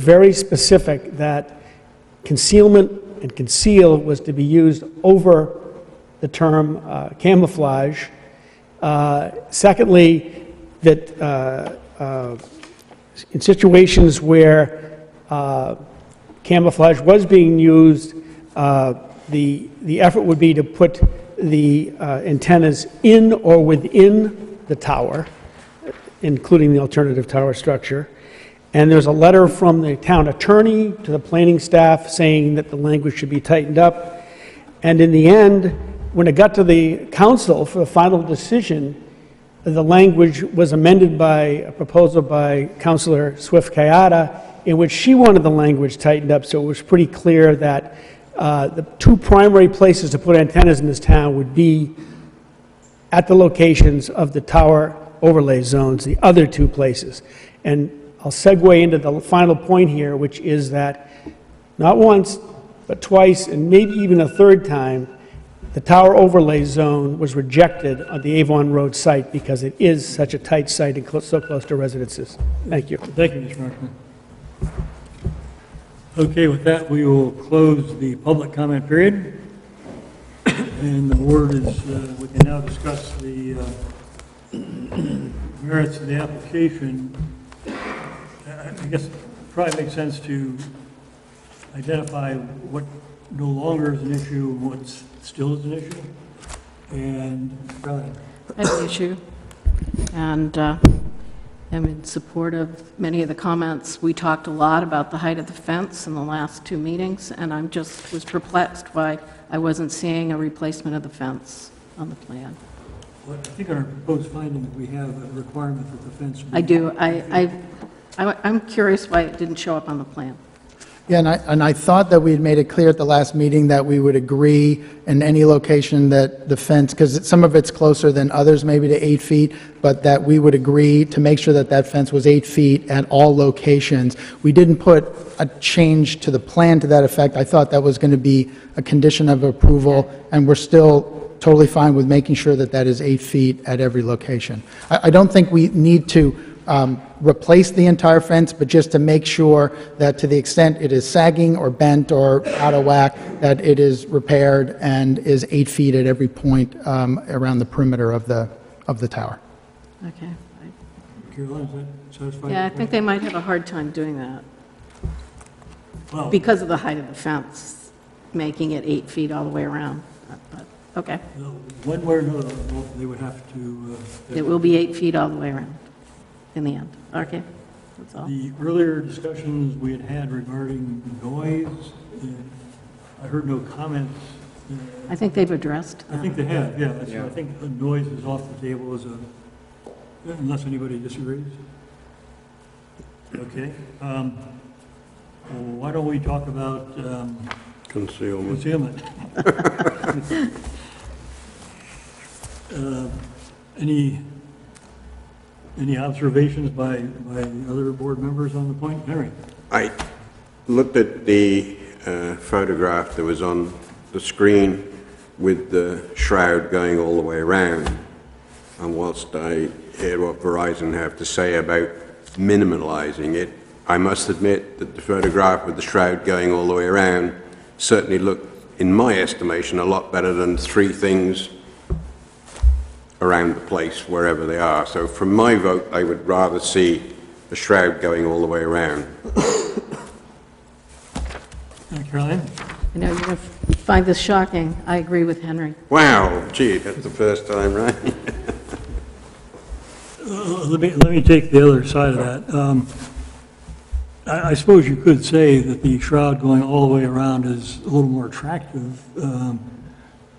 [SPEAKER 46] very specific that concealment and conceal was to be used over the term uh, camouflage. Uh, Secondly, that uh, uh, in situations where uh, camouflage was being used, uh, the, the effort would be to put the antennas in or within the tower, including the alternative tower structure. And there's a letter from the town attorney to the planning staff saying that the language should be tightened up. And in the end, when it got to the council for the final decision, the language was amended by a proposal by Councilor Swift Kayatta, in which she wanted the language tightened up, so it was pretty clear that uh, the two primary places to put antennas in this town would be at the locations of the tower overlay zones, the other two places. And I'll segue into the final point here, which is that not once, but twice, and maybe even a third time, the tower overlay zone was rejected on the Avon Road site because it is such a tight site and so close to residences. Thank you.
[SPEAKER 1] Thank you, Mr. Markman. Okay, with that, we will close the public comment period. And the board is, uh, we can now discuss the uh, merits of the application. I I guess it probably makes sense to identify what no longer is an issue and what still is an issue. And, go ahead.
[SPEAKER 37] I an issue, and uh, am in support of many of the comments. We talked a lot about the height of the fence in the last two meetings, and I'm just, was perplexed why I wasn't seeing a replacement of the fence on the plan.
[SPEAKER 1] Well, I think our proposed finding, we have a requirement that the fence. be-
[SPEAKER 37] I do, I, I, I'm curious why it didn't show up on the plan.
[SPEAKER 42] Yeah, and I, and I thought that we had made it clear at the last meeting that we would agree in any location that the fence, because some of it's closer than others, maybe to eight feet, but that we would agree to make sure that that fence was eight feet at all locations. We didn't put a change to the plan to that effect. I thought that was going to be a condition of approval, and we're still totally fine with making sure that that is eight feet at every location. I, I don't think we need to um, replace the entire fence, but just to make sure that to the extent it is sagging or bent or out of whack, that it is repaired and is eight feet at every point um, around the perimeter of the, of the tower.
[SPEAKER 37] Okay.
[SPEAKER 1] Caroline, is that satisfying?
[SPEAKER 37] Yeah, I think they might have a hard time doing that
[SPEAKER 1] Well-
[SPEAKER 37] because of the height of the fence, making it eight feet all the way around. But, Okay.
[SPEAKER 1] One way or another, they would have to... uh,
[SPEAKER 37] It will be eight feet all the way around in the end. Okay, that's all.
[SPEAKER 1] The earlier discussions we had had regarding noise, uh, I heard no comments. uh,
[SPEAKER 37] I think they've addressed
[SPEAKER 1] I think they have, yeah. That's- I think the noise is off the table as a, unless anybody disagrees. Okay. um, well, Why don't we talk about um,
[SPEAKER 32] Concealment.
[SPEAKER 1] concealment? Uh, Any, any observations by, by other board members on the point? Henry?
[SPEAKER 32] I looked at the uh, photograph that was on the screen with the shroud going all the way around, and whilst I hear what Verizon have to say about minimalising it, I must admit that the photograph with the shroud going all the way around certainly looked, in my estimation, a lot better than three things around the place, wherever they are. So from my vote, I would rather see the shroud going all the way around.
[SPEAKER 1] Caroline?
[SPEAKER 37] I know you're going to find this shocking. I agree with Henry.
[SPEAKER 32] Wow, gee, that's the first time, right?
[SPEAKER 1] Uh, Let me, let me take the other side of that. Um, I, I suppose you could say that the shroud going all the way around is a little more attractive, um,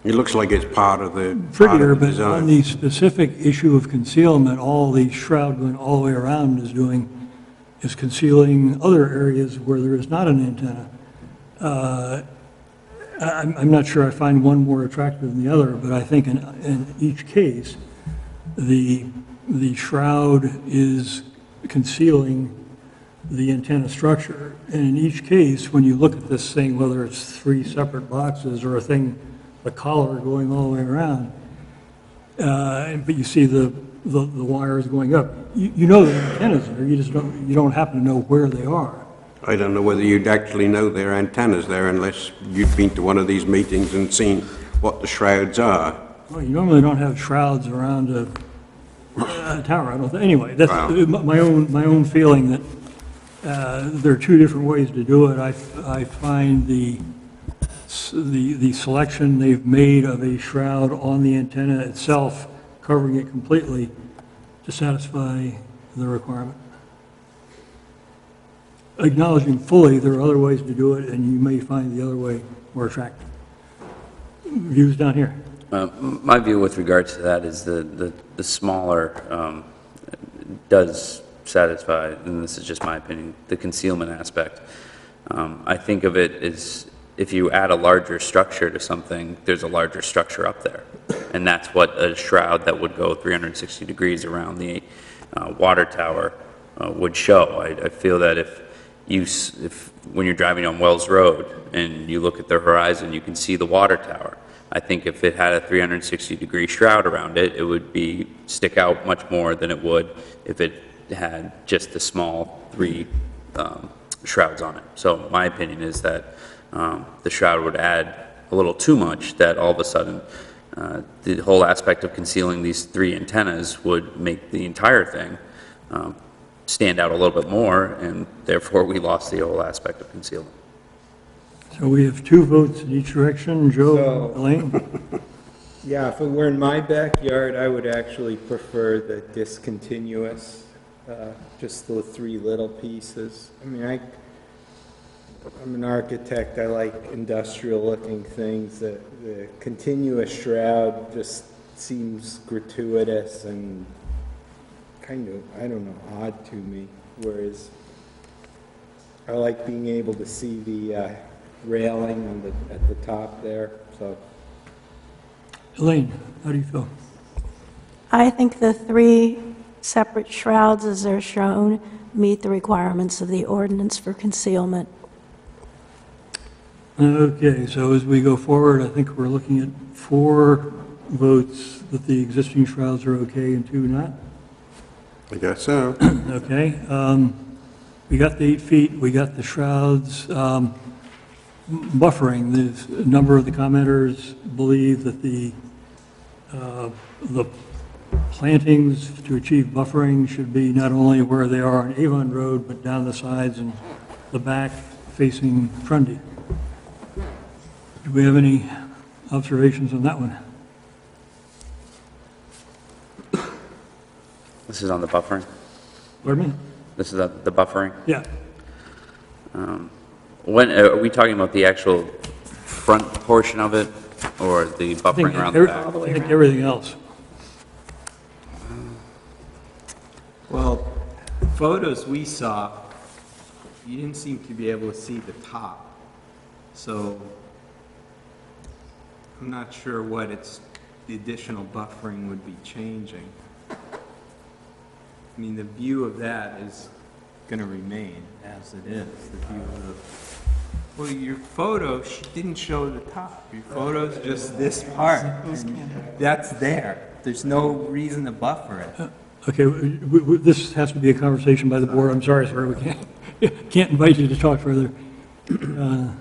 [SPEAKER 32] It looks like it's part of the, part
[SPEAKER 1] prettier,
[SPEAKER 32] the
[SPEAKER 1] but on
[SPEAKER 32] design.
[SPEAKER 1] the specific issue of concealment, all the shroud going all the way around is doing, is concealing other areas where there is not an antenna. Uh, I- I'm, I'm not sure I find one more attractive than the other, but I think in, in each case, the, the shroud is concealing the antenna structure. And in each case, when you look at this thing, whether it's three separate boxes or a thing, a collar going all the way around, uh, but you see the, the, the wires going up, you, you know the antennas there, you just don't, you don't happen to know where they are.
[SPEAKER 32] I don't know whether you'd actually know there are antennas there unless you'd been to one of these meetings and seen what the shrouds are.
[SPEAKER 1] Well, you normally don't have shrouds around a, a tower, I don't, think, anyway, that's
[SPEAKER 32] Wow.
[SPEAKER 1] my own, my own feeling that, uh, there are two different ways to do it. I, I find the, the, the selection they've made of a shroud on the antenna itself, covering it completely, to satisfy the requirement. Acknowledging fully there are other ways to do it, and you may find the other way more attractive. Views down here.
[SPEAKER 36] Uh, My view with regards to that is the, the the smaller um, does satisfy, and this is just my opinion, the concealment aspect. Um, I think of it as if you add a larger structure to something, there's a larger structure up there. And that's what a shroud that would go 360 degrees around the uh, water tower uh, would show. I, I feel that if you, if, when you're driving on Wells Road and you look at the horizon, you can see the water tower. I think if it had a 360-degree shroud around it, it would be, stick out much more than it would if it had just the small three um, shrouds on it. So my opinion is that um, the shroud would add a little too much, that all of a sudden, uh, the whole aspect of concealing these three antennas would make the entire thing um, stand out a little bit more, and therefore we lost the whole aspect of concealment.
[SPEAKER 1] So we have two votes in each direction. Joe,
[SPEAKER 35] So-
[SPEAKER 1] Elaine?
[SPEAKER 35] Yeah, if it were in my backyard, I would actually prefer the discontinuous, uh, just the three little pieces. I mean, I, I'm an architect, I like industrial-looking things. The, the continuous shroud just seems gratuitous and kind of, I don't know, odd to me, whereas I like being able to see the uh, railing on the, at the top there, so.
[SPEAKER 1] Elaine, how do you feel?
[SPEAKER 40] I think the three separate shrouds as they're shown meet the requirements of the ordinance for concealment.
[SPEAKER 1] Okay, so as we go forward, I think we're looking at four votes that the existing shrouds are okay and two not.
[SPEAKER 32] I guess so.
[SPEAKER 1] Okay, um, we got the eight feet, we got the shrouds. um, Buffering, the, a number of the commenters believe that the, uh, the plantings to achieve buffering should be not only where they are on Avon Road, but down the sides and the back facing Trundy. Do we have any observations on that one?
[SPEAKER 36] This is on the buffering?
[SPEAKER 1] Pardon me?
[SPEAKER 36] This is uh, the buffering?
[SPEAKER 1] Yeah.
[SPEAKER 36] Um, When, uh, are we talking about the actual front portion of it, or the
[SPEAKER 1] I think
[SPEAKER 36] buffering around the
[SPEAKER 1] every-
[SPEAKER 36] back?
[SPEAKER 1] I think everything else.
[SPEAKER 35] Well, photos we saw, you didn't seem to be able to see the top. So I'm not sure what it's, the additional buffering would be changing. I mean, the view of that is gonna remain as it is, the view of the, well, your photo sh- didn't show the top. Your photo's just this part. That's there. There's no reason to buffer it.
[SPEAKER 1] Okay, this has to be a conversation by the board. I'm sorry, sir, we can't, can't invite you to talk further. Uh,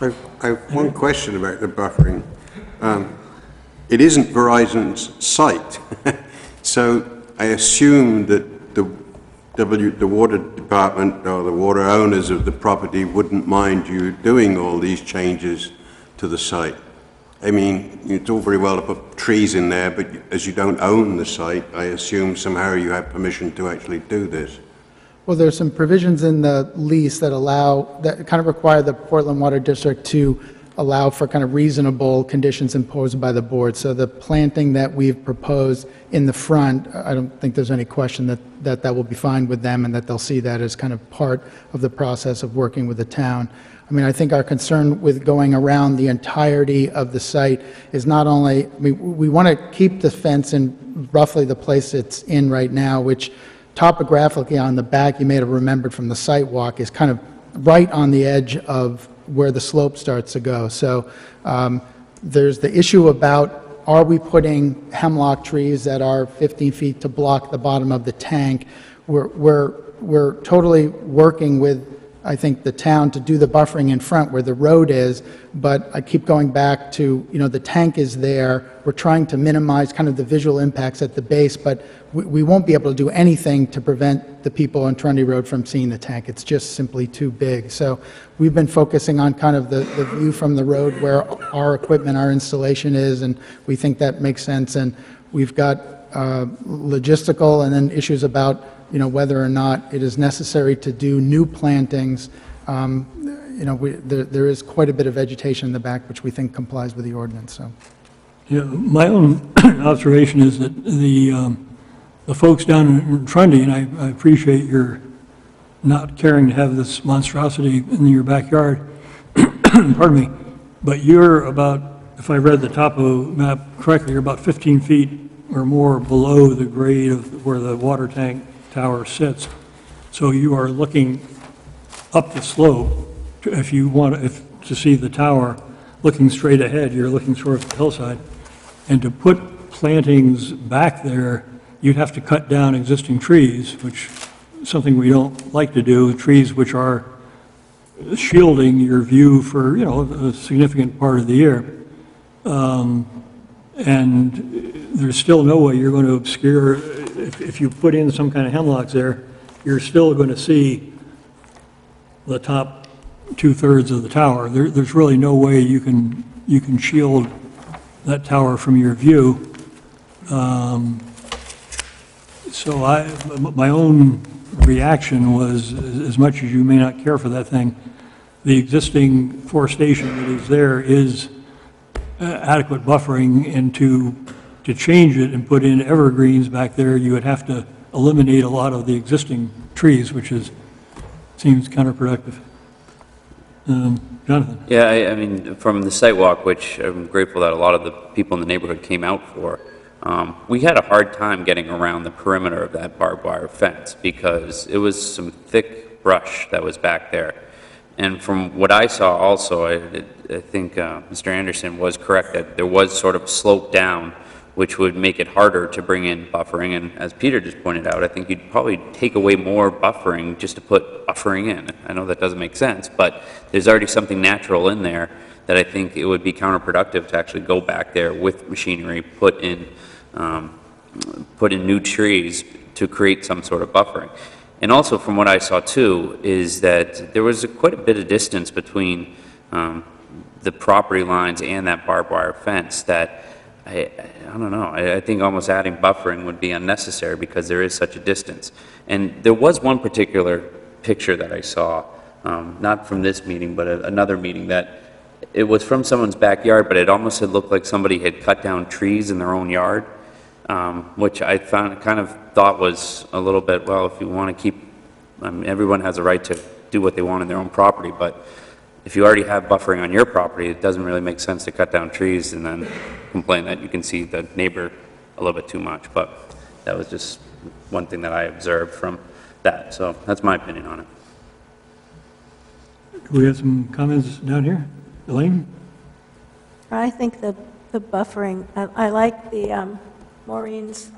[SPEAKER 32] I have one question about the buffering. Um, It isn't Verizon's site, so I assume that the W, the water department or the water owners of the property wouldn't mind you doing all these changes to the site. I mean, it's all very well to put trees in there, but as you don't own the site, I assume somehow you have permission to actually do this.
[SPEAKER 42] Well, there's some provisions in the lease that allow, that kind of require the Portland Water District to allow for kind of reasonable conditions imposed by the board. So the planting that we've proposed in the front, I don't think there's any question that, that that will be fine with them and that they'll see that as kind of part of the process of working with the town. I mean, I think our concern with going around the entirety of the site is not only, I mean, we want to keep the fence in roughly the place it's in right now, which topographically on the back, you may have remembered from the site walk, is kind of right on the edge of where the slope starts to go. So um, there's the issue about, are we putting hemlock trees that are 15 feet to block the bottom of the tank? We're, we're, we're totally working with, I think, the town to do the buffering in front where the road is, but I keep going back to, you know, the tank is there. We're trying to minimize kind of the visual impacts at the base, but we, we won't be able to do anything to prevent the people on Trundy Road from seeing the tank. It's just simply too big. So we've been focusing on kind of the, the view from the road where our equipment, our installation is, and we think that makes sense. And we've got uh, logistical and then issues about, you know, whether or not it is necessary to do new plantings. Um, You know, we, there, there is quite a bit of vegetation in the back, which we think complies with the ordinance, so.
[SPEAKER 1] Yeah, my own observation is that the, um, the folks down in Trundy, and I I appreciate your not caring to have this monstrosity in your backyard, pardon me, but you're about, if I read the topo map correctly, you're about 15 feet or more below the grade of where the water tank tower sits. So you are looking up the slope, if you want, if, to see the tower, looking straight ahead, you're looking sort of the hillside. And to put plantings back there, you'd have to cut down existing trees, which is something we don't like to do, trees which are shielding your view for, you know, a significant part of the year. Um, And there's still no way you're going to obscure, if, if you put in some kind of hemlocks there, you're still going to see the top two-thirds of the tower. There, there's really no way you can, you can shield that tower from your view. Um, So I, my own reaction was, as much as you may not care for that thing, the existing forestation that is there is uh, adequate buffering, and to, change it and put in evergreens back there, you would have to eliminate a lot of the existing trees, which is, seems counterproductive. Um, Jonathan?
[SPEAKER 36] Yeah, I, I mean, from the site walk, which I'm grateful that a lot of the people in the neighborhood came out for, um, we had a hard time getting around the perimeter of that barbed wire fence because it was some thick brush that was back there. And from what I saw also, I, I think uh, Mr. Anderson was correct that there was sort of slope down, which would make it harder to bring in buffering. And as Peter just pointed out, I think you'd probably take away more buffering just to put buffering in. I know that doesn't make sense, but there's already something natural in there that I think it would be counterproductive to actually go back there with machinery, put in, um, put in new trees to create some sort of buffering. And also from what I saw too, is that there was a- quite a bit of distance between um, the property lines and that barbed wire fence that, I, I don't know, I, I think almost adding buffering would be unnecessary because there is such a distance. And there was one particular picture that I saw, um, not from this meeting, but a- another meeting, that it was from someone's backyard, but it almost had looked like somebody had cut down trees in their own yard um, which I found, kind of thought was a little bit, well, if you want to keep, I mean, everyone has a right to do what they want in their own property, but if you already have buffering on your property, it doesn't really make sense to cut down trees and then complain that you can see the neighbor a little bit too much. But that was just one thing that I observed from that, so that's my opinion on it.
[SPEAKER 1] Do we have some comments down here? Elaine?
[SPEAKER 40] I think the, the buffering, I, I like the, um, Maureen's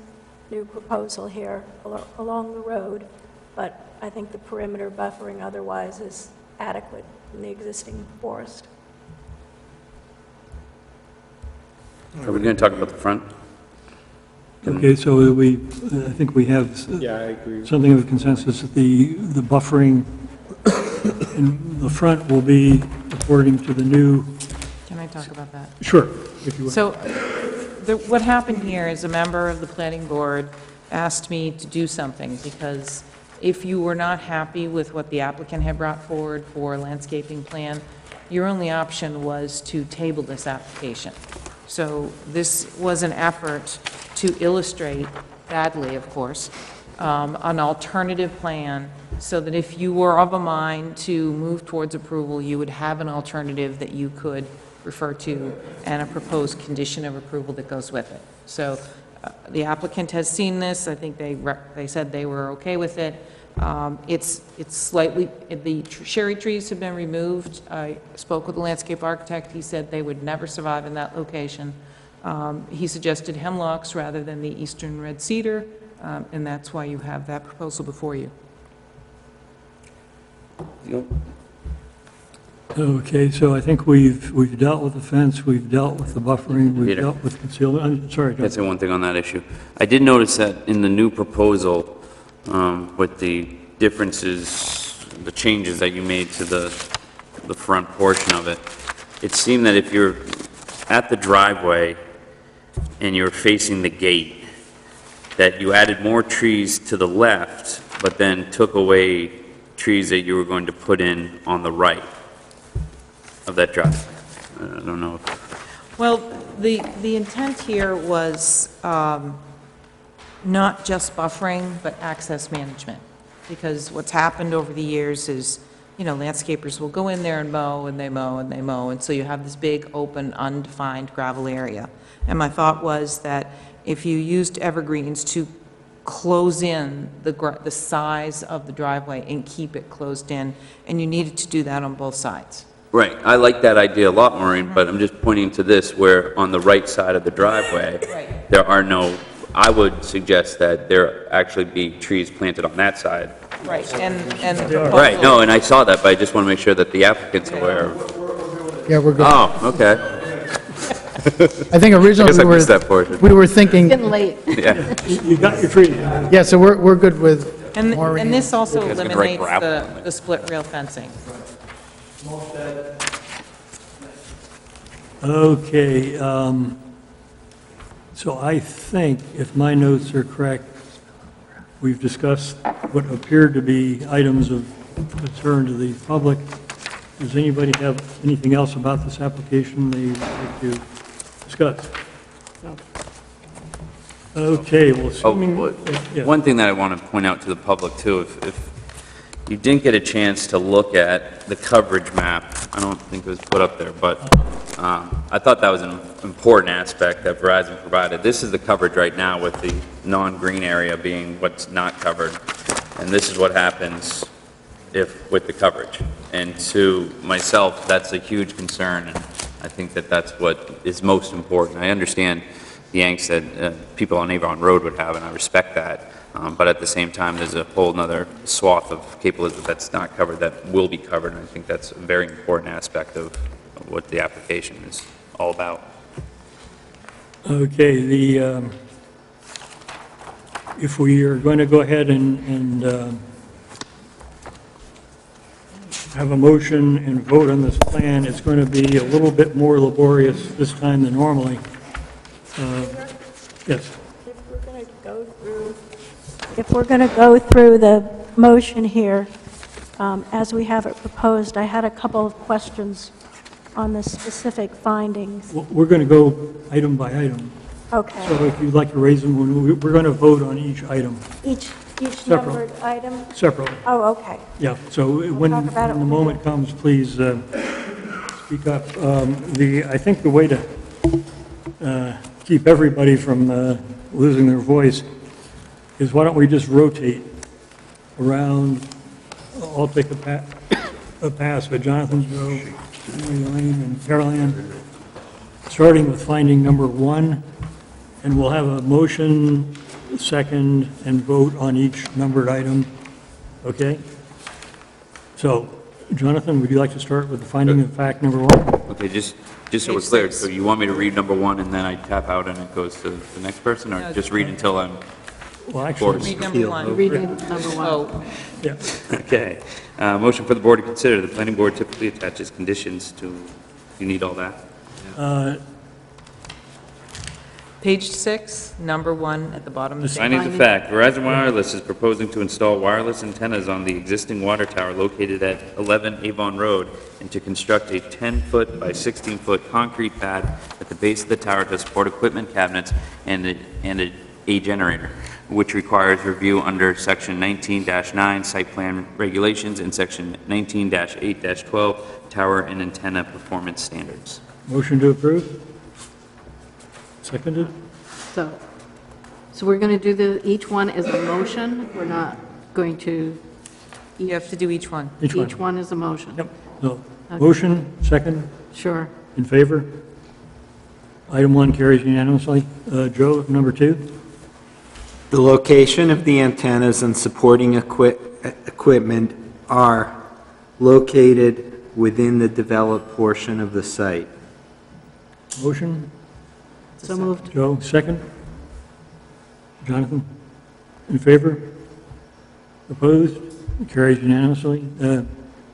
[SPEAKER 40] new proposal here alo- along the road, but I think the perimeter buffering otherwise is adequate in the existing forest.
[SPEAKER 36] Are we going to talk about the front?
[SPEAKER 1] Okay, so we, I think we have s-
[SPEAKER 35] Yeah, I agree.
[SPEAKER 1] something of a consensus that the, the buffering in the front will be according to the new,
[SPEAKER 34] Can I talk about that?
[SPEAKER 1] sure, if you will.
[SPEAKER 34] So, the- what happened here is a member of the planning board asked me to do something, because if you were not happy with what the applicant had brought forward for a landscaping plan, your only option was to table this application. So this was an effort to illustrate, badly, of course, um, an alternative plan, so that if you were of a mind to move towards approval, you would have an alternative that you could refer to and a proposed condition of approval that goes with it. So the applicant has seen this, I think they, rec- they said they were okay with it. Um, It's, it's slightly, the tr- cherry trees have been removed. I spoke with the landscape architect, he said they would never survive in that location. Um, He suggested hemlocks rather than the eastern red cedar, um, and that's why you have that proposal before you.
[SPEAKER 1] Okay, so I think we've, we've dealt with the fence, we've dealt with the buffering, we've
[SPEAKER 36] Peter.
[SPEAKER 1] dealt with concealment, I'm sorry,
[SPEAKER 36] That's
[SPEAKER 1] John.
[SPEAKER 36] the one thing on that issue. I did notice that in the new proposal, um, with the differences, the changes that you made to the, the front portion of it, it seemed that if you're at the driveway and you're facing the gate, that you added more trees to the left, but then took away trees that you were going to put in on the right of that driveway. I don't know if
[SPEAKER 34] Well, the, the intent here was um, not just buffering, but access management. Because what's happened over the years is, you know, landscapers will go in there and mow, and they mow, and they mow, and so you have this big, open, undefined gravel area. And my thought was that if you used evergreens to close in the, gr- the size of the driveway and keep it closed in, and you needed to do that on both sides.
[SPEAKER 36] Right, I like that idea a lot, Maureen, but I'm just pointing to this, where on the right side of the driveway, there are no, I would suggest that there actually be trees planted on that side.
[SPEAKER 34] Right, and, and the proposal...
[SPEAKER 36] Right, no, and I saw that, but I just want to make sure that the applicant's aware of.
[SPEAKER 42] Yeah, we're good.
[SPEAKER 36] Oh, okay.
[SPEAKER 42] I think originally
[SPEAKER 36] I guess I
[SPEAKER 42] we were,
[SPEAKER 36] missed that portion.
[SPEAKER 42] we were thinking,
[SPEAKER 37] Getting late.
[SPEAKER 36] Yeah.
[SPEAKER 1] You got your tree.
[SPEAKER 42] yeah, so we're, we're good with
[SPEAKER 34] And,
[SPEAKER 42] Maureen.
[SPEAKER 34] and this also
[SPEAKER 36] It's gonna write
[SPEAKER 34] eliminates the, the split rail fencing.
[SPEAKER 1] Okay, um, so I think, if my notes are correct, we've discussed what appeared to be items of concern to the public. Does anybody have anything else about this application they would like to discuss? Okay, well,
[SPEAKER 36] Oh,
[SPEAKER 1] assuming... yeah.
[SPEAKER 36] One thing that I want to point out to the public, too, if, if you didn't get a chance to look at the coverage map, I don't think it was put up there, but um, I thought that was an important aspect that Verizon provided. This is the coverage right now with the non-green area being what's not covered, and this is what happens if, with the coverage. And to myself, that's a huge concern, and I think that that's what is most important. I understand the angst that uh, people on Avon Road would have, and I respect that. Um, But at the same time, there's a whole nother swath of Cape that's not covered, that will be covered, and I think that's a very important aspect of what the application is all about.
[SPEAKER 1] Okay, the, um, if we are going to go ahead and, and um, have a motion and vote on this plan, it's going to be a little bit more laborious this time than normally. Uh, Yes,
[SPEAKER 40] if we're going to go through the motion here, um, as we have it proposed, I had a couple of questions on the specific findings.
[SPEAKER 1] Well, we're going to go item by item.
[SPEAKER 40] Okay.
[SPEAKER 1] So if you'd like to raise them, we- we're going to vote on each item
[SPEAKER 40] Each, each
[SPEAKER 1] Separate.
[SPEAKER 40] numbered item?
[SPEAKER 1] separately.
[SPEAKER 40] Oh, okay.
[SPEAKER 1] Yeah, so when,
[SPEAKER 40] talk about it
[SPEAKER 1] when the
[SPEAKER 40] when we
[SPEAKER 1] moment comes, please uh, speak up. Um, The, I think the way to uh, keep everybody from uh, losing their voice is why don't we just rotate around, I'll take a pa, a pass, but Jonathan's Joe, Mary Elaine, and Caroline, starting with finding number one, and we'll have a motion, second, and vote on each numbered item, okay? So, Jonathan, would you like to start with the finding of fact number one?
[SPEAKER 36] Okay, just, just so we're clear, so you want me to read number one and then I tap out and it goes to the next person, or just read until I'm
[SPEAKER 1] Well, actually,
[SPEAKER 36] forced?
[SPEAKER 34] Read number one.
[SPEAKER 37] Read number one.
[SPEAKER 34] Oh,
[SPEAKER 1] yeah,
[SPEAKER 36] Okay. Uh, Motion for the board to consider. The planning board typically attaches conditions to, you need all that?
[SPEAKER 1] Uh,
[SPEAKER 34] page six, number one at the bottom of the same.
[SPEAKER 36] Findings of fact, Verizon Wireless is proposing to install wireless antennas on the existing water tower located at 11 Avon Road and to construct a 10-foot by 16-foot concrete pad at the base of the tower to support equipment cabinets and a, and a, a generator, which requires review under Section 19-9 Site Plan Regulations and Section 19-8-12 Tower and Antenna Performance Standards.
[SPEAKER 1] motion to approve? Seconded?
[SPEAKER 37] So, so we're going to do the, each one as a motion? We're not going to,
[SPEAKER 34] You have to do each one.
[SPEAKER 1] Each one.
[SPEAKER 37] each one is a motion?
[SPEAKER 1] Yep. No, motion, second,
[SPEAKER 37] Sure.
[SPEAKER 1] in favor? Item one carries unanimously. Uh, Joe, number two?
[SPEAKER 35] The location of the antennas and supporting equi- equipment are located within the developed portion of the site.
[SPEAKER 1] Motion,
[SPEAKER 37] So moved.
[SPEAKER 1] Joe, second? Jonathan, in favor? Opposed? Carries unanimously. Uh,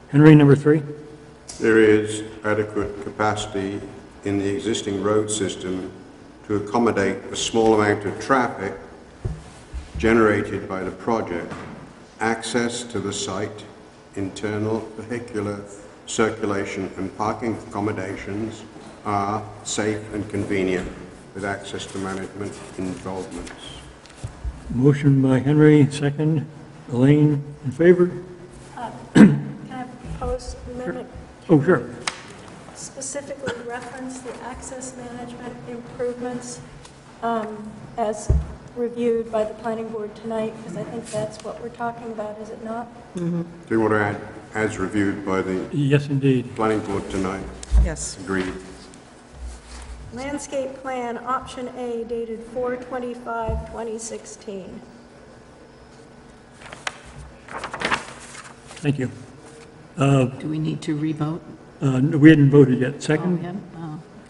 [SPEAKER 1] Henry, number three?
[SPEAKER 32] There is adequate capacity in the existing road system to accommodate a small amount of traffic generated by the project. Access to the site, internal vehicular circulation and parking accommodations are safe and convenient with access to management involvements.
[SPEAKER 1] Motion by Henry, second. Elaine, in favor?
[SPEAKER 40] Can I propose amendment?
[SPEAKER 1] Oh, sure.
[SPEAKER 40] Specifically reference the access management improvements um, as reviewed by the planning board tonight, because I think that's what we're talking about, is it not?
[SPEAKER 32] Do you want to add, as reviewed by the
[SPEAKER 1] Yes, indeed.
[SPEAKER 32] planning board tonight?
[SPEAKER 34] Yes.
[SPEAKER 32] Agreed.
[SPEAKER 40] Landscape plan, option A dated 4/25/2016.
[SPEAKER 1] Thank you. Uh,
[SPEAKER 37] Do we need to revote?
[SPEAKER 1] uh, We hadn't voted yet.
[SPEAKER 37] Oh,
[SPEAKER 1] Second?
[SPEAKER 37] we hadn't?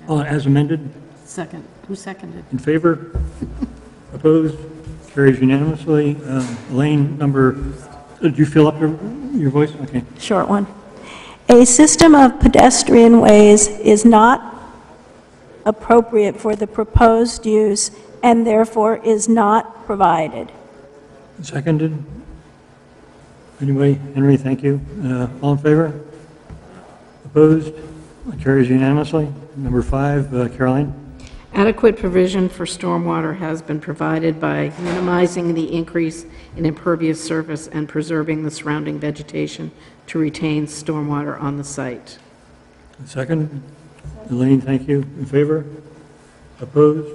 [SPEAKER 37] Oh,
[SPEAKER 1] Uh, As amended?
[SPEAKER 37] Second. Who seconded?
[SPEAKER 1] In favor? Opposed? Carries unanimously. Um, Elaine, number, uh, did you fill up your, your voice? Okay.
[SPEAKER 40] Short one. A system of pedestrian ways is not appropriate for the proposed use and therefore is not provided.
[SPEAKER 1] Seconded? Anybody? Henry, thank you. Uh, All in favor? Opposed? Carries unanimously. Number five, uh, Caroline?
[SPEAKER 37] Adequate provision for stormwater has been provided by minimizing the increase in impervious surface and preserving the surrounding vegetation to retain stormwater on the site.
[SPEAKER 1] Second? Elaine, thank you. In favor? Opposed?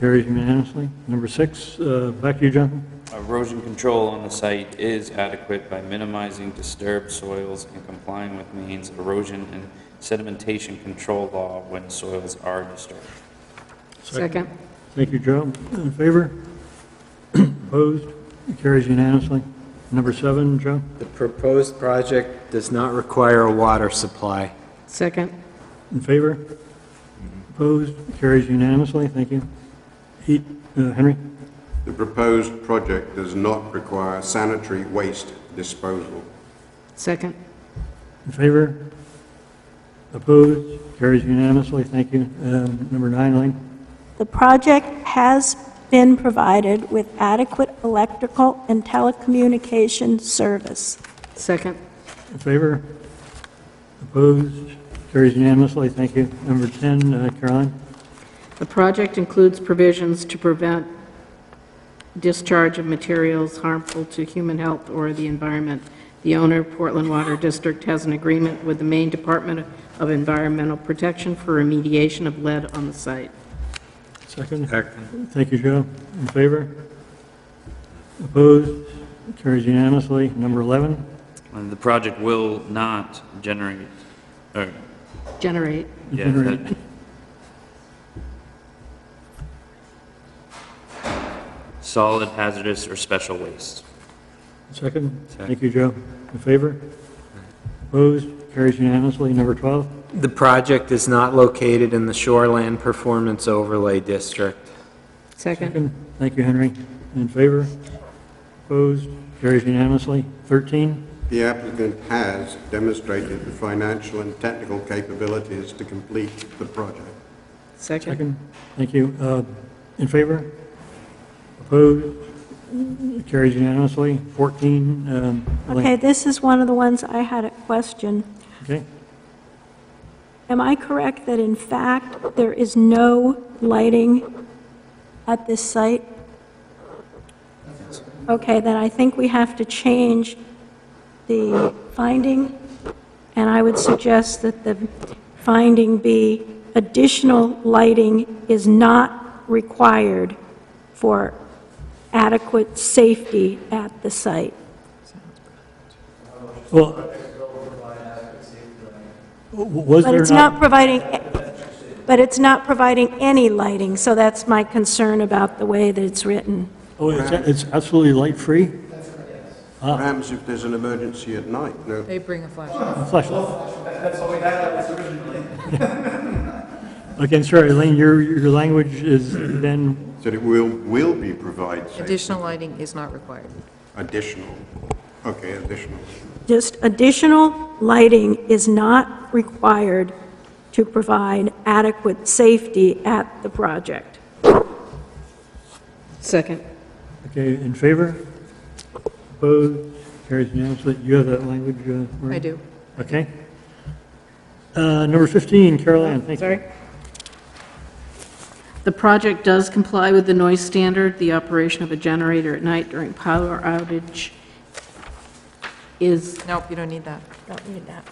[SPEAKER 1] Carries unanimously. Number six, uh, back to you, Jonathan.
[SPEAKER 36] Erosion control on the site is adequate by minimizing disturbed soils and complying with Maine's erosion and sedimentation control law when soils are disturbed.
[SPEAKER 37] Second.
[SPEAKER 1] Thank you, Joe. In favor? Opposed? It Carries unanimously. Number seven, Joe?
[SPEAKER 35] The proposed project does not require a water supply.
[SPEAKER 37] Second.
[SPEAKER 1] In favor? Opposed? It Carries unanimously. Thank you. Eight, uh, Henry?
[SPEAKER 32] The proposed project does not require sanitary waste disposal.
[SPEAKER 37] Second.
[SPEAKER 1] In favor? Opposed? Carries unanimously. Thank you. Um, Number nine, Elaine?
[SPEAKER 40] The project has been provided with adequate electrical and telecommunication service.
[SPEAKER 37] Second.
[SPEAKER 1] In favor? Opposed? Carries unanimously. Thank you. Number 10, uh, Caroline?
[SPEAKER 37] The project includes provisions to prevent discharge of materials harmful to human health or the environment. The owner, Portland Water District, has an agreement with the Maine Department of Environmental Protection for remediation of lead on the site.
[SPEAKER 1] Second? Thank you, Joe. In favor? Opposed? Carries unanimously. Number 11?
[SPEAKER 36] And the project will not generate, or,
[SPEAKER 37] Generate.
[SPEAKER 36] yeah,
[SPEAKER 1] Generate.
[SPEAKER 36] that- solid, hazardous, or special waste.
[SPEAKER 1] Second? Thank you, Joe. In favor? Opposed? Carries unanimously. Number 12?
[SPEAKER 35] The project is not located in the Shoreland Performance Overlay District.
[SPEAKER 37] Second.
[SPEAKER 1] Thank you, Henry. In favor? Opposed? Carries unanimously. 13?
[SPEAKER 32] The applicant has demonstrated the financial and technical capabilities to complete the project.
[SPEAKER 37] Second.
[SPEAKER 1] Second. Thank you. Uh, In favor? Opposed? Carries unanimously. 14? um, Elaine.
[SPEAKER 40] Okay, this is one of the ones I had a question.
[SPEAKER 1] Okay.
[SPEAKER 40] Am I correct that in fact, there is no lighting at this site? Okay, then I think we have to change the finding, and I would suggest that the finding be additional lighting is not required for adequate safety at the site.
[SPEAKER 1] Well, was
[SPEAKER 40] But
[SPEAKER 1] there
[SPEAKER 40] it's not providing, but it's not providing any lighting, so that's my concern about the way that it's written.
[SPEAKER 1] Oh, it's it's absolutely light-free?
[SPEAKER 32] What happens if there's an emergency at night? No.
[SPEAKER 34] They bring a flashlight.
[SPEAKER 1] Flashlight. Okay, sorry, Elaine, your, your language is then,
[SPEAKER 32] That it will, will be provided, safety.
[SPEAKER 34] Additional lighting is not required.
[SPEAKER 32] Additional. Okay, additional.
[SPEAKER 40] Just additional lighting is not required to provide adequate safety at the project.
[SPEAKER 37] Second.
[SPEAKER 1] okay, in favor? Opposed? Carries unanimously. You have that language, uh, Marie?
[SPEAKER 34] I do.
[SPEAKER 1] Okay. Uh, Number 15, Caroline, Ann, thank you.
[SPEAKER 37] Sorry. The project does comply with the noise standard. The operation of a generator at night during power outage is,
[SPEAKER 34] Nope, you don't need that.
[SPEAKER 40] Don't need that.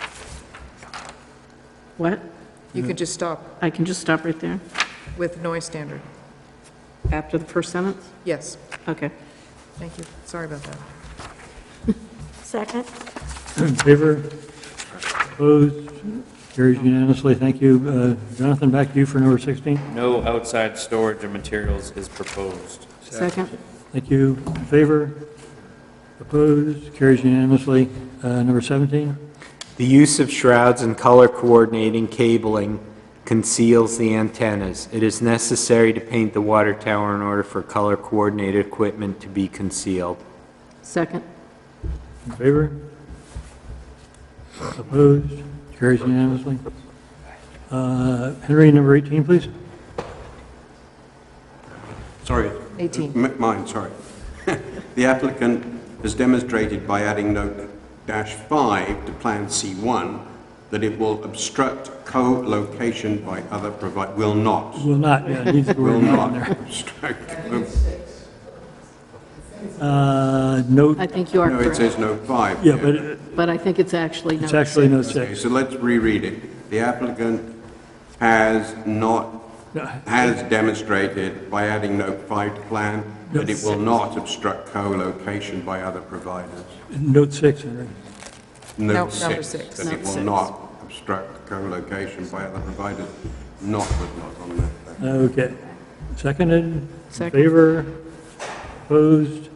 [SPEAKER 37] what?
[SPEAKER 34] You could just stop
[SPEAKER 37] I can just stop right there,
[SPEAKER 34] with noise standard.
[SPEAKER 37] after the first sentence?
[SPEAKER 34] Yes,
[SPEAKER 37] Okay.
[SPEAKER 34] thank you. Sorry about that.
[SPEAKER 40] Second?
[SPEAKER 1] In favor? Opposed? Carries unanimously. Thank you. Uh, Jonathan, back to you for number 16.
[SPEAKER 36] No outside storage of materials is proposed.
[SPEAKER 37] Second.
[SPEAKER 1] Thank you. In favor? Opposed? Carries unanimously. Uh, Number 17?
[SPEAKER 35] The use of shrouds and color coordinating cabling conceals the antennas. It is necessary to paint the water tower in order for color coordinated equipment to be concealed.
[SPEAKER 37] Second.
[SPEAKER 1] In favor? Opposed? Carries unanimously. Uh, Henry, number 18, please.
[SPEAKER 32] Sorry.
[SPEAKER 34] 18.
[SPEAKER 32] M- Mine, sorry. The applicant has demonstrated by adding note dash five to Plan C1 that it will obstruct co-location by other provi, will not.
[SPEAKER 1] Will not, yeah, it needs the
[SPEAKER 32] Will
[SPEAKER 1] not in
[SPEAKER 32] not obstruct.
[SPEAKER 1] Uh, Note,
[SPEAKER 37] I think you are
[SPEAKER 32] No, it
[SPEAKER 37] correct.
[SPEAKER 32] says note five.
[SPEAKER 1] yeah,
[SPEAKER 32] here.
[SPEAKER 1] but it-
[SPEAKER 37] But I think it's actually
[SPEAKER 1] it's
[SPEAKER 37] note
[SPEAKER 1] actually
[SPEAKER 37] six.
[SPEAKER 1] note
[SPEAKER 32] Okay,
[SPEAKER 1] six.
[SPEAKER 32] so let's reread it. The applicant has not, has demonstrated by adding note five to plan that it will not obstruct co-location by other providers.
[SPEAKER 1] Note six, Henry.
[SPEAKER 34] No,
[SPEAKER 32] Note
[SPEAKER 34] number
[SPEAKER 32] six,
[SPEAKER 34] six.
[SPEAKER 32] that it will
[SPEAKER 34] six.
[SPEAKER 32] not obstruct co-location by other providers, not with not on that.
[SPEAKER 1] Okay. Seconded? In
[SPEAKER 37] Second.
[SPEAKER 1] Favor? Opposed?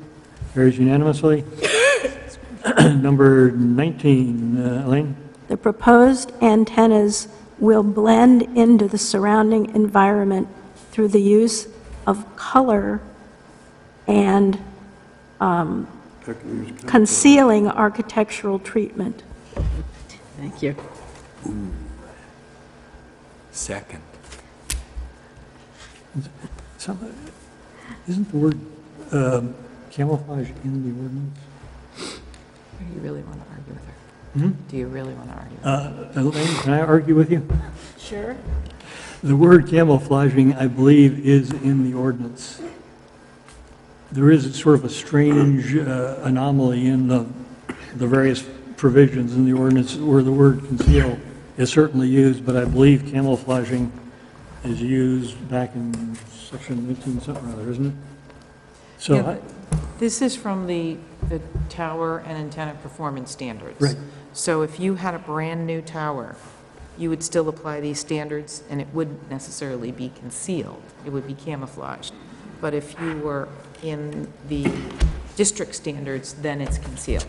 [SPEAKER 1] Carries unanimously. Number 19, uh, Elaine?
[SPEAKER 40] The proposed antennas will blend into the surrounding environment through the use of color and um, concealing architectural treatment.
[SPEAKER 37] Thank you.
[SPEAKER 35] Second.
[SPEAKER 1] Some- Isn't the word um, camouflage in the ordinance?
[SPEAKER 34] Do you really want to argue with her?
[SPEAKER 1] Hmm?
[SPEAKER 34] Do you really want to argue?
[SPEAKER 1] Uh, Elaine, can I argue with you?
[SPEAKER 40] Sure.
[SPEAKER 1] The word camouflaging, I believe, is in the ordinance. There is sort of a strange uh, anomaly in the, the various provisions in the ordinance where the word conceal is certainly used, but I believe camouflaging is used back in section 19 something or other, isn't it? So,
[SPEAKER 34] Yeah,
[SPEAKER 1] I-
[SPEAKER 34] This is from the, the tower and antenna performance standards.
[SPEAKER 1] Right.
[SPEAKER 34] So if you had a brand-new tower, you would still apply these standards, and it wouldn't necessarily be concealed. It would be camouflaged. But if you were in the district standards, then it's concealed.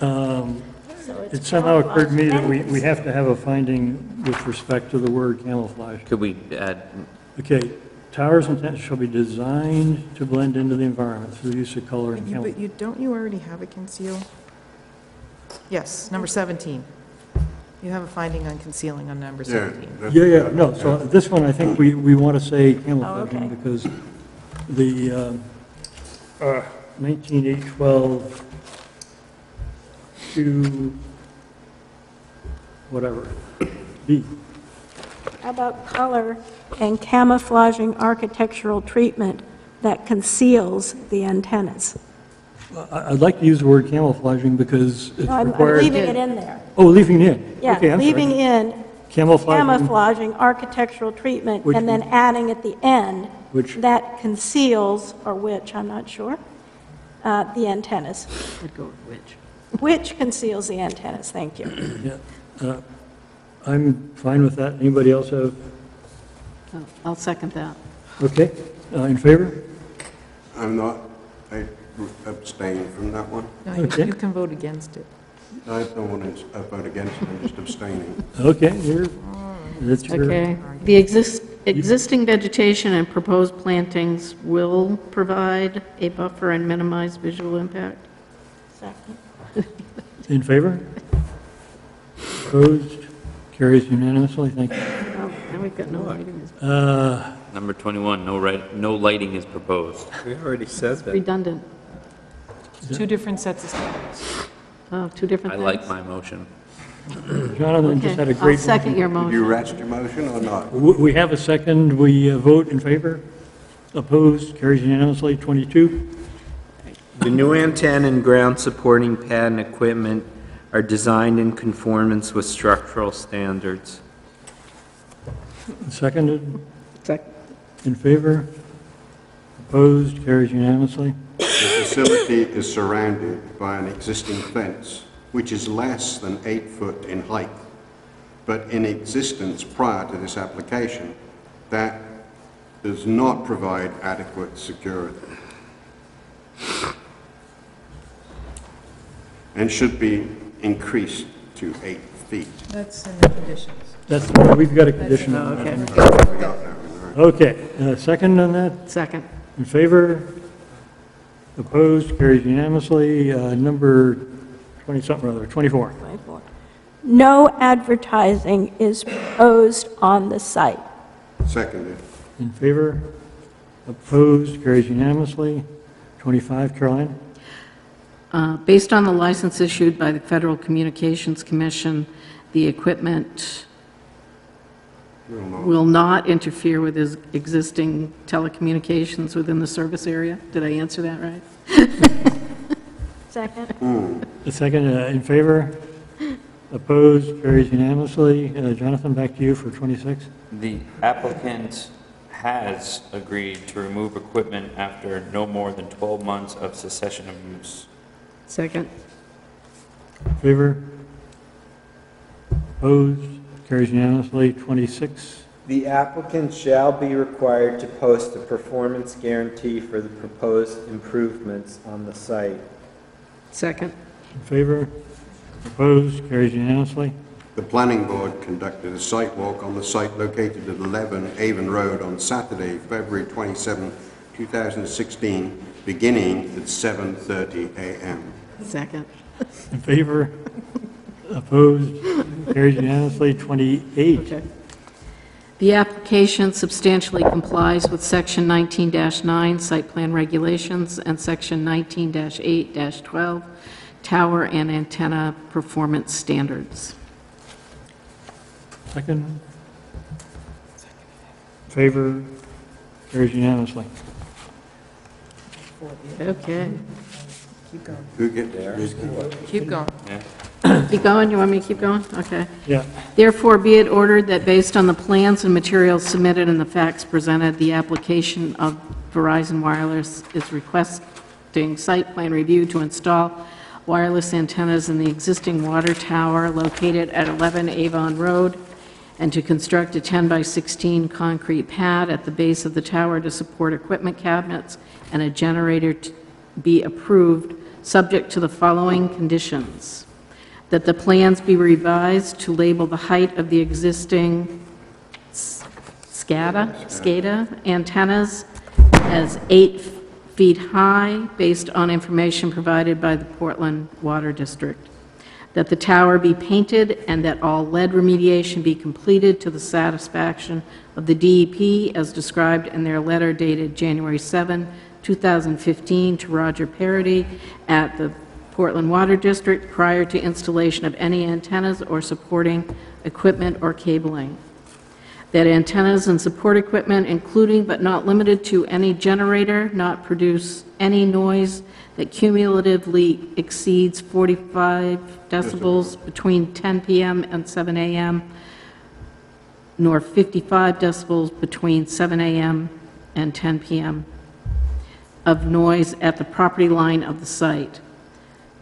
[SPEAKER 1] um, it somehow occurred to me that we, we have to have a finding with respect to the word camouflage.
[SPEAKER 48] Could we add,
[SPEAKER 1] Okay, towers and tents shall be designed to blend into the environment through the use of color and
[SPEAKER 34] You-
[SPEAKER 1] camouflage.
[SPEAKER 34] But you, don't you already have a conceal? Yes, number 17. You have a finding on concealing on number
[SPEAKER 32] Yeah.
[SPEAKER 34] 17.
[SPEAKER 32] that's-
[SPEAKER 1] Yeah, yeah, no, so this one, I think we, we want to say camouflaging
[SPEAKER 40] okay.
[SPEAKER 1] because the um, uh, 19812 to whatever, B.
[SPEAKER 40] How about color and camouflaging architectural treatment that conceals the antennas?
[SPEAKER 1] I- I'd like to use the word camouflaging because it's
[SPEAKER 40] No, I'm I'm
[SPEAKER 1] required.
[SPEAKER 40] leaving it in there.
[SPEAKER 1] Oh, leaving it in?
[SPEAKER 40] Yeah,
[SPEAKER 1] Okay, I'm sorry.
[SPEAKER 40] leaving in
[SPEAKER 1] Camouflaging,
[SPEAKER 40] camouflaging architectural treatment,
[SPEAKER 1] Which
[SPEAKER 40] and then
[SPEAKER 1] we-
[SPEAKER 40] adding at the end,
[SPEAKER 1] which,
[SPEAKER 40] that conceals, or which, I'm not sure, uh, the antennas.
[SPEAKER 37] I'd go with which.
[SPEAKER 40] Which conceals the antennas, thank you.
[SPEAKER 1] yeah. Uh, I'm fine with that. Anybody else have,
[SPEAKER 37] Oh, I'll second that.
[SPEAKER 1] okay, Uh, in favor?
[SPEAKER 32] I'm not, I abstain from that one.
[SPEAKER 34] No, you-
[SPEAKER 1] Okay.
[SPEAKER 34] you can vote against it.
[SPEAKER 32] I don't want to vote against it, I'm just abstaining.
[SPEAKER 1] Okay, you're, that's your.
[SPEAKER 37] Okay. The exist, existing vegetation and proposed plantings will provide a buffer and minimize visual impact?
[SPEAKER 40] Second.
[SPEAKER 1] In favor? Opposed? Carries unanimously, thank you.
[SPEAKER 37] Oh, now we've got no lighting.
[SPEAKER 1] Uh,
[SPEAKER 48] number 21, no right, no lighting is proposed.
[SPEAKER 35] We already said that.
[SPEAKER 37] Redundant.
[SPEAKER 34] Two different sets of standards.
[SPEAKER 37] Oh, two different
[SPEAKER 48] I
[SPEAKER 37] things.
[SPEAKER 48] like my motion.
[SPEAKER 1] Jonathan just had a
[SPEAKER 37] Okay,
[SPEAKER 1] great.
[SPEAKER 37] I'll second your
[SPEAKER 32] Did you
[SPEAKER 37] motion.
[SPEAKER 32] rest your motion or not?
[SPEAKER 1] W- We have a second, we uh, vote in favor? Opposed? Carries unanimously, 22.
[SPEAKER 35] The new antenna and ground supporting pad and equipment are designed in conformance with structural standards.
[SPEAKER 1] Seconded,
[SPEAKER 37] Second.
[SPEAKER 1] in favor? Opposed? Carries unanimously.
[SPEAKER 32] The facility is surrounded by an existing fence, which is less than eight foot in height, but in existence prior to this application, that does not provide adequate security. And should be increased to eight feet.
[SPEAKER 34] That's in the conditions.
[SPEAKER 1] That's, we've got a condition on
[SPEAKER 37] Okay.
[SPEAKER 1] that. Okay, uh, second on that?
[SPEAKER 37] Second.
[SPEAKER 1] In favor? Opposed? Carries unanimously. Uh, Number 20-something or other, 24.
[SPEAKER 40] 24. No advertising is proposed on the site.
[SPEAKER 32] Seconded.
[SPEAKER 1] In favor? Opposed? Carries unanimously. 25, Caroline?
[SPEAKER 37] Uh, Based on the license issued by the Federal Communications Commission, the equipment will not interfere with his existing telecommunications within the service area? Did I answer that right?
[SPEAKER 40] Second?
[SPEAKER 1] The second, uh, in favor? Opposed? Carries unanimously. Uh, Jonathan, back to you for 26.
[SPEAKER 48] The applicant has agreed to remove equipment after no more than 12 months of cessation of use.
[SPEAKER 37] Second.
[SPEAKER 1] In favor? Opposed? Carries unanimously. 26.
[SPEAKER 35] The applicant shall be required to post a performance guarantee for the proposed improvements on the site.
[SPEAKER 37] Second.
[SPEAKER 1] In favor? Opposed? Carries unanimously.
[SPEAKER 32] The planning board conducted a site walk on the site located at 11 Avon Road on Saturday, February 27, 2016, beginning at 7:30 a.m.
[SPEAKER 37] Second.
[SPEAKER 1] In favor? Opposed? Carries unanimously. 28.
[SPEAKER 37] Okay. The application substantially complies with Section 19-9 Site Plan Regulations and Section 19-8-12 Tower and Antenna Performance Standards.
[SPEAKER 1] Second? Favor? Carries unanimously.
[SPEAKER 37] Okay.
[SPEAKER 34] Keep going.
[SPEAKER 32] Who get there?
[SPEAKER 34] Keep going.
[SPEAKER 37] Keep going? You want me to keep going? Okay.
[SPEAKER 1] Yeah.
[SPEAKER 37] Therefore, be it ordered that based on the plans and materials submitted and the facts presented, the application of Verizon Wireless is requesting site plan review to install wireless antennas in the existing water tower located at 11 Avon Road, and to construct a 10 by 16 concrete pad at the base of the tower to support equipment cabinets and a generator to be approved, subject to the following conditions: that the plans be revised to label the height of the existing SCADA, SCADA antennas as eight feet high, based on information provided by the Portland Water District. That the tower be painted and that all lead remediation be completed to the satisfaction of the DEP as described in their letter dated January 7, 2015, to Roger Parity at the Portland Water District prior to installation of any antennas or supporting equipment or cabling that antennas and support equipment, including but not limited to any generator, not produce any noise that cumulatively exceeds 45 decibels between 10 PM and 7 AM, nor 55 decibels between 7 AM and 10 PM of noise at the property line of the site.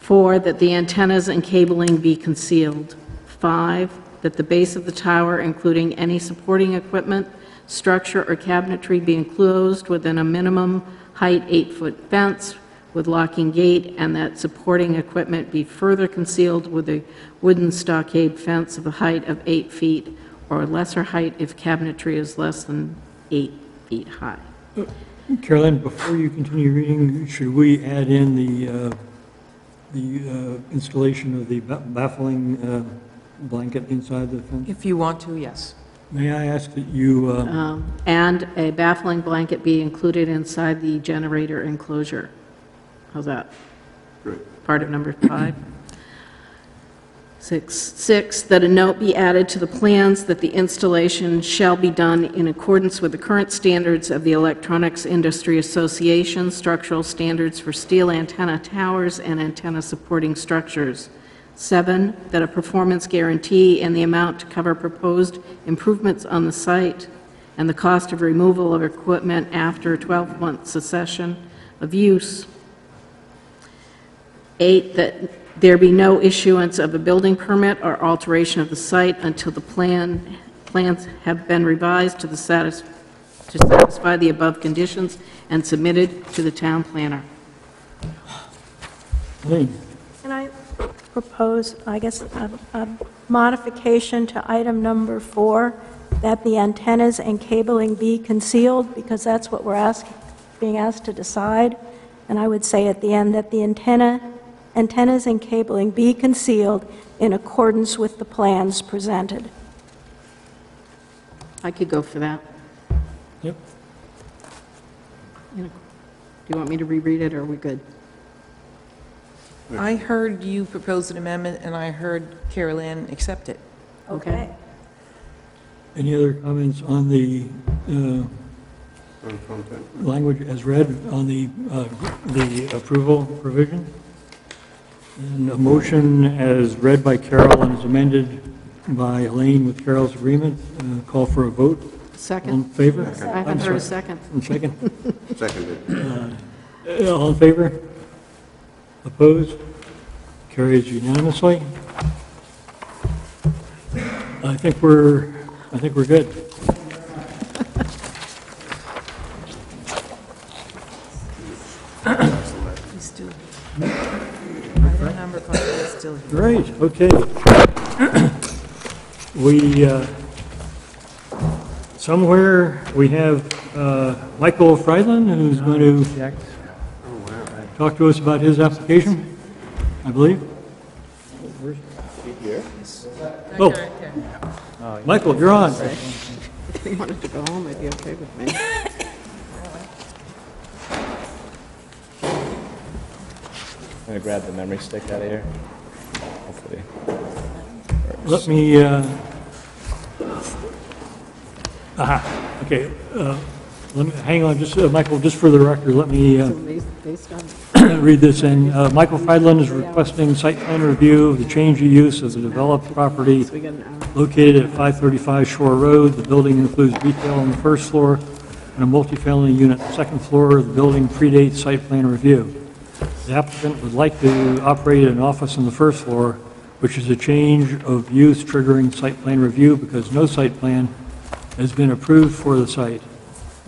[SPEAKER 37] Four, that the antennas and cabling be concealed. Five, that the base of the tower, including any supporting equipment, structure, or cabinetry, be enclosed within a minimum height eight-foot fence with locking gate, and that supporting equipment be further concealed with a wooden stockade fence of a height of eight feet or lesser height if cabinetry is less than eight feet high.
[SPEAKER 1] Carolyn, before you continue reading, should we add in the, uh, the uh, installation of the ba- baffling uh, blanket inside the fence?
[SPEAKER 34] If you want to, yes.
[SPEAKER 1] May I ask that you, uh,
[SPEAKER 37] Um, And a baffling blanket be included inside the generator enclosure. How's that?
[SPEAKER 32] Good.
[SPEAKER 37] Part of number five. Six, six, that a note be added to the plans that the installation shall be done in accordance with the current standards of the Electronics Industry Association, structural standards for steel antenna towers and antenna supporting structures. Seven, that a performance guarantee and the amount to cover proposed improvements on the site and the cost of removal of equipment after 12-month cessation of use. Eight, that there be no issuance of a building permit or alteration of the site until the plan, plans have been revised to the satis, to satisfy the above conditions and submitted to the town planner.
[SPEAKER 1] Lee?
[SPEAKER 40] Can I propose, I guess, a a modification to item number four, that the antennas and cabling be concealed, because that's what we're asking, being asked to decide. And I would say at the end that the antenna, antennas and cabling be concealed in accordance with the plans presented.
[SPEAKER 37] I could go for that.
[SPEAKER 1] Yep.
[SPEAKER 37] You know, Do you want me to reread it, or are we good?
[SPEAKER 34] I heard you propose an amendment, and I heard Carol Ann accept it.
[SPEAKER 40] Okay.
[SPEAKER 1] Any other comments on the uh, language as read on the, uh, the approval provision? And a motion as read by Carol and as amended by Elaine with Carol's agreement. Uh, Call for a vote. All in
[SPEAKER 37] Second.
[SPEAKER 1] favor?
[SPEAKER 37] I haven't heard a second.
[SPEAKER 1] One second.
[SPEAKER 32] Seconded.
[SPEAKER 1] Uh, All in favor? Opposed? Carries unanimously. I think we're, I think we're good.
[SPEAKER 34] still here.
[SPEAKER 1] Great, okay. We, uh, somewhere, we have uh, Michael Friedland, who's going to talk to us about his application, I believe. Oh, Michael, you're on.
[SPEAKER 37] If he wanted to go home, it'd be okay with me.
[SPEAKER 49] I'm gonna grab the memory stick out of here. Hopefully.
[SPEAKER 1] Let me, uh, aha, okay, uh, let me, hang on, just, uh, Michael, just for the record, let me uh,
[SPEAKER 37] So based- based on,
[SPEAKER 1] read this in. Uh, Michael Friedland is requesting site plan review of the change of use of the developed property
[SPEAKER 37] we got an hour.
[SPEAKER 1] located at 535 Shore Road. The building includes retail on the first floor and a multifamily unit on the second floor. The building predates site plan review. The applicant would like to operate an office on the first floor, which is a change of use triggering site plan review because no site plan has been approved for the site.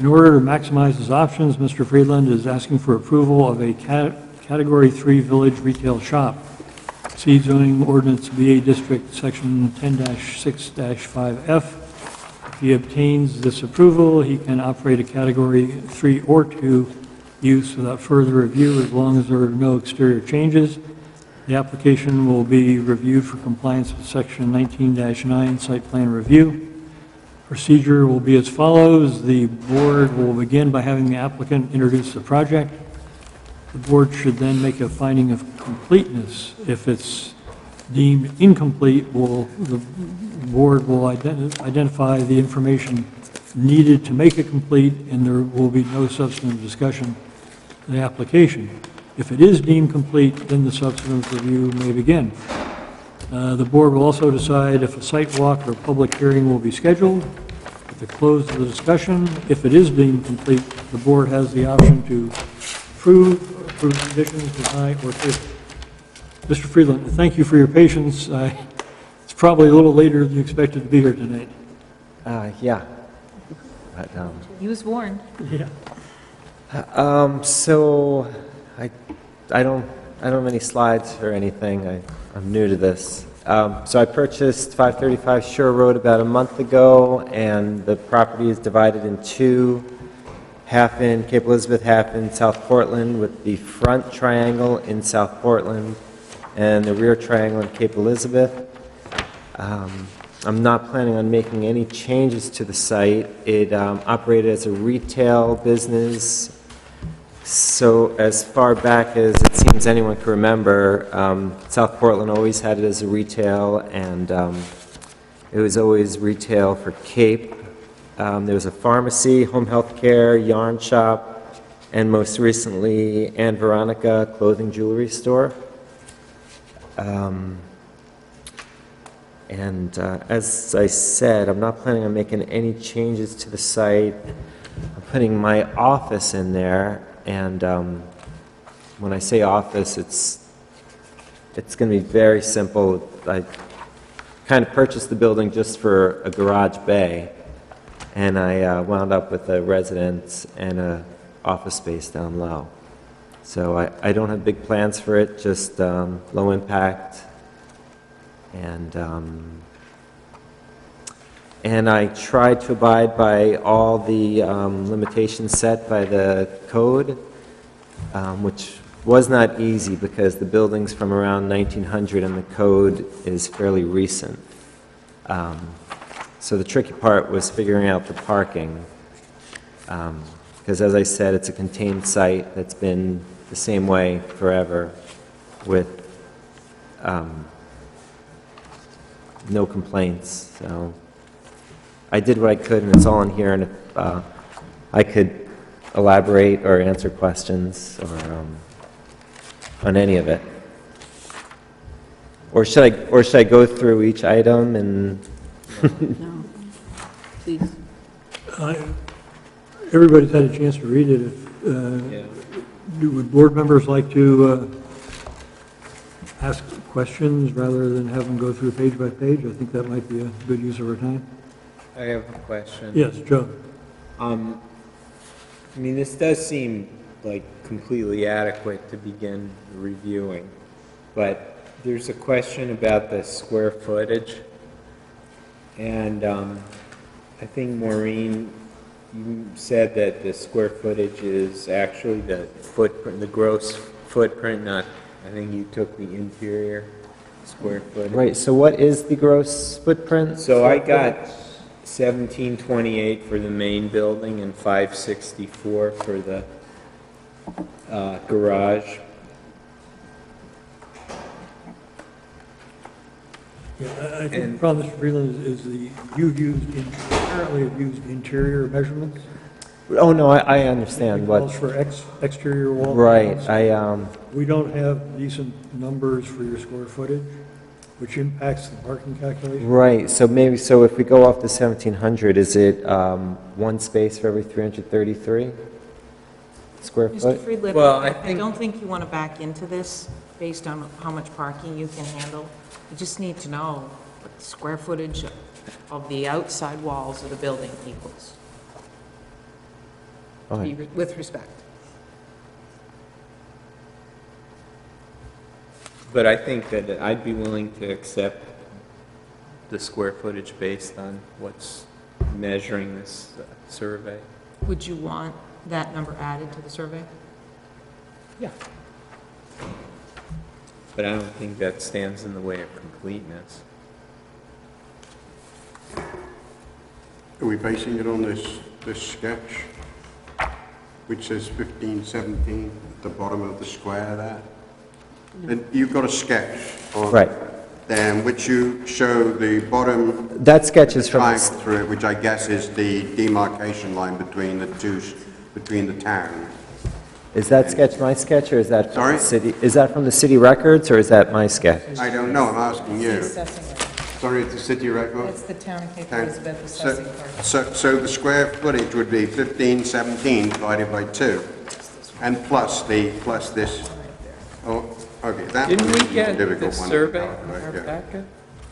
[SPEAKER 1] In order to maximize his options, Mr. Friedland is asking for approval of a cat- Category 3 Village Retail Shop. See zoning ordinance BA District, Section 10-6-5F. If he obtains this approval, he can operate a Category 3 or 2 use without further review as long as there are no exterior changes. The application will be reviewed for compliance with Section 19-9 Site Plan Review. Procedure will be as follows. The board will begin by having the applicant introduce the project. The board should then make a finding of completeness. If it's deemed incomplete, will, the board will ident- identify the information needed to make it complete, and there will be no substantive discussion of the application. If it is deemed complete, then the substantive review may begin. Uh, The board will also decide if a site walk or public hearing will be scheduled. At the close of the discussion, if it is deemed complete, the board has the option to approve, approve conditions, deny, or table. Mr. Freeland, thank you for your patience. I- It's probably a little later than you expected to be here tonight.
[SPEAKER 49] Uh, yeah. But, um,
[SPEAKER 34] He was warned.
[SPEAKER 1] Yeah.
[SPEAKER 49] Um, so, I, I don't, I don't have any slides or anything. I, I'm new to this. Um, so I purchased 535 Shore Road about a month ago, and the property is divided in two, half in Cape Elizabeth, half in South Portland, with the front triangle in South Portland and the rear triangle in Cape Elizabeth. Um, I'm not planning on making any changes to the site. It um, operated as a retail business so as far back as it seems anyone can remember, um, South Portland always had it as a retail, and um, it was always retail for Cape. Um, There was a pharmacy, home health care, yarn shop, and most recently, Ann Veronica Clothing Jewelry Store. Um, And uh, as I said, I'm not planning on making any changes to the site. I'm putting my office in there, and um, when I say office, it's, it's going to be very simple. I kind of purchased the building just for a garage bay, and I uh, wound up with a residence and a office space down low. So I, I don't have big plans for it, just um, low impact, and um, and I tried to abide by all the um, limitations set by the code, um, which was not easy because the building's from around 1900 and the code is fairly recent. Um, So the tricky part was figuring out the parking. Because as I said, it's a contained site that's been the same way forever. with um, no complaints, so I did what I could, and it's all in here, and if uh, I could elaborate or answer questions or um, on any of it. Or should I, or should I go through each item and?
[SPEAKER 37] No, please.
[SPEAKER 1] Uh, Everybody's had a chance to read it. If, uh, do- Would board members like to uh, ask questions rather than have them go through page by page? I think that might be a good use of our time.
[SPEAKER 35] I have a question.
[SPEAKER 1] Yes, Joe?
[SPEAKER 35] Um, I mean, this does seem like completely adequate to begin reviewing, but there's a question about the square footage. And, um, I think Maureen, you said that the square footage is actually the footprint, the gross footprint, not, I think you took the interior square footage.
[SPEAKER 49] Right, so what is the gross footprint?
[SPEAKER 35] So I got seventeen twenty-eight for the main building and five sixty-four for the, uh, garage.
[SPEAKER 1] Yeah, I- I think the
[SPEAKER 35] And-
[SPEAKER 1] problem, Mr. Freeland, is is the, you've used, in- apparently have used interior measurements.
[SPEAKER 49] Oh, no, I, I understand
[SPEAKER 1] It
[SPEAKER 49] what.
[SPEAKER 1] calls for ex, exterior wall.
[SPEAKER 49] Right,
[SPEAKER 1] counts.
[SPEAKER 49] I, um,
[SPEAKER 1] We don't have decent numbers for your square footage, which impacts the parking calculation.
[SPEAKER 49] right, so maybe, so if we go off the seventeen hundred, is it, um, one space for every three hundred thirty-three square
[SPEAKER 34] Mr.
[SPEAKER 49] foot?
[SPEAKER 34] Friedlander,
[SPEAKER 35] Well, I
[SPEAKER 34] I
[SPEAKER 35] think-
[SPEAKER 34] don't think you want to back into this based on how much parking you can handle. You just need to know what the square footage of the outside walls of the building equals,
[SPEAKER 49] Okay.
[SPEAKER 34] Be- with respect.
[SPEAKER 35] But I think that I'd be willing to accept the square footage based on what's measuring this uh, survey.
[SPEAKER 34] Would you want that number added to the survey?
[SPEAKER 35] Yeah. But I don't think that stands in the way of completeness.
[SPEAKER 32] Are we basing it on this, this sketch, which says 15, 17, at the bottom of the square there? And you've got a sketch on...
[SPEAKER 49] Right.
[SPEAKER 32] Then, which you show the bottom...
[SPEAKER 49] That sketch is from
[SPEAKER 32] Triangle through it, which I guess is the demarcation line between the two, s- between the town.
[SPEAKER 49] Is that sketch my sketch, or is that from
[SPEAKER 32] Sorry?
[SPEAKER 49] the city, is that from the city records, or is that my sketch?
[SPEAKER 32] I don't know, I'm asking you.
[SPEAKER 34] Assessing it.
[SPEAKER 32] Sorry, it's the city record?
[SPEAKER 34] It's the town of Cape
[SPEAKER 32] Town-
[SPEAKER 34] Elizabeth
[SPEAKER 32] So,
[SPEAKER 34] assessing part.
[SPEAKER 32] so, so the square footage would be 15, 17 divided by 2, and plus the, plus this, oh, okay, that
[SPEAKER 35] Didn't
[SPEAKER 32] one
[SPEAKER 35] we
[SPEAKER 32] is a
[SPEAKER 35] get
[SPEAKER 32] difficult
[SPEAKER 35] the
[SPEAKER 32] one to
[SPEAKER 35] survey
[SPEAKER 32] calculate,
[SPEAKER 35] our
[SPEAKER 32] yeah.
[SPEAKER 35] packet?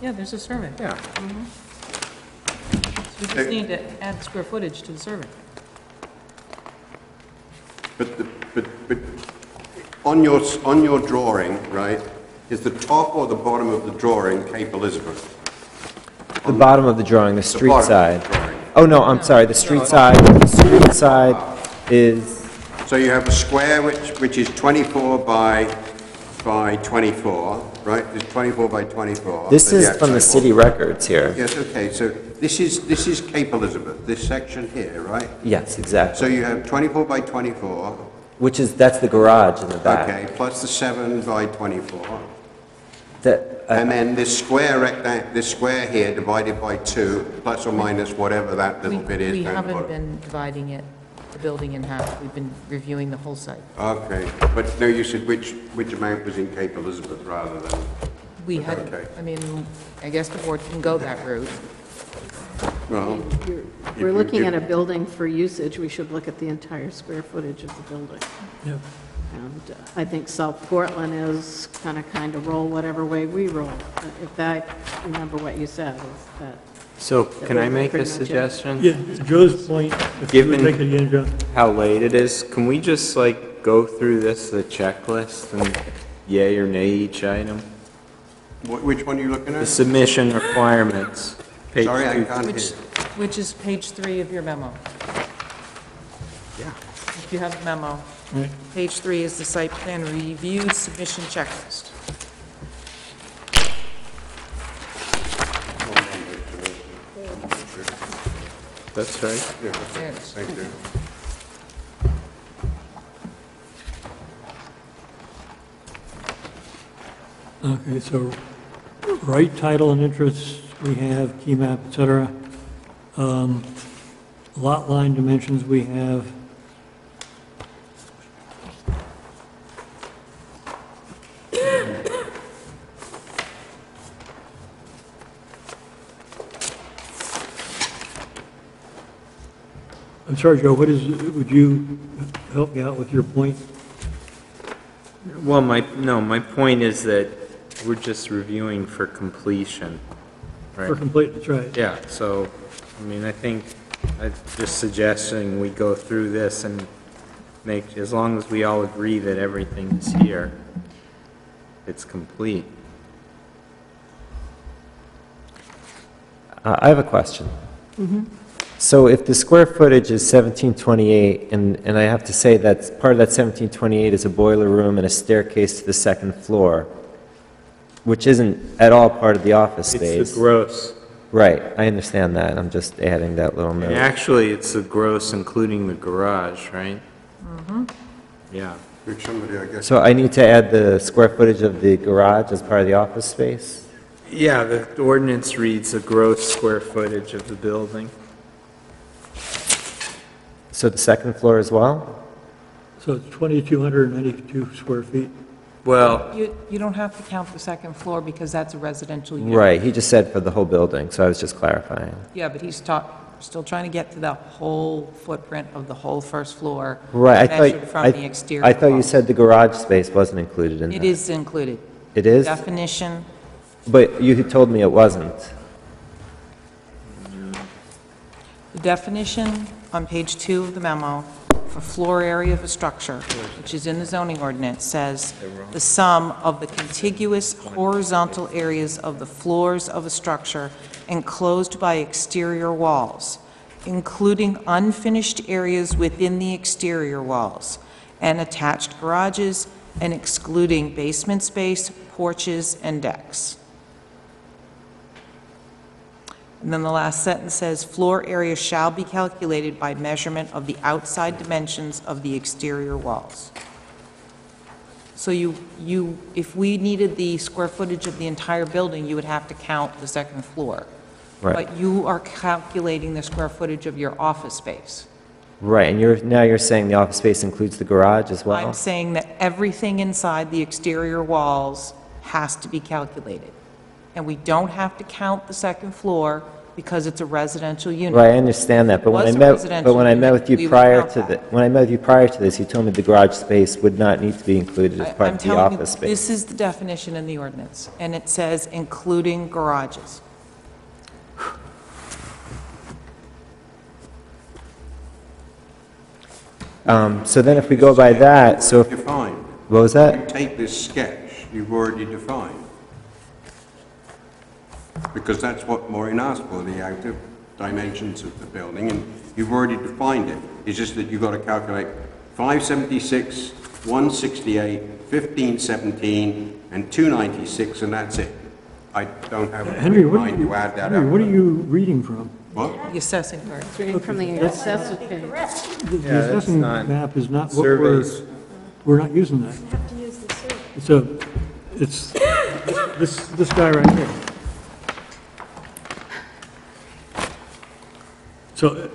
[SPEAKER 34] Yeah, there's a survey.
[SPEAKER 35] Yeah.
[SPEAKER 34] Mhm. So we just need to add square footage to the survey.
[SPEAKER 32] But, the- but, but, on your, s- on your drawing, right, is the top or the bottom of the drawing Cape Elizabeth?
[SPEAKER 49] The bottom of the drawing, the street
[SPEAKER 32] bottom
[SPEAKER 49] side.
[SPEAKER 32] the drawing.
[SPEAKER 49] Oh, no, I'm sorry, the street side, the street side is,
[SPEAKER 32] So you have a square which, which is 24 by, by 24, right? It's 24 by 24.
[SPEAKER 49] this
[SPEAKER 32] the
[SPEAKER 49] is from the city records here.
[SPEAKER 32] Yes, okay, so this is, this is Cape Elizabeth, this section here, right?
[SPEAKER 49] Yes, exactly.
[SPEAKER 32] So you have 24 by 24,
[SPEAKER 49] Which is, that's the garage in the back.
[SPEAKER 32] okay, plus the 7 by 24.
[SPEAKER 49] That, uh,
[SPEAKER 32] And then this square rectangle, this square here divided by 2, plus or minus whatever that little
[SPEAKER 34] We-
[SPEAKER 32] bit is
[SPEAKER 34] We
[SPEAKER 32] down the
[SPEAKER 34] haven't
[SPEAKER 32] bottom.
[SPEAKER 34] been dividing it, the building in half. We've been reviewing the whole site.
[SPEAKER 32] Okay, but no, you said which, which amount was in Cape Elizabeth rather than,
[SPEAKER 34] We had,
[SPEAKER 32] Okay.
[SPEAKER 34] I mean, I guess the board can go that route.
[SPEAKER 32] well...
[SPEAKER 37] You're-
[SPEAKER 32] if
[SPEAKER 37] We're
[SPEAKER 32] you-
[SPEAKER 37] looking at a building for usage, we should look at the entire square footage of the building.
[SPEAKER 1] Yeah.
[SPEAKER 37] And uh, I think South Portland is kind of, kind of roll whatever way we roll. If I remember what you said, is that,
[SPEAKER 35] So can I make a
[SPEAKER 37] pretty much it.
[SPEAKER 35] suggestion?
[SPEAKER 1] Yeah, Joe's point, if you would
[SPEAKER 35] Given-
[SPEAKER 1] make it again, Joe.
[SPEAKER 35] How late it is, can we just like go through this, the checklist, and yay or nay each item?
[SPEAKER 32] Wh- Which one are you looking at?
[SPEAKER 35] The
[SPEAKER 32] at?
[SPEAKER 35] submission requirements, page
[SPEAKER 32] Sorry, I
[SPEAKER 35] two.
[SPEAKER 32] can't hear.
[SPEAKER 34] Which, which is page three of your memo.
[SPEAKER 32] Yeah.
[SPEAKER 34] If you have the memo.
[SPEAKER 1] Right.
[SPEAKER 34] Page three is the site plan review submission checklist.
[SPEAKER 35] That's right.
[SPEAKER 32] Yeah,
[SPEAKER 34] There it is.
[SPEAKER 32] thank you.
[SPEAKER 1] Okay, so right title and interest, we have key map, et cetera. Um, Lot line dimensions, we have. I'm sorry, Joe, what is, would you help me out with your point?
[SPEAKER 35] Well, my, no, my point is that we're just reviewing for completion, right?
[SPEAKER 1] For complete, that's right.
[SPEAKER 35] Yeah, so, I mean, I think, I'm just suggesting we go through this and make, as long as we all agree that everything is here, it's complete.
[SPEAKER 49] Uh, I have a question. So if the square footage is 1728, and, and I have to say that part of that 1728 is a boiler room and a staircase to the second floor, which isn't at all part of the office space.
[SPEAKER 35] It's the gross.
[SPEAKER 49] Right, I understand that, I'm just adding that little
[SPEAKER 35] And actually, it's the gross including the garage, right? Mm-hmm. Yeah.
[SPEAKER 32] Which somebody, I guess.
[SPEAKER 49] So I need to add the square footage of the garage as part of the office space?
[SPEAKER 35] Yeah, the ordinance reads the gross square footage of the building.
[SPEAKER 49] So the second floor as well?
[SPEAKER 1] So it's 2,292 square feet.
[SPEAKER 35] Well,
[SPEAKER 34] You, you don't have to count the second floor because that's a residential unit.
[SPEAKER 49] Right, he just said for the whole building, so I was just clarifying.
[SPEAKER 34] Yeah, but he's talk, still trying to get to the whole footprint of the whole first floor.
[SPEAKER 49] Right, I
[SPEAKER 34] Measured
[SPEAKER 49] thought,
[SPEAKER 34] from the
[SPEAKER 49] I
[SPEAKER 34] exterior.
[SPEAKER 49] I thought you
[SPEAKER 34] wall.
[SPEAKER 49] said the garage space wasn't included in that.
[SPEAKER 34] It is included.
[SPEAKER 49] It is?
[SPEAKER 34] Definition,
[SPEAKER 49] But you told me it wasn't.
[SPEAKER 34] the definition on page two of the memo for floor area of a structure, which is in the zoning ordinance, says the sum of the contiguous horizontal areas of the floors of a structure enclosed by exterior walls, including unfinished areas within the exterior walls, and attached garages, and excluding basement space, porches, and decks. And then the last sentence says, "Floor area shall be calculated by measurement of the outside dimensions of the exterior walls." So you, you, if we needed the square footage of the entire building, you would have to count the second floor.
[SPEAKER 49] Right.
[SPEAKER 34] But you are calculating the square footage of your office space.
[SPEAKER 49] Right, and you're, now you're saying the office space includes the garage as well?
[SPEAKER 34] I'm saying that everything inside the exterior walls has to be calculated. And we don't have to count the second floor because it's a residential unit.
[SPEAKER 49] Right, I understand that, but when I
[SPEAKER 34] Was a
[SPEAKER 49] met,
[SPEAKER 34] residential
[SPEAKER 49] but when I met
[SPEAKER 34] unit,
[SPEAKER 49] with you
[SPEAKER 34] would
[SPEAKER 49] prior
[SPEAKER 34] count
[SPEAKER 49] to the, when I met with you prior to this, you told me the garage space would not need to be included as
[SPEAKER 34] I-
[SPEAKER 49] part
[SPEAKER 34] I'm
[SPEAKER 49] of the
[SPEAKER 34] telling you,
[SPEAKER 49] office space.
[SPEAKER 34] this is the definition in the ordinance, and it says including garages.
[SPEAKER 49] Um, so then if we go by that, so if,
[SPEAKER 32] Defined.
[SPEAKER 49] what was
[SPEAKER 32] You
[SPEAKER 49] that?
[SPEAKER 32] take this sketch, you've already defined. Because that's what Maureen asked for, the outer dimensions of the building, and you've already defined it. It's just that you've got to calculate 576, 168, 1517, and 296, and that's it. I don't have a
[SPEAKER 1] Henry, what are
[SPEAKER 32] mind
[SPEAKER 1] you,
[SPEAKER 32] to add that
[SPEAKER 1] Henry,
[SPEAKER 32] up.
[SPEAKER 1] what are you reading from?
[SPEAKER 32] What?
[SPEAKER 34] The assessing card.
[SPEAKER 37] Reading from the assessor page.
[SPEAKER 1] The
[SPEAKER 35] Yeah,
[SPEAKER 1] the
[SPEAKER 35] that's
[SPEAKER 1] assessing
[SPEAKER 35] not
[SPEAKER 1] map is not what we're,
[SPEAKER 35] surveys.
[SPEAKER 1] we're not using that.
[SPEAKER 40] Have to use the survey.
[SPEAKER 1] It's a, it's this, this guy right here. So, uh,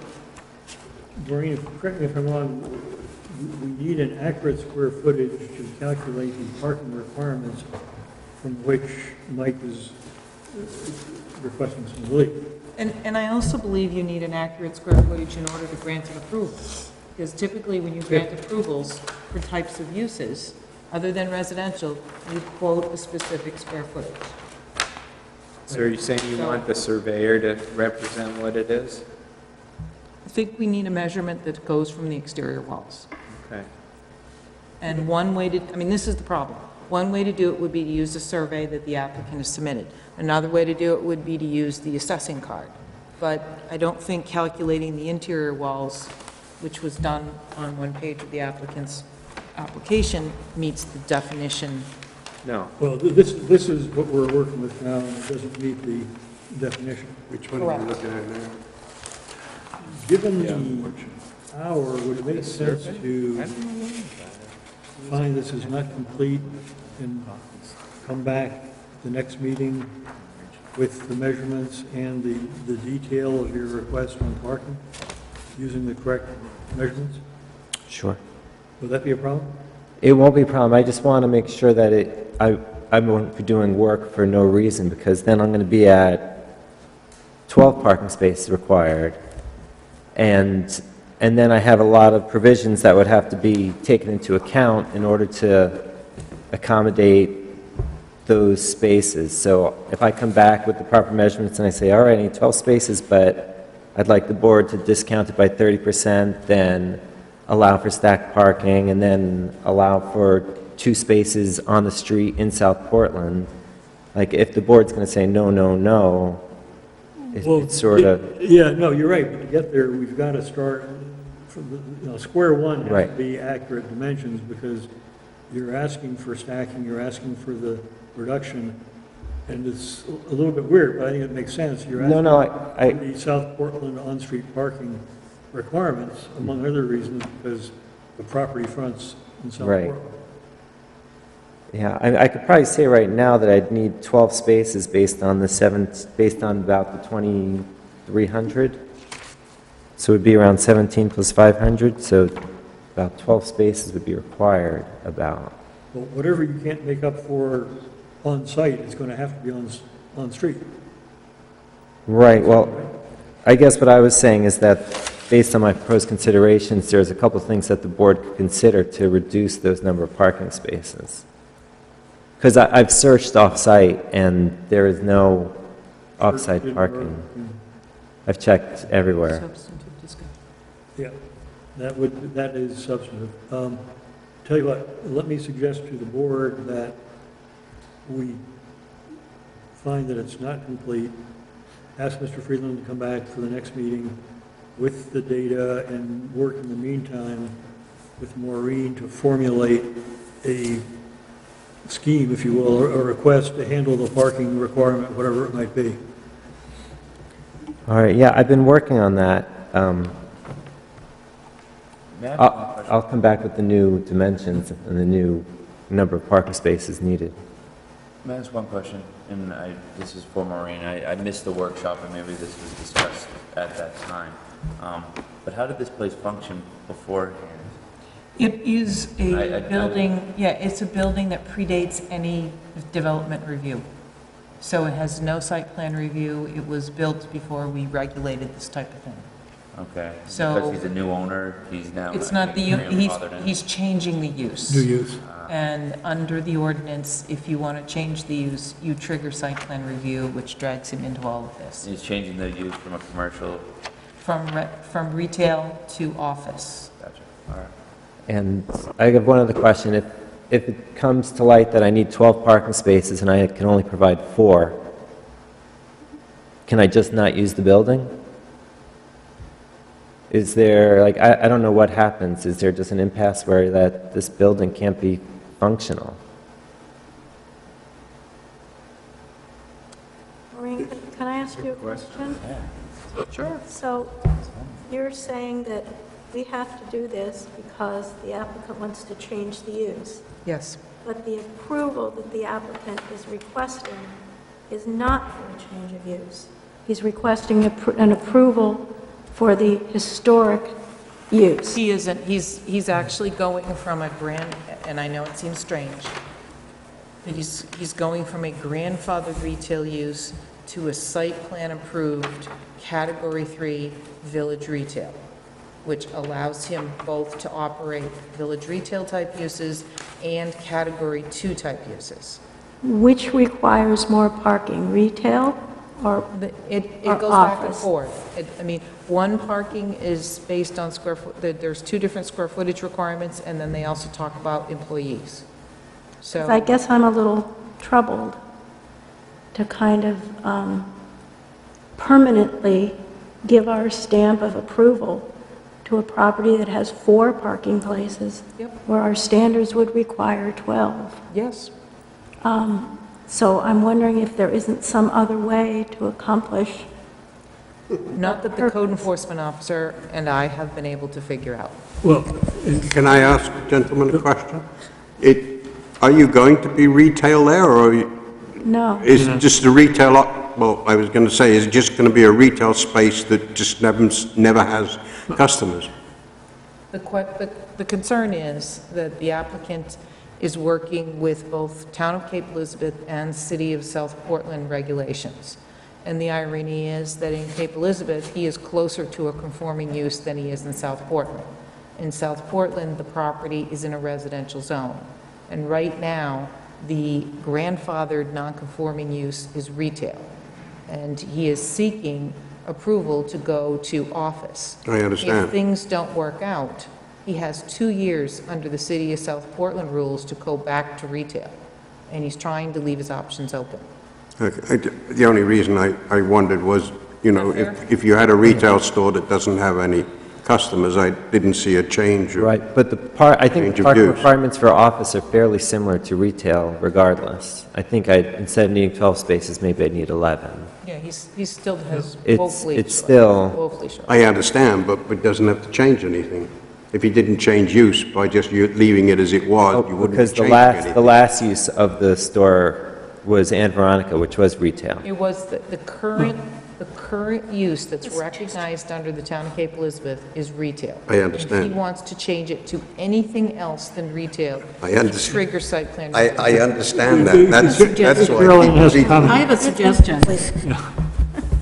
[SPEAKER 1] Maureen, correct me if I'm wrong, we need an accurate square footage to calculate the parking requirements from which Mike is uh, requesting some relief.
[SPEAKER 34] And, and I also believe you need an accurate square footage in order to grant an approval. Because typically, when you grant approvals for types of uses, other than residential, you quote a specific square footage.
[SPEAKER 35] So are you saying you want the surveyor to represent what it is?
[SPEAKER 34] I think we need a measurement that goes from the exterior walls.
[SPEAKER 35] Okay.
[SPEAKER 34] And one way to, I mean, this is the problem. One way to do it would be to use the survey that the applicant has submitted. Another way to do it would be to use the assessing card. But I don't think calculating the interior walls, which was done on one page of the applicant's application, meets the definition.
[SPEAKER 35] No.
[SPEAKER 1] Well, th- this, this is what we're working with now, and it doesn't meet the definition.
[SPEAKER 32] Which one are you looking at now?
[SPEAKER 1] Given the hour, would it make sense to find this is not complete and come back the next meeting with the measurements and the, the detail of your request on parking, using the correct measurements?
[SPEAKER 49] Sure.
[SPEAKER 1] Would that be a problem?
[SPEAKER 49] It won't be a problem. I just want to make sure that it, I, I won't be doing work for no reason, because then I'm going to be at 12 parking spaces required, and, and then I have a lot of provisions that would have to be taken into account in order to accommodate those spaces. So if I come back with the proper measurements and I say, all right, I need 12 spaces, but I'd like the board to discount it by 30%, then allow for stacked parking, and then allow for two spaces on the street in South Portland, like, if the board's going to say, no, no, no, it-
[SPEAKER 1] Well,
[SPEAKER 49] it's sort of,
[SPEAKER 1] Yeah, no, you're right, but to get there, we've got to start from the, you know, square one has to
[SPEAKER 49] Right.
[SPEAKER 1] be accurate dimensions, because you're asking for stacking, you're asking for the reduction, and it's a little bit weird, but I think it makes sense. You're
[SPEAKER 49] No, no,
[SPEAKER 1] asking
[SPEAKER 49] I- I-
[SPEAKER 1] for the South Portland on-street parking requirements, among other reasons, because the property fronts in South
[SPEAKER 49] Right.
[SPEAKER 1] Portland.
[SPEAKER 49] Yeah, I, I could probably say right now that I'd need 12 spaces based on the seven, based on about the 2,300. So it'd be around 17 plus 500, so about 12 spaces would be required about.
[SPEAKER 1] But whatever you can't make up for on-site, it's going to have to be on, on-street.
[SPEAKER 49] Right, well, I guess what I was saying is that, based on my proposed considerations, there's a couple of things that the board could consider to reduce those number of parking spaces. Because I've searched off-site, and there is no off-site parking. I've checked everywhere.
[SPEAKER 34] Substantive discussion.
[SPEAKER 1] Yeah, that would, that is substantive. Um, Tell you what, let me suggest to the board that we find that it's not complete, ask Mr. Friedland to come back for the next meeting with the data and work in the meantime with Maureen to formulate a scheme, if you will, or a request to handle the parking requirement, whatever it might be.
[SPEAKER 49] All right, yeah, I've been working on that. Um,
[SPEAKER 48] I ask one
[SPEAKER 49] I'll? I'll come back with the new dimensions and the new number of parking spaces needed.
[SPEAKER 48] May I ask one question? And I, this is for Maureen. I, I missed the workshop and maybe this was discussed at that time. Um, but how did this place function beforehand?
[SPEAKER 34] It is
[SPEAKER 48] I- I-
[SPEAKER 34] a
[SPEAKER 48] I-
[SPEAKER 34] building, yeah, it's a building that predates any development review. So it has no site plan review. It was built before we regulated this type of thing.
[SPEAKER 48] Okay.
[SPEAKER 34] So-
[SPEAKER 48] Because he's a new owner, he's now.
[SPEAKER 34] It's not the, u- he's,
[SPEAKER 48] grandfathered in.
[SPEAKER 34] he's changing the use.
[SPEAKER 1] New use. Ah.
[SPEAKER 34] And under the ordinance, if you want to change the use, you trigger site plan review, which drags him into all of this.
[SPEAKER 48] He's changing the use from a commercial,
[SPEAKER 34] From, re- from retail to office.
[SPEAKER 48] gotcha, all right.
[SPEAKER 49] And I have one other question. If, if it comes to light that I need 12 parking spaces and I can only provide four, can I just not use the building? Is there, like, I, I don't know what happens. Is there just an impasse where that this building can't be functional?
[SPEAKER 40] Maureen, can- can I ask you a question?
[SPEAKER 34] Sure.
[SPEAKER 40] So you're saying that we have to do this because the applicant wants to change the use,
[SPEAKER 34] Yes.
[SPEAKER 40] but the approval that the applicant is requesting is not for a change of use. He's requesting an approval for the historic use.
[SPEAKER 34] He isn't, he's, he's actually going from a grand, and I know it seems strange, but he's, he's going from a grandfathered retail use to a site plan approved category three village retail, which allows him both to operate village retail type uses and category two type uses.
[SPEAKER 40] Which requires more parking, retail or
[SPEAKER 34] The- It,
[SPEAKER 40] Or
[SPEAKER 34] it goes back and
[SPEAKER 40] office.
[SPEAKER 34] forth. It- I mean, one parking is based on square foot, there- there's two different square footage requirements, and then they also talk about employees. So.
[SPEAKER 40] I guess I'm a little troubled to kind of um, permanently give our stamp of approval to a property that has four parking places,
[SPEAKER 34] Yep.
[SPEAKER 40] where our standards would require 12.
[SPEAKER 34] Yes.
[SPEAKER 40] Um, So I'm wondering if there isn't some other way to accomplish,
[SPEAKER 34] Not that the code enforcement officer and I have been able to figure out.
[SPEAKER 1] Well,
[SPEAKER 32] Can I ask the gentleman a question? It, are you going to be retail there, or you-
[SPEAKER 40] No.
[SPEAKER 32] is it just a retail, op- well, I was going to say, is it just going to be a retail space that just never, never has customers?
[SPEAKER 34] The the, the concern is that the applicant is working with both Town of Cape Elizabeth and City of South Portland regulations. And the irony is that in Cape Elizabeth, he is closer to a conforming use than he is in South Portland. In South Portland, the property is in a residential zone. And right now, the grandfathered non-conforming use is retail. And he is seeking approval to go to office.
[SPEAKER 32] I understand.
[SPEAKER 34] If things don't work out, he has two years under the City of South Portland rules to go back to retail. And he's trying to leave his options open.
[SPEAKER 32] Okay, I- The only reason I, I wondered was, you know, if, if you had a retail store that doesn't have any customers, I didn't see a change. of-
[SPEAKER 49] Right, but the part, I think
[SPEAKER 32] Change
[SPEAKER 49] the
[SPEAKER 32] of
[SPEAKER 49] parking
[SPEAKER 32] use.
[SPEAKER 49] requirements for office are fairly similar to retail regardless. I think I, instead of needing 12 spaces, maybe I need 11.
[SPEAKER 34] Yeah, he's, he still has
[SPEAKER 49] It's-
[SPEAKER 34] woefully.
[SPEAKER 49] it's
[SPEAKER 34] short-
[SPEAKER 49] still-
[SPEAKER 34] Woefully short.
[SPEAKER 32] I understand, but it doesn't have to change anything. If he didn't change use by just leaving it as it was, you wouldn't
[SPEAKER 49] Because
[SPEAKER 32] be
[SPEAKER 49] the
[SPEAKER 32] changing
[SPEAKER 49] last, the last use of the store was Aunt Veronica, which was retail.
[SPEAKER 34] It was the, the current, the current use that's recognized under the town of Cape Elizabeth is retail.
[SPEAKER 32] I understand.
[SPEAKER 34] If he wants to change it to anything else than retail,
[SPEAKER 32] I
[SPEAKER 34] it's
[SPEAKER 32] understand.
[SPEAKER 34] trigger site plan.
[SPEAKER 32] I,
[SPEAKER 34] review.
[SPEAKER 32] I understand that. That's, that's why.
[SPEAKER 1] Carolyn has a comment.
[SPEAKER 37] I have a suggestion.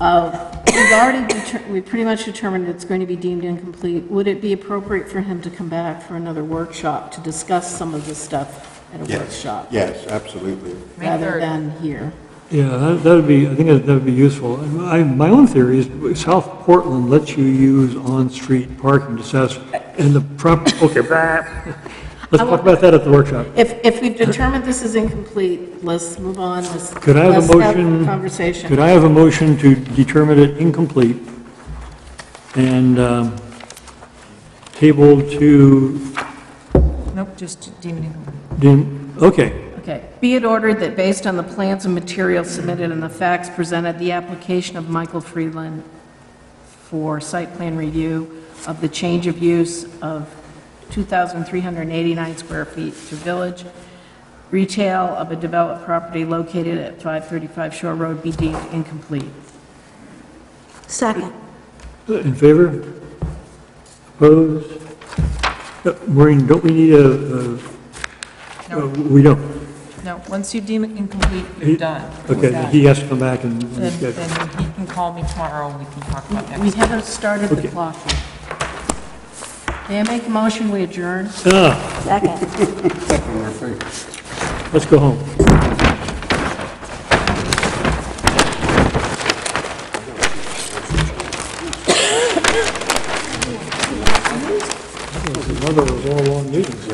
[SPEAKER 37] Uh, We've already, deter- we pretty much determined it's going to be deemed incomplete. Would it be appropriate for him to come back for another workshop to discuss some of this stuff at a workshop?
[SPEAKER 32] yes, absolutely.
[SPEAKER 34] May
[SPEAKER 37] Rather
[SPEAKER 34] 3rd.
[SPEAKER 37] than here?
[SPEAKER 1] Yeah, that that would be, I think that would be useful. And I, my own theory is South Portland lets you use on-street parking to satisfy, and the prop, okay, let's talk about that at the workshop.
[SPEAKER 37] If, if we've determined this is incomplete, let's move on, let's,
[SPEAKER 1] Could I have
[SPEAKER 37] let's
[SPEAKER 1] a
[SPEAKER 37] have
[SPEAKER 1] motion?
[SPEAKER 37] conversation.
[SPEAKER 1] Could I have a motion to determine it incomplete and um, table to,
[SPEAKER 34] Nope, just deem it incomplete.
[SPEAKER 1] dim- okay,
[SPEAKER 37] Okay. Be it ordered that based on the plans and materials submitted and the facts presented, the application of Michael Friedland for site plan review of the change of use of 2,389 square feet to village retail of a developed property located at 535 Shore Road be deemed incomplete.
[SPEAKER 40] Second.
[SPEAKER 1] in favor? Opposed? Uh, Maureen, don't we need a, a-
[SPEAKER 34] No.
[SPEAKER 1] uh, we don't?
[SPEAKER 34] No, once you deem it incomplete, you're
[SPEAKER 1] He-
[SPEAKER 34] done.
[SPEAKER 1] Okay, he has to come back and and
[SPEAKER 34] Then,
[SPEAKER 1] schedule.
[SPEAKER 34] then he can call me tomorrow and we can talk about that.
[SPEAKER 37] We haven't started the
[SPEAKER 1] Okay.
[SPEAKER 37] clock yet. May I make a motion, we adjourn?
[SPEAKER 1] Ah,
[SPEAKER 40] Second.
[SPEAKER 1] let's go home. One of those all long meetings.